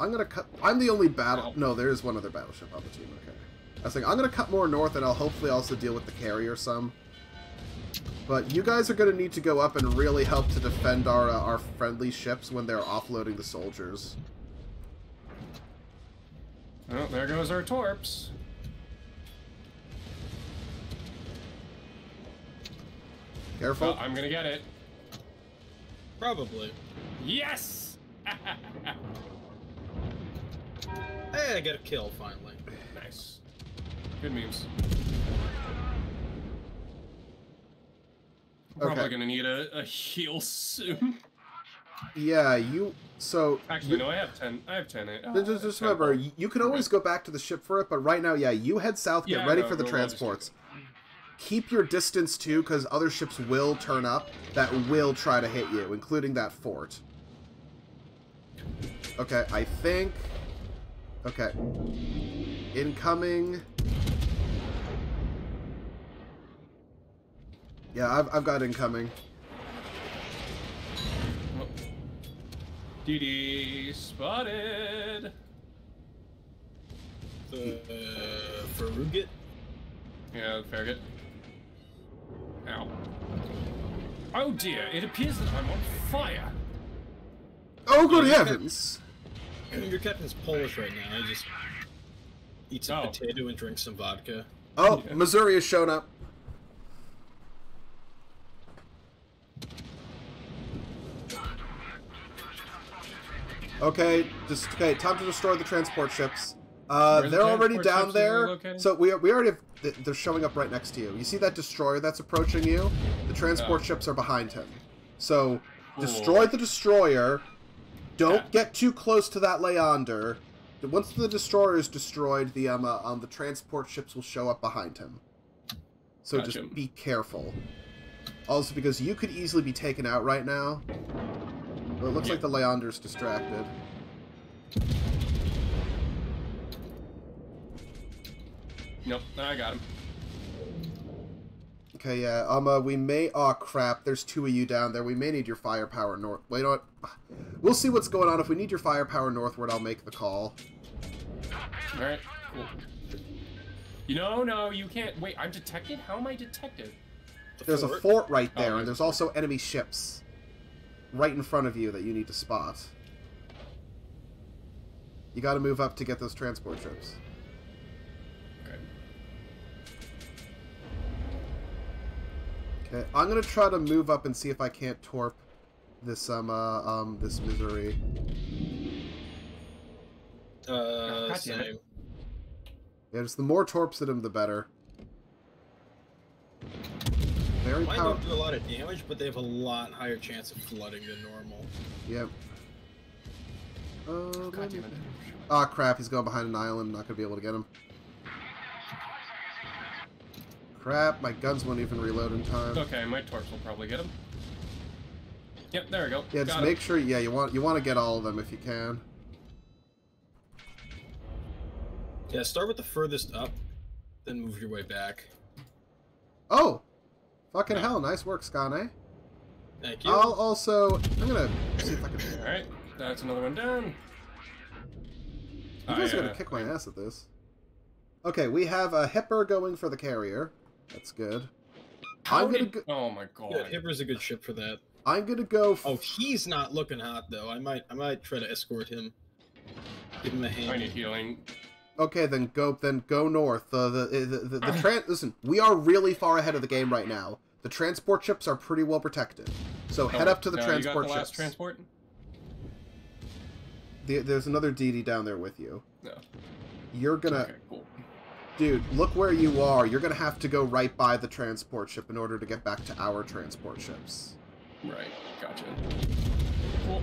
I'm gonna cut. I'm the only battle. No, there is one other battleship on the team. Okay. I was saying I'm gonna cut more north, and I'll hopefully also deal with the carrier some. But you guys are gonna need to go up and really help to defend our uh, our friendly ships when they're offloading the soldiers. Oh, there goes our torps. Careful. Oh, I'm gonna get it. Probably. Yes! Hey, I got a kill finally. nice. Good memes. Probably Okay. gonna need a, a heal soon. Yeah, you. So Actually, you- no, I have ten. I have ten. uh, Just, just- just remember, y- you can always go back to the ship for it, but right now, yeah, you head south, get Yeah, ready no, for the we'll- we'll just do transports. Keep your distance too, because other ships will turn up that will try to hit you, including that fort. Okay, I think. Okay. Incoming. Yeah, I've, I've got incoming. DD spotted. The uh, Farugit. Yeah, Farragut. Ow. Oh dear, it appears that I'm on fire. Oh, good Yeah, you heavens! Your captain's Polish right now. He just eats a Oh. potato and drinks some vodka. Oh, Missouri has shown up. Okay, just okay. Time to destroy the transport ships. Uh, Where are the they're already down there. So we we already have, they're showing up right next to you. You see that destroyer that's approaching you? The transport Oh. ships are behind him. So Cool. destroy the destroyer. Don't get too close to that Leander. Once the destroyer is destroyed, the um, uh, um the transport ships will show up behind him. So Gotcha. just be careful. Also, because you could easily be taken out right now. Well, it looks like the Leander's distracted. Nope, I got him. Okay, yeah. Um, uh, we may. Oh crap! There's two of you down there. We may need your firepower north. Wait, you know what? We'll see what's going on. If we need your firepower northward, I'll make the call. Alright, cool. You know, no, you can't. Wait, I'm detected? How am I detected? There's a fort right Oh, there, there's and there's also enemy ships right in front of you that you need to spot. You got to move up to get those transport ships. Okay. Okay, I'm gonna try to move up and see if I can't torp this um uh, um this misery. Uh, God same. Yeah, just the more torps at him, the better. Very Mine powerful. don't do a lot of damage, but they have a lot higher chance of flooding than normal. Yep. Uh, God damn it. Ah, crap, he's going behind an island. Not gonna be able to get him. Crap, my guns won't even reload in time. Okay, my torps will probably get him. Yep, there we go. Yeah, just Got make him. sure. Yeah, you want you want to get all of them if you can. Yeah, start with the furthest up, then move your way back. Oh, fucking hell! Nice work, Skane. Thank you. I'll also. I'm gonna see if I can. You Alright, that's another one down. guys I, are gonna uh, kick my ass at this. Okay, we have a Hipper going for the carrier. That's good. How I'm gonna did- go. Oh my god. Yeah, Hipper's a good ship for that. I'm gonna go. Oh, he's not looking hot though. I might, I might try to escort him. Give him a hand. I need healing. Okay, then go then go north. Uh, the the the, the, the tran- Listen, we are really far ahead of the game right now. The transport ships are pretty well protected. So Oh, head up to the no, transport you got the last ships. transport? The- there's another DD down there with you. No. You're gonna, Okay, cool. dude. Look where you are. You're gonna have to go right by the transport ship in order to get back to our transport ships. Right, gotcha. Cool.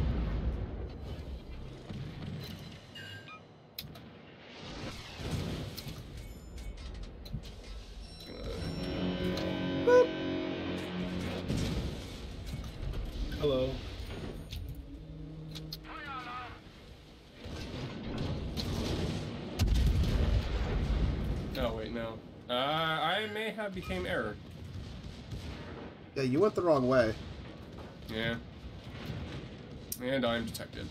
Hello. Oh wait, no. Uh, I may have became error. Yeah, you went the wrong way. Yeah. And I'm detected.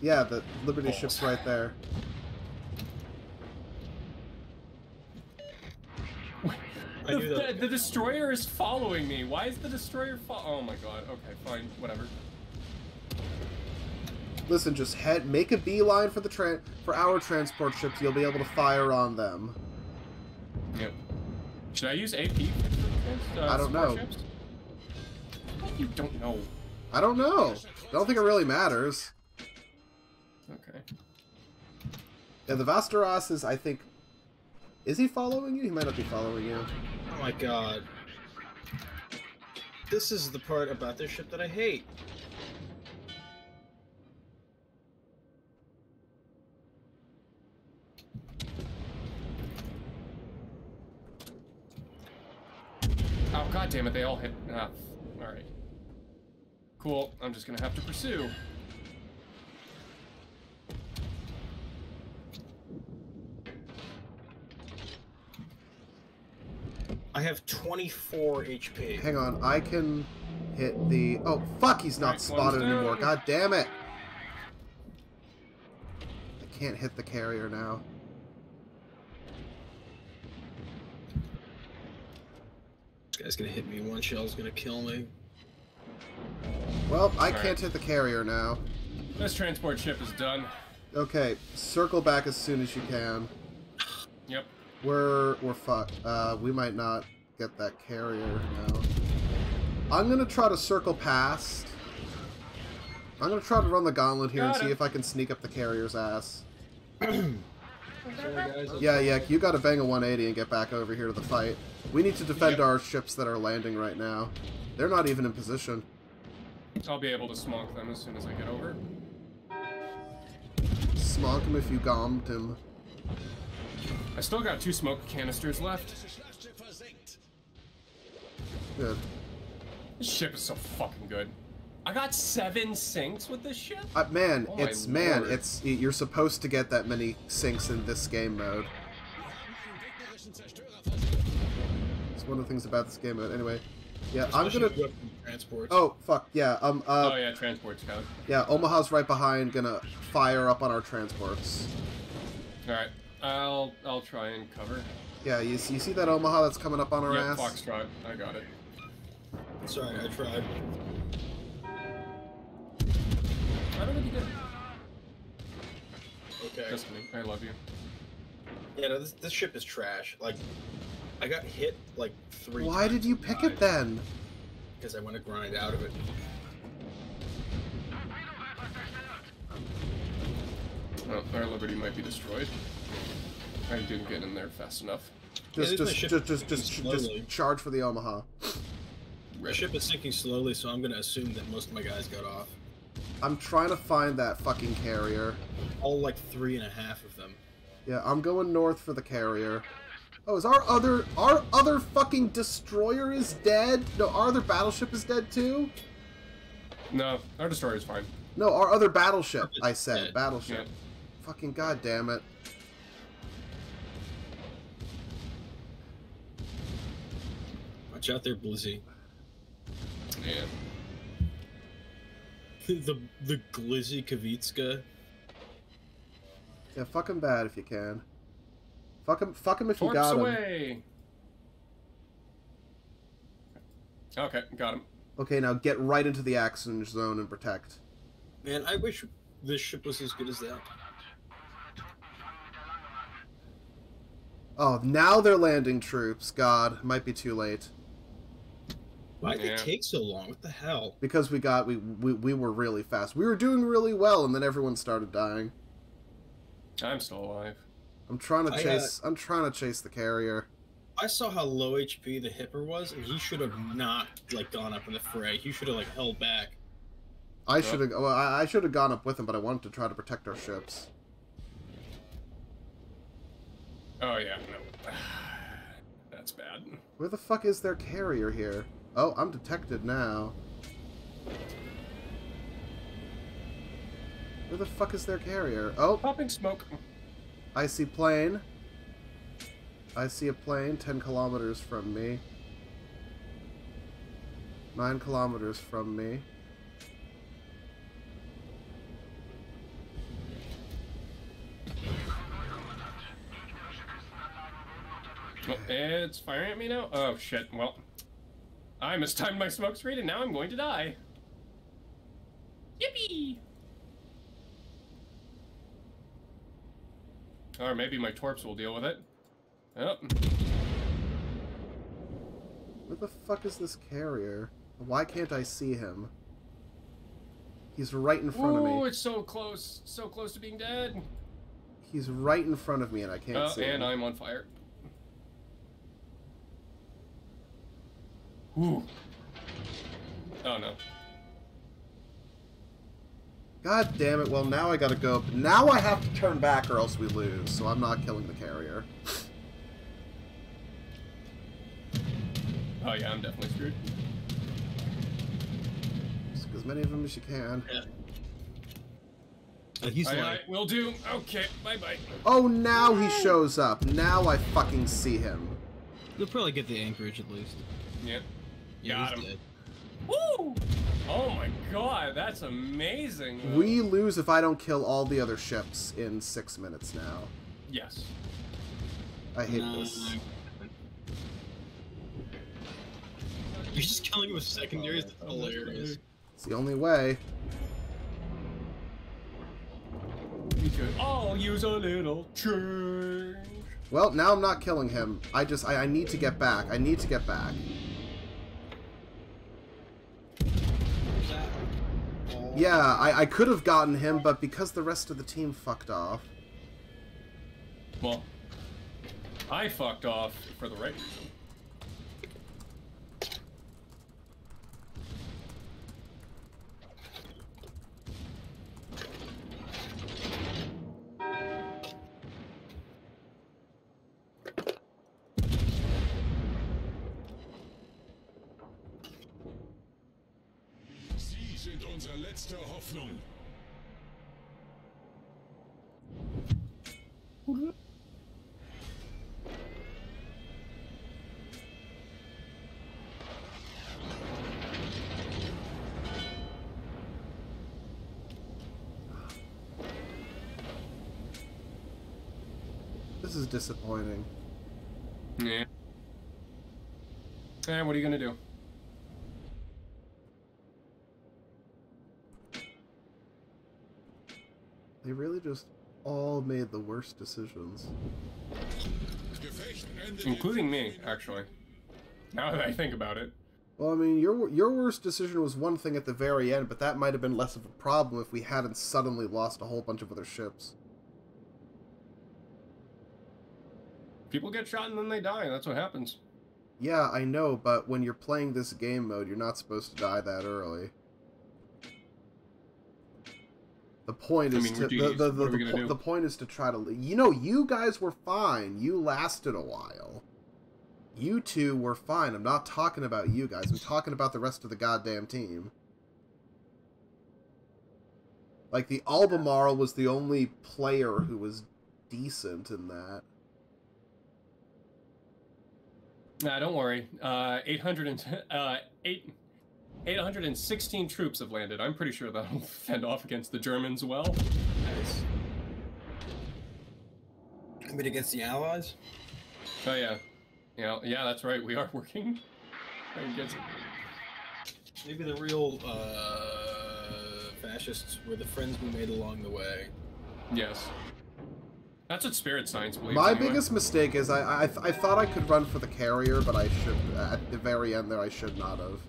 Yeah, the Liberty ship's right there. I knew The, the destroyer is following me. Why is the destroyer fo- Oh my god. Okay, fine. Whatever. Listen, just head, make a beeline for the tran for our transport ships. You'll be able to fire on them. Yep. Should I use AP for trans- uh, I don't know. ships? You don't know. I don't know. I don't think it really matters. Okay. Yeah, the Vasteras is, I think. Is he following you? He might not be following you. Oh my god. This is the part about this ship that I hate. Oh god damn it! They all hit. Ah, all right. Cool. I'm just gonna have to pursue. I have 24 HP. Hang on, I can hit the. Oh fuck! He's not Right, spotted one's anymore. God damn it! I can't hit the carrier now. This guy's gonna hit me. One shell's gonna kill me. Well, I Alright. can't hit the carrier now. This transport ship is done. Okay, circle back as soon as you can. Yep. We're we're fucked. Uh, we might not get that carrier now. I'm gonna try to circle past. I'm gonna try to run the gauntlet here and Got see if I can sneak up the carrier's ass. Yeah, yeah, you gotta bang a 180 and get back over here to the fight. We need to defend Yep. our ships that are landing right now. They're not even in position. I'll be able to smonk them as soon as I get over. Smonk him if you gommed him. I still got two smoke canisters left. Good. This ship is so fucking good. I got seven sinks with this ship. Uh, man, Oh it's man, lord. it's you're supposed to get that many sinks in this game mode. It's one of the things about this game mode. Anyway, yeah, I'm gonna. weapon transports. Oh fuck yeah. Um. Uh, oh yeah, transports scout. yeah. Omaha's right behind. Gonna fire up on our transports. All right, I'll I'll try and cover. Yeah. You see, you see that Omaha that's coming up on our Yep, ass? Foxtrot. I got it. Sorry, I tried. I don't think you did. Okay. Just kidding. I love you. Yeah, no, this, this ship is trash. Like, I got hit like three Why did you pick it then? because I want to grind out of it. Oh, our Liberty might be destroyed. I didn't get in there fast enough. Just, this is my just, just, just, just, just charge for the Omaha. The ship is sinking slowly, so I'm going to assume that most of my guys got off. I'm trying to find that fucking carrier. All like three and a half of them. Yeah, I'm going north for the carrier. Oh, is our other our other fucking destroyer is dead? No, our other battleship is dead too. No, our destroyer is fine. No, our other battleship. I said dead. battleship. Yeah. Fucking goddamn it! Watch out there, Blizzy. Yeah. the the Glizzy Kavitska. Yeah, fuck him bad if you can. Fuck him. Fuck him if you Torps got him. away. Okay, got him. Okay, now get right into the action zone and protect. Man, I wish this ship was as good as that. Oh, now they're landing troops. God, might be too late. Why did Yeah. it take so long? What the hell? Because we got we, we we were really fast. We were doing really well, and then everyone started dying. I'm still alive. I'm trying to I, uh, chase. I'm trying to chase the carrier. I saw how low HP the Hipper was, and he should have not like gone up in the fray. He should have like held back. I should have. Well, I, I should have gone up with him, but I wanted to try to protect our ships. Oh yeah, no. That's bad. Where the fuck is their carrier here? Oh, I'm detected now. Where the fuck is their carrier? Oh, popping smoke. I see plane. I see a plane 10 kilometers from me. 9 kilometers from me. Oh, it's firing at me now? Oh shit, well. I mistimed my smoke screen and now I'm going to die. Yippee! Or maybe my torps will deal with it. Oh. Where the fuck is this carrier? Why can't I see him? He's right in front of Ooh, me. it's so close. So close to being dead. He's right in front of me and I can't Oh, see and him. I'm on fire. Ooh. Oh no. God damn it, well now I gotta go. Now I have to turn back or else we lose, so I'm not killing the carrier. Oh yeah, I'm definitely screwed. Just as many of them as you can. he's aye, like- aye, will do. Okay, bye bye. Oh, now he shows up. Now I fucking see him. You'll probably get the anchorage at least. Yeah. Yeah, Got he's him. dead. Woo! Oh my god, that's amazing. though. We lose if I don't kill all the other ships in six minutes now. Yes. I hate this. You're just killing him with secondaries. That's oh, hilarious. It's the only way. We could all use a little change. Well, now I'm not killing him. I just, I, I need to get back. I need to get back. Yeah, I, I could have gotten him, but because the rest of the team fucked off. Well, I fucked off for the right reason. Letzte This is disappointing. Yeah. And what are you gonna do? They really just all made the worst decisions. Including me, actually. Now that I think about it. Well, I mean, your your worst decision was one thing at the very end, but that might have been less of a problem if we hadn't suddenly lost a whole bunch of other ships. People get shot and then they die. That's what happens. Yeah, I know, but when you're playing this game mode, you're not supposed to die that early. The point I is mean, to we're the, the, the, What are we the, po- the point is to try to you know you guys were fine. You lasted a while. You two were fine. I'm not talking about you guys. I'm talking about the rest of the goddamn team. Like the Albemarle was the only player who was decent in that. Nah, don't worry. Uh, 800 and, uh, 8, 816 troops have landed. I'm pretty sure that'll fend off against the Germans well. Nice. I mean, against the Allies? Oh, yeah. Yeah, yeah, that's right. We are working against Maybe the real uh, fascists were the friends we made along the way. Yes. That's what Spirit Science believes. My anyway. biggest mistake is I, I I thought I could run for the carrier, but I should at the very end there I should not have.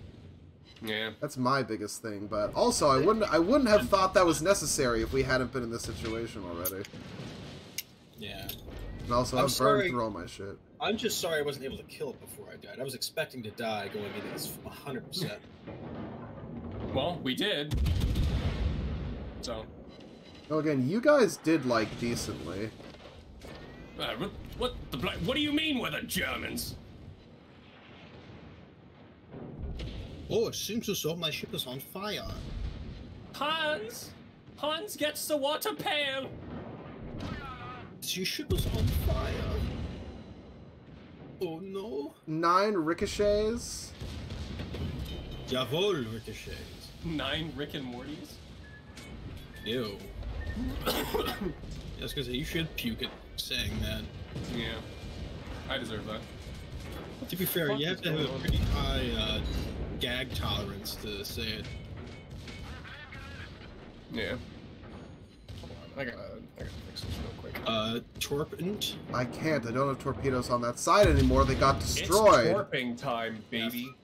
Yeah. That's my biggest thing, but also I wouldn't I wouldn't have thought that was necessary if we hadn't been in this situation already. Yeah. And also I'm I've sorry. burned through all my shit. I'm just sorry I wasn't able to kill it before I died. I was expecting to die going into this 100%. Well, we did. So, No, again, you guys did like decently. uh, what, what the What do you mean we're the Germans? Oh, it seems as though my ship is on fire. Hans, Hans gets the water pail. Your ship is on fire. Oh no. Nine ricochets. Jawohl, ricochets. Nine Rick and Mortys. Ew. I was gonna say, you should puke at saying that. Yeah, I deserve that. To be fair, you have to have going a pretty high uh, gag tolerance to say it. Yeah. Hold on, I gotta, I gotta fix this real quick. Uh, torpent. I can't. I don't have torpedoes on that side anymore. They got destroyed. It's warping time, baby.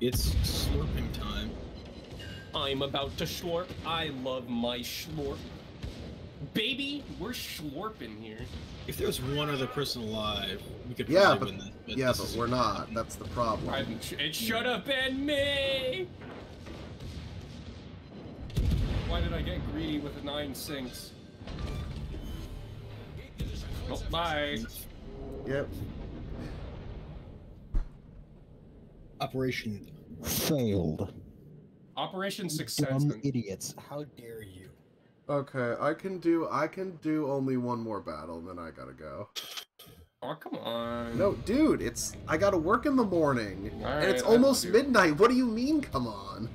It's slurping time. I'm about to schlorp. I love my schlorp. Baby, we're schlorping here. If there was one other person alive, we could Yeah, but win this. But yeah, this but we're not. That's the problem. I, it should have been me. Why did I get greedy with the nine sinks? Oh, bye. Yep. Operation failed. Operation Success. Dumb idiots. How dare you? Okay, I can do I can do only one more battle, and then I gotta go. Oh, come on. No, dude, it's I gotta work in the morning, and it's almost midnight. What do you mean? Come on.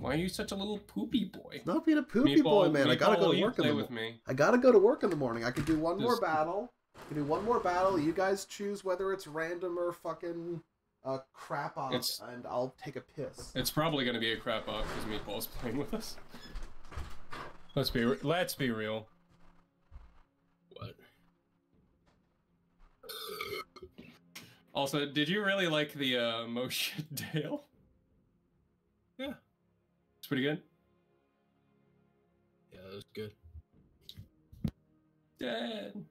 Why are you such a little poopy boy? Not being a poopy boy, Meatball- man. I gotta go to work in the with me. I gotta go to work in the morning. I could do one more battle. I can do one more battle. You guys choose whether it's random or fucking uh, crap off, It's- and I'll take a piss. It's probably gonna be a crap up because Meatball's playing with us. Let's be re- let's be real. What? Also, did you really like the uh, motion Dale? Yeah. It's pretty good. Yeah, that was good. Dead.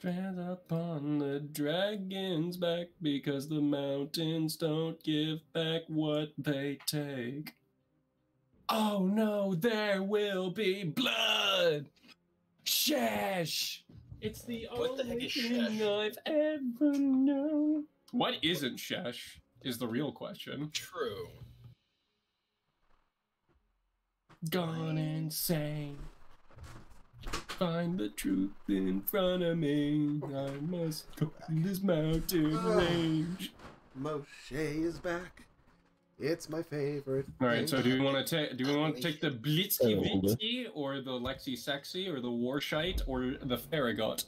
Tread upon the dragon's back because the mountains don't give back what they take. Oh no, there will be blood! Shash! It's the What only is thing I've ever known. What isn't Shash? Is the real question. True. Gone insane. Find the truth in front of me. I must go in this mountain ah. range. Moshe is back. It's my favorite. All right, so do we want to take? Do we want to take the Blitzky Witzky or the Lexi Sexy or the Warshite or the Farragut?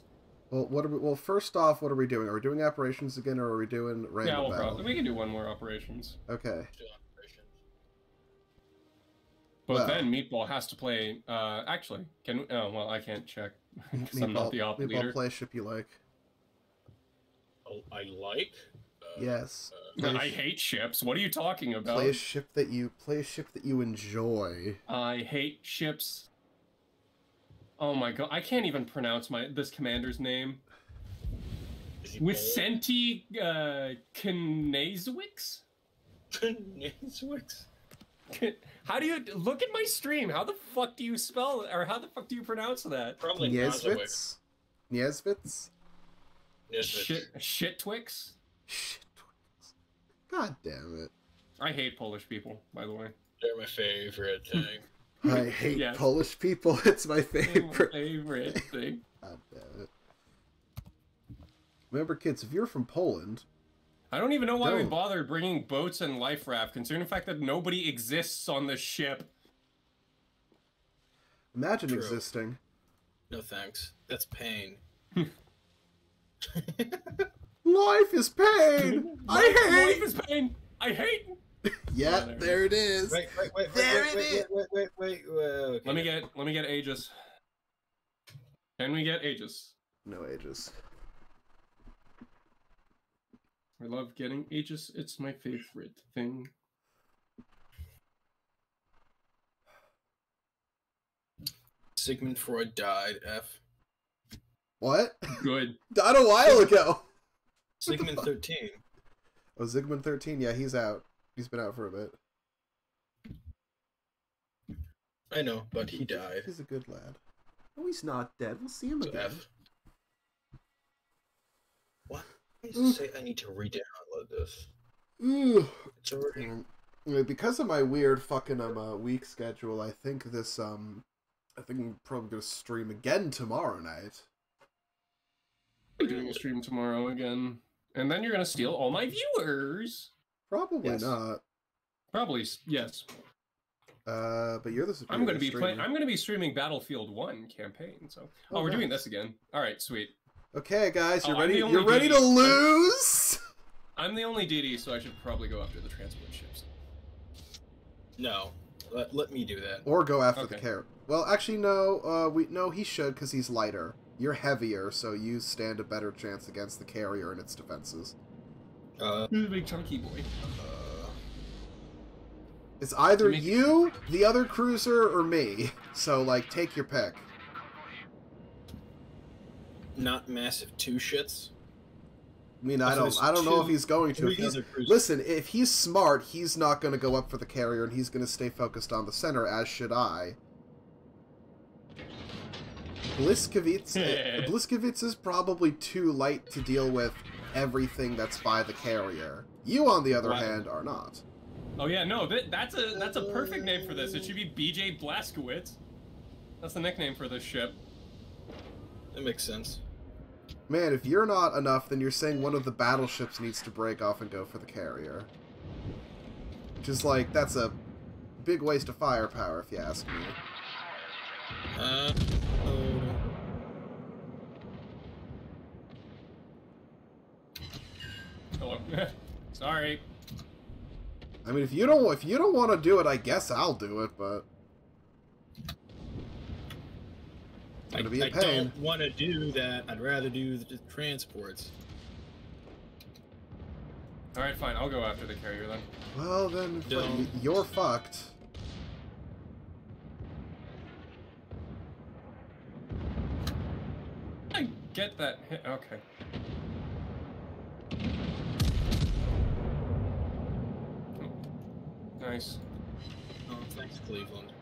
Well, what are we, well, first off, what are we doing? Are we doing operations again, or are we doing random yeah, we'll battle? probably we can do one more operations. Okay. But Well- then Meatball has to play. Uh, actually, can oh well, I can't check because I'm not the op meatball leader. play ship you like. Oh, I like. Yes. I Play a sh- hate ships. What are you talking about? Play a ship that you play a ship that you enjoy. I hate ships. Oh my god, I can't even pronounce my this commander's name. Vicenti uh, Knazewix? Knazewix? How do you look at my stream? How the fuck do you spell or how the fuck do you pronounce that? Probably Nieswitz. Nieswitz. Shit, shit Twix. God damn it! I hate Polish people, by the way. They're my favorite hmm. thing. I hate Yes. Polish people. It's my They're my favorite. favorite thing. God damn it! Remember, kids, if you're from Poland, I don't even know why we Don't. bothered bringing boats and life raft, considering the fact that nobody exists on this ship. imagine True. existing. No thanks. That's pain. Life is pain. I hate. Life hate. is pain. I hate. yeah, there there it is. Wait, wait, wait, There wait, it wait, wait, wait, wait, wait, wait, okay. Let me get let me get Aegis. Can we get Aegis? No ages. I love getting Aegis. It's my favorite thing. Sigmund Freud died. F. What? Good. Died a while ago. Sigmund thirteen. Oh, Zygmunt 13. Yeah, he's out. He's been out for a bit. I know, but he died. He's a good lad. Oh, he's not dead. We'll see him So again. F. What? Why does it say I need to re-download this? Ugh. It's already. Mm. Yeah, Because of my weird fucking um uh, week schedule, I think this um, I think I'm probably gonna stream again tomorrow night. We're doing a stream tomorrow again, and then you're gonna steal all my viewers. Probably Yes. not. Probably yes. Uh, but you're the superior I'm gonna be streamer. playing. I'm gonna be streaming Battlefield One campaign. So, oh, Oh, we're doing this again. All right, sweet. Okay, guys, you're Oh, ready. You're ready to lose. I'm the only DD, so I should probably go after the transport ships. No, let, let me do that. Or go after the Okay. carrot. Well, actually, no. Uh, we no, he should because he's lighter. You're heavier, so you stand a better chance against the carrier and its defenses. Uh, He's a big chunky boy. It's either Make- you, the other cruiser, or me. So, like, take your pick. not massive two shits. I mean, I don't, I don't know if he's going to. If he's, listen, if he's smart, he's not going to go up for the carrier, and he's going to stay focused on the center, as should I. Bliskovitz, uh, Bliskovitz is probably too light to deal with everything that's by the carrier. You, on the other Wow. hand, are not. Oh yeah, no, that, that's a that's a perfect name for this. It should be BJ Blazkowicz. That's the nickname for this ship. That makes sense. Man, if you're not enough, then you're saying one of the battleships needs to break off and go for the carrier. Which is like, that's a big waste of firepower, if you ask me. Uh, oh, Hello. Oh, Sorry. I mean, if you don't if you don't want to do it, I guess I'll do it, but it's I, gonna be a I pain. don't want to do that. I'd rather do the transports. All right, fine. I'll go after the carrier then. Well, then Don't. you're fucked. I get that. hit- Okay. Nice. Oh, thanks, Cleveland.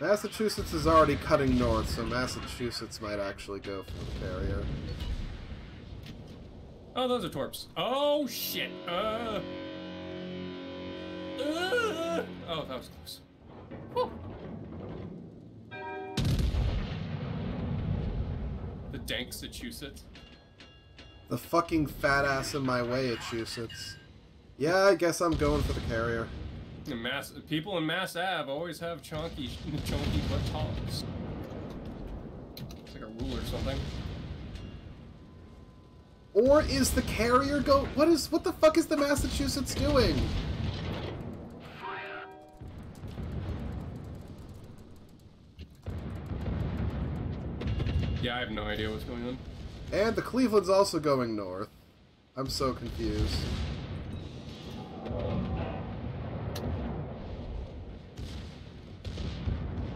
Massachusetts is already cutting north, so Massachusetts might actually go for the carrier. Oh, those are torps. Oh shit. Uh. Uh, oh, that was close. Whew. The Danksachusets. The fucking fat ass in my way, Massachusetts. Yeah, I guess I'm going for the carrier. The mass people in Mass Ave always have chunky, chunky buttocks. It's like a rule or something. Or is the carrier go? What is? What the fuck is the Massachusetts doing? Yeah, I have no idea what's going on. And the Cleveland's also going north. I'm so confused.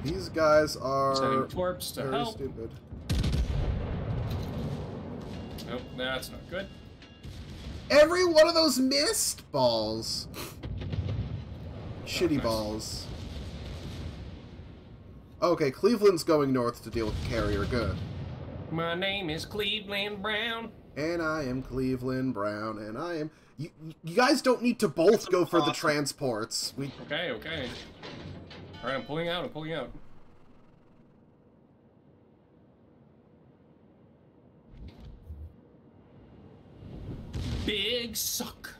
These guys are Sending torps to very help. stupid. Nope, that's not good. Every one of those missed balls. Shitty balls. Okay, Cleveland's going north to deal with the carrier. Good. My name is Cleveland Brown. And I am Cleveland Brown, and I am. You, you guys don't need to both go for the transports. We Okay, okay. Alright, I'm pulling out, I'm pulling out. Big suck.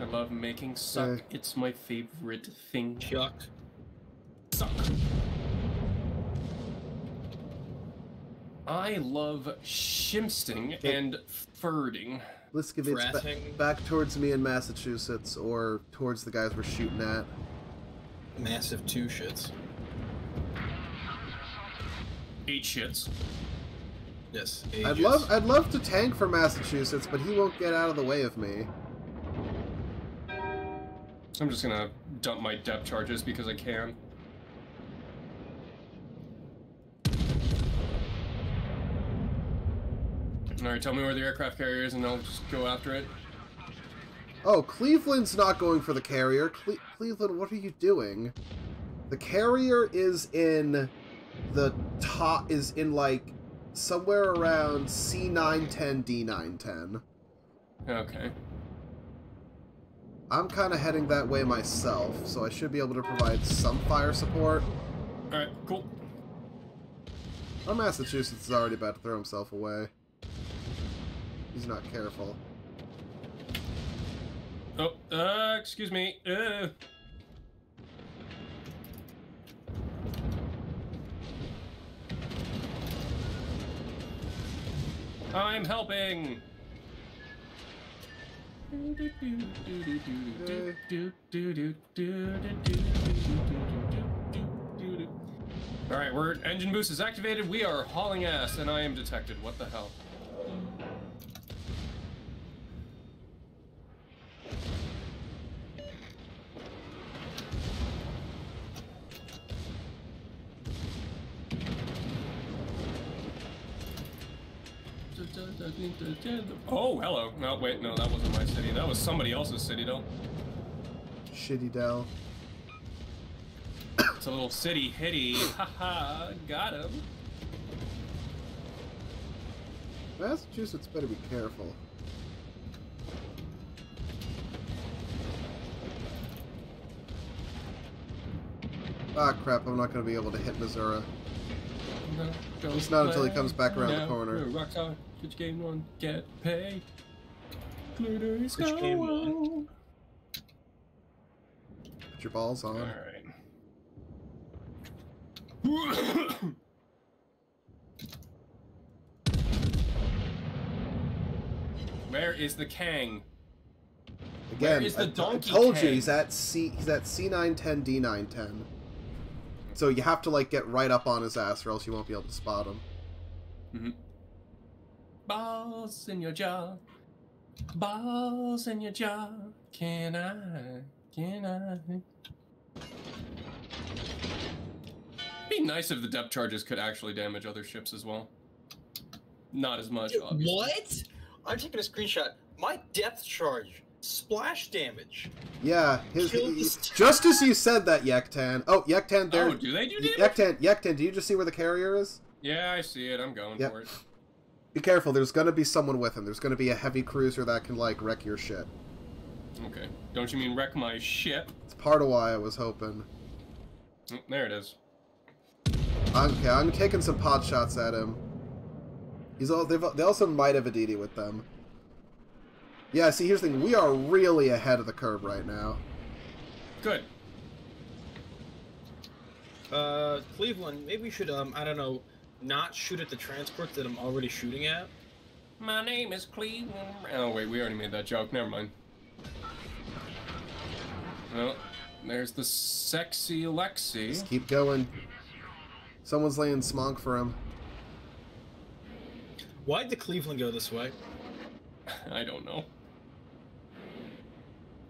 I love making suck. It's my favorite thing. Chuck. Suck. I love shimsting okay. and furding. Liskovic ba back towards me in Massachusetts or towards the guys we're shooting at. Massive two shits. Eight shits. Yes. Ages. I'd love I'd love to tank for Massachusetts, but he won't get out of the way of me. I'm just gonna dump my depth charges because I can. Alright, tell me where the aircraft carrier is and I'll just go after it. Oh, Cleveland's not going for the carrier. Cle- Cleveland, what are you doing? The carrier is in the top is in like somewhere around C910 D910. Okay. I'm kind of heading that way myself, so I should be able to provide some fire support. Alright, cool. Our Massachusetts is already about to throw himself away. He's not careful. Oh, uh, excuse me. Uh. I'm helping. All right, we're engine boost is activated. We are hauling ass, and I am detected. What the hell? Oh, hello. No, wait, no, that wasn't my city. That was somebody else's city, though. Shitty Dell. It's a little city hitty. Haha, got him. Massachusetts better be careful. Ah, crap, I'm not going to be able to hit Missouri. No, don't It's not until he comes back around the now. corner. Rock on. Which game one? Get paid. Glitters Which game go. Put your balls on. Alright. Where is the Kang? Again, is the I, I donkey told you he's at C. He's at C910 D910. So you have to like get right up on his ass, or else you won't be able to spot him. Mm Mhm. Balls in your jaw. Balls in your jaw. Can I? Can I? Be nice if the depth charges could actually damage other ships as well. Not as much, obviously. What? I'm taking a screenshot. My depth charge, splash damage. Yeah, his, Kill he- this- just as you said that, Yektan. Oh, Yektan, there. Oh, do they do damage? Yektan, Yektan, do you just see where the carrier is? Yeah, I see it. I'm going Yep. for it. Be careful. There's gonna be someone with him. There's gonna be a heavy cruiser that can like wreck your shit. Okay. Don't you mean wreck my ship? It's part of why I was hoping. Mm, There it is. Okay, I'm taking some pot shots at him. He's all. They've, they also might have a DD with them. Yeah. See, here's the thing. We are really ahead of the curve right now. Good. Uh, Cleveland, maybe we should, um, I don't know, not shoot at the transport that I'm already shooting at. My name is Cleveland. Oh wait, we already made that joke. Never mind. Well, there's the sexy Lexi. Just keep going. Someone's laying smonk for him. Why'd the Cleveland go this way? I don't know.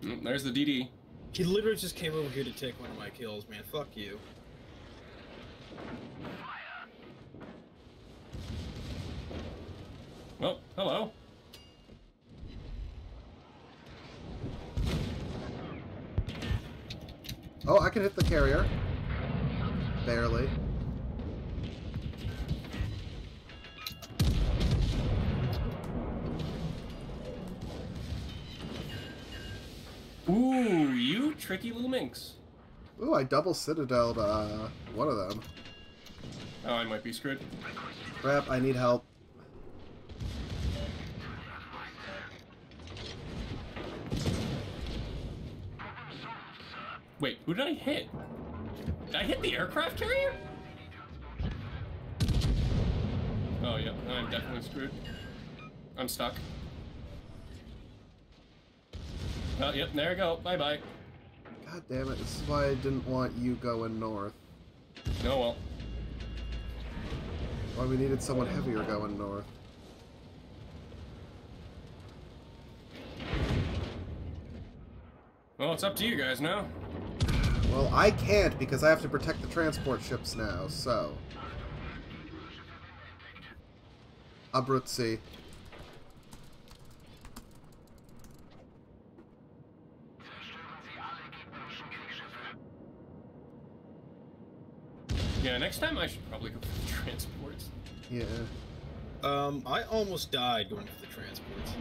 Mm, There's the DD. He literally just came over here to take one of my kills, man. Fuck you. Oh, hello. Oh, I can hit the carrier. Barely. Ooh, you tricky little minx. Ooh, I double citadeled uh, one of them. Oh, I might be screwed. Crap, I need help. Wait, who did I hit? Did I hit the aircraft carrier? Oh yeah, I'm definitely screwed. I'm stuck. Oh, yep, there we go. Bye bye. God damn it, this is why I didn't want you going north. No, well. Why we needed someone heavier going north. Well, it's up to you guys now. Well, I can't because I have to protect the transport ships now, so. Abruzzi. Yeah, next time I should probably go for the transports. Yeah. Um, I almost died going for the transports.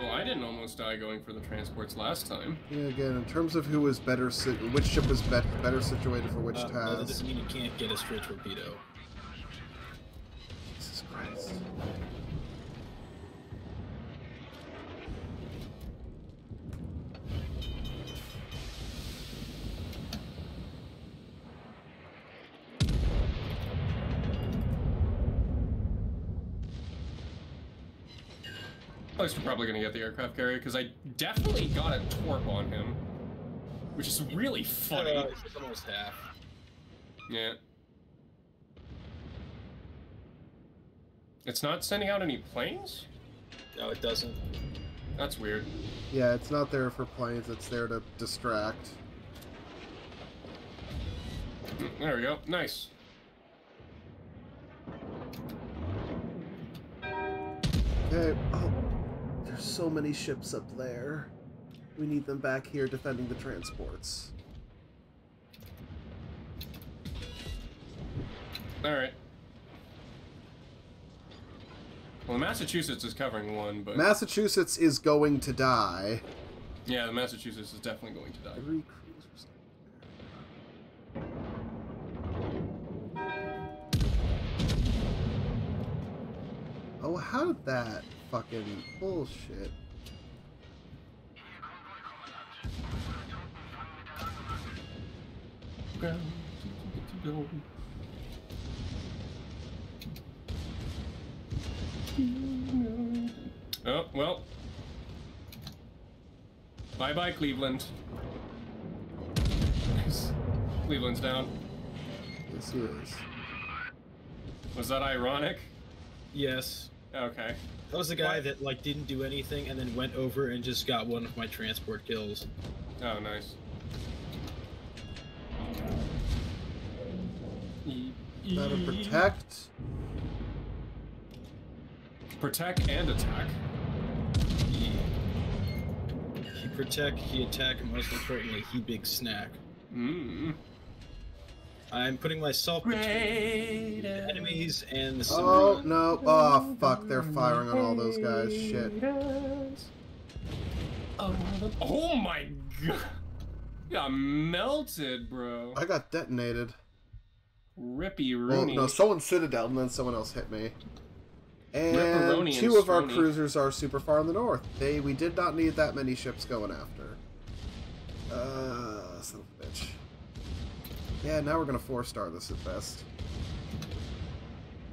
Well, I didn't almost die going for the transports last time. Yeah, again, in terms of who was better, si which ship was be better situated for which Uh, task. well, that doesn't mean you can't get a straight torpedo. Jesus Christ. Plus, we're probably gonna get the aircraft carrier because I definitely got a torp on him, which is really funny. Uh, it's almost half. Yeah. It's not sending out any planes? No, it doesn't. That's weird. Yeah, it's not there for planes, it's there to distract. There we go. Nice. Okay, oh, there's so many ships up there. We need them back here defending the transports. Alright. Well, Massachusetts is covering one, but... Massachusetts is going to die. yeah, the Massachusetts is definitely going to die. Three cruisers. Oh, how did that fucking bullshit? Oh, well. Bye bye, Cleveland. Cleveland's down. Yes, he is. Was that ironic? Yes. Okay. That was the guy that like didn't do anything and then went over and just got one of my transport kills. Oh, nice. Gotta protect. Protect and attack. He protect, he attack, and most importantly, he big snack. Mm. I'm putting myself between the enemies and the Oh, no. Oh, fuck. They're firing on all those guys. Shit. Oh my god. Got melted, bro. I got detonated. Rippy Well, Rooney. no, someone citadel and then someone else hit me. And Ripperoni two and of our cruisers are super far in the north. They we did not need that many ships going after. Uh, son of a bitch. Yeah, now we're gonna four star this at best.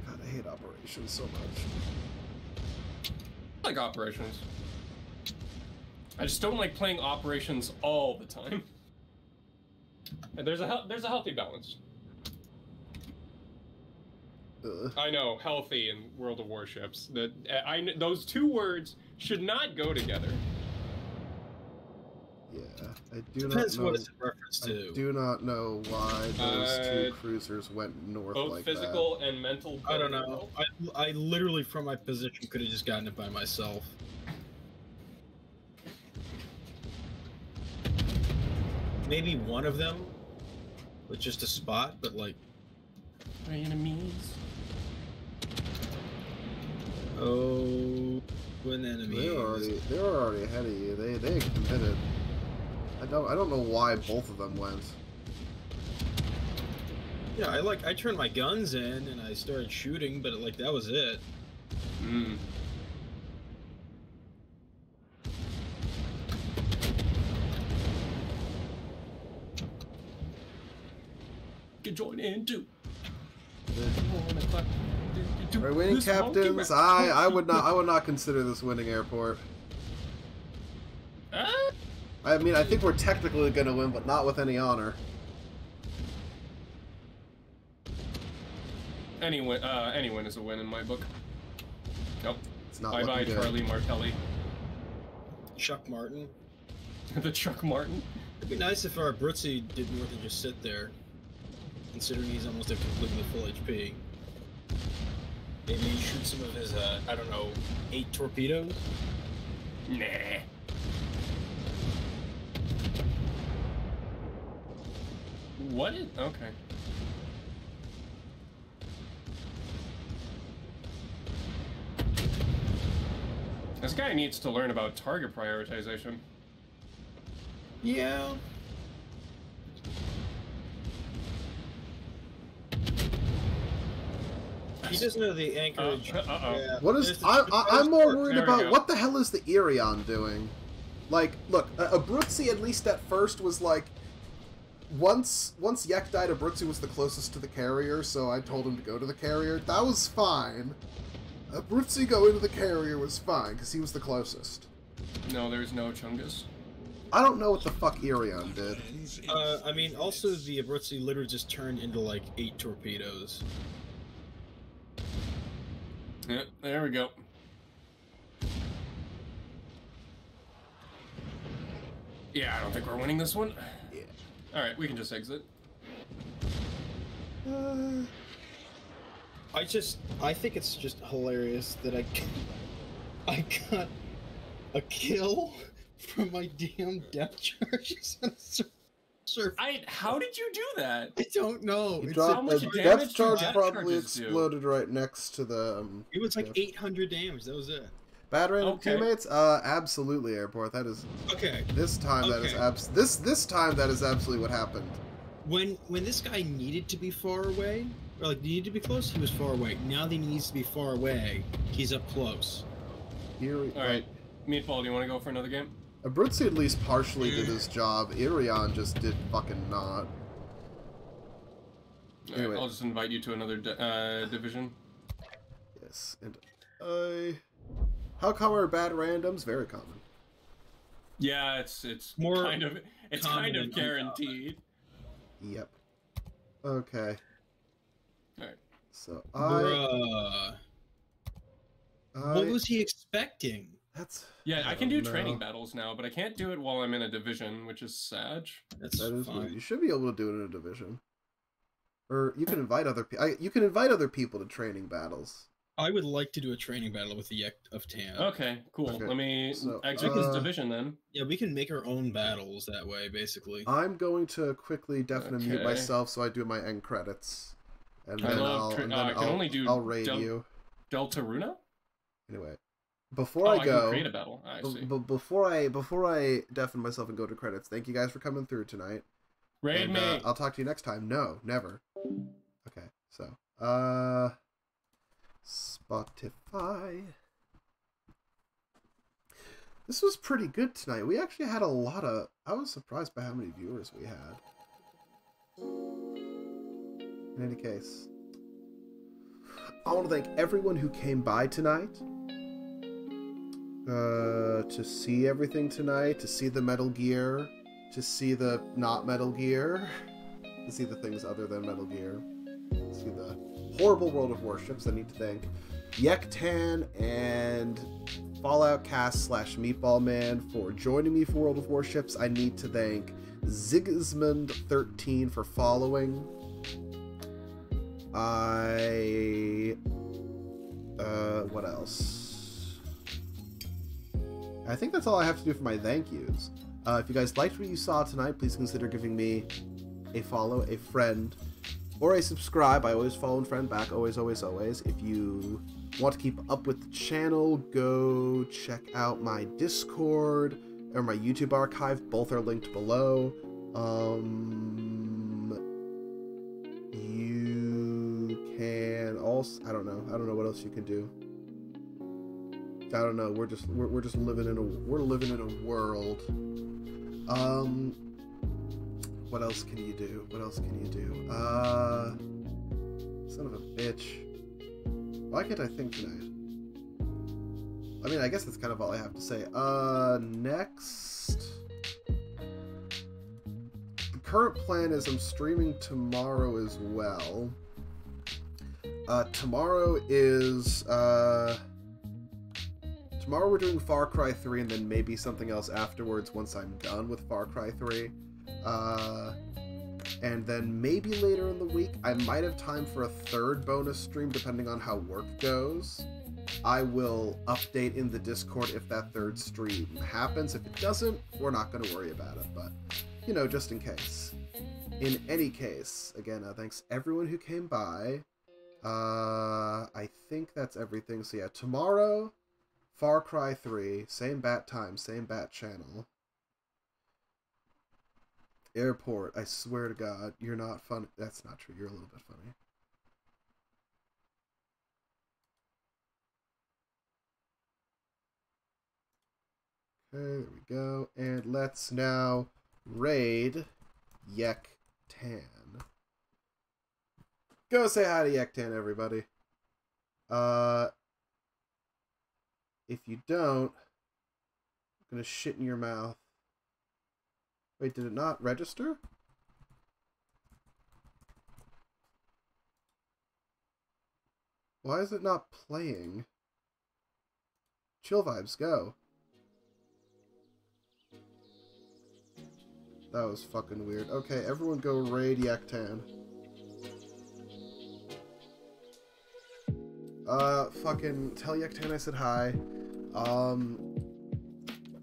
God, I hate operations so much. I like operations. I just don't like playing operations all the time. And there's a there's a healthy balance. Ugh. I know, healthy in World of Warships. That eh, I those two words should not go together. Yeah, I do Depends not know. what it's in reference I do not know why those two Uh, cruisers went north Both like physical and mental. I don't know. I, I literally, from my position, could have just gotten it by myself. Maybe one of them was just a spot, but like, Enemies. oh, an that. enemy. They were already they were already ahead of you. They they committed. I don't I don't know why both of them went. Yeah, I like I turned my guns in and I started shooting, but like that was it. Mm. Can join in too. Wanna clap? Do, do, Are winning this captains? I I would not I would not consider this winning airport. Uh, I mean, I think we're technically gonna win, but not with any honor. any win, uh, any win is a win in my book. Nope. It's not Bye bye, good. Charlie Martelli. Chuck Martin. the Chuck Martin. It'd be nice if our Brutzy did more than just sit there, considering he's almost at completely full HP. Maybe shoot some of his, uh, I don't know, eight torpedoes? Nah. What is okay? This guy needs to learn about target prioritization. Yeah. He doesn't know the anchorage. Uh, uh-oh. Yeah. What is There's I, I, I'm more worried about go. what the hell is the Irion doing? Like, look, uh, Abruzzi at least at first was like, once once Yek died, Abruzzi was the closest to the carrier, so I told him to go to the carrier. That was fine. Abruzzi going to the carrier was fine because he was the closest. No, there's no Chungus. I don't know what the fuck Irion did. Uh, I mean, also the Abruzzi literally just turned into like eight torpedoes. Yeah, there we go. Yeah, I don't think we're winning this one. Yeah. All right, we can just exit. Uh, I just, I think it's just hilarious that I, I got a kill from my damn depth charges on surf. I. How did you do that? I don't know. he It's dropped how much depth damage do charge depth probably charges do? exploded right next to the. Um, It was like 800 damage. That was it. Bad random Okay. teammates? Uh, absolutely, airport. That is Okay. this time. That is abs. This this time that is absolutely what happened. When when this guy needed to be far away, or like needed to be close, he was far away. Now that he needs to be far away, he's up close. Here, All right, Meatball, do you want to go for another game? Abruzzi at least partially did his job. Irion just did fucking not. All right, Anyway. I'll just invite you to another di- uh, division. Yes, and I. How common are bad randoms? Very common. Yeah, it's it's More kind of it's kind of than uncommon. guaranteed. Yep. Okay. All right. So I. Bruh. I What was he expecting? that's. Yeah, I, I can do know. training battles now, but I can't do it while I'm in a division, which is sad. That's That is fine. You should be able to do it in a division. Or you can invite other people. You can invite other people to training battles. I would like to do a training battle with the Yek of Tam. Okay, cool. Okay, Let me so, exit uh, this division then. Yeah, we can make our own battles that way, basically. I'm going to quickly definitely mute myself so I do my end credits, and I then love I'll, tra- and uh, I can I'll, only do I'll raid Del- you. Deltaruna? Anyway, before oh, I I go, can create a battle. I b- see. b- before I before I deafen myself and go to credits, thank you guys for coming through tonight. Raid and, me. uh, I'll talk to you next time. No, never. Okay, so uh, Spotify. This was pretty good tonight. We actually had a lot of. I was surprised by how many viewers we had. In any case, I want to thank everyone who came by tonight. Uh, to see everything tonight, to see the Metal Gear, to see the not Metal Gear, to see the things other than Metal Gear, to see the horrible World of Warships. I need to thank Yektan and Fallout Cast slash Meatball Man for joining me for World of Warships. I need to thank Sigismund13 for following. I. Uh, what else? I think that's all I have to do for my thank yous. Uh, if you guys liked what you saw tonight, please consider giving me a follow, a friend, or a subscribe. I always follow and friend back, always, always, always. If you want to keep up with the channel, go check out my Discord or my YouTube archive. Both are linked below. Um, you can also, I don't know, I don't know what else you can do. I don't know. We're just we're, we're just living in a we're living in a world. Um, what else can you do? What else can you do? Uh, son of a bitch. Why can't I think tonight? I mean, I guess that's kind of all I have to say. Uh, next... The current plan is I'm streaming tomorrow as well. Uh, tomorrow is, uh... Tomorrow we're doing Far Cry 3 and then maybe something else afterwards once I'm done with Far Cry 3. Uh, and then maybe later in the week, I might have time for a third bonus stream depending on how work goes. I will update in the Discord if that third stream happens. If it doesn't, we're not going to worry about it, but, you know, just in case. In any case, again, uh, thanks everyone who came by. Uh, I think that's everything. So yeah, tomorrow, Far Cry 3, same bat time, same bat channel. Airport, I swear to God, you're not funny. That's not true. You're a little bit funny. Okay, there we go. And let's now raid Yek Tan. Go say hi to Yek Tan, everybody. Uh, if you don't, I'm gonna shit in your mouth. Wait, did it not register? Why is it not playing? Chill vibes, go. That was fucking weird. Okay, everyone go raid Yaktan. Uh, fucking tell Yaktan I said hi. Um,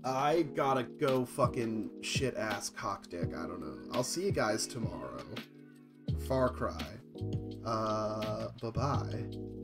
I gotta go fucking shit ass cock dick. I don't know. I'll see you guys tomorrow. Far Cry. Uh, bye bye.